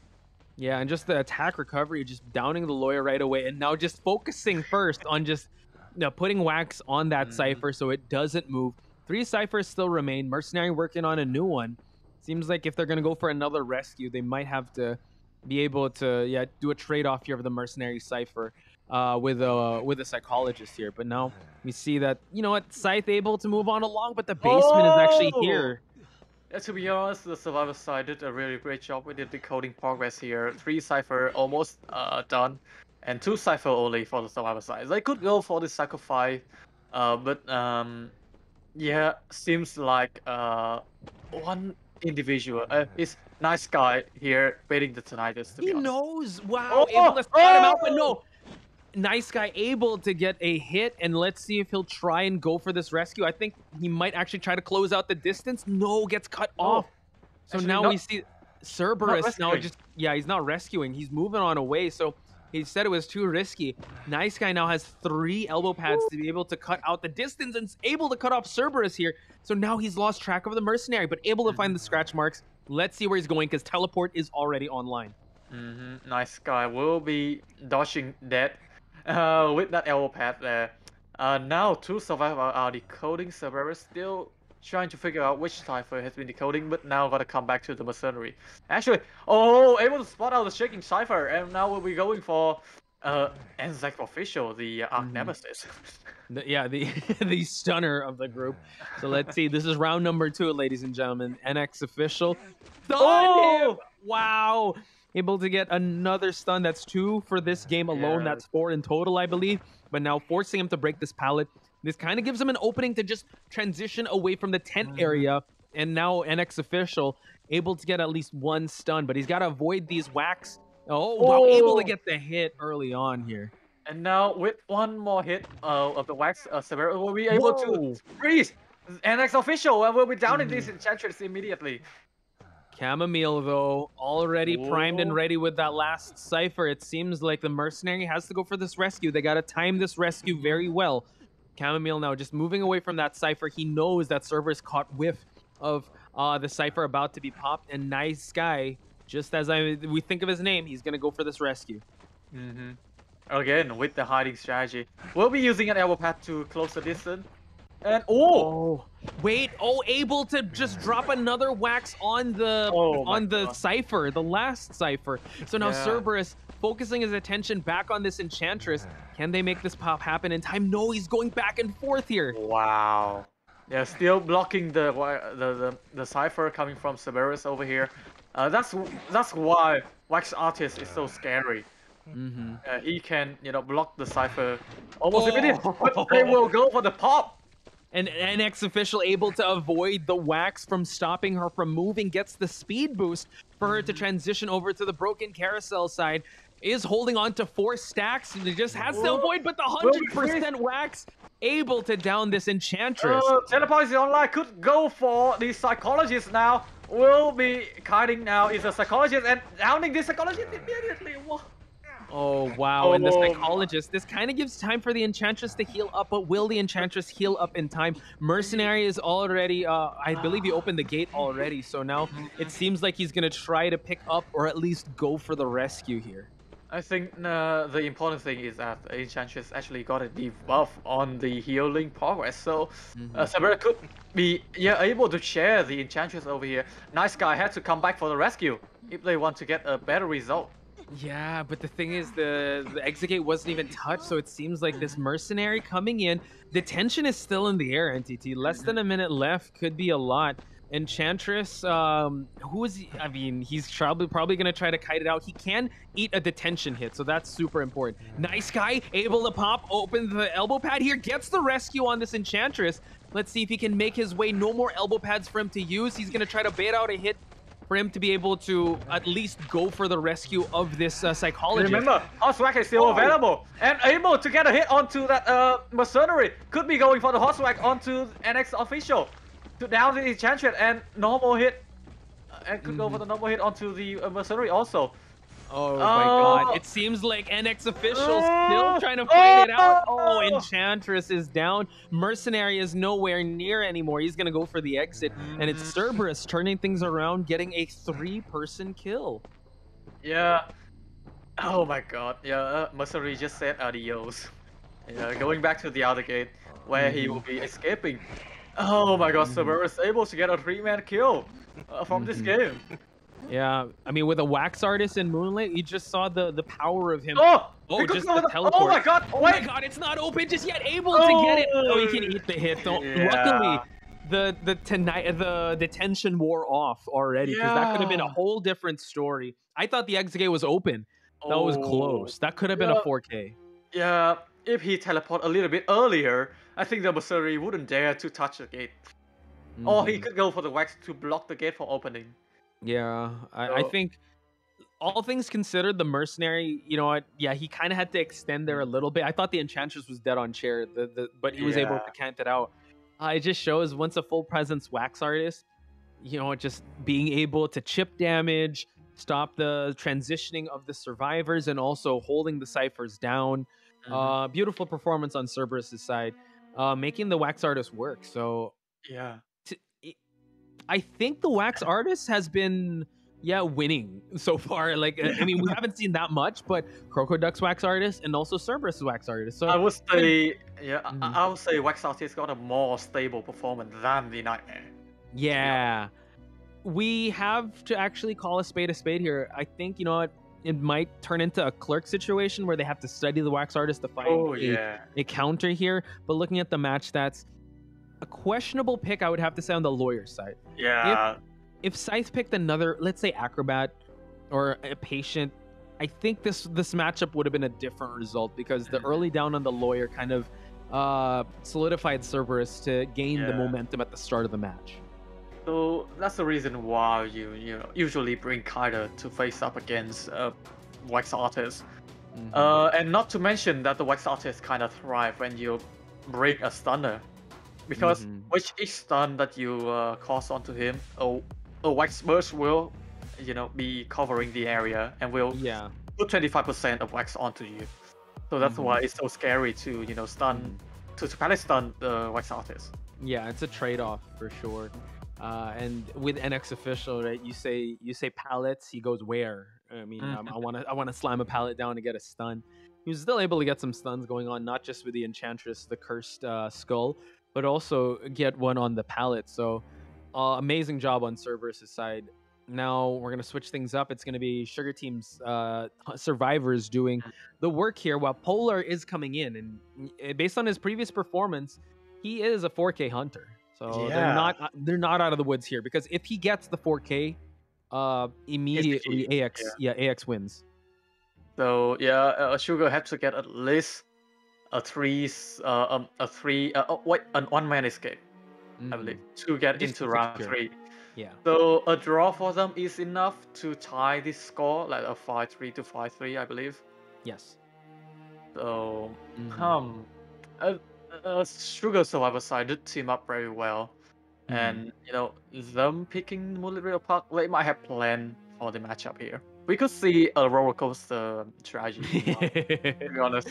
Yeah, and just the attack recovery, just downing the lawyer right away, and now just focusing first on just you know, putting wax on that Mm-hmm. cipher so it doesn't move. Three ciphers still remain. Mercenary working on a new one. Seems like if they're gonna go for another rescue, they might have to be able to yeah do a trade off here of the mercenary cipher uh, with a with a psychologist here. But now we see that you know what Scythe able to move on along, but the basement is actually Oh! here. Yeah, to be honest, the survivor side did a really great job with the decoding progress here. Three cipher almost uh, done, and two cipher only for the survivor side. They could go for the cycle five, uh, but um, yeah, seems like uh, one individual uh, is nice guy here waiting the tinnitus. To be He honest. knows. Wow, Oh, able to spot him out, but oh! no. Nice guy able to get a hit, and let's see if he'll try and go for this rescue. I think he might actually try to close out the distance. No, gets cut off. So Oh. Actually, now not- we see Cerberus now just yeah, he's not rescuing. He's moving on away. So he said it was too risky. Nice guy now has three elbow pads to be able to cut out the distance and able to cut off Cerberus here. So now he's lost track of the mercenary, but able to find the scratch marks. Let's see where he's going because teleport is already online. hmm Nice guy will be dodging that uh, with that elbow pad there. Uh, now two survivors are decoding. Cerberus still trying to figure out which cipher has been decoding, but now gotta come back to the mercenary. Actually, oh, able to spot out the shaking cipher, and now we'll be going for uh, NX official, the uh, Nemesis. The, yeah, the the stunner of the group. So let's see. This is round number two, ladies and gentlemen. NX official. Stun Oh! him! Wow. Able to get another stun. That's two for this game alone. Yeah. That's four in total, I believe. But now forcing him to break this pallet. This kind of gives him an opening to just transition away from the tent Mm-hmm. area. And now NX official able to get at least one stun, but he's got to avoid these whacks. Oh, wow, able to Oh. get the hit early on here. And now with one more hit uh, of the wax, uh, Cerberus will be able Whoa. to freeze NX official, and we'll be downing Mm-hmm. this enchantress immediately. Chamomile, though, already primed and ready with that last cipher. It seems like the mercenary has to go for this rescue. They got to time this rescue very well. Chamomile now just moving away from that cipher. He knows that Cerberus caught whiff of uh, the cipher about to be popped. And nice guy, just as I we think of his name, he's gonna go for this rescue. Mm-hmm. Again, with the hiding strategy. We'll be using an elbow pad to close the distance. And oh! Wait, oh, able to just drop another wax on the Oh on the God. cipher, the last cipher. So now Yeah. Cerberus focusing his attention back on this enchantress. Can they make this pop happen in time? No, he's going back and forth here. Wow. They're still blocking the the the, the cipher coming from Cerberus over here. Uh, that's that's why Wax Artist is so scary. Mm-hmm. Uh, he can you know block the cipher almost immediately, Oh. but they will go for the pop. And NX official able to avoid the wax from stopping her from moving, gets the speed boost for her to transition over to the broken carousel side. Is holding on to four stacks and it just has to avoid, but the hundred percent wax able to down this enchantress. Uh, Teleport is online could go for the psychologist now. Will be kiting now is a psychologist and downing the psychologist immediately. Oh wow! and the Oh. psychologist. This kind of gives time for the enchantress to heal up, but will the enchantress heal up in time? Mercenary is already. Uh, I believe he opened the gate already, so now it seems like he's gonna try to pick up or at least go for the rescue here. I think uh, the important thing is that Enchantress actually got a debuff on the healing progress, so uh, Sabera could be yeah able to share the Enchantress over here. Nice guy had to come back for the rescue if they want to get a better result. Yeah, but the thing is, the the exit gate wasn't even touched, so it seems like this mercenary coming in. The tension is still in the air. NTT, less than a minute left, could be a lot. Enchantress, um, who is he? I mean, he's probably probably gonna try to kite it out. He can eat a detention hit, so that's super important. Nice guy, able to pop, open the elbow pad here, gets the rescue on this Enchantress. Let's see if he can make his way. No more elbow pads for him to use. He's gonna try to bait out a hit for him to be able to at least go for the rescue of this uh, psychologist. Remember, Horsewhack is still Oh. available and able to get a hit onto that uh, mercenary. Could be going for the Horsewhack onto NX official. to down the enchantress and normal hit, uh, and could go for the normal hit onto the uh, mercenary also. Oh my god. It seems like NX officials still trying to fight it out. Oh, Enchantress is down. Mercenary is nowhere near anymore. He's going to go for the exit. And it's Cerberus turning things around, getting a three person kill. Yeah. Oh my god. Yeah, uh, mercenary just said adios. Yeah, going back to the other gate where he will be escaping. Oh my god, Cerberus able to get a three man kill uh, from this game. Yeah, I mean, with a wax artist in Moonlight, you just saw the the power of him. Oh, oh, just the the- oh my God, Oh my god, it's not open just yet. Able to get it. Oh, he can eat the hit. Don't. Yeah. Luckily, the the tonight the detention wore off already because that could have been a whole different story. I thought the exit gate was open. That was Oh. close. That could have been Yeah. a 4K. Yeah, if he teleport a little bit earlier, I think the mercenary wouldn't dare to touch the gate. Or he Mhm. could go for the wax to block the gate for opening. Yeah, I, I think all things considered, the mercenary, you know what? Yeah, he kind of had to extend there a little bit. I thought the enchantress was dead on chair, the, the but he was able to cant it out. Uh, it just shows once a full presence wax artist, you know, just being able to chip damage, stop the transitioning of the survivors, and also holding the ciphers down. Uh, beautiful performance on Cerberus' side, uh, making the wax artist work. So Yeah. I think the wax artist has been yeah winning so far. Like uh, I mean, we haven't seen that much, but Crocoduck's wax artist and also Cerberus' wax artist. So I would say, yeah, I- Mhm. I, I would say Wax Artist has got a more stable performance than the Nightmare. yeah, we have to actually call a spade a spade here. I think you know what. It might turn into a clerk situation where they have to study the wax artist to find Oh, a, yeah. a counter here. But looking at the match stats, a questionable pick, I would have to say on the lawyer's side. Yeah. If, if Scythe picked another, let's say acrobat or a patient, I think this this matchup would have been a different result because the early down on the lawyer kind of uh, solidified Cerberus to gain the momentum at the start of the match. So that's the reason why you you know, usually bring Kaida to face up against uh, Wax Artist. Mm-hmm. Uh, and not to mention that the Wax Artist kind of thrive when you break a stunner. Because Mhm. with each stun that you uh, cause onto him, a, a Wax Burst will, you know, be covering the area and will yeah. put 25% of Wax onto you. So that's Mhm. why it's so scary to, you know, stun, to, to panic stun the Wax Artist. Yeah, it's a trade-off for sure. Uh, and with NX official, right? You say you say pallets, he goes where? I mean, um, I want to I want to slam a pallet down to get a stun. He was still able to get some stuns going on, not just with the enchantress, the cursed uh, skull, but also get one on the pallet. So, uh, amazing job on Cerberus' side. Now we're gonna switch things up. It's gonna be Sugar Team's uh, survivors doing the work here, while Polar is coming in, and uh, based on his previous performance, he is a 4K hunter. So they're not they're not out of the woods here because if he gets the 4K, uh, immediately AX yeah. AX wins. So yeah, uh, Sugar have to get at least a three, uh, um, a three, uh, oh, wait, an one man escape, I believe, to get Mm-hmm. Just into round secure. three. Yeah. So a draw for them is enough to tie this score, like a five three to five three, I believe. Yes. So, Mhm. um, uh, uh, Sugar Survivor side did team up very well, Mhm. and you know them picking Multiple Park, they might have planned for the matchup here. We could see a roller coaster strategy. to be honest.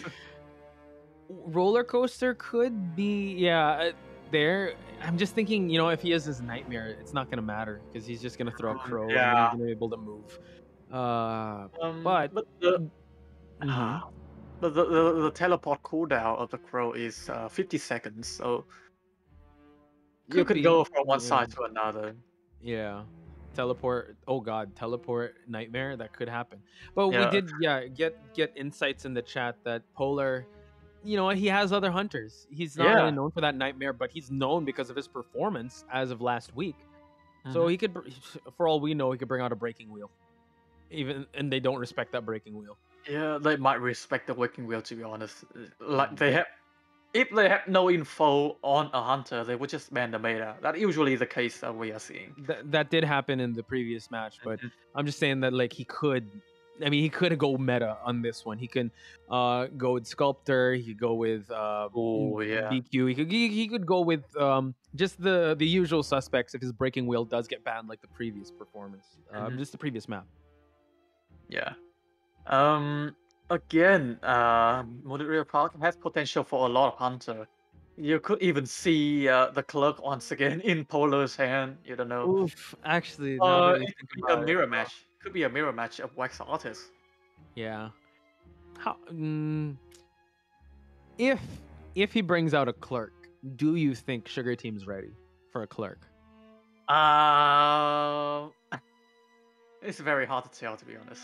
Roller coaster could be yeah uh, there. I'm just thinking, you know, if he has his nightmare, it's not gonna matter because he's just gonna throw a crow and yeah. then he's gonna be able to move. Uh, Um, but but the, Mhm. ah, but the, the, the teleport cooldown of the crow is uh, 50 seconds, so you Could could be, go from one yeah. side to another. Yeah. Teleport. Oh god, teleport nightmare. That could happen. But Yeah. we did, yeah, get get insights in the chat that Polar, you know, he has other hunters. He's not Yeah. really known for that nightmare, but he's known because of his performance as of last week. So Mhm. he could, for all we know, he could bring out a breaking wheel. Even and they don't respect that breaking wheel. Yeah, they might respect the working wheel to be honest. Like they have, if they have no info on a hunter, they would just ban the meta. That usually the case that we are seeing. That that did happen in the previous match, but Mm-hmm. I'm just saying that like he could I mean, he could go meta on this one. He can uh, go with Sculptor. He could go with uh, Oh, yeah. BQ. He could he, he could go with um, just the the usual suspects if his breaking wheel does get banned like the previous performance, uh, Mhm. just the previous map. Yeah. Um. Again, uh, Moonlit Park has potential for a lot of hunter. You could even see uh, the clerk once again in Polo's hand. You don't know. Oof, actually, Uh, that I it think could be a it, mirror match. Could be a mirror match of Wax Artist. Yeah. How? Mm, if if he brings out a clerk, do you think Sugar Team's ready for a clerk? Uh, it's very hard to tell, to be honest.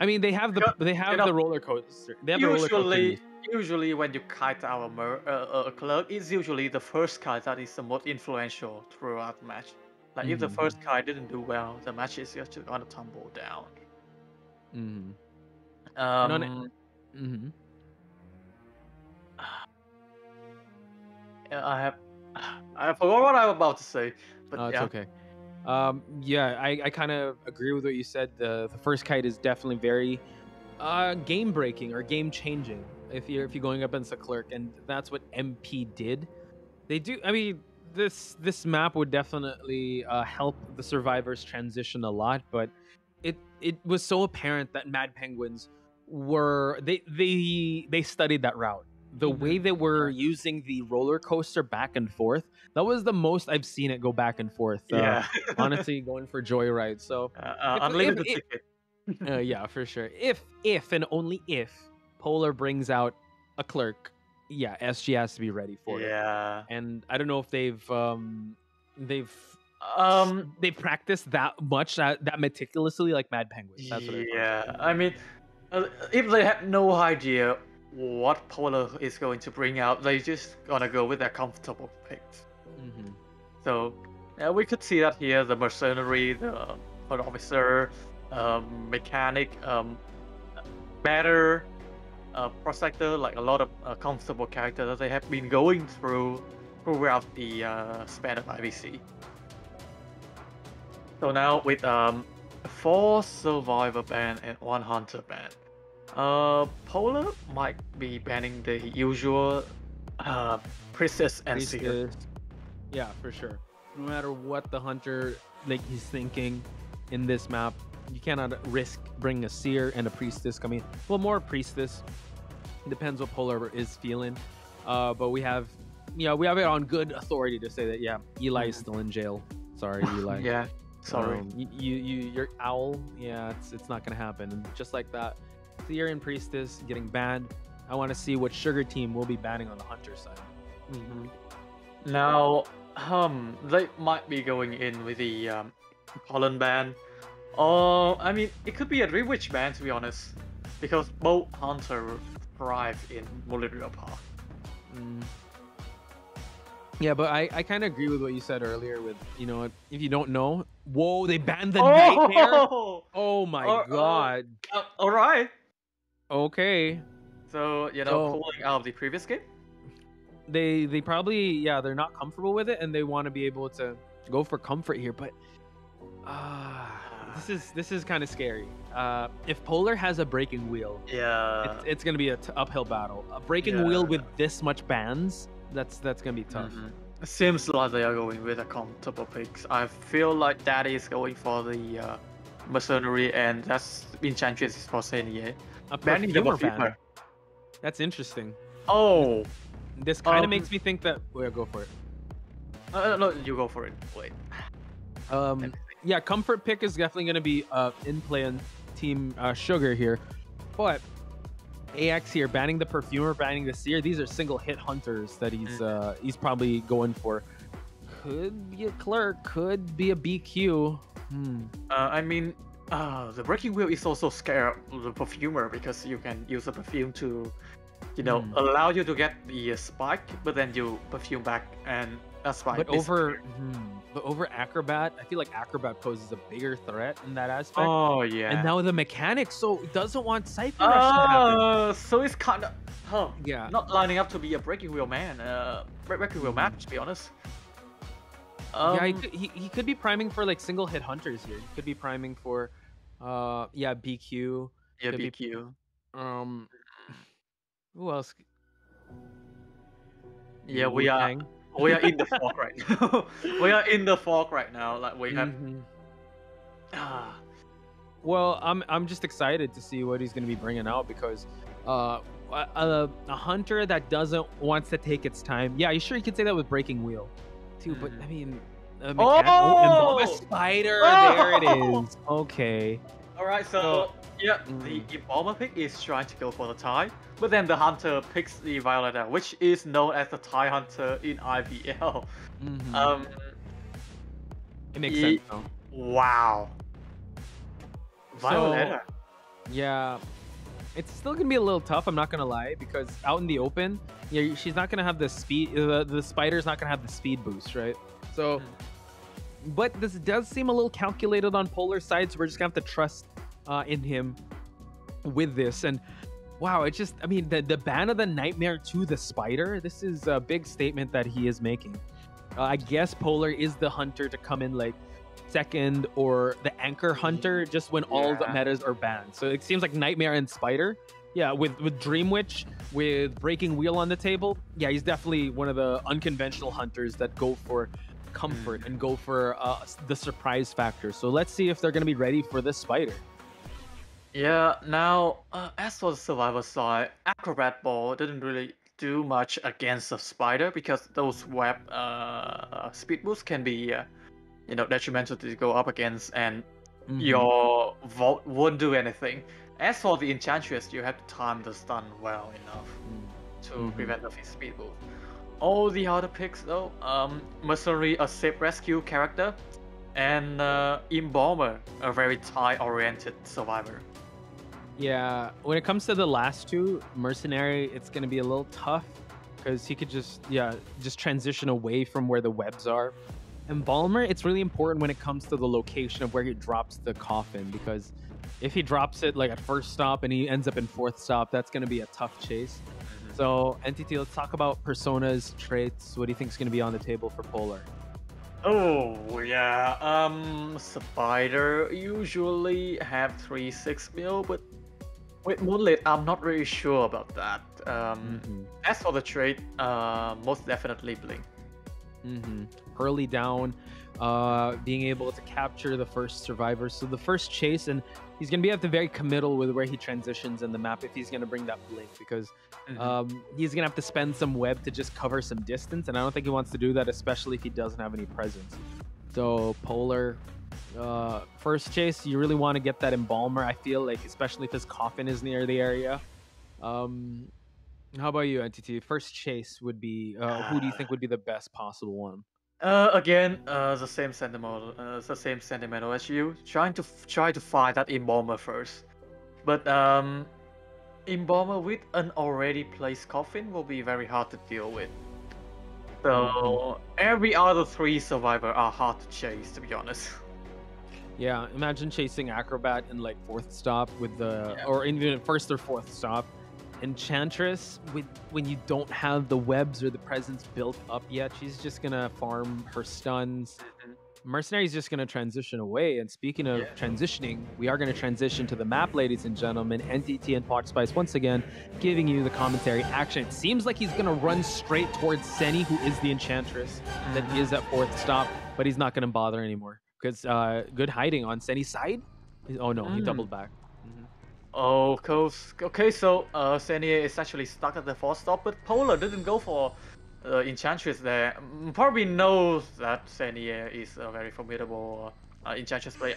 I mean, they have the they have know, the roller coaster. They have the roller coaster. Usually, usually when you kite out a, uh, a clerk, it's usually the first kite that is the most influential throughout the match. Like if the Mhm. first kite didn't do well, the match is just gonna tumble down. Mm-hmm. Um, mm-hmm. yeah, I have, I forgot what I was about to say, but Oh, it's yeah. okay. Um, yeah, I, I kind of agree with what you said. The the first kite is definitely very uh, game breaking or game changing if you're if you're going up against a clerk, and that's what MP did. They do. I mean, this this map would definitely uh, help the survivors transition a lot, but it it was so apparent that Mad Penguins were they they they studied that route. The Mm-hmm. way they were using the roller coaster back and forth, that was the most I've seen it go back and forth. uh, Yeah. honestly, going for Joyride. So uh, if- unlimited if- ticket. uh, yeah, for sure. If if and only if Polar brings out a clerk, yeah, SG has to be ready for it. Yeah. And I don't know if they've um they've um they practiced that much that, that meticulously like Mad Penguins. That's what yeah, I mean, uh, if they have no idea what Polar is going to bring out, they just gonna go with their comfortable picks. Mhm. So yeah, we could see that here: the mercenary, the foot officer, um, mechanic, um, better, uh, prospector, like a lot of uh, comfortable characters they have been going through throughout the uh, span of IVC. So now with um four survivor ban and one hunter ban, uh Polar might be banning the usual uh priestess and seer. Yeah, for sure. No matter what the hunter like he's thinking in this map, you cannot risk bringing a seer and a priestess coming. Well, more priestess. Depends what Polar is feeling. Uh, but we have, yeah, we have it on good authority to say that yeah, Eli is still in jail. Sorry, Eli. Yeah, sorry. Um, you, you, you, your owl. Yeah, it's it's not gonna happen. And just like that, seer and priestess getting banned. I want to see what Sugar Team will be banning on the hunter side. Mhm. Now, um, they might be going in with the um, pollen ban. Or, I mean, it could be a Rewitch ban to be honest, because both Hunter thrive in Moonlit River Park. Mm. Yeah, but I, I kind of agree with what you said earlier. With you know, if you don't know, whoa, they banned the nightmare. Oh! Oh my Oh, oh. god. Uh, all right. Okay. So you know, So- pulling out of the previous game. They they probably yeah they're not comfortable with it and they want to be able to go for comfort here, but ah, this is this is kind of scary. Uh, if Polar has a breaking wheel, Yeah. it's, it's gonna be a t- uphill battle. A breaking wheel Yeah. with this much bands, that's that's gonna be tough. It seems like they are going with a comfortable picks. I feel like Daddy is going for the uh, mercenary, and that's Enchantress is for Senia. A Banning the perfumer ban. That's interesting. Oh, This kind of Um, makes me think that. Well, go for it. uh, no, you go for it. Wait. Um, yeah, comfort pick is definitely going to be uh, in play on Team uh, Sugar here, but AX here banning the perfumer, banning the seer. These are single hit hunters that he's uh, he's probably going for. Could be a clerk, could be a BQ. Hmm. Uh, I mean, uh, the breaking wheel is also scare the perfumer because you can use the perfume to, you know, Hmm. allow you to get the spike, but then you perfume back and that spike. But over, hmm, but over acrobat, I feel like acrobat poses a bigger threat in that aspect. Oh, yeah. And now the mechanic, so it doesn't want Cypher Rush to happen. Uh, so it's kind of, huh? Yeah. Not lining up to be a breaking wheel man. Uh, breaking wheel map, to be honest. Um, yeah, he could, he, he could be priming for like single hit hunters here. He could be priming for Uh, yeah, BQ. Yeah, could be- BQ. um, who else? Yeah, we are Wu-Tang. We are in the fog right now. we are in the fog right now. Like we have. Mhm. Ah, Well, I'm I'm just excited to see what he's going to be bringing out because uh, a, a, a hunter that doesn't wants to take its time. Yeah, you sure you could say that with Breaking Wheel, too. But I mean, a mechan- oh, Oh! a spider. Oh! There it is. Okay. All right, so yeah, the Embalmer pick is trying to go for the tie, but then the Hunter picks the Violetta, which is known as the tie Hunter in IVL. Mhm. Um, it makes ye- sense though. Wow. Violetta. Yeah, it's still gonna be a little tough. I'm not gonna lie because out in the open, yeah, she's not gonna have the speed. The, the spider's not gonna have the speed boost, right? So, but this does seem a little calculated on Polar side, so we're just gonna have to trust uh, in him with this. And wow, it's just, I mean, the the ban of the nightmare to the spider. This is a big statement that he is making. Uh, I guess Polar is the hunter to come in like second or the anchor hunter just when all the metas are banned. So it seems like Nightmare and Spider. Yeah, with with Dream Witch, with Breaking Wheel on the table. Yeah, he's definitely one of the unconventional hunters that go for comfort and go for uh, the surprise factor. So let's see if they're going to be ready for this Spider. Yeah, now, uh, as for the survivor side, Acrobat Ball didn't really do much against the spider because those web uh, speed boosts can be, uh, you know, detrimental to go up against, and Mhm. your vault won't do anything. As for the Enchantress, you have to time the stun well enough to Mhm. prevent the speed boost. All the other picks, though, um, Mercenary, a safe rescue character, and uh, Embalmer, a very tie-oriented survivor. Yeah, when it comes to the last two, Mercenary, it's going to be a little tough because he could just, yeah, just transition away from where the webs are. Embalmer, it's really important when it comes to the location of where he drops the coffin because if he drops it like at first stop and he ends up in fourth stop, that's going to be a tough chase. So, NTT, let's talk about Persona's traits. What do you think is going to be on the table for Polar? Oh yeah, um, Spider usually have three six mil, but with Moonlit, I'm not really sure about that. Um, as for the trade, uh, most definitely Blink. hmm Hurley down, uh, being able to capture the first survivor. So the first chase, and he's going to be at the very committal with where he transitions in the map if he's going to bring that blink because Mhm. um, he's going to have to spend some web to just cover some distance, and I don't think he wants to do that, especially if he doesn't have any presence. So Polar, uh, first chase, you really want to get that embalmer. I feel like, especially if his coffin is near the area. Um, how about you, NTT? First chase would be. Uh, who do you think would be the best possible one? Uh, again, uh, the same sentiment, uh, the same sentimental as you. Trying to f- try to find that embalmer first, but um, embalmer with an already placed coffin will be very hard to deal with. So every other three survivor are hard to chase, to be honest. Yeah, imagine chasing Acrobat in like fourth stop with the, or even first or fourth stop. Enchantress, with when you don't have the webs or the presence built up yet, she's just gonna farm her stuns. Mercenary's just gonna transition away. And speaking of transitioning, we are gonna transition to the map, ladies and gentlemen. NTT and Pot Spice once again giving you the commentary action. It seems like he's gonna run straight towards Seni, who is the Enchantress that is at fourth stop, but he's not gonna bother anymore because uh, good hiding on Seni's side. Oh no, he Mm. doubled back. Oh, course. Okay, so uh, Senia is actually stuck at the fourth stop, but Polar didn't go for uh, Enchantress there. Mm, Probably knows that Senia is a very formidable uh, Enchantress player.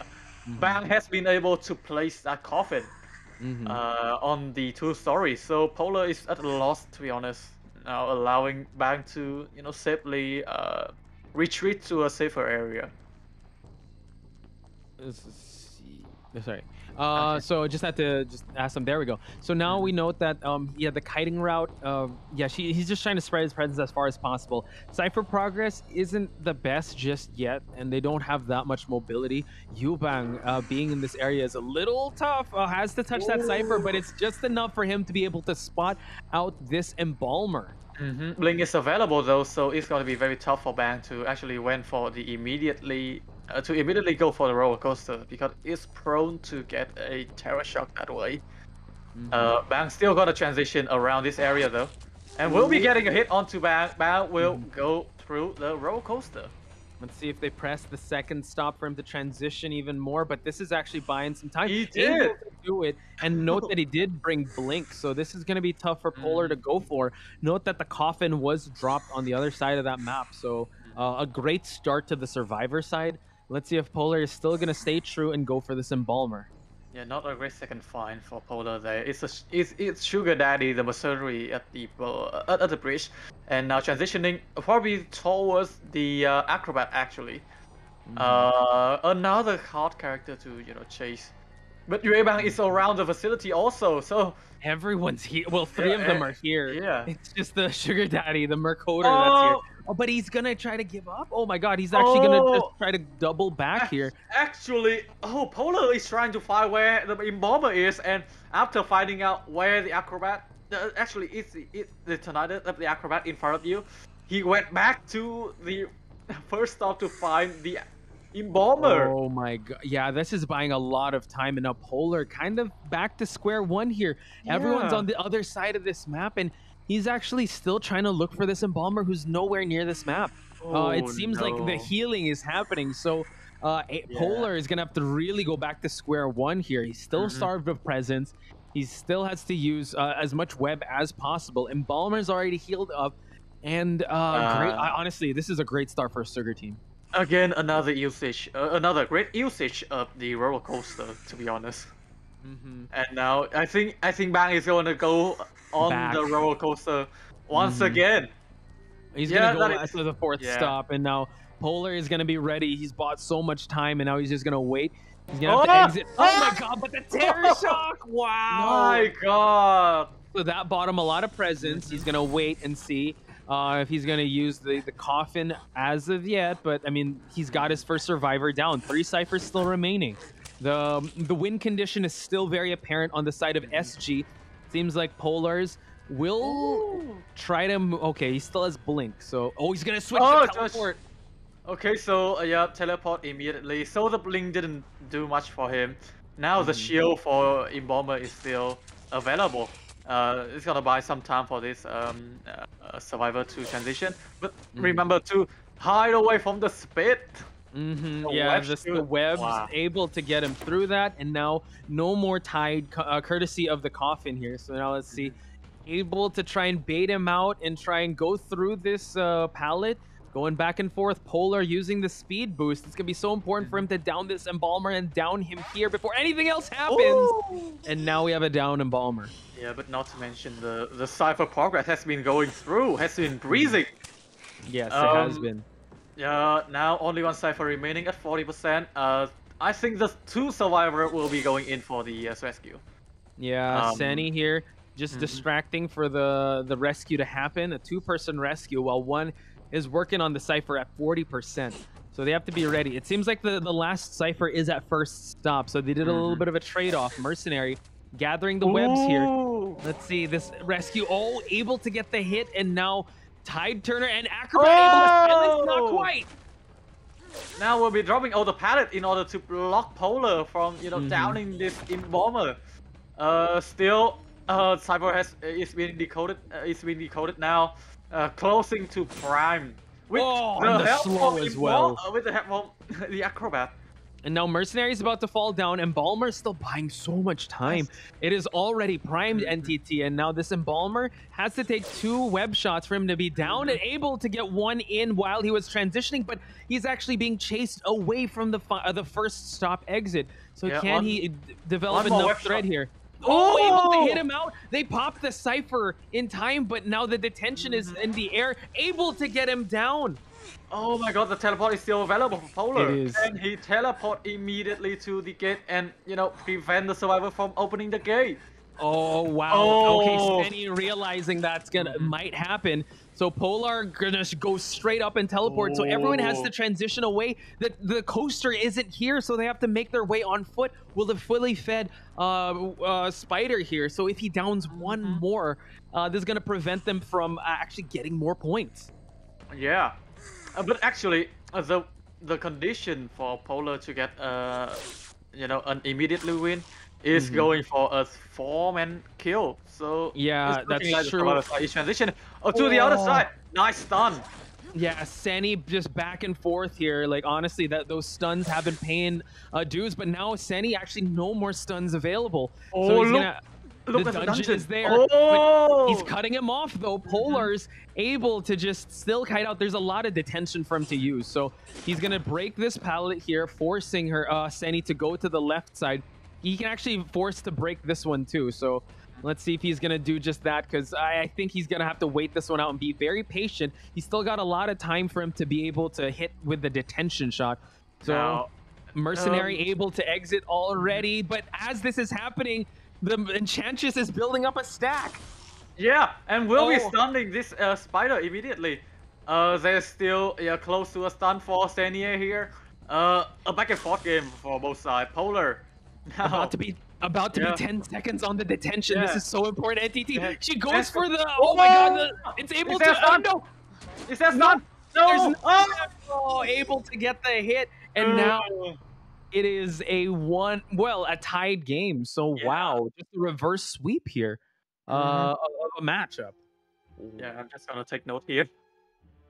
Bang has been able to place that coffin Mhm. uh, on the two stories, so Polar is at a loss, to be honest. Now allowing Bang to, you know, safely uh, retreat to a safer area. Let's see. Uh, Sorry. Uh, so just had to just ask him. There we go. So now we note that um, yeah, the kiting route. Um, yeah, she, he's just trying to spread his presence as far as possible. Cipher progress isn't the best just yet, and they don't have that much mobility. Yubang uh, being in this area is a little tough. Uh, has to touch that cipher, but it's just enough for him to be able to spot out this embalmer. hmm Blink is available though, so it's going to be very tough for Bang to actually went for the immediately uh, to immediately go for the roller coaster because it's prone to get a terror shock that way. Uh, Bang still got a transition around this area though, and we'll be getting a hit onto Bang. Bang will go through the roller coaster. Let's see if they press the second stop for him to transition even more, but this is actually buying some time. He did. to do it, and note that he did bring Blink, so this is going to be tough for Polar to go for. Note that the coffin was dropped on the other side of that map, so uh, a great start to the Survivor side. Let's see if Polar is still going to stay true and go for this Embalmer. Yeah, not a great second find for Polar there. It's a it's it's Sugar Daddy, the mercenary at the uh, at, at the bridge, and now transitioning probably towards the uh, acrobat actually. Uh, another hard character to you know chase, but Yue Bang is around the facility also, so Everyone's here. Well, three Yeah, of them eh, are here. yeah. It's just the Sugar Daddy, the Mercoder that's here. Oh! Oh, but he's going to try to give up? Oh my god, he's actually going to just Oh! try to double back here. Actually, oh, Polar is trying to find where the Embalmer is, and after finding out where the Acrobat, uh, actually, it's the, it, the Tornado of the Acrobat in front of you, he went back to the first stop to find the Embalmer. Oh my god. Yeah, this is buying a lot of time and a Polar kind of back to square one here. Everyone's on the other side of this map and he's actually still trying to look for this embalmer who's nowhere near this map. uh, it Oh, seems like the healing is happening. So uh, Yeah. Polar is gonna have to really go back to square one here. He's still Mhm. starved of presence. He still has to use uh, as much web as possible. Embalmer's already healed up, and uh, great. Uh, I, honestly, this is a great start for a Sugar team. Again, another usage, uh, another great usage of the roller coaster, to be honest. Mhm. And now I think I think Bang is going to go on Back. the roller coaster once Mhm. again. He's Yeah, gonna go that is- to the fourth yeah. stop, and now Polar is gonna be ready. He's bought so much time, and now he's just gonna wait. He's gonna have to Oh! Oh my god! But the terror shock! Wow! My god! So that bought him a lot of presence. He's gonna wait and see uh, if he's gonna use the the coffin as of yet. But I mean, he's got his first survivor down. Three ciphers still remaining. The the win condition is still very apparent on the side of SG. Seems like Polars will try to. Okay, he still has blink. So oh, he's gonna switch Oh, to Josh. teleport. Okay, so uh, yeah, teleport immediately. So the blink didn't do much for him. Now the Mhm. shield for Embalmer is still available. Uh, it's gonna buy some time for this um, uh, survivor to transition. But Mhm. remember to hide away from the spit. hmm The Yeah, web the web's Wow. able to get him through that, and now no more tide, co- uh, courtesy of the coffin here. So now let's see, able to try and bait him out and try and go through this uh, pallet, going back and forth. Polar using the speed boost. It's gonna be so important for him to down this embalmer and down him here before anything else happens. And now we have a down embalmer. Yeah, but not to mention the the cipher progress has been going through, has been breezing. Yes, it has Um, been. Yeah, now only one cipher remaining at 40%. Uh, I think the two survivor will be going in for the uh, rescue. Yeah, Um, Sani here, just mhm. distracting for the the rescue to happen. A two-person rescue, while one is working on the cipher at 40%. So they have to be ready. It seems like the the last cipher is at first stop, so they did a little Mhm. bit of a trade-off. Mercenary gathering the webs here. Let's see this rescue. Oh, able to get the hit, and now Tide Turner and Acrobat able to silence. Not Oh! quite. Now we'll be dropping all the pallet in order to block Polar from, you know, Mhm. downing this Embalmer. Uh, still, uh, cipher has is being decoded. Uh, is being decoded now. Uh, closing to Prime. With Oh, and the help slow of as well. uh, with the help of the Acrobat. And now Mercenary is about to fall down, Embalmer is still buying so much time. It is already primed NTT, and now this Embalmer has to take two web shots for him to be down and able to get one in while he was transitioning, but he's actually being chased away from the uh, the first stop exit. So Yeah, can one- he develop enough web thread shot. here? Oh, able to hit Oh! him out. They popped the cipher in time, but now the detention is mm-hmm. in the air, able to get him down. Oh my god, the teleport is still available for Polar. It is. And he teleport immediately to the gate and, you know, prevent the survivor from opening the gate. Oh wow! Oh. Okay, Spenny realizing that's gonna mm-hmm. might happen. So Polar gonna sh- go straight up and teleport. So everyone has Oh. to transition away. The the coaster isn't here, so they have to make their way on foot. Will the fully fed uh, uh, spider here? So if he downs one Mm-hmm. more, uh, this is gonna prevent them from uh, actually getting more points. Yeah. Uh, but actually, uh, the the condition for Polar to get uh, you know, an immediately win is Mhm. going for a four-man kill. So Yeah, that's like true. Is transition. Oh, to the other Oh. side, nice stun. Yeah, Senny just back and forth here. Like honestly, that those stuns have been paying uh, dues, but now Senny actually no more stuns available. Oh, so he's look- gonna. look the at the dungeon, dungeon. is there. Oh! He's cutting him off though. Polar's able to just still kite out. There's a lot of detention for him to use, so he's gonna break this pallet here, forcing her uh, Senny to go to the left side. He can actually force to break this one too. So Let's see if he's going to do just that because I, I think he's going to have to wait this one out and be very patient. He's still got a lot of time for him to be able to hit with the detention shot. So, Mercenary um, able to exit already. But as this is happening, the Enchantress is building up a stack. Yeah, and we'll be Oh. stunning this uh, spider immediately. Uh, they're still yeah, close to a stun for Stanier here. Uh, a back and forth game for both sides. Polar. Now, About to be about to Yeah. be 10 seconds on the detention. This is so important. NTT. Yeah. She goes Yes. for the. Oh my god. The, it's able Is to. that Oh, no. Is that stun? No. No, Oh! oh, able to get the hit, and now it is a one. Well, a tied game. So wow, just a reverse sweep here uh, of a matchup. Yeah, I'm just gonna take note here.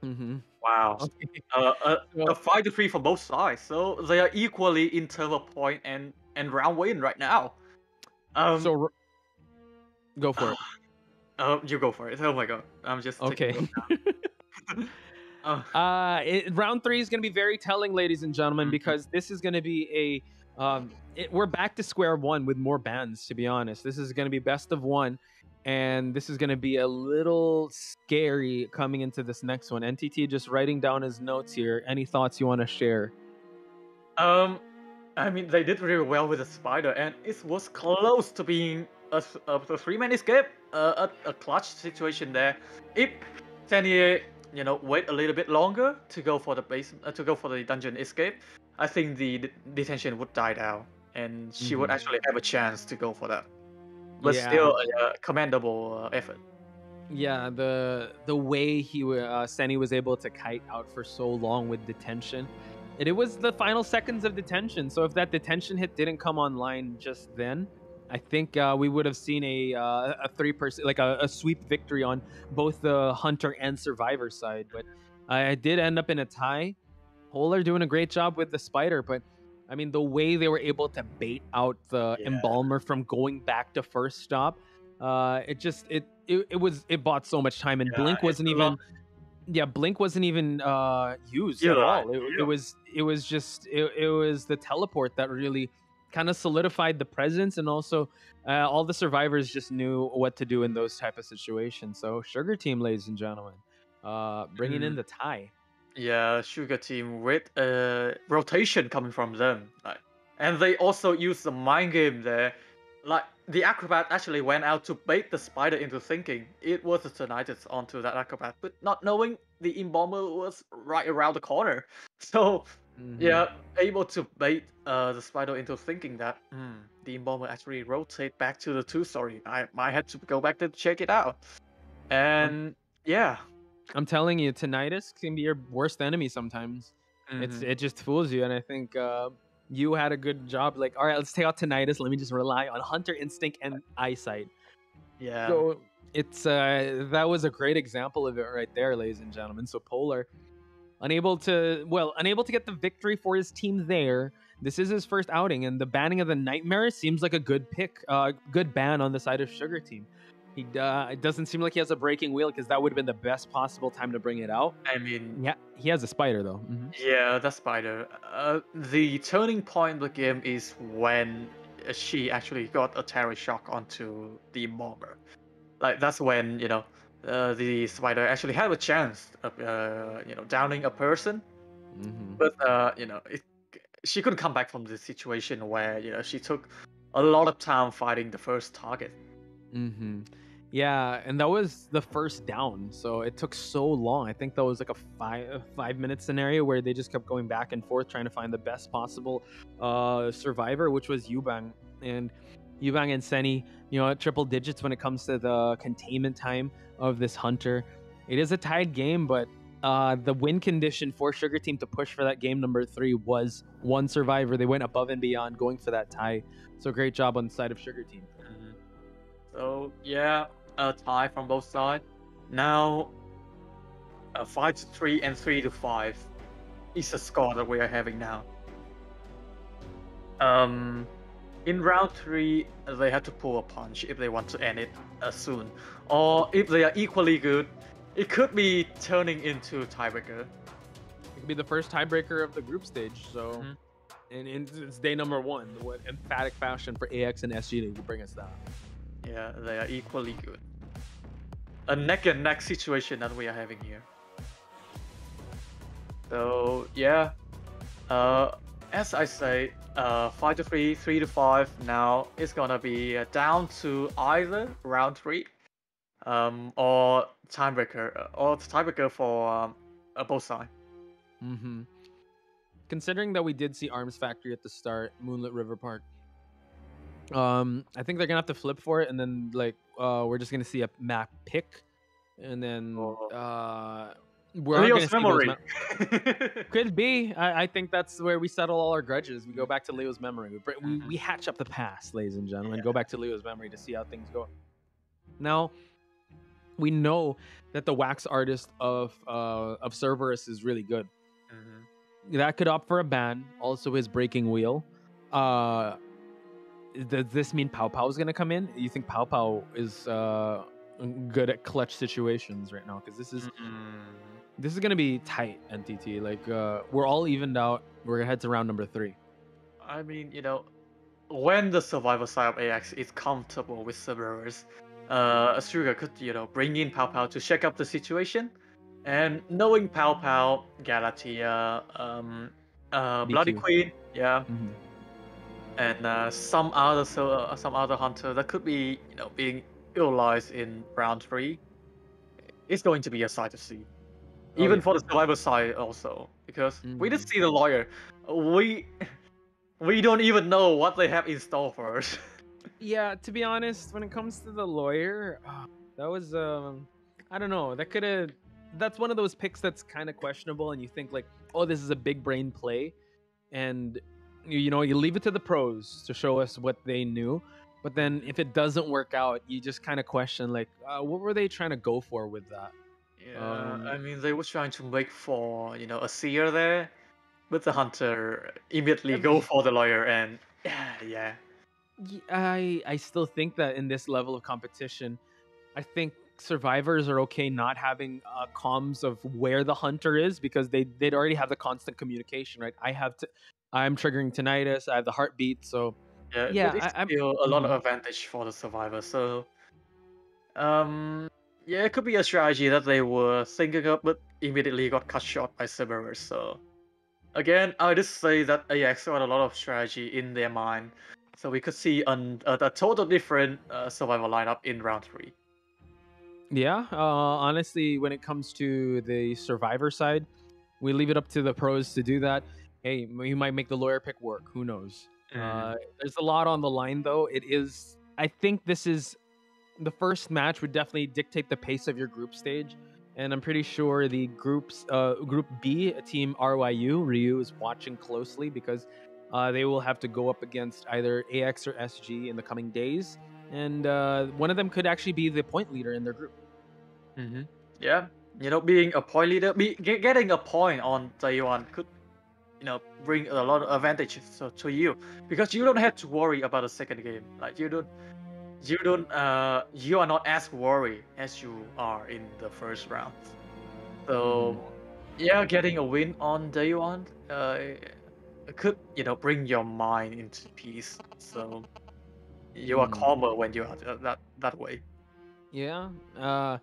Mm-hmm. Wow. Uh, a, a five to three for both sides, so they are equally in terms of point and and round win right now. Um, so go for it. Uh, you go for it. Oh my god, I'm just Okay. Uh, Uh, it, round three is going to be very telling, ladies and gentlemen, Mm-hmm. because this is going to be a. Um, it, we're back to square one with more bands. To be honest, this is going to be best of one, and this is going to be a little scary coming into this next one. NTT just writing down his notes here. Any thoughts you want to share? Um, I mean, they did really well with the spider, and it was close to being a a three-man escape, uh, a, a clutch situation there. If Tanier, you know, wait a little bit longer to go for the base, uh, to go for the dungeon escape, I think the d- detention would die down, and she would Mhm. actually have a chance to go for that. But Yeah. still, a uh, commendable uh, effort. Yeah, the the way he uh, Senny was able to kite out for so long with detention, and it was the final seconds of detention. So if that detention hit didn't come online just then, I think uh, we would have seen a uh, a three person like a, a sweep victory on both the hunter and survivor side. But I did end up in a tie. Polar doing a great job with the spider, but I mean the way they were able to bait out the embalmer from going back to first stop, uh, it just it, it it was it bought so much time and Yeah, Blink wasn't even. Yeah Blink wasn't even uh used You're at all. It, yeah. it was it was just it, it was the teleport that really kind of solidified the presence and also uh, all the survivors just knew what to do in those type of situations. So Sugar Team, ladies and gentlemen, uh, bringing in Mm. the tie. Yeah, Sugar Team with uh, rotation coming from them. Like, and they also use the mind game there. Like the acrobat actually went out to bait the spider into thinking it was a Tinnitus onto that acrobat, but not knowing the embalmer was right around the corner. So yeah, able to bait uh, the spider into thinking that hmm, the embalmer actually rotate back to the two story. I might have to go back to check it out. And yeah, I'm telling you, tinnitus can be your worst enemy sometimes. It's Mhm. it just fools you, and I think uh, you had a good job. Like, all right, let's take out tinnitus. Let me just rely on hunter instinct and eyesight. yeah. So it's uh, that was a great example of it right there, ladies and gentlemen. So Polar, unable to well, unable to get the victory for his team there. This is his first outing, and the banning of the nightmare seems like a good pick, uh, good ban on the side of Sugar Team. He uh, it doesn't seem like he has a breaking wheel because that would have been the best possible time to bring it out. I mean, Yeah, he has a spider though. Mhm. Yeah, the spider. Uh, the turning point of the game is when she actually got a terror shock onto the embalmer. Like that's when you know uh, the spider actually had a chance of uh, you know downing a person, Mhm. but uh, you know it, she couldn't come back from the situation where you know she took a lot of time fighting the first target. Mm-hmm. Yeah, and that was the first down, so it took so long. I think that was like a five five minute scenario where they just kept going back and forth trying to find the best possible uh, survivor, which was Yubang and Yubang and Seni. You know, triple digits when it comes to the containment time of this hunter. It is a tied game, but uh, the win condition for Sugar Team to push for that game number three was one survivor. They went above and beyond, going for that tie. So great job on the side of Sugar Team. So yeah, a tie from both sides. Now, uh, five to three and three to five is the score that we are having now. Um, in round three, they have to pull a punch if they want to end it uh, soon, or if they are equally good, it could be turning into tiebreaker. It could be the first tiebreaker of the group stage. So, and, and it's day number one. What emphatic fashion for AX and SG to bring us down. Yeah, they are equally good. A neck and neck situation that we are having here. So yeah, uh, as I say, uh, five to three, three to five. Now it's gonna be uh, down to either round three, um, or tiebreaker, uh, or tiebreaker for um, both sides. Mm-hmm. Considering that we did see Arms Factory at the start, Moonlit River Park. Um, I think they're gonna have to flip for it, and then like uh, we're just gonna see a map pick, and then uh, we're Leo's gonna memory. ma- Could be. I, I think that's where we settle all our grudges. We go back to Leo's memory. We, we, we hatch up the past, ladies and gentlemen. Go back to Leo's memory to see how things go. Now, we know that the wax artist of uh, of Cerberus is really good. That could opt for a ban. Also, his breaking wheel. Uh, does this mean Pow Pow is gonna come in? You think Pow Pow is uh, good at clutch situations right now? Because this is this is gonna be tight. NTT. Like uh, we're all evened out. We're gonna head to round number three. I mean, you know, when the survivor side of AX is comfortable with survivors, uh, Sugar could, you know, bring in Pow Pow to shake up the situation. And knowing Pow Pow, Galatea, um, uh, Bloody Queen, yeah, Mm-hmm. And uh, some other so uh, some other hunter that could be, you know, being utilized in round three, it's going to be a sight to see. Oh, Even yeah. for the survivor side also, because we Mm-hmm. did see the lawyer. We we don't even know what they have in store for us. Yeah, to be honest, when it comes to the lawyer, uh, that was um, I don't know. That could have. That's one of those picks that's kind of questionable, and you think like, oh, this is a big brain play, and you, you know you leave it to the pros to show us what they knew. But then if it doesn't work out, you just kind of question like, uh, what were they trying to go for with that? Yeah, Um, I mean they were trying to make for you know a seer there, but the hunter immediately go for the lawyer and yeah, yeah. I I still think that in this level of competition, I think survivors are okay not having uh, comms of where the hunter is because they they'd already have the constant communication, right? I have to, I'm triggering tinnitus. I have the heartbeat, so Yeah, yeah. I, I'm still a lot of Mhm. advantage for the survivor. So, um, yeah, it could be a strategy that they were thinking of, but immediately got cut short by Cerberus. So, again, I just say that AX had a lot of strategy in their mind. So we could see an, a, a total different uh, survivor lineup in round three. Yeah, uh, honestly, when it comes to the survivor side, we leave it up to the pros to do that. Hey, you might make the lawyer pick work. Who knows? Uh, there's a lot on the line, though. It is. I think this is the first match would definitely dictate the pace of your group stage, and I'm pretty sure the groups, uh, Group B, Team RYU, Ryu is watching closely because uh, they will have to go up against either AX or SG in the coming days, and uh, one of them could actually be the point leader in their group. Mm-hmm. Yeah, you know, being a point leader, be, getting a point on Taiwan could, you know, bring a lot of advantages to, to you because you don't have to worry about the second game. Like you don't, you don't, uh, you are not as worried as you are in the first round. So, yeah, getting a win on day one, uh, could you know bring your mind into peace. So, you are Mm. calmer when you are that that way. Yeah. Uh,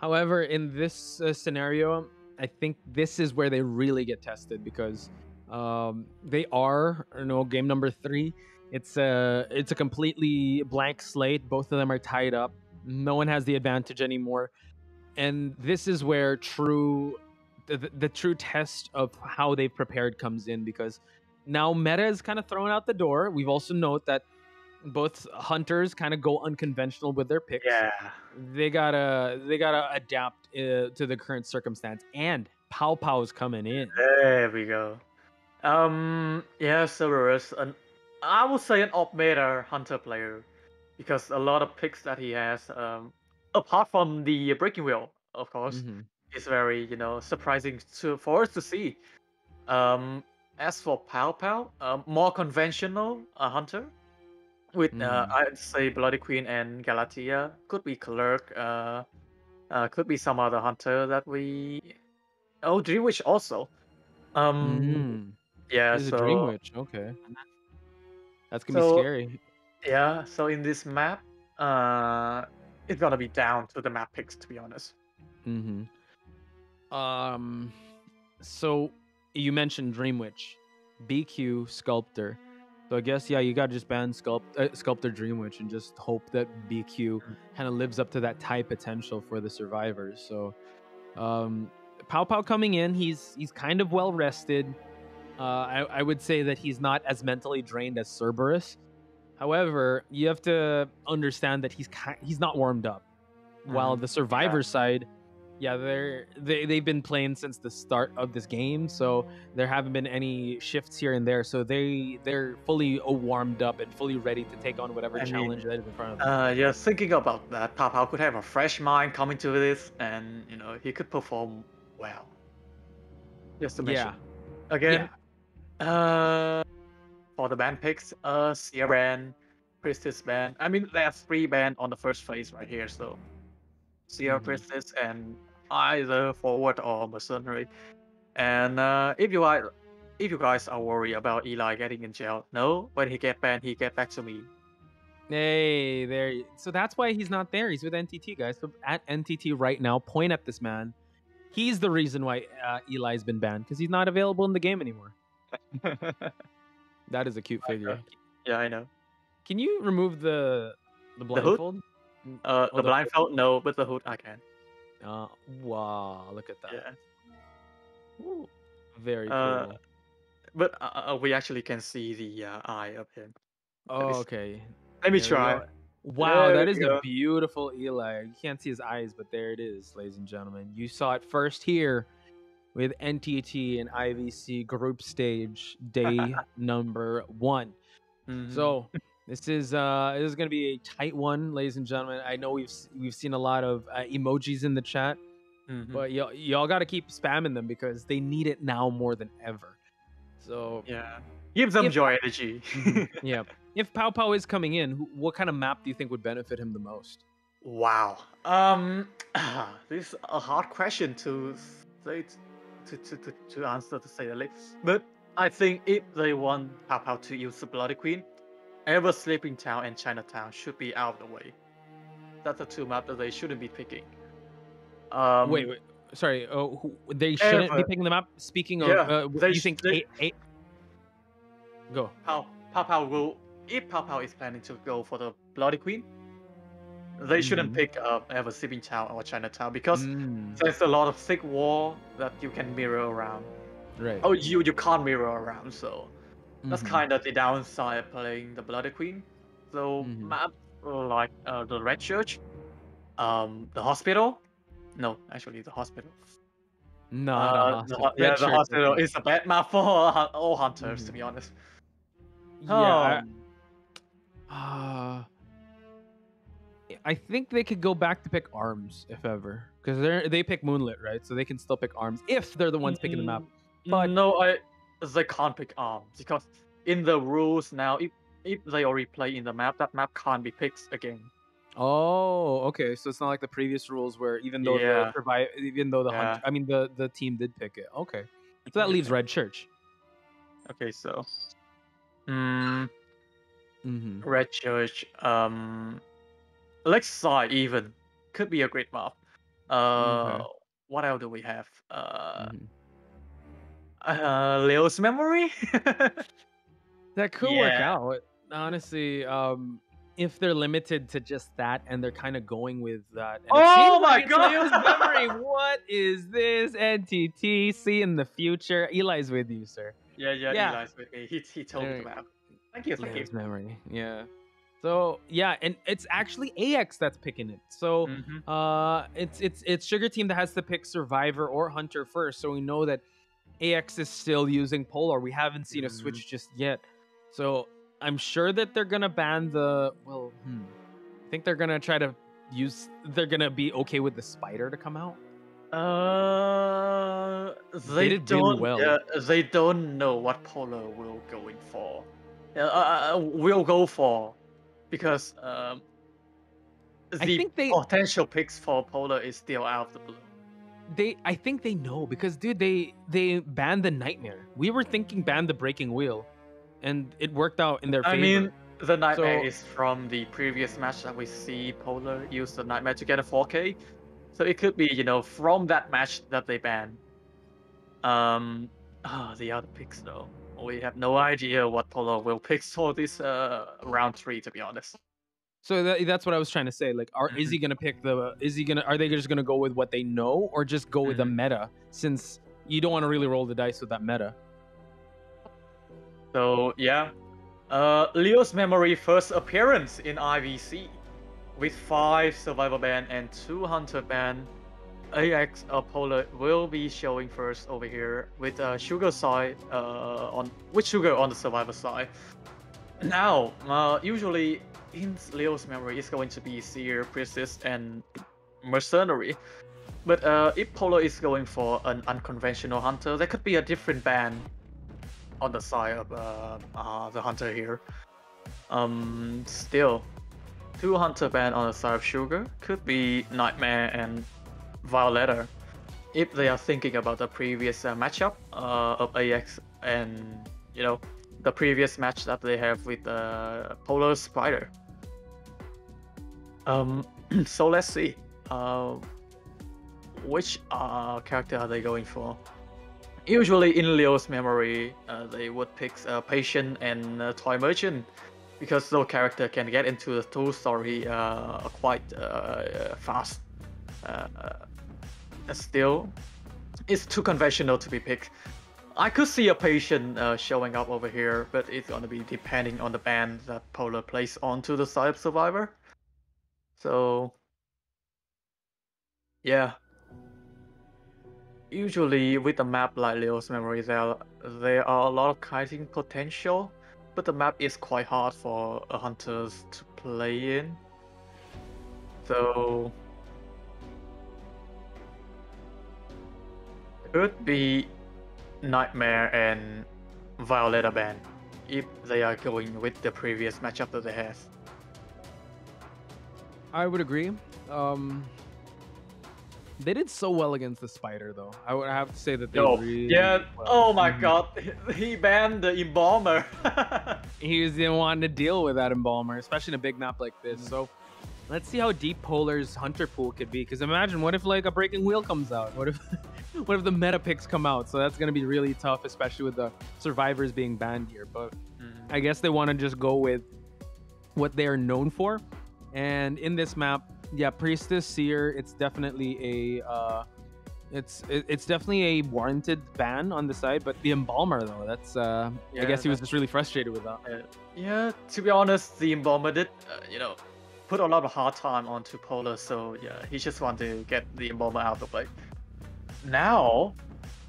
however, in this uh, scenario, I think this is where they really get tested because um, they are, you know, game number three. It's a it's a completely blank slate. Both of them are tied up. No one has the advantage anymore, and this is where true the, the, true test of how they've prepared comes in because now meta is kind of thrown out the door. We've also note that both hunters kind of go unconventional with their picks. Yeah. They gotta they gotta adapt uh, to the current circumstance. And Pow Pow's coming in. There we go. Um, yeah, Cerberus, an I would say an off meta hunter player, because a lot of picks that he has, um, apart from the breaking wheel, of course, Mhm. is very you know surprising to for us to see. Um, as for Pow Pow, um, more conventional uh, hunter, with uh, Mhm. I'd say Bloody Queen and Galatea, could be Clerk, uh, uh, could be some other hunter that we. Oh, Dream Witch also. Um, Mm. Yeah, He's so a Dream Witch. Okay. That's gonna So- be scary. yeah, so in this map, uh, it's gonna be down to the map picks, to be honest. Mm-hmm. Um, so you mentioned Dream Witch, BQ Sculptor. So I guess yeah, you gotta just ban Sculpt uh, Sculptor Dream Witch and just hope that BQ kind of lives up to that tie potential for the survivors. So, um, Pow Pow coming in, he's he's kind of well rested. Uh, I, I would say that he's not as mentally drained as Cerberus. However, you have to understand that he's ki- he's not warmed up. While Mhm. the survivor side, yeah, they're they they've been playing since the start of this game, so there haven't been any shifts here and there. So they they're fully warmed up and fully ready to take on whatever I mean, challenge that is in front of them. Uh, yeah, thinking about that, Pow could have a fresh mind coming to this, and you know he could perform well. Just to mention. Yeah. Again, uh, for the band picks, uh, Seer band, Priestess band. I mean, there's three band on the first phase right here, so Seer, Mhm. Priestess, and either forward or mercenary. And uh, if you are, if you guys are worried about Eli getting in jail, no, when he get banned, he get back to me. Hey, there. So that's why he's not there. He's with NTT, guys. So at NTT right now, point at this man. He's the reason why uh, Eli's been banned because he's not available in the game anymore. that is a cute figure. Yeah, I know. Can you remove the the The hood? blindfold? Uh, Oh, the blindfold, no, but the hood, I can. Uh, wow, look at that. Yeah. Very cool. Uh, but uh, uh, we actually can see the uh, eye of him. oh, is- okay. Let me There try. Wow, There that is go. a beautiful Eli. You can't see his eyes, but there it is, ladies and gentlemen. You saw it first here with NTT and IVC group stage day number one. Mhm. So this is uh this is gonna be a tight one, ladies and gentlemen. I know we've we've seen a lot of uh, emojis in the chat, Mhm. but y'all y'all got to keep spamming them because they need it now more than ever. So yeah, give them if- joy energy. yeah, if Pow Pow is coming in, what kind of map do you think would benefit him the most? Wow. Um, this is a hard question to say to to, to, to answer to say the least. But I think if they want Pow to use the Bloody Queen, Ever Sleeping Town and Chinatown should be out of the way. That's the two maps that they shouldn't be picking. Um, wait, wait, sorry. Oh, who, they shouldn't be picking them up. Speaking of, Yeah, uh, they you think they-? Go. Pow Pow will if Pow is planning to go for the Bloody Queen, they shouldn't Mhm. pick up Ever Sleeping Town or Chinatown because Mm, there's a lot of thick wall that you can mirror around. right. Oh, you you can't mirror around, so that's Mhm. kind of the downside of playing the Bloody Queen. So Mhm. map like uh, the Red Church, um, the hospital. No, actually the hospital. No, Uh, the ho- yeah, the hospital is a bad map for all hunters, to be honest. Yeah. I- Um, Uh, I think they could go back to pick arms if ever, because they they pick moonlit, right? So they can still pick arms if they're the ones picking the map. But no, I they can't pick arms because in the rules now, if if they already play in the map, that map can't be picked again. Oh, okay. So it's not like the previous rules where even though the Yeah. survive, even though the Yeah. hunt, I mean the the team did pick it. Okay, so that leaves Red Church. Okay, so, mm, Mm-hmm. Red Church, um, Lakeside even could be a great map. Uh, Okay. what else do we have? Uh, Mhm. uh Leo's memory. That could work out. Honestly, um, if they're limited to just that and they're kind of going with that. and Oh my like God! Leo's memory. What is this NTT? See in the future. Eli's with you, sir. yeah, yeah, Yeah. Eli's with me. He he told me There you. Thank you, thank you. Leo's memory. Yeah. So yeah, and it's actually AX that's picking it. So Mm-hmm. uh, it's it's it's Sugar Team that has to pick Survivor or Hunter first. So we know that AX is still using Polar. We haven't seen a Mm-hmm. switch just yet. So I'm sure that they're gonna ban the well. Hmm, I think they're gonna try to use. They're gonna be okay with the spider to come out. Uh, they, did don't. well. uh, they don't know what Polar will going for. Uh, uh, uh, will go for because um, the think they- potential picks for Polar is still out of the blue. They, I think they know because dude, they they banned the nightmare. We were thinking ban the breaking wheel, and it worked out in their favor. I mean, the nightmare So- is from the previous match that we see Polar use the nightmare to get a 4K. So it could be, you know, from that match that they banned. Um, ah, the other picks though, we have no idea what Polar will pick for this uh round three. To be honest, So that, that's what I was trying to say. Like, are is he gonna pick the? Is he gonna? Are they just gonna go with what they know, or just go with the Mm-hmm. meta? Since you don't want to really roll the dice with that meta. so yeah, uh, Leo's memory first appearance in IVC with five survivor band and two hunter band. AX Apollo will be showing first over here with uh, Sugar side uh, on with Sugar on the survivor side. Now, uh, usually in Leo's memory is going to be Seer, Priestess, and Mercenary. But uh, if Polar is going for an unconventional hunter, there could be a different band on the side of uh, uh, the hunter here. Um, still, two hunter band on the side of Sugar could be Nightmare and Violetta. If they are thinking about the previous uh, matchup uh, of AX and you know the previous match that they have with uh, Polar Spider. Um, so let's see. Uh, which uh, character are they going for? Usually in Leo's memory, uh, they would pick uh, Patient and uh, Toy Merchant because those character can get into the two story uh, quite fast. Still, it's too conventional to be picked. I could see a patient uh, showing up over here, but it's gonna be depending on the band that Polar plays onto the side of Survivor. So, yeah. Usually with a map like Leo's Memory, there there are a lot of kiting potential, but the map is quite hard for hunters to play in. So, could be Nightmare and Violetta Band if they are going with the previous matchup that they have. I would agree. Um, they did so well against the spider, though. I would have to say that they Oh, really yeah. well. Oh my Mhm. god. He banned the Embalmer. he was didn't want to deal with that embalmer, especially in a big map like this. So let's see how deep Polar's hunter pool could be. Because imagine what if like a breaking wheel comes out? What if what if the meta picks come out? So that's gonna be really tough, especially with the survivors being banned here. But I guess they want to just go with what they are known for. And in this map, yeah, priestess seer, it's definitely a. Uh, it's it's definitely a warranted ban on the side. But the embalmer though, that's uh, I guess he was just really frustrated with that. Yeah, to be honest, the Embalmer did, uh, you know, put a lot of hard time onto Polar, so yeah, he just wanted to get the Embalmer out of the way. Now,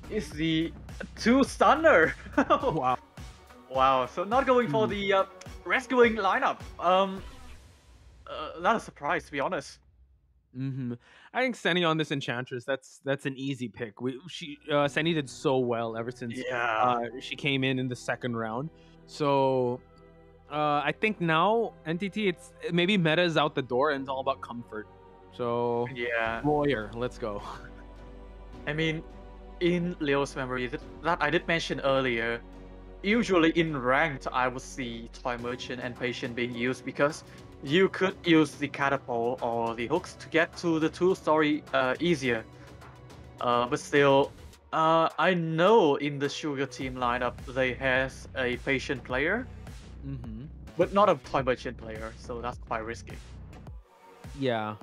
is the two Stunner. wow. Wow, so not going for the uh, rescuing lineup. Um, uh, not a surprise, to be honest. Mm-hmm. I think Senny on this Enchantress, that's that's an easy pick. We she uh Senny did so well ever since Yeah. uh, she came in in the second round. So uh I think now NTT it's maybe meta is out the door and it's all about comfort. So Yeah. Warrior, let's go. I mean, in Leo's memory, that, that I did mention earlier, usually in ranked, I would see Toy Merchant and Patient being used because you could use the catapult or the hooks to get to the two story uh, easier. Uh, but still, uh, I know in the Sugar Team lineup they has a Patient player, Mm-hmm. but not a Toy Merchant player, so that's quite risky. Yeah.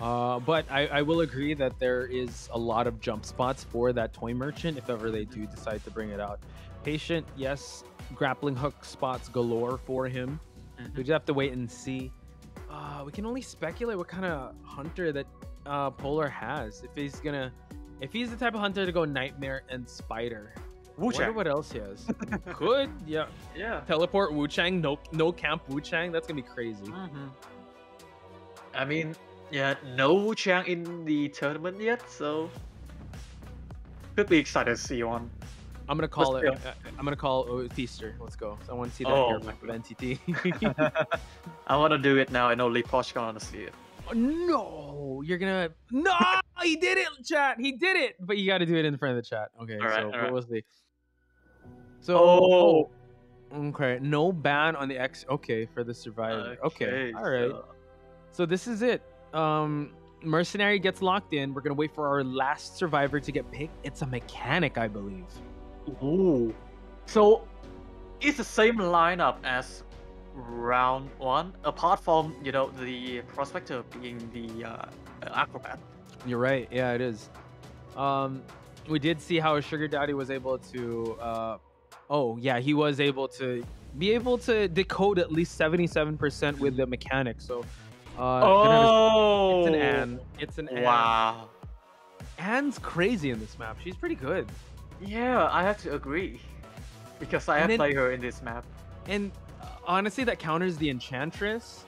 Uh, but I, I will agree that there is a lot of jump spots for that toy merchant if ever they do decide to bring it out. Patient, yes, grappling hook spots galore for him. We just have to wait and see. Uh, we can only speculate what kind of hunter that uh, Polar has. If he's gonna, if he's the type of hunter to go Nightmare and Spider. Wu-Chang. what else he has. Could yeah Yeah. teleport Wu Chang. No no camp Wu Chang. That's gonna be crazy. Mm-hmm. I mean, yeah, no Wu Chang in the tournament yet, so could be excited to see one. I'm gonna call it. Uh, I'm gonna call it Feaster. Let's go. I want to see that Oh back of NTT. I want to do it now, and only Posh gonna see it. Oh, no, you're gonna no. He did it, chat. He did it. But you got to do it in front of the chat. Okay, so what we'll see. So Oh. okay, no ban on the X. Okay, for the survivor. Okay, Okay, all right. so- So this is it. Um, mercenary gets locked in. We're gonna wait for our last survivor to get picked. It's a mechanic, I believe. Ooh. So it's the same lineup as round one, apart from you know the prospector being the uh, acrobat. You're right. Yeah, it is. Um, we did see how Sugar Daddy was able to. Uh, oh, yeah, he was able to be able to decode at least seventy-seven percent with the mechanic. So, uh, a- it's an Oh. Ann. It's an Ann. Wow. Ann's crazy in this map. She's pretty good. Yeah, I have to agree because I have played her in this map. And uh, honestly, that counters the Enchantress.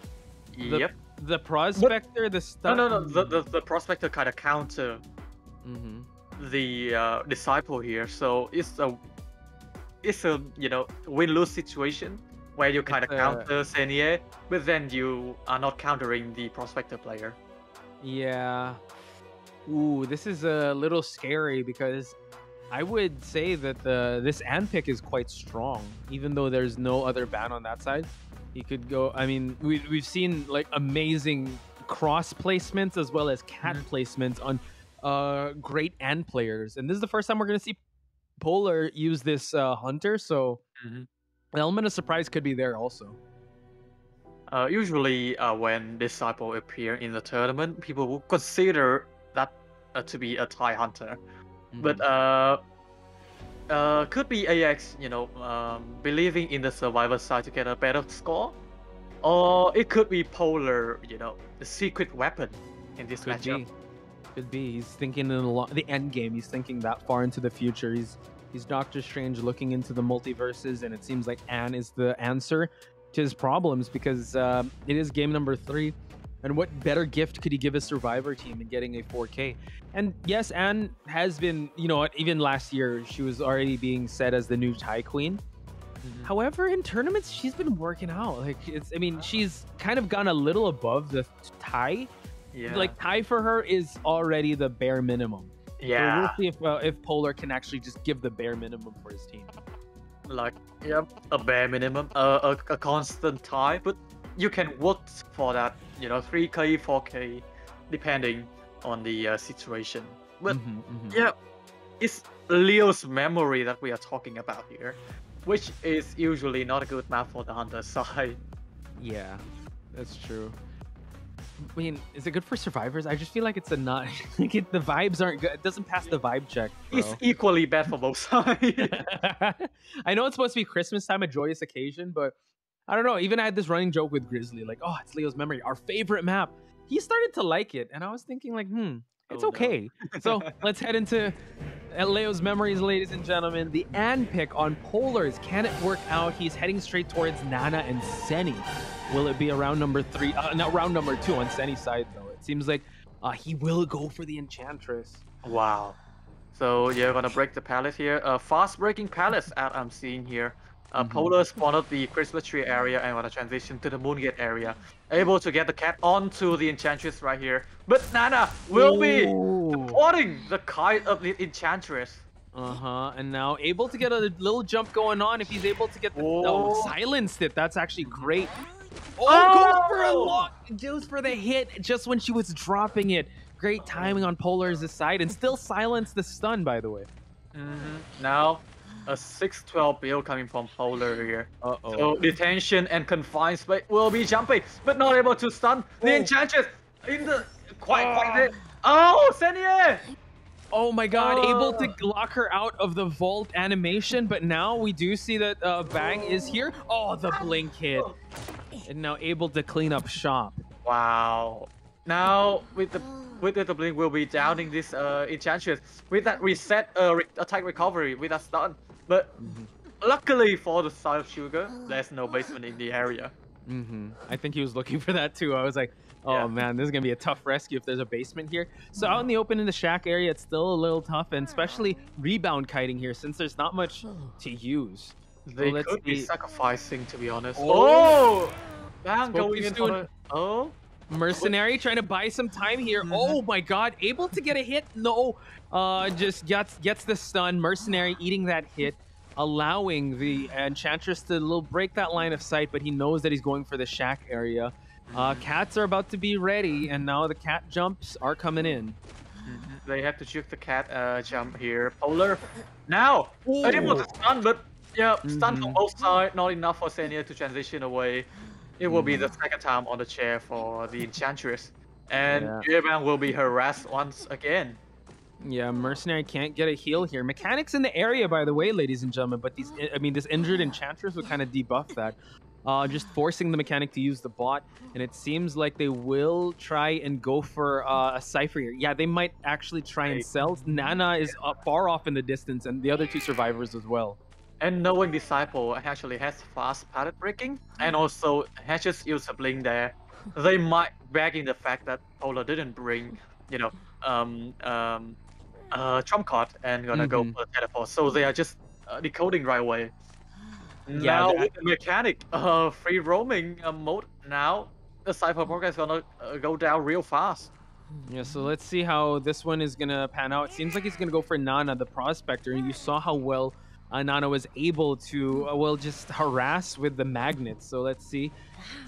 The, Yep. The Prospector, the No, stuff. no, no. The, the, the prospector kind of counter Mhm. the uh, disciple here, so it's a it's a you know win lose situation where you kind of a- counter Senier, but then you are not countering the prospector player. Yeah. Ooh, this is a little scary because I would say that the this Ann pick is quite strong, even though there's no other ban on that side. He could go. I mean, we we've seen like amazing cross placements as well as cat placements on uh great Ann players, and this is the first time we're gonna see Polar use this uh, hunter. So Mhm. An element of surprise could be there also. Uh, usually, uh, when disciple appear in the tournament, people will consider that uh, to be a tie hunter, but uh, uh, could be AX, you know, um, believing in the survivor side to get a better score, or it could be Polar, you know, the secret weapon in this Could matchup. be. Could be. He's thinking in the, lo- the end game. He's thinking that far into the future. He's he's Doctor Strange looking into the multiverses, and it seems like Ann is the answer to his problems because um, it is game number three. And what better gift could he give a Survivor team in getting a 4K? And yes, Ann has been, you know, even last year she was already being said as the new tie Queen. However, in tournaments, she's been working out. Like it's, I mean, she's kind of gone a little above the tie. Yeah. Like Tie for her is already the bare minimum. So Yeah. we'll see if uh, if Polar can actually just give the bare minimum for his team. like yep a bare minimum uh, a, a constant tie but you can work for that you know 3k 4k depending on the uh, situation but Mm-hmm, yeah it's leo's memory that we are talking about here which is usually not a good map for the hunter side Yeah, that's true. I mean, is it good for survivors? I just feel like it's a not. Like it, the vibes aren't good. It doesn't pass the vibe check. it's equally bad for both sides I know it's supposed to be Christmas time, a joyous occasion, but I don't know. Even I had this running joke with Grizzly, like, "Oh, it's Leo's memory, our favorite map." He started to like it, and I was thinking, like, "Hmm, it's Oh, no. okay." so let's head into uh, Leo's memories, ladies and gentlemen. The Ann pick on Polars. Can it work out? He's heading straight towards Nana and Seni. Will it be around number three? Uh, not round number two on Seni's side, though. It seems like uh, he will go for the Enchantress. Wow. So you're gonna break the palace here. A fast breaking palace as I'm seeing here. Uh, Mm-hmm. Polar spawned the Christmas tree area and gonna transition to the Moongate area. Able to get the cat onto the Enchantress right here. But Nana will be supporting the kite of the Enchantress. Uh huh. And now able to get a little jump going on if he's able to get the oh, Oh. silenced it. That's actually great. Oh, Oh! goes for a lot. Goes for the hit just when she was dropping it. Great timing on Polar's side and still silence the stun, by the way. Mm-hmm. Now, a 6-12 build coming from Polar here. Uh-oh. So detention and confined space will be jumping, but not able to stun the Enchantress in the quite quite Ah. there. Oh, Senier! Oh my god, able to Oh. lock her out of the vault animation, but now we do see that uh, Bang is here. Oh, the blink hit. And now able to clean up shop. Wow. Now with the with the blink, we'll be downing this uh enchantress with that reset uh re attack recovery with that stun. But luckily for the side of Sugar, there's no basement in the area. Hmm I think he was looking for that too. I was like, oh man, this is gonna be a tough rescue if there's a basement here. So out in the open in the shack area, it's still a little tough, and especially rebound kiting here since there's not much to use. So They let's could be see. sacrificing, to be honest. Oh! Oh, Spoke going in soon. oh. Mercenary trying to buy some time here. Mm-hmm. Oh my god, able to get a hit? No. Uh just gets gets the stun. Mercenary eating that hit, allowing the Enchantress to little break that line of sight, but he knows that he's going for the shack area. Uh cats are about to be ready, and now the cat jumps are coming in. They have to juke the cat uh, jump here. Polar now I didn't want to stun, but yeah, stun from Mhm. both sides. Not enough for Senia to transition away. It will be the Mm-hmm. second time on the chair for the Enchantress, and Yeah. Yueban will be harassed once again. Yeah, Mercenary can't get a heal here. Mechanics in the area, by the way, ladies and gentlemen, but these, I mean, this injured Enchantress would kind of debuff that. Uh, just forcing the mechanic to use the bot, and it seems like they will try and go for uh, a Cypher here. Yeah, they might actually try and sell. Nana is uh, far off in the distance, and the other two survivors as well. And knowing Disciple actually has fast pallet breaking, and also has just used a blink there, they might bag in the fact that Polar didn't bring, you know, um, um, uh, trump card and gonna go Mhm. for teleport. So they are just uh, decoding right away. Yeah, now that- with the mechanic, uh, free roaming uh, mode, now the Cypher program is gonna uh, go down real fast. Yeah, so let's see how this one is gonna pan out. It seems like he's gonna go for Nana, the prospector. You saw how well uh, Nana was able to, uh, well, just harass with the magnets. So let's see.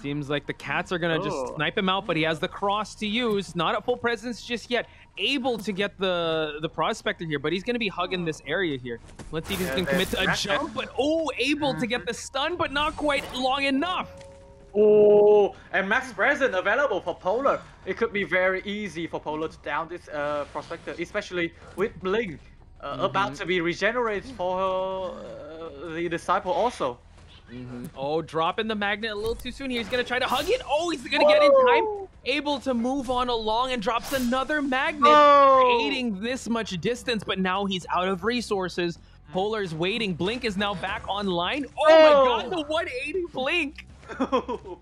Seems like the cats are gonna Oh. just snipe him out, but he has the cross to use. Not at full presence just yet. Able to get the the prospector here, but he's gonna be hugging this area here. Let's see if he Yeah, can commit to a jump. But oh, able to get the stun, but not quite long enough. Oh, and max present available for Polar. It could be very easy for Polar to down this uh, prospector, especially with Blink uh, about Mhm. to be regenerated for uh, the disciple also. Mhm. Oh, dropping the magnet a little too soon here. He's gonna try to hug it. Oh, he's gonna get in time. Able to move on along and drops another magnet, Oh. creating this much distance. But now he's out of resources. Polar's waiting. Blink is now back online. Oh, Oh. my god, the 180 Blink.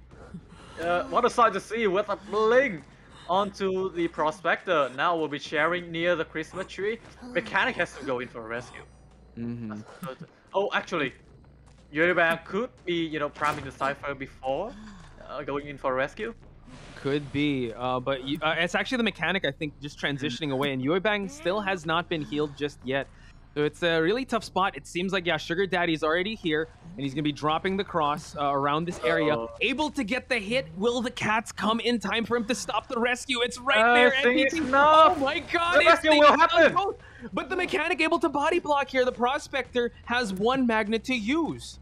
Uh, what a sight to see with a blink onto the prospector. Now we'll be sharing near the Christmas tree. Mechanic has to go in for a rescue. Mm-hmm. Oh, actually, Yueban could be, you know, priming the cipher before uh, going in for a rescue. Could be, uh, but you, uh, it's actually the mechanic. I think just transitioning away, and Yuebang still has not been healed just yet. So it's a really tough spot. It seems like yeah, Sugar Daddy's already here, and he's gonna be dropping the cross uh, around this area, Uh-oh. able to get the hit. Will the cats come in time for him to stop the rescue? It's right Uh, there. NPC. Oh my God! The rescue will happen. both. But the mechanic able to body block here. The prospector has one magnet to use.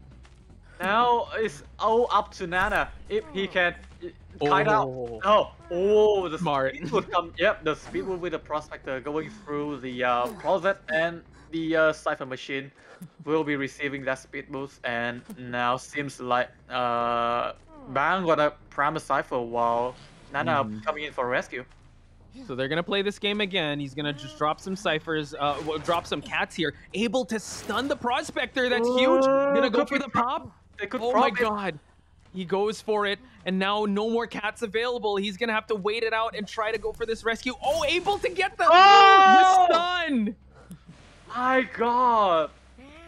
Now it's all up to Nana if he can uh, kite out. Oh. Oh, oh, the Smart. speed would come. Yep, the speed would be the prospector going through the uh, closet and the uh, cipher machine will be receiving that speed boost. And now seems like uh, Bang gonna prime the cipher while Nana Mhm. coming in for rescue. So they're gonna play this game again. He's gonna just drop some ciphers, uh, well, drop some cats here, able to stun the prospector. That's huge. Gonna go for the pop. They could Oh my god. He goes for it, and now no more cats available. He's gonna have to wait it out and try to go for this rescue. Oh, able to get the, Oh! the stun. My god!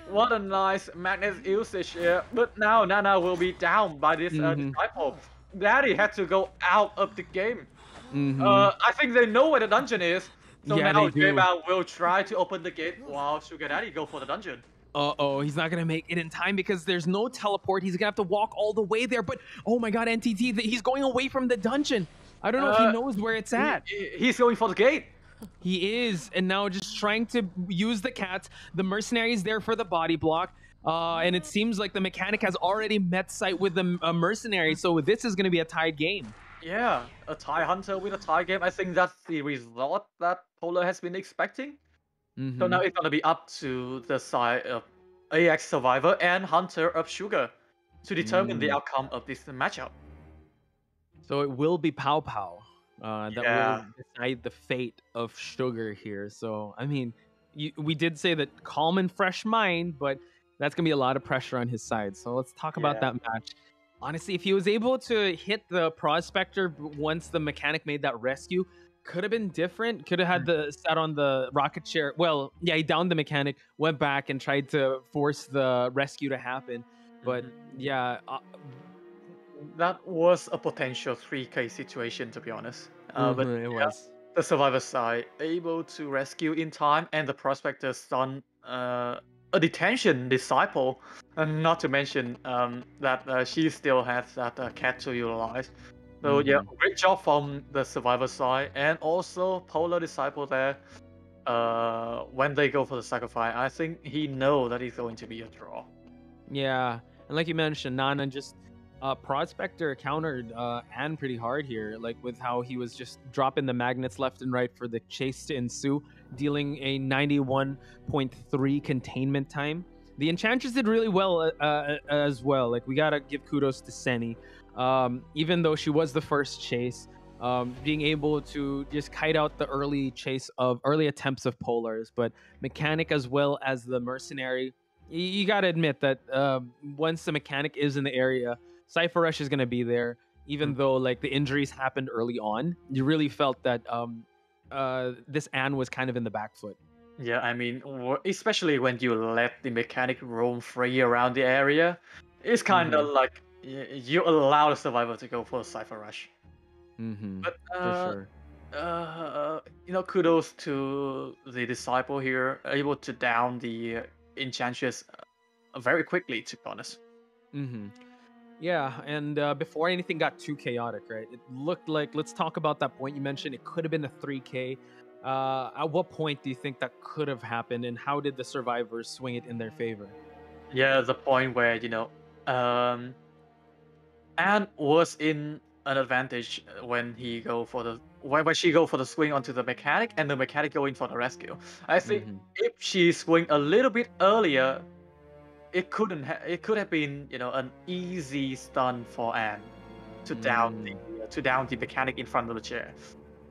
What a nice magnet usage here. But now Nana will be down by this uh, Mhm. disciple. Daddy had to go out of the game. Mhm. Uh, I think they know where the dungeon is. So Yeah, now. J-Man will try to open the gate while Sugar Daddy go for the dungeon. Uh oh, he's not gonna make it in time because there's no teleport. He's gonna have to walk all the way there. But oh my god, NTT, he's going away from the dungeon. I don't know if Uh, he knows where it's at. He- he's going for the gate. He is, and now just trying to use the cats. The mercenary's there for the body block. Uh, and it seems like the mechanic has already met sight with the uh, mercenary, so this is going to be a tied game. Yeah, a tie hunter with a tie game. I think that's the result that Polo has been expecting. So now it's gonna be up to the side of AX Survivor and Hunter of Sugar to determine the Mm. outcome of this matchup. So it will be Pow Pow uh, that Yeah. will decide the fate of Sugar here. So I mean, you, we did say that calm and fresh mind, but that's gonna be a lot of pressure on his side. So let's talk about Yeah. that match. Honestly, if he was able to hit the prospector once the mechanic made that rescue, could have been different. Could have had the sat on the rocket chair. Well, yeah, he downed the mechanic, went back and tried to force the rescue to happen. But yeah, uh, That was a potential 3k situation, to be honest. Uh, but Mhm, it yeah, was. the survivors are able to rescue in time, and the prospector's done uh, a detention disciple, and not to mention um, that uh, she still has that uh, cat to utilize. So yeah, Mhm. great job from the survivor side, and also Polar Disciple there. Uh, when they go for the sacrifice, I think he know that it's going to be a draw. Yeah, and like you mentioned, Nana just uh, Prospector countered uh, Anne pretty hard here, like with how he was just dropping the magnets left and right for the chase to ensue, dealing a 91.3 containment time. The Enchantress did really well uh, uh, as well. Like we gotta give kudos to Senny, um, even though she was the first chase. Um, being able to just kite out the early chase of early attempts of polars, but mechanic as well as the mercenary you, you got to admit that um, once the mechanic is in the area, Cipher Rush is going to be there. Even though like the injuries happened early on, you really felt that um, uh, this Anne was kind of in the back foot. Yeah, I mean, especially when you let the mechanic roam free around the area, it's kind of like y- you allow the survivor to go for a cipher rush. Mm-hmm. But For uh, sure. uh, you know, kudos to the disciple here, able to down the enchantress uh, very quickly. To be honest. Mm-hmm. Yeah, and uh, before anything got too chaotic, right? It looked like. Let's talk about that point you mentioned. It could have been a 3K. Uh, at what point do you think that could have happened, and how did the survivors swing it in their favor? Yeah, the point where you know, um, Anne was in an advantage uh, when he go for the when, she go for the swing onto the mechanic and the mechanic going for the rescue. I think Mm-hmm. if she swing a little bit earlier, it couldn't ha- it could have been you know an easy stun for Anne to down the mm. to down the mechanic in front of the chair.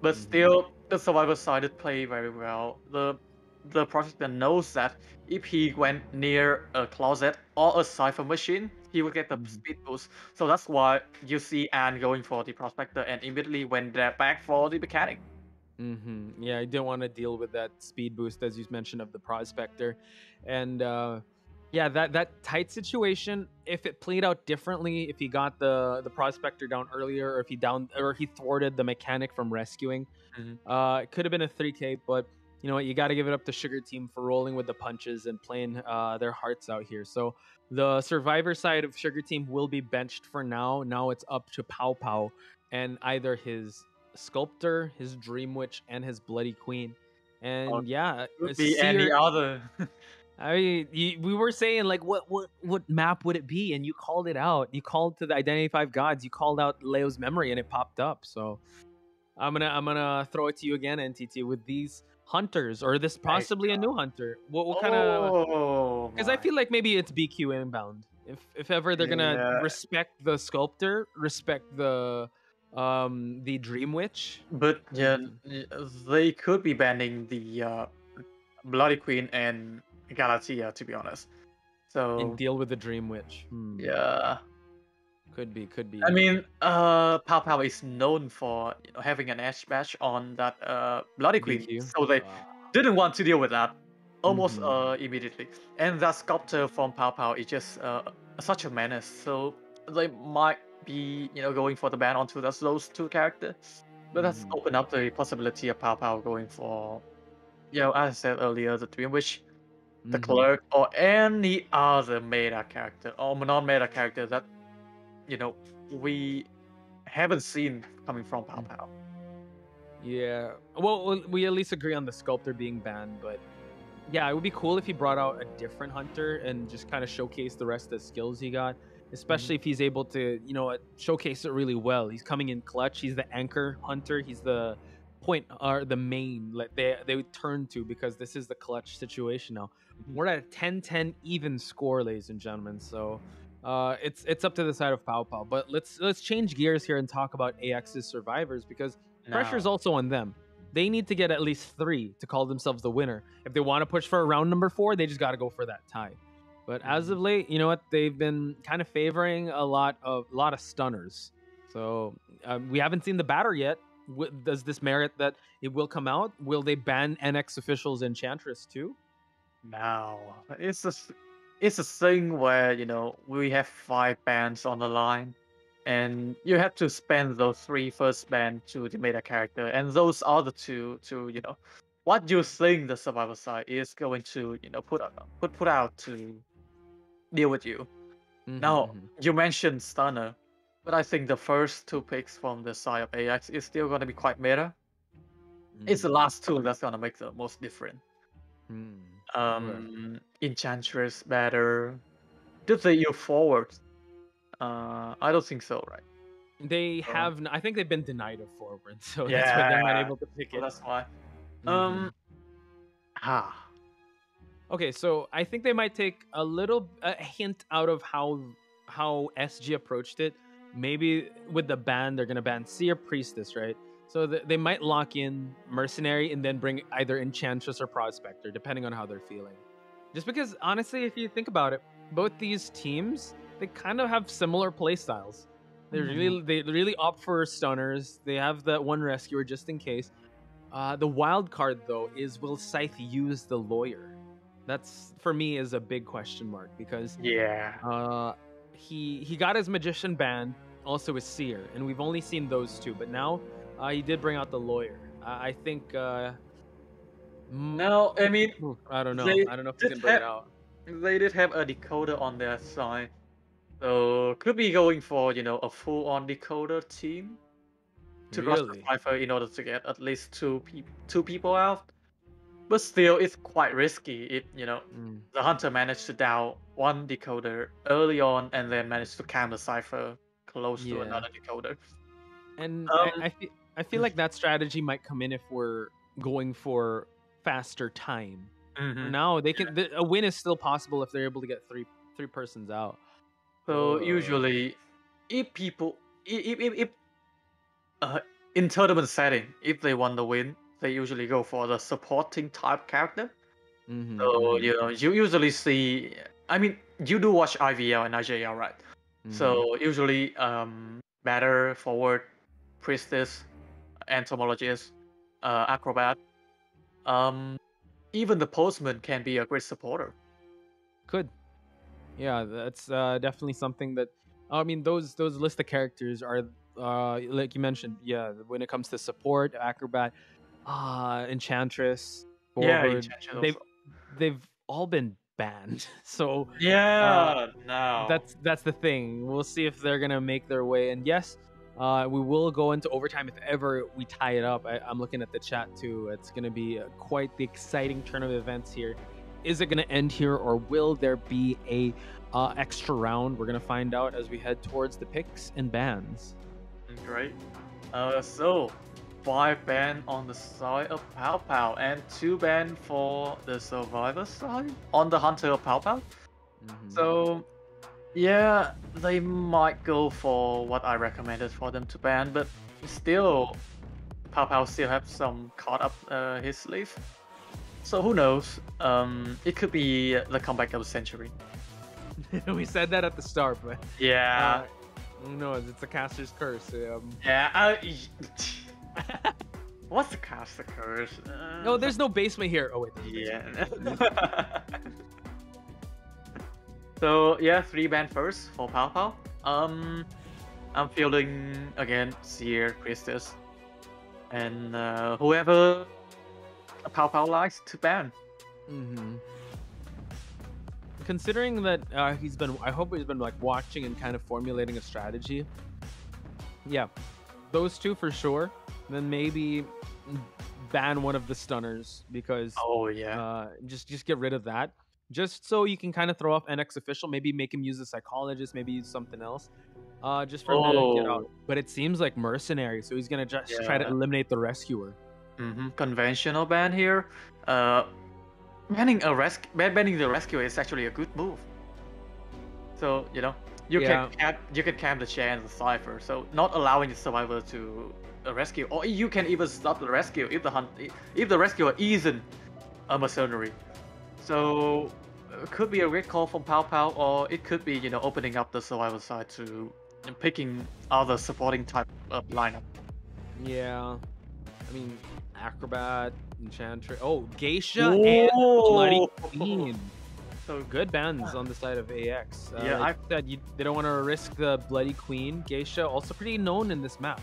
But mm-hmm. still, the survivor side did play very well. The the prospector knows that if he went near a closet or a cipher machine, he will get the speed boost. So that's why you see Anne going for the prospector and immediately went back for the mechanic. Mm-hmm. Yeah, I didn't want to deal with that speed boost as you mentioned of the prospector, and uh, yeah, that that tight situation. If it played out differently, if he got the the prospector down earlier, or if he down or he thwarted the mechanic from rescuing, uh, it could have been a 3K. But you know what, you got to give it up to Sugar Team for rolling with the punches and playing uh, their hearts out here. So the survivor side of Sugar Team will be benched for now. Now it's up to Pow Pow and either his sculptor, his Dream Witch, and his Bloody Queen. And yeah, Could uh, be any other. I mean, you, we were saying like, what what what map would it be? And you called it out. You called to the Identity Five Gods. You called out Leo's memory, and it popped up. So I'm gonna I'm gonna throw it to you again, NTT, with these hunters or this possibly a new hunter. What what kind of? Oh, Because I feel like maybe it's BQ inbound. If if ever they're gonna Yeah. respect the sculptor, respect the um the Dream Witch. But yeah, they could be banning the uh, Bloody Queen and Galatea, to be honest. So and deal with the Dream Witch. Hmm. yeah, Could be, could be. I mean, uh, Pow Pow is known for having an edge badge on that uh, Bloody Queen, BQ? so they didn't want to deal with that almost Mhm. uh, immediately. And that sculptor from Pow Pow is just uh, such a menace, so they might be you know going for the ban onto those, those two characters. But that's Mm-hmm. open up the possibility of Pow Pow going for, you know, as I said earlier, the Dream Witch, the Mhm. clerk, or any other meta character or non-meta character that, you know, we haven't seen coming from Pow Pow. Yeah. Well, we at least agree on the sculptor being banned, but yeah, it would be cool if he brought out a different hunter and just kind of showcase the rest of the skills he got. Especially mm-hmm. if he's able to, you know, showcase it really well. He's coming in clutch. He's the anchor hunter. He's the point or the main like they they would turn to because this is the clutch situation now. Mm-hmm. We're at a 10-10 even score, ladies and gentlemen. So uh, it's it's up to the side of Pow Pow. But let's let's change gears here and talk about AX's survivors because pressure's Now. also on them. They need to get at least three to call themselves the winner. If they want to push for a round number four, they just got to go for that tie. But as of late, you know what? They've been kind of favoring a lot of a lot of stunners. So um, we haven't seen the batter yet. W- Does this merit that it will come out? Will they ban NX officials Enchantress too? Now it's a s- it's a thing where you know we have five bands on the line, and you have to spend those three first band to the meta character, and those other two to you know what you think the survivor side is going to you know put out, put put out to deal with you. Mm-hmm, now mm-hmm. you mentioned stunner, but I think the first two picks from the side of AX is still going to be quite meta. It's the mm-hmm. last two that's gonna make the most difference. Um, Enchantress better. Do they you forward? Uh, I don't think so, right? They have. n- I think they've been denied a forward, so that's why they're not able to pick so it. that's why. Mhm. Um, ah, Okay, so I think they might take a little a hint out of how how SG approached it. Maybe with the ban, they're gonna ban Seer Priestess, right? So th- they might lock in Mercenary and then bring either Enchantress or Prospector, depending on how they're feeling. Just because, honestly, if you think about it, both these teams they kind of have similar playstyles. They really they really opt for stunners. They have that one rescuer just in case. Uh, the wild card though is will Scythe use the lawyer? That's for me is a big question mark because Yeah. uh, he he got his magician banned, also his seer, and we've only seen those two. But now uh, he did bring out the lawyer. I, I think. Uh, no, I mean, I don't know. I don't know if he can bring it have- out. They did have a decoder on their side, so could be going for you know a full-on decoder team to rush the cipher in order to get at least two peop two people out. But still, it's quite risky if you know Mm. the hunter managed to down one decoder early on and then managed to cam the cipher close to another decoder. And Um, I, I, I feel like that strategy might come in if we're going for faster time. Mhm. Now they can. The, a win is still possible if they're able to get three three persons out. So Uh, usually, if people, if if, if uh, in tournament setting, if they want the win, they usually go for the supporting type character. Mhm, So mhm. you know, you usually see. I mean, you do watch IVL and IJL, right? So usually, um, batter, forward, priestess, entomologist, uh, acrobat, um, even the postman can be a great supporter. Could. Yeah, that's uh, definitely something that. I mean, those those list of characters are, uh, like you mentioned. Yeah, when it comes to support, acrobat, uh, enchantress, Yeah, forward, Enchantress they've they've all been banned. So Yeah, uh, no. that's that's the thing. We'll see if they're gonna make their way. And yes, uh, we will go into overtime if ever we tie it up. I, I'm looking at the chat too. It's gonna be uh, quite the exciting turn of events here. Is it gonna end here, or will there be a uh, extra round? We're gonna find out as we head towards the picks and bans. Great. Uh, so five ban on the side of Pow Pow and two ban for the survivor side on the hunter of Pow Pow. So yeah, they might go for what I recommended for them to ban, but still, Pow Pow still have some caught up uh, his sleeve. So who knows? Um, it could be the comeback of the century. we said that at the start, but Yeah. uh, who knows? It's a caster's curse. Um, Yeah. Uh, what's the caster curse? Uh, no, there's no basement here. Oh wait. Yeah. so yeah, three ban first for Pow Pow. Um, I'm fielding again Seer Priestess, and uh, whoever Pow Pow likes to ban. hmm Considering that uh, he's been, I hope he's been like watching and kind of formulating a strategy. Yeah, those two for sure. Then maybe ban one of the stunners because oh yeah, uh, just just get rid of that. Just so you can kind of throw off NX official, maybe make him use a psychologist, maybe use something else, uh, just for him to get out. Oh. But it seems like mercenary, so he's gonna just try to eliminate the rescuer. hmm conventional ban here. Uh, banning a rescue, banning the rescue is actually a good move. So you know, you Yeah. can cap, you can cap the chance of cipher. So not allowing the survivor to uh, rescue, or you can even stop the rescue if the hunt, if the rescuer isn't a mercenary. So uh, could be a great call from Pow Pow, or it could be you know opening up the survivor side to and picking other supporting type of lineup. Yeah. I mean, Acrobat, Enchantress. Oh, Geisha and Bloody Queen. So good bans on the side of AX. Uh, Yeah, like I said, you, they don't want to risk the Bloody Queen. Geisha, also pretty known in this map.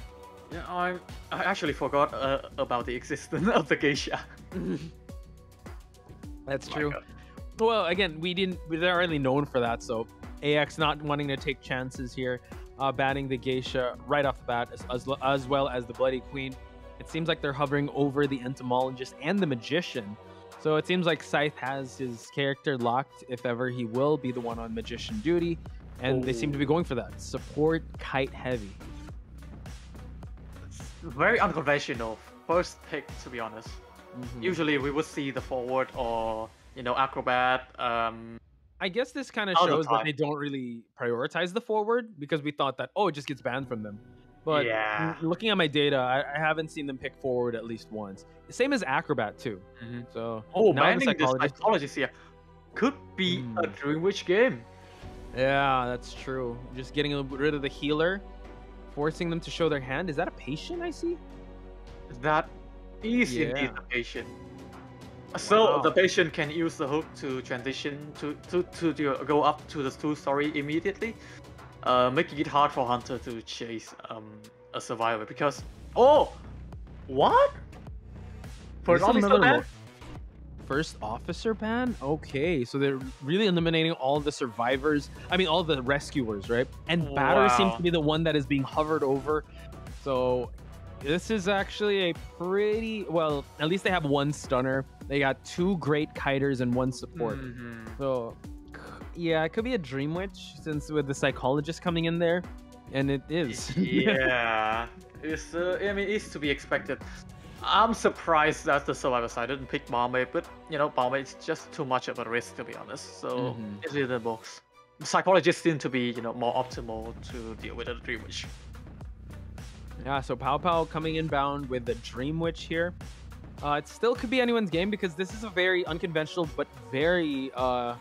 Yeah, I I actually forgot uh, about the existence of the geisha. That's true. Well, again, we didn't. They're already known for that, so AX not wanting to take chances here, uh, banning the Geisha right off the bat, as, as, as well as the Bloody Queen. It seems like they're hovering over the Entomologist and the Magician. So it seems like Scythe has his character locked if ever he will be the one on Magician duty, and they seem to be going for that. Support Kite Heavy. Very unconventional first pick, to be honest. Mhm. Usually we would see the forward or you know acrobat. Um, I guess this kind of All the shows that they don't really prioritize the forward because we thought that oh it just gets banned from them. But Yeah. looking at my data, I, I haven't seen them pick forward at least once. Same as acrobat too. Mhm. So oh, now banning the psychologist- psychologist here could be a Dream Witch game. Yeah, that's true. Just getting rid of the healer, forcing them to show their hand. Is that a patient I see? That is indeed Yeah. the patient. So Wow. the patient can use the hook to transition to to to, do- go up to the two story immediately, uh, making it hard for Hunter to chase um a survivor because oh, what? First officer another ban? First officer ban? Okay, so they're really eliminating all the survivors. I mean, all the rescuers, right? And Batter seems to be the one that is being hovered over. So this is actually a pretty well. At least they have one stunner. They got two great kiters and one support. Mhm. So yeah, it could be a Dream Witch since with the psychologist coming in there, and it is. yeah, it's uh, I mean it's to be expected. I'm surprised that the survivor side didn't pick Barmaid, but you know Barmaid is just too much of a risk to be honest. So Mhm. it's reasonable. Psychologists seem to be you know more optimal to deal with a Dream Witch. Yeah, so Pow Pow coming inbound with the Dream Witch here. Uh, it still could be anyone's game because this is a very unconventional but very, uh,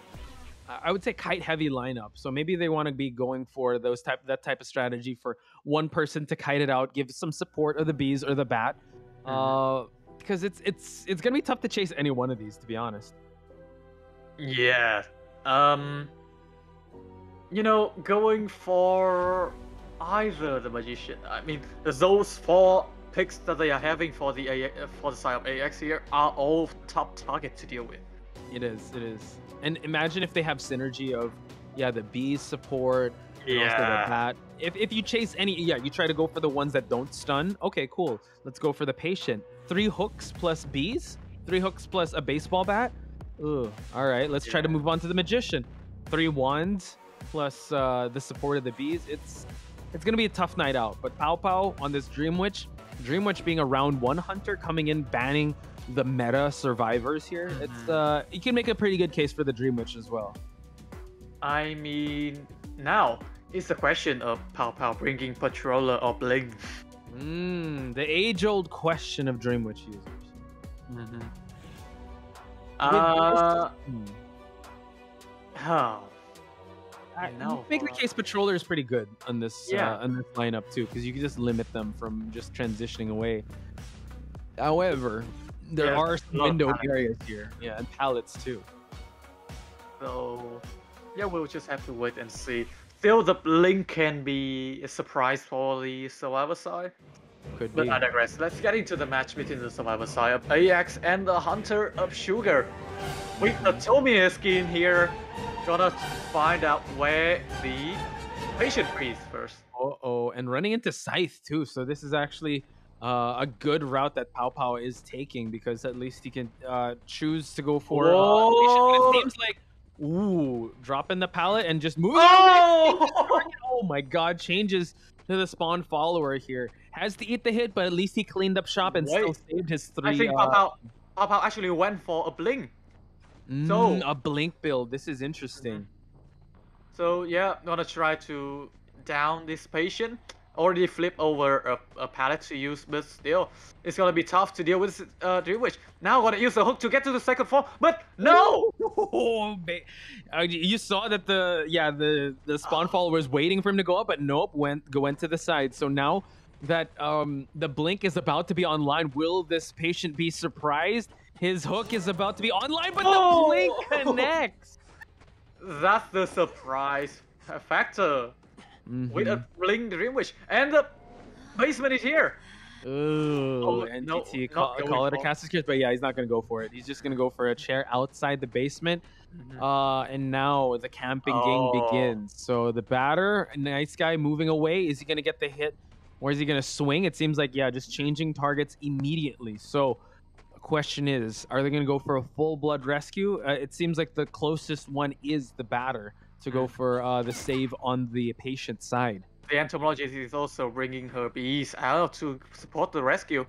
I would say, kite heavy lineup. So maybe they want to be going for those type that type of strategy for one person to kite it out, give some support of the bees or the bat, uh, because it's it's it's gonna be tough to chase any one of these, to be honest. Yeah. Um. You know, going for either the magician. I mean, those four picks that they are having for the A- for the side of AX here are all top target to deal with. It is, it is. And imagine if they have synergy of, yeah, the bees support, and the Yeah. bat. If, if you chase any, yeah, you try to go for the ones that don't stun. Okay, cool. Let's go for the patient. Three hooks plus bees. Three hooks plus a baseball bat. Ugh. All right, let's try to move on to the magician. Three wands plus uh, the support of the bees. It's it's gonna be a tough night out. But Pow Pow on this Dream Witch, Dream Witch being a round one hunter coming in banning the meta survivors here. It's uh you can make a pretty good case for the Dream Witch as well. I mean, now it's the question of Pow Pow bringing Patroller or Blink. Mm, the age-old question of Dream Witch users. Mm-hmm. Uh, Hmm. oh. I know, make the case Patroller is pretty good on this Yeah. uh, on this lineup too, because you can just limit them from just transitioning away. However, there Yeah, are some window areas here, yeah, and pallets too. So, yeah, we'll just have to wait and see. Still, the Blink can be a surprise for the Survivor side. Could But be. I digress. Let's get into the match between the Survivor side of AX and the Hunter of Sugar. With the Tomie skin here, gonna find out where the patient breathes first. Uh oh, and running into Scythe too. So this is actually uh, a good route that Pow Pow is taking because at least he can uh, choose to go for. Uh, it seems like ooh, dropping the pallet and just moving. Oh! oh my God! Changes to the spawn follower here. has to eat the hit, but at least he cleaned up shop and still saved his three. I think Pao, Pow Pow actually went for a blink. So- mm, a blink build. This is interesting. So yeah, I'm gonna try to down this patient. Already flip over a, a pallet to use, but still, it's gonna be tough to deal with uh, Dream Witch. Now I'm gonna use the hook to get to the second floor, but no! Oh, uh, you saw that the yeah the the spawn follower was waiting for him to go up, but nope, went go went to the side. So now that um the blink is about to be online, will this patient be surprised? His hook is about to be online, but the Oh! blink connects. That's the surprise factor with a blink Dream Witch, and the basement is here. Ooh, Oh, NTT no, call, call it a for- cast curse, but yeah, he's not gonna go for it. He's just gonna go for a chair outside the basement. Mm-hmm. Uh, and now the camping Oh. game begins. So the batter, nice guy, moving away. Is he gonna get the hit, or is he gonna swing? It seems like yeah, just changing targets immediately. So, the question is, are they gonna go for a full blood rescue? Uh, it seems like the closest one is the batter to go for uh, the save on the patient side. The entomologist is also bringing her bees out to support the rescue.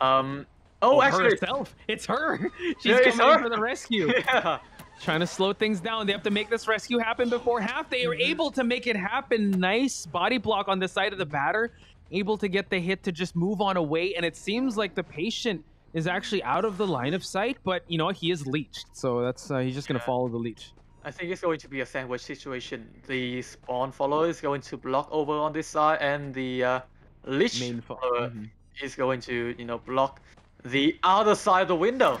Um. Oh, Oh, actually, herself. It's her. She's Yeah, coming in her. for the rescue. yeah. Trying to slow things down. They have to make this rescue happen before half. They are Mm-hmm. able to make it happen. Nice body block on the side of the batter. Able to get the hit to just move on away. And it seems like the patient is actually out of the line of sight, but you know, he is leeched. So that's uh, he's just gonna follow the leech. I think it's going to be a sandwich situation. The spawn follower is going to block over on this side, and the uh, lich Main fo- follower mhm. is going to, you know, block the other side of the window.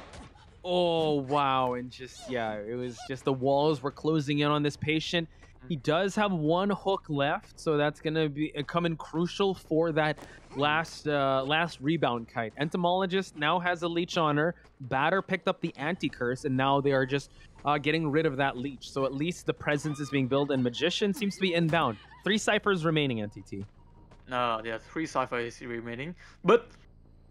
Oh wow, and just yeah, it was just the walls were closing in on this patient. He does have one hook left, so that's gonna be uh, come in crucial for that last uh, last rebound kite. Entomologist now has a leech on her. Batter picked up the anti curse, and now they are just uh, getting rid of that leech. So at least the presence is being built, and magician seems to be inbound. Three ciphers remaining, NTT. No, there are three ciphers remaining, but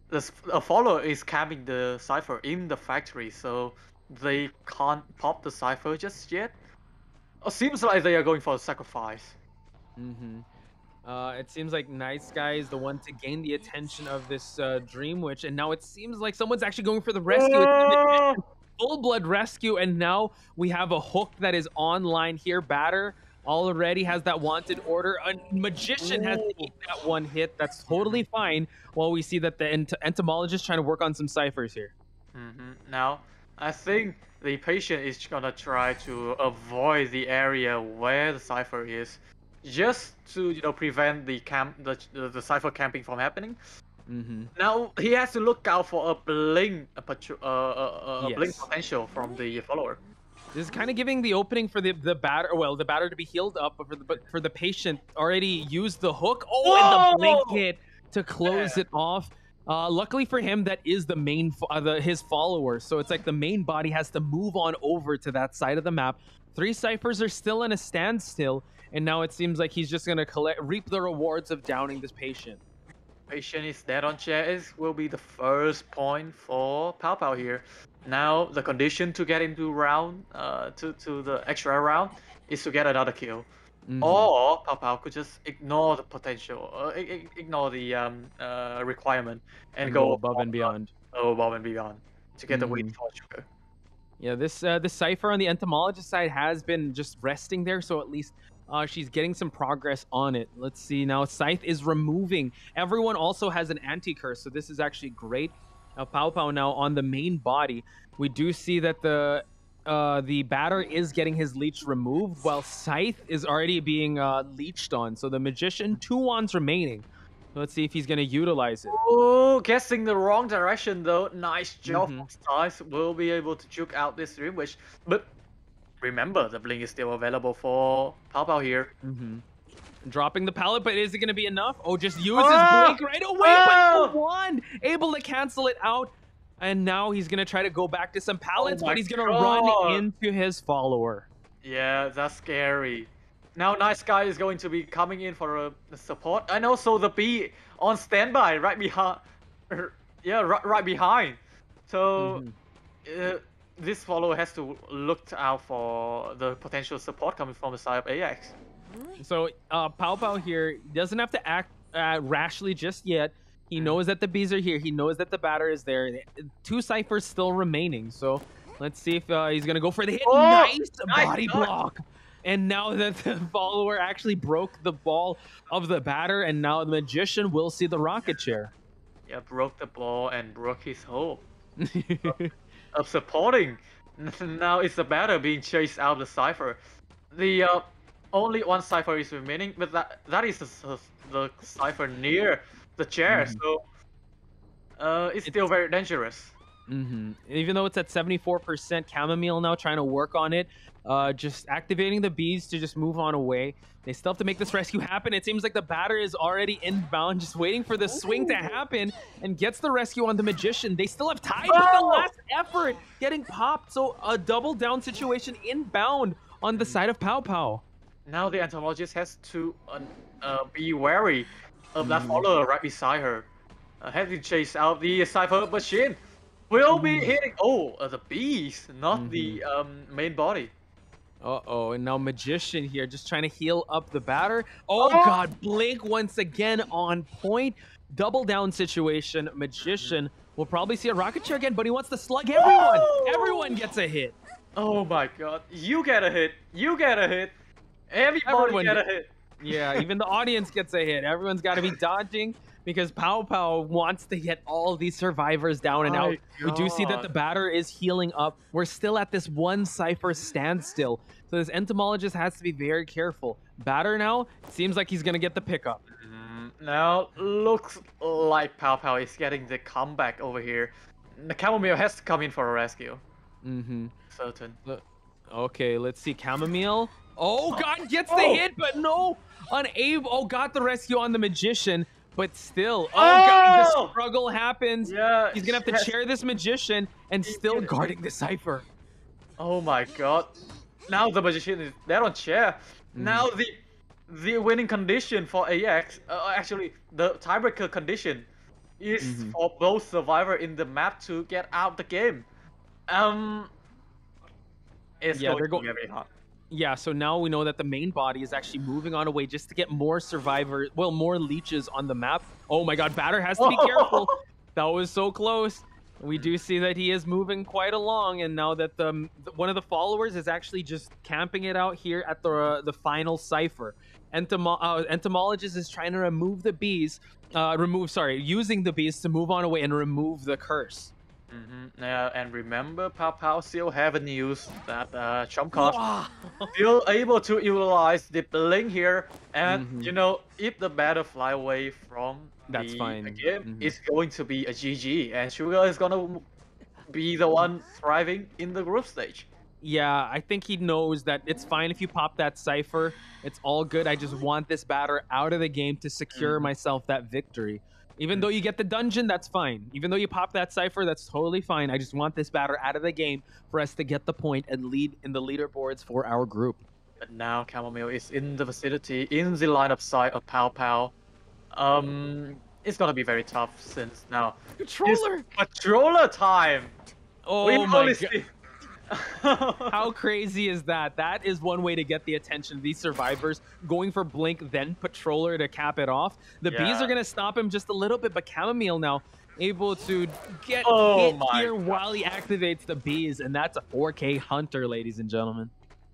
the a follower is camping the cipher in the factory, so they can't pop the cipher just yet. It seems like they are going for a sacrifice. Mm-hmm. Uh, it seems like Nice Guy is the one to gain the attention of this uh, Dream Witch, and now it seems like someone's actually going for the rescue. It's Full blood rescue, and now we have a hook that is online here. Batter already has that wanted order. A magician has to eat that one hit. That's totally fine. While we see that the ent- entomologist trying to work on some ciphers here. hmm Now, I think the patient is gonna try to avoid the area where the cipher is, just to you know prevent the camp the the, the cipher camping from happening. Mm-hmm. Now he has to look out for a blink, a, patro- uh, uh, a blink potential from the follower. This is kind of giving the opening for the the batter. Well, the batter to be healed up, but for the but for the patient already used the hook. Oh, and the blink Whoa! hit to close it off. Uh, luckily for him, that is the main uh, the his follower. So it's like the main body has to move on over to that side of the map. Three ciphers are still in a standstill, and now it seems like he's just gonna collect reap the rewards of downing this patient. Patient is dead on chair is will be the first point for Pow Pow here. Now the condition to get into round uh to, to the extra round is to get another kill. Mhm. Or Pow Pow could just ignore the potential, uh, ignore the um uh requirement and, And go go above and beyond. Go above and beyond to get the win Mhm. for sugar. Yeah, this uh, this cipher on the entomologist side has been just resting there, so at least uh, she's getting some progress on it. Let's see now. Scythe is removing. Everyone also has an anti curse, so this is actually great. Now Pow Pow now on the main body. We do see that the uh, the batter is getting his leech removed, while Scythe is already being uh, leeched on. So the magician, two wands remaining. Let's see if he's gonna utilize it. Oh, guessing the wrong direction though. Nice job from Styles. Will be able to juke out this Dream Witch. But remember, the blink is still available for Pow Pow here. Mm-hmm. Dropping the pallet, but is it going to be enough? Oh, just use Ah! his blink right away, Ah! but the one able to cancel it out. And now he's going to try to go back to some pallets, Oh but he's going to God. run into his follower. Yeah, that's scary. Now, Nice Guy is going to be coming in for a, a support, and also the bee on standby right behind. Yeah, right, right behind. So, Mm-hmm. uh, this follower has to look out for the potential support coming from the side of AX. So uh, Pow Pow here doesn't have to act uh, rashly just yet. He knows that the bees are here. He knows that the batter is there. Two ciphers still remaining. So let's see if uh, he's gonna go for the hit. Oh, nice, nice body block. And now that the follower actually broke the ball of the batter, and now the magician will see the rocket chair. Yeah, broke the ball and broke his hope of, of supporting. Now it's the batter being chased out of the cipher. The uh, only one cipher is remaining, but that that is the, the cipher near the chair. Mhm. So uh, it's still very dangerous. hmm Even though it's at 74%, Chamomile now trying to work on it. Uh, just activating the bees to just move on away. They still have to make this rescue happen. It seems like the batter is already inbound, just waiting for the swing to happen and gets the rescue on the magician. They still have time with the Oh! last effort getting popped. So a double down situation inbound on the side of Pow Pow. Now the entomologist has to uh, uh, be wary of black Mhm. follower right beside her. Uh, having chased out the cipher machine. Will be hitting. Oh, uh, the beast, not the um, main body. Uh-oh, and now Magician here just trying to heal up the batter. Oh, Oh! God, Blink once again on point. Double down situation. Magician will probably see a rocket chair again, but he wants to slug everyone. Oh! Everyone gets a hit. Oh my god. You get a hit. You get a hit. Everybody Everyone get a hit. Yeah, even the audience gets a hit. Everyone's got to be dodging because Pow Pow wants to get all these survivors down and My out. We do see that the batter is healing up. We're still at this one cipher standstill. So this entomologist has to be very careful. Batter now seems like he's going to get the pickup. Now looks like Pow Pow is getting the comeback over here. The chamomile has to come in for a rescue. Mm-hmm. Certain. Okay, let's see. Chamomile. Oh, God gets the Oh. hit, but no. Unable. Oh, got the rescue on the magician, but still. Oh, God, Oh! the struggle happens. Yeah, He's going to have to chair this magician and still guarding the cipher. Oh my god. Now the magician is there on chair. Now the the winning condition for AX, uh, actually the tiebreaker condition, is Mhm. for both survivor in the map to get out the game. Um, it's Yeah, going they're to be very hard. Yeah, so now we know that the main body is actually moving on away just to get more survivor, well, more leeches on the map. Oh my god, Batter has to be careful. That was so close. We do see that he is moving quite along, and now that the one of the followers is actually just camping it out here at the uh, the final cipher. Entomo- uh, entomologist is trying to remove the bees, uh, remove sorry, using the bees to move on away and remove the curse. Mm-hmm. Yeah, and remember, Pow Pow still haven't used that uh, trump card. Wow. still able to utilize the blink here, and Mhm. you know, if the batter fly away from That's the, fine. the game, Mhm. it's going to be a GG, and Sugar is gonna be the one thriving in the group stage. Yeah, I think he knows that it's fine if you pop that cipher. It's all good. I just want this batter out of the game to secure Mhm. myself that victory. Even though you get the dungeon, that's fine. Even though you pop that cipher, that's totally fine. I just want this batter out of the game for us to get the point and lead in the leaderboards for our group. But now Chamomile is in the vicinity, in the line of sight of Pow Pow. Um, it's gonna be very tough since now Controller! it's patroller time. Oh We my god. How crazy is that? That is one way to get the attention of these survivors. Going for Blink, then Patroller to cap it off. The bees are going to stop him just a little bit, but Chamomile now able to get Oh hit here while he activates the bees. And that's a 4K Hunter, ladies and gentlemen.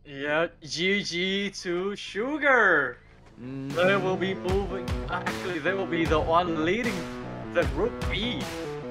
Yeah, GG to Sugar. They will be moving. Actually, they will be the one leading the group B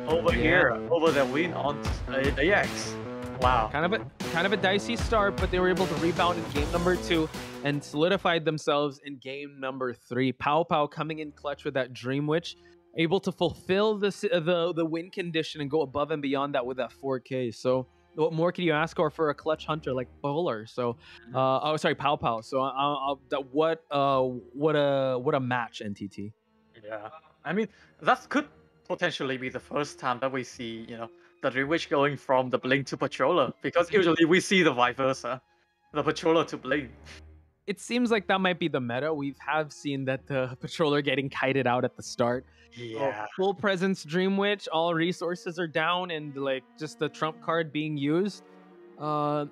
over Yeah. here, over the win on uh, AX. Wow. Kind of a kind of a dicey start, but they were able to rebound in game number two and solidified themselves in game number three. Pow Pow coming in clutch with that Dream Witch, able to fulfill the the the win condition and go above and beyond that with that 4K. So what more can you ask for for a clutch hunter like Bowler? So, uh, oh sorry, Pow Pow. So, uh, uh, that what uh what a what a match NTT. Yeah. I mean, that could potentially be the first time that we see, you know, the Rewitch going from the Blink to Patroller, because usually we see the vice versa, the Patroller to Blink. It seems like that might be the meta. We have seen that the patroller getting kited out at the start. Yeah. full presence Dream Witch, all resources are down, and like just the trump card being used. Uh,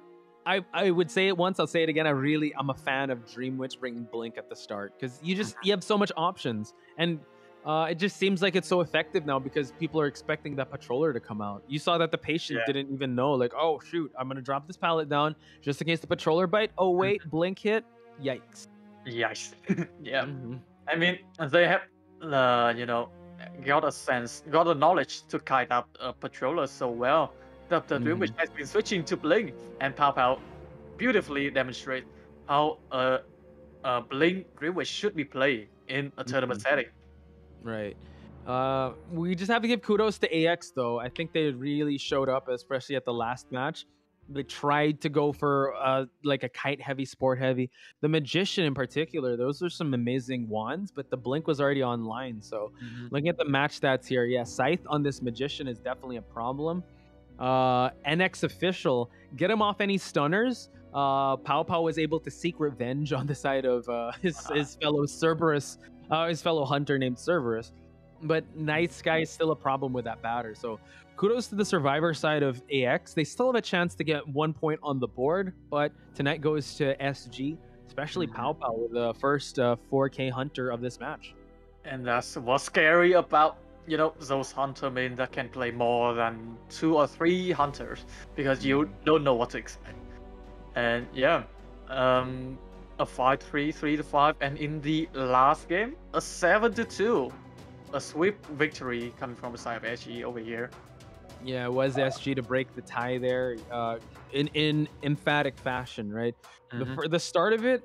I, I would say it once. I'll say it again. I really, I'm a fan of Dream Witch bringing Blink at the start because you just you have so much options, and uh, it just seems like it's so effective now because people are expecting that patroller to come out. You saw that the patient Yeah. didn't even know, like, oh shoot, I'm gonna drop this pallet down just in case the patroller bite. Oh wait, Blink hit. Yikes. Yikes. yeah. Mm-hmm. I mean, they have, uh, you know, got a sense, got the knowledge to kite up a patroller so well that the Dream Witch has been switching to Blink, and Pow Pow beautifully demonstrate how a, a Blink Dream Witch should be played in a tournament setting. Right. Uh, we just have to give kudos to AX though. I think they really showed up, especially at the last match. They tried to go for uh, like a kite heavy, sport heavy. The magician in particular, those are some amazing wands, but the blink was already online. So looking at the match stats here, yeah, scythe on this magician is definitely a problem. Uh, NX official, get him off any stunners. Uh, Pow Pow was able to seek revenge on the side of uh, his his fellow Cerberus, uh, his fellow hunter named Cerberus. But Night Sky is still a problem with that batter. So kudos to the survivor side of AX. They still have a chance to get one point on the board, but tonight goes to SG, especially Pow Pow with the first uh, 4K hunter of this match. And that's what's scary about you know those hunter main that can play more than two or three hunters because you don't know what to expect. And yeah, um, a five three three to five, and in the last game, a seven to two, a sweep victory coming from the side of SG over here. Yeah, it was SG to break the tie there uh, in in emphatic fashion, right? The Mhm. for the start of it,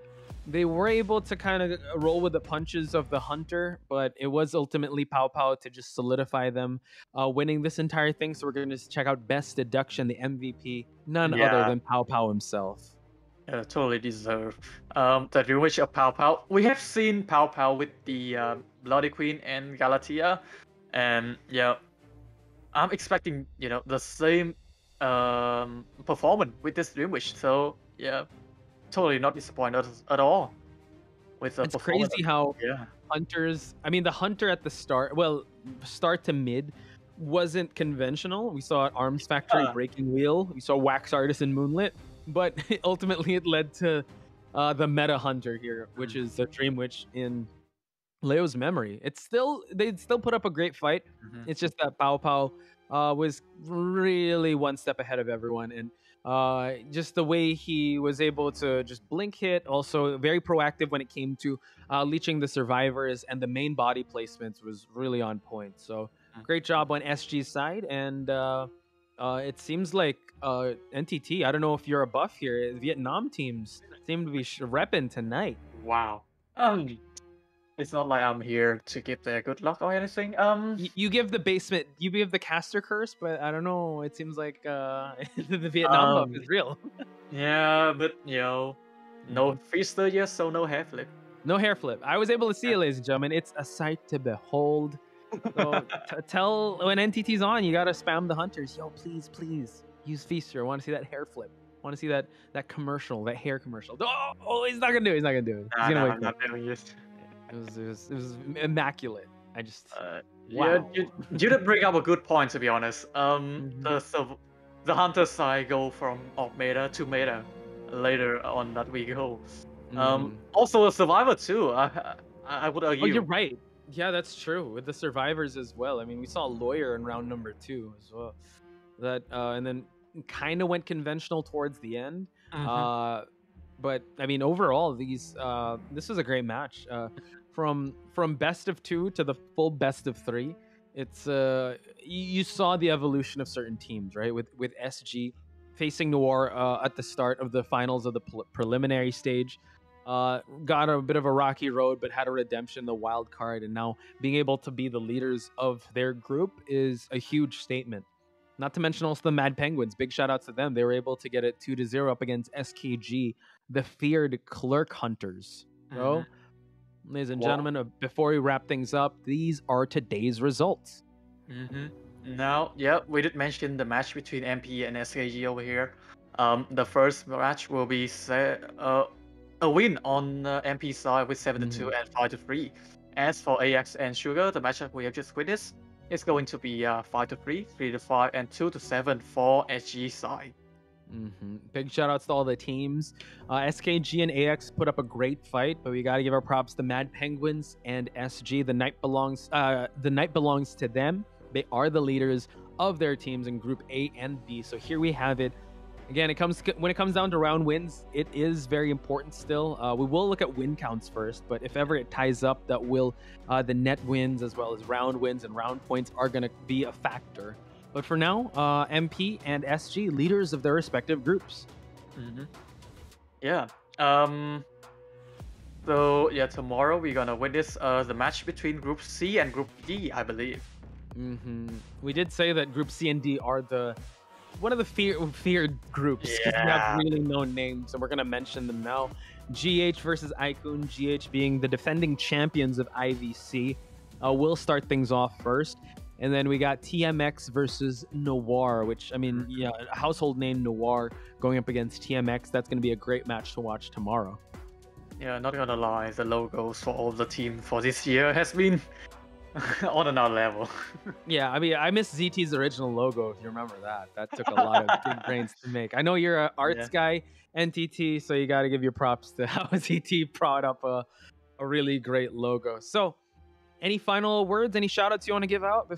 they were able to kind of roll with the punches of the hunter, but it was ultimately Pow Pow to just solidify them, uh, winning this entire thing. So we're going to check out best deduction, the MVP, none other than Pow Pow himself. Yeah, totally deserve. Um, the rewatch of Pow Pow. We have seen Pow Pow with the uh, Bloody Queen and Galatea, and yeah, I'm expecting you know the same um performance with this Wish. So yeah, totally not disappointed at all with the It's crazy how yeah. hunters. I mean, the hunter at the start, well, start to mid, wasn't conventional. We saw Arms Factory Yeah. Breaking Wheel. We saw Wax Artist and Moonlit, but ultimately it led to uh, the meta hunter here, which is the Dream Witch in Leo's memory. It's still they still put up a great fight. Mhm. It's just that Pow Pow uh, was really one step ahead of everyone, and uh, just the way he was able to just blink hit, also very proactive when it came to uh, leeching the survivors, and the main body placements was really on point. So great job on SG's side, and uh, it seems like uh, NTT. I don't know if you're a buff here. Vietnam teams seem to be sh- repping tonight. Wow. Um, it's not like I'm here to give their good luck or anything. Um, Y- you give the basement, you give the caster curse, but I don't know. It seems like uh, the Vietnam Um, buff is real. yeah, but you know, no Mm-hmm. feaster yet, so no hair flip. No hair flip. I was able to see it, ladies and gentlemen. It's a sight to behold. So t- tell when NTT's on, you gotta spam the hunters. Yo, please, please use feaster. I want to see that hair flip. I want to see that that commercial, that hair commercial. Oh, oh, he's not gonna do it. He's not gonna do it. He's Nah, gonna nah, wait I'm not it. doing it. It was, it was, it was immaculate. I just Yeah, wow. you, you did bring up a good point to be honest. Um, Mm-hmm. the surv- the hunter side go from off meta to meta later on that we go. Um, also a survivor too. I I, I would argue. Mm-hmm. Oh, you're right. Yeah, that's true. With the survivors as well. I mean, we saw a lawyer in round number two as well. That uh, and then kind of went conventional towards the end. Mhm. Uh, but I mean, overall, these uh, this was a great match. Uh, from from best of two to the full best of three. It's uh, you, you saw the evolution of certain teams, right? With with SG facing Noir uh, at the start of the finals of the pre- preliminary stage uh, got a bit of a rocky road, but had a redemption, the wild card, and now being able to be the leaders of their group is a huge statement. Not to mention also the Mad Penguins. Big shout out to them. They were able to get it two to zero up against SKG, the feared Clerk Hunters. So, ladies and Wow. gentlemen, uh, before we wrap things up, these are today's results. hmm Now, yeah, we did mention the match between MP and SKG over here. Um, the first match will be set. uh, a win on uh, MP side with 7 to 2 and 5 to 3. As for AK and Sugar, the matchup we have just witnessed is going to be uh, 5 to 3, 3 to 5, and 2 to 7 for SG side. hmm Big shout outs to all the teams. Uh, SKG and AK put up a great fight, but we got to give our props to Mad Penguins and SG. The night belongs. Uh, the night belongs to them. They are the leaders of their teams in Group A and B. So here we have it. Again, it comes when it comes down to round wins. It is very important still. Uh, we will look at win counts first, but if ever it ties up, that will uh, the net wins as well as round wins and round points are going to be a factor. But for now, uh, MP and SG leaders of their respective groups. Mm-hmm. Yeah. Um. So yeah, tomorrow we're gonna witness uh the match between Group C and Group D, I believe. hmm We did say that Group C and D are the one of the fear, feared groups because we have really known names, and we're gonna mention them now. GH versus Icon. GH being the defending champions of IVC. Uh, we'll start things off first, and then we got TMX versus Noir, which I mean, yeah, household name Noir going up against TMX. That's gonna be a great match to watch tomorrow. Yeah, not gonna lie, the logos for all the team for this year has been on another level. Yeah, I mean, I miss ZT's original logo. If you remember that, that took a lot of brains to make. I know you're an arts Yeah. guy, NTT, so you got to give your props to how ZT brought up a, a really great logo. So, any final words? Any shout outs you want to give out